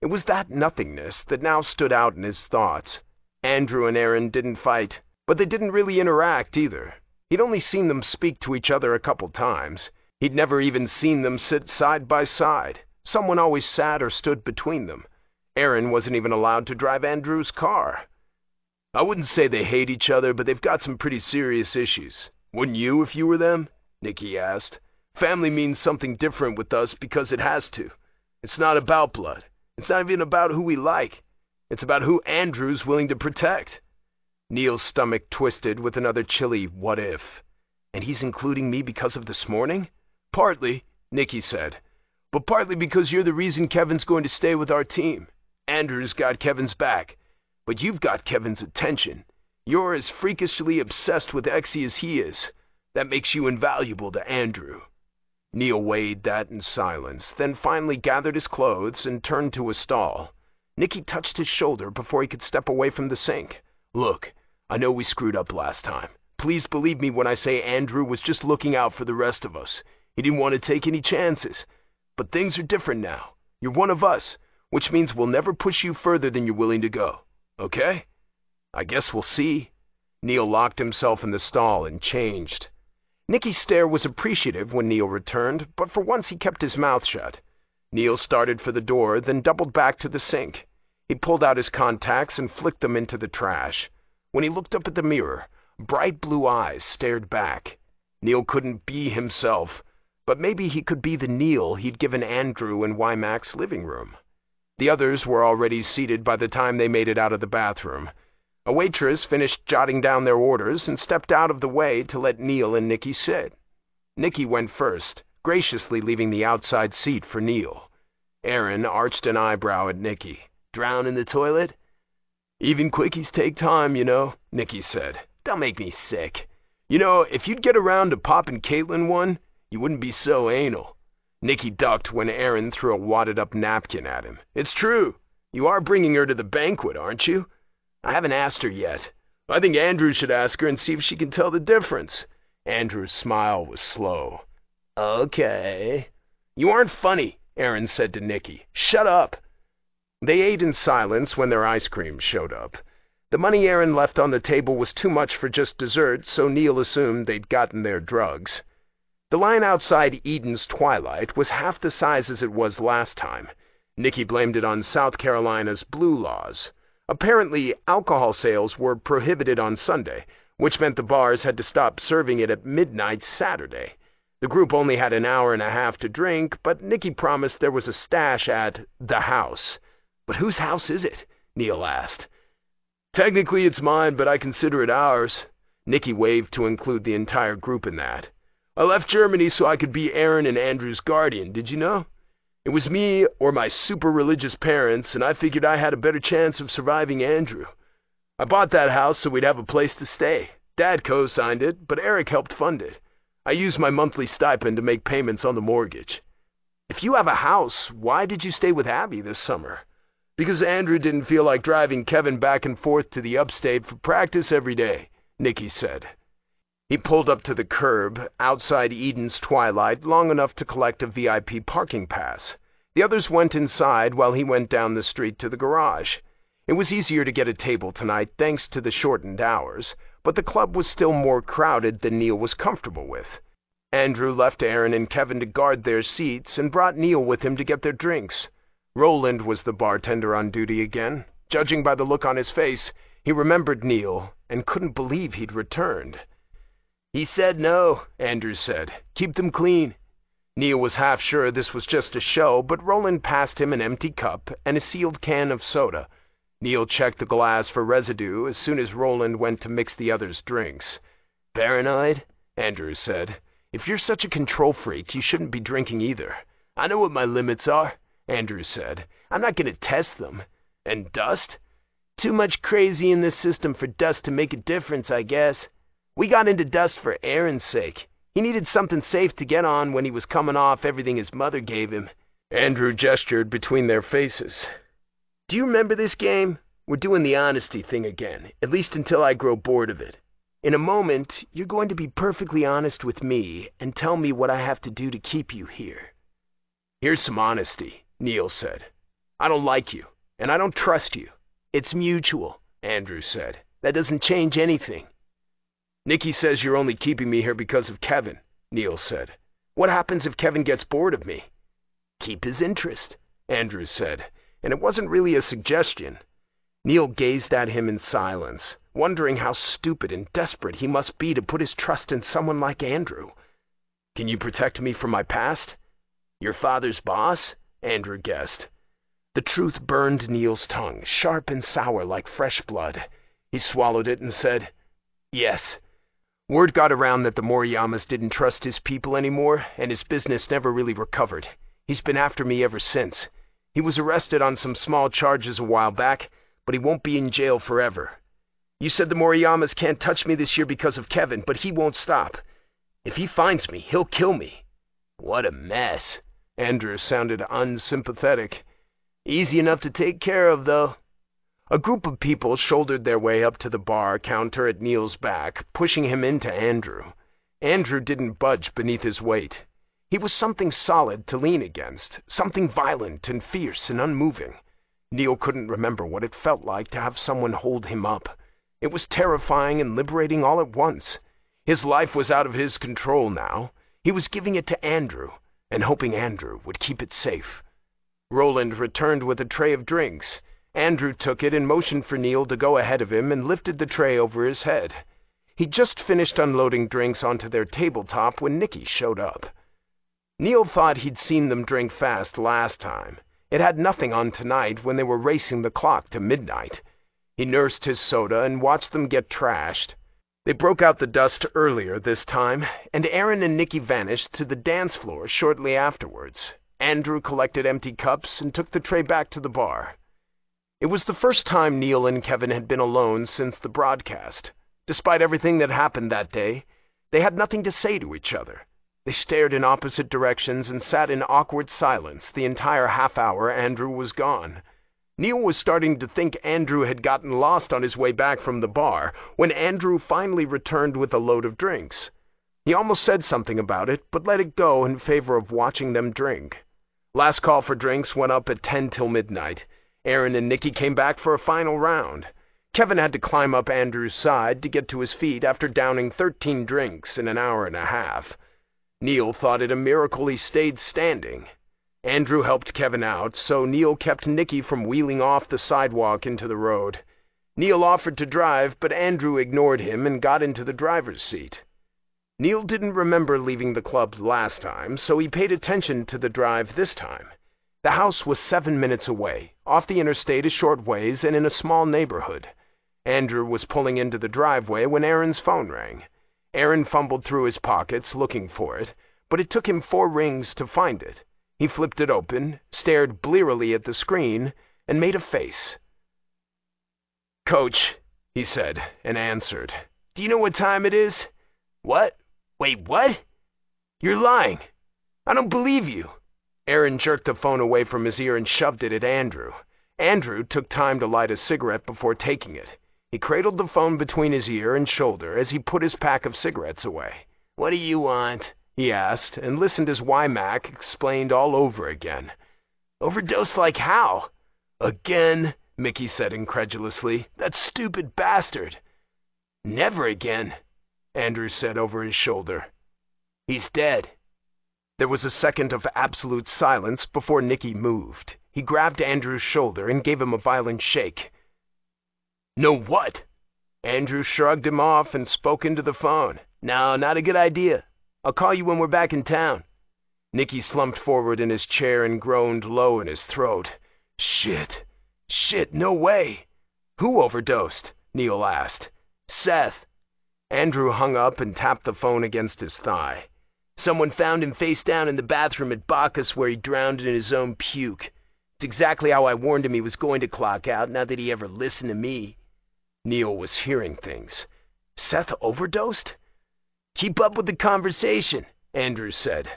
It was that nothingness that now stood out in his thoughts. Andrew and Aaron didn't fight, but they didn't really interact either. He'd only seen them speak to each other a couple times. He'd never even seen them sit side by side. Someone always sat or stood between them. Aaron wasn't even allowed to drive Andrew's car. I wouldn't say they hate each other, but they've got some pretty serious issues. Wouldn't you if you were them? Nicky asked. Family means something different with us because it has to. It's not about blood. It's not even about who we like. It's about who Andrew's willing to protect. Neil's stomach twisted with another chilly what if. And he's including me because of this morning? Partly, Nicky said but partly because you're the reason Kevin's going to stay with our team. Andrew's got Kevin's back, but you've got Kevin's attention. You're as freakishly obsessed with Exy as he is. That makes you invaluable to Andrew. Neil weighed that in silence, then finally gathered his clothes and turned to a stall. Nicky touched his shoulder before he could step away from the sink. Look, I know we screwed up last time. Please believe me when I say Andrew was just looking out for the rest of us. He didn't want to take any chances. But things are different now. You're one of us, which means we'll never push you further than you're willing to go. Okay? I guess we'll see. Neil locked himself in the stall and changed. Nicky's stare was appreciative when Neil returned, but for once he kept his mouth shut. Neil started for the door, then doubled back to the sink. He pulled out his contacts and flicked them into the trash. When he looked up at the mirror, bright blue eyes stared back. Neil couldn't be himself, but maybe he could be the Neil he'd given Andrew in Wymack's living room. The others were already seated by the time they made it out of the bathroom. A waitress finished jotting down their orders and stepped out of the way to let Neil and Nicky sit. Nicky went first, graciously leaving the outside seat for Neil. Aaron arched an eyebrow at Nicky. Drown in the toilet? Even quickies take time, you know, Nicky said. Don't make me sick. You know, if you'd get around to popping Katelyn one, you wouldn't be so anal. Nicky ducked when Aaron threw a wadded-up napkin at him. It's true. You are bringing her to the banquet, aren't you? I haven't asked her yet. I think Andrew should ask her and see if she can tell the difference. Andrew's smile was slow. Okay. You aren't funny, Aaron said to Nicky. Shut up. They ate in silence when their ice cream showed up. The money Aaron left on the table was too much for just dessert, so Neil assumed they'd gotten their drugs. The line outside Eden's Twilight was half the size as it was last time. Nicky blamed it on South Carolina's blue laws. Apparently, alcohol sales were prohibited on Sunday, which meant the bars had to stop serving it at midnight Saturday. The group only had an hour and a half to drink, but Nicky promised there was a stash at the house. But whose house is it? Neil asked. Technically it's mine, but I consider it ours. Nicky waved to include the entire group in that. I left Germany so I could be Aaron and Andrew's guardian, did you know? It was me or my super religious parents, and I figured I had a better chance of surviving Andrew. I bought that house so we'd have a place to stay. Dad co-signed it, but Erik helped fund it. I use my monthly stipend to make payments on the mortgage. If you have a house, why did you stay with Abby this summer? Because Andrew didn't feel like driving Kevin back and forth to the upstate for practice every day, Nicky said. He pulled up to the curb, outside Eden's twilight, long enough to collect a VIP parking pass. The others went inside while he went down the street to the garage. It was easier to get a table tonight thanks to the shortened hours, but the club was still more crowded than Neil was comfortable with. Andrew left Aaron and Kevin to guard their seats and brought Neil with him to get their drinks. Roland was the bartender on duty again. Judging by the look on his face, he remembered Neil and couldn't believe he'd returned. He said no, Andrews said. Keep them clean. Neil was half sure this was just a show, but Roland passed him an empty cup and a sealed can of soda. Neil checked the glass for residue as soon as Roland went to mix the others' drinks. Paranoid? Andrews said. If you're such a control freak, you shouldn't be drinking either. I know what my limits are, Andrews said. I'm not going to test them. And dust? Too much crazy in this system for dust to make a difference, I guess. We got into dust for Aaron's sake. He needed something safe to get on when he was coming off everything his mother gave him. Andrew gestured between their faces. Do you remember this game? We're doing the honesty thing again, at least until I grow bored of it. In a moment, you're going to be perfectly honest with me and tell me what I have to do to keep you here. Here's some honesty, Neil said. I don't like you, and I don't trust you. It's mutual, Andrew said. That doesn't change anything. Nicky says you're only keeping me here because of Kevin, Neil said. What happens if Kevin gets bored of me? Keep his interest, Andrews said, and it wasn't really a suggestion. Neil gazed at him in silence, wondering how stupid and desperate he must be to put his trust in someone like Andrew. Can you protect me from my past? Your father's boss? Andrew guessed. The truth burned Neil's tongue, sharp and sour like fresh blood. He swallowed it and said, Yes. Word got around that the Moriyamas didn't trust his people anymore, and his business never really recovered. He's been after me ever since. He was arrested on some small charges a while back, but he won't be in jail forever. You said the Moriyamas can't touch me this year because of Kevin, but he won't stop. If he finds me, he'll kill me. What a mess. Andrew sounded unsympathetic. Easy enough to take care of, though. A group of people shouldered their way up to the bar counter at Neil's back, pushing him into Andrew. Andrew didn't budge beneath his weight. He was something solid to lean against, something violent and fierce and unmoving. Neil couldn't remember what it felt like to have someone hold him up. It was terrifying and liberating all at once. His life was out of his control now. He was giving it to Andrew, and hoping Andrew would keep it safe. Roland returned with a tray of drinks. Andrew took it and motioned for Neil to go ahead of him and lifted the tray over his head. He'd just finished unloading drinks onto their tabletop when Nicky showed up. Neil thought he'd seen them drink fast last time. It had nothing on tonight when they were racing the clock to midnight. He nursed his soda and watched them get trashed. They broke out the dust earlier this time, and Aaron and Nicky vanished to the dance floor shortly afterwards. Andrew collected empty cups and took the tray back to the bar. It was the first time Neil and Kevin had been alone since the broadcast. Despite everything that happened that day, they had nothing to say to each other. They stared in opposite directions and sat in awkward silence the entire half hour Andrew was gone. Neil was starting to think Andrew had gotten lost on his way back from the bar when Andrew finally returned with a load of drinks. He almost said something about it, but let it go in favor of watching them drink. Last call for drinks went up at 10 till midnight, Aaron and Nicky came back for a final round. Kevin had to climb up Andrew's side to get to his feet after downing 13 drinks in an hour and a half. Neil thought it a miracle he stayed standing. Andrew helped Kevin out, so Neil kept Nicky from wheeling off the sidewalk into the road. Neil offered to drive, but Andrew ignored him and got into the driver's seat. Neil didn't remember leaving the club last time, so he paid attention to the drive this time. The house was seven minutes away, off the interstate a short ways and in a small neighborhood. Andrew was pulling into the driveway when Aaron's phone rang. Aaron fumbled through his pockets looking for it, but it took him four rings to find it. He flipped it open, stared blearily at the screen, and made a face. Coach, he said, and answered. Do you know what time it is? What? Wait, what? You're lying. I don't believe you. Aaron jerked the phone away from his ear and shoved it at Andrew. Andrew took time to light a cigarette before taking it. He cradled the phone between his ear and shoulder as he put his pack of cigarettes away. What do you want? he asked, and listened as Wymack explained all over again. Overdose like how? Again, Nicky said incredulously. That stupid bastard. Never again, Andrew said over his shoulder. He's dead. There was a second of absolute silence before Nicky moved. He grabbed Andrew's shoulder and gave him a violent shake. No what? Andrew shrugged him off and spoke into the phone. No, not a good idea. I'll call you when we're back in town. Nicky slumped forward in his chair and groaned low in his throat. Shit. Shit, no way. Who overdosed? Neil asked. Seth. Andrew hung up and tapped the phone against his thigh. Someone found him face down in the bathroom at Bacchus where he drowned in his own puke. It's exactly how I warned him he was going to clock out, not that he ever listened to me. Neil was hearing things. Seth overdosed? Keep up with the conversation, Andrews said.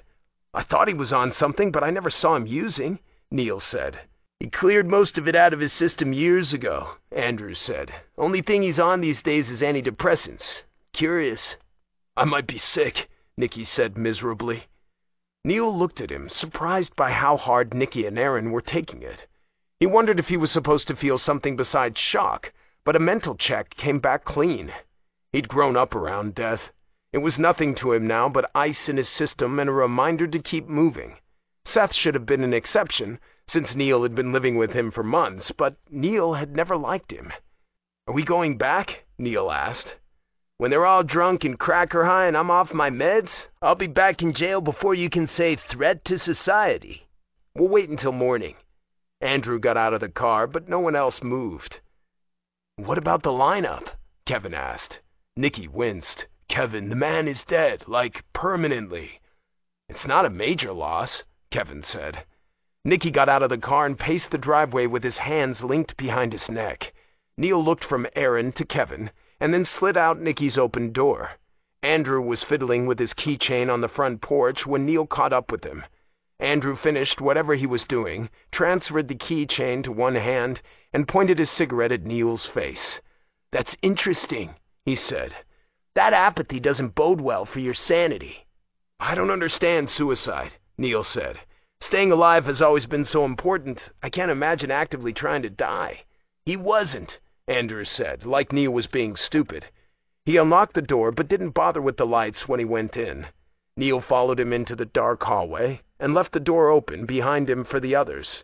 I thought he was on something, but I never saw him using, Neil said. He cleared most of it out of his system years ago, Andrews said. Only thing he's on these days is antidepressants. Curious. I might be sick, Nicky said miserably. Neil looked at him, surprised by how hard Nicky and Aaron were taking it. He wondered if he was supposed to feel something besides shock, but a mental check came back clean. He'd grown up around death. It was nothing to him now but ice in his system and a reminder to keep moving. Seth should have been an exception, since Neil had been living with him for months, but Neil had never liked him. Are we going back? Neil asked. When they're all drunk and cracker high and I'm off my meds, I'll be back in jail before you can say threat to society. We'll wait until morning. Andrew got out of the car, but no one else moved. What about the lineup? Kevin asked. Nicky winced. Kevin, the man is dead, like permanently. It's not a major loss, Kevin said. Nicky got out of the car and paced the driveway with his hands linked behind his neck. Neil looked from Aaron to Kevin, and then slid out Nicky's open door. Andrew was fiddling with his keychain on the front porch when Neil caught up with him. Andrew finished whatever he was doing, transferred the keychain to one hand, and pointed his cigarette at Neil's face. That's interesting, he said. That apathy doesn't bode well for your sanity. I don't understand suicide, Neil said. Staying alive has always been so important, I can't imagine actively trying to die. He wasn't, Andrew said, like Neil was being stupid. He unlocked the door, but didn't bother with the lights when he went in. Neil followed him into the dark hallway and left the door open behind him for the others.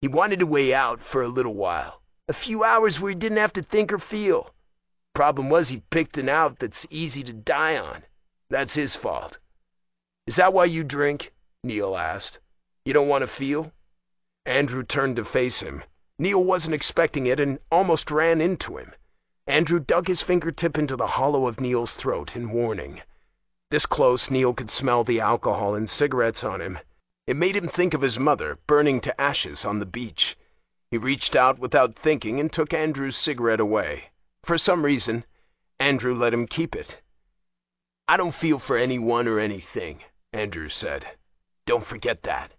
He wanted a way out for a little while, a few hours where he didn't have to think or feel. Problem was he picked an out that's easy to die on. That's his fault. Is that why you drink? Neil asked. You don't want to feel? Andrew turned to face him. Neil wasn't expecting it and almost ran into him. Andrew dug his fingertip into the hollow of Neil's throat in warning. This close, Neil could smell the alcohol and cigarettes on him. It made him think of his mother burning to ashes on the beach. He reached out without thinking and took Andrew's cigarette away. For some reason, Andrew let him keep it. I don't feel for anyone or anything, Andrew said. Don't forget that.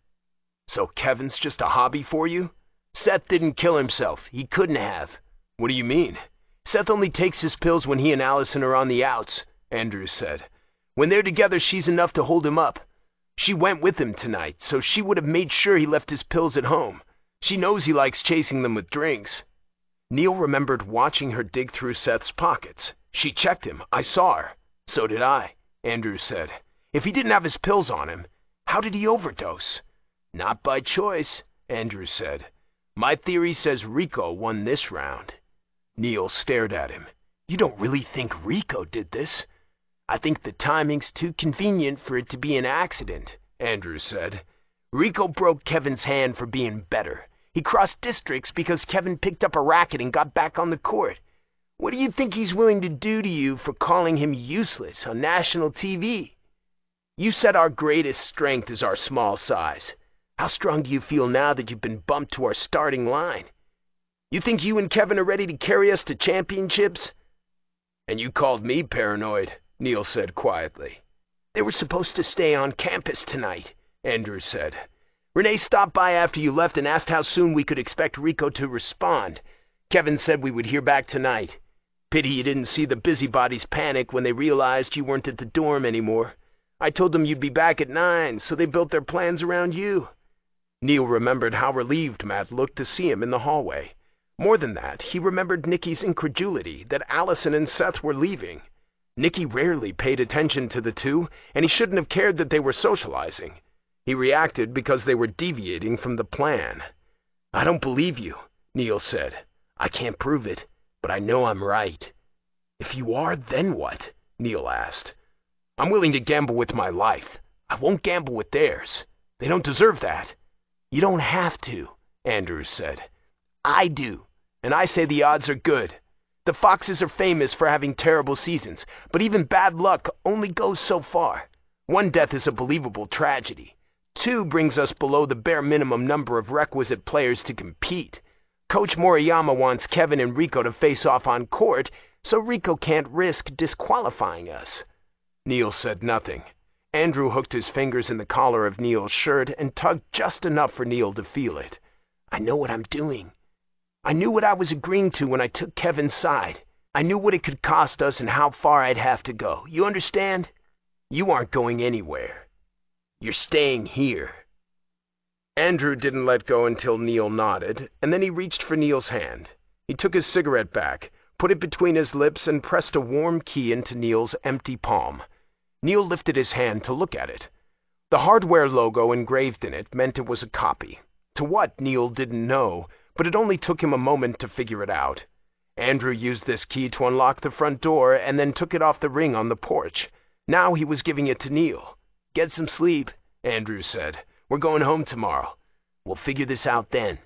So Kevin's just a hobby for you? Seth didn't kill himself. He couldn't have. What do you mean? Seth only takes his pills when he and Allison are on the outs, Andrew said. When they're together, she's enough to hold him up. She went with him tonight, so she would have made sure he left his pills at home. She knows he likes chasing them with drinks. Neil remembered watching her dig through Seth's pockets. She checked him. I saw her. So did I, Andrew said. If he didn't have his pills on him, how did he overdose? Not by choice, Andrew said. My theory says Riko won this round. Neil stared at him. You don't really think Riko did this? I think the timing's too convenient for it to be an accident, Andrew said. Riko broke Kevin's hand for being better. He crossed districts because Kevin picked up a racket and got back on the court. What do you think he's willing to do to you for calling him useless on national TV? You said our greatest strength is our small size. How strong do you feel now that you've been bumped to our starting line? You think you and Kevin are ready to carry us to championships? And you called me paranoid, Neil said quietly. They were supposed to stay on campus tonight, Andrew said. Renee stopped by after you left and asked how soon we could expect Riko to respond. Kevin said we would hear back tonight. Pity you didn't see the busybodies panic when they realized you weren't at the dorm anymore. I told them you'd be back at nine, so they built their plans around you. Neil remembered how relieved Matt looked to see him in the hallway. More than that, he remembered Nicky's incredulity that Allison and Seth were leaving. Nicky rarely paid attention to the two, and he shouldn't have cared that they were socializing. He reacted because they were deviating from the plan. I don't believe you, Neil said. I can't prove it, but I know I'm right. If you are, then what? Neil asked. I'm willing to gamble with my life. I won't gamble with theirs. They don't deserve that. You don't have to, Andrews said. I do, and I say the odds are good. The Foxes are famous for having terrible seasons, but even bad luck only goes so far. One death is a believable tragedy. Two brings us below the bare minimum number of requisite players to compete. Coach Moriyama wants Kevin and Riko to face off on court, so Riko can't risk disqualifying us. Neil said nothing. Andrew hooked his fingers in the collar of Neil's shirt and tugged just enough for Neil to feel it. I know what I'm doing, I knew what I was agreeing to when I took Kevin's side. I knew what it could cost us and how far I'd have to go. You understand? You aren't going anywhere. You're staying here. Andrew didn't let go until Neil nodded, and then he reached for Neil's hand. He took his cigarette back, put it between his lips, and pressed a warm key into Neil's empty palm. Neil lifted his hand to look at it. The hardware logo engraved in it meant it was a copy. To what, Neil didn't know, but it only took him a moment to figure it out. Andrew used this key to unlock the front door and then took it off the ring on the porch. Now he was giving it to Neil. Get some sleep, Andrew said. We're going home tomorrow. We'll figure this out then.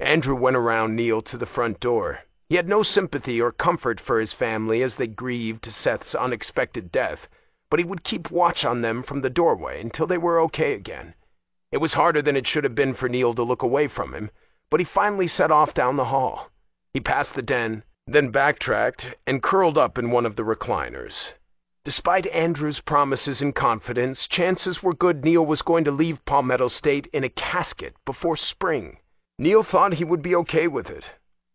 Andrew went around Neil to the front door. He had no sympathy or comfort for his family as they grieved Seth's unexpected death, but he would keep watch on them from the doorway until they were okay again. It was harder than it should have been for Neil to look away from him, but he finally set off down the hall. He passed the den, then backtracked and curled up in one of the recliners. Despite Andrew's promises and confidence, chances were good Neil was going to leave Palmetto State in a casket before spring. Neil thought he would be okay with it.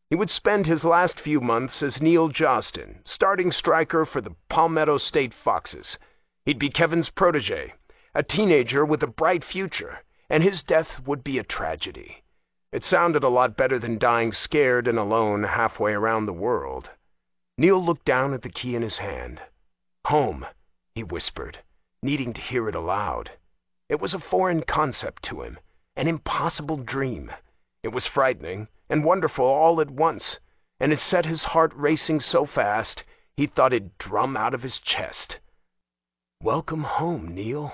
He would spend his last few months as Neil Josten, starting striker for the Palmetto State Foxes. He'd be Kevin's protege, a teenager with a bright future, and his death would be a tragedy. It sounded a lot better than dying scared and alone halfway around the world. Neil looked down at the key in his hand. Home, he whispered, needing to hear it aloud. It was a foreign concept to him, an impossible dream. It was frightening and wonderful all at once, and it set his heart racing so fast he thought it'd drum out of his chest. Welcome home, Neil.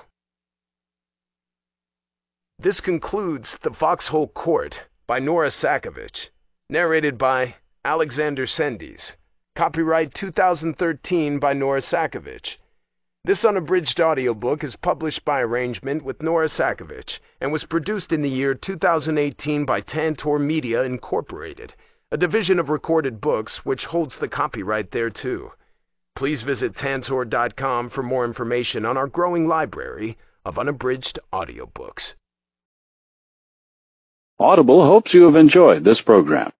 This concludes The Foxhole Court by Nora Sakavic, narrated by Alexander Cendese. Copyright 2013 by Nora Sakavic. This unabridged audiobook is published by arrangement with Nora Sakavic and was produced in the year 2018 by Tantor Media Incorporated, a division of Recorded Books which holds the copyright thereto. Please visit tantor.com for more information on our growing library of unabridged audiobooks. Audible hopes you have enjoyed this program.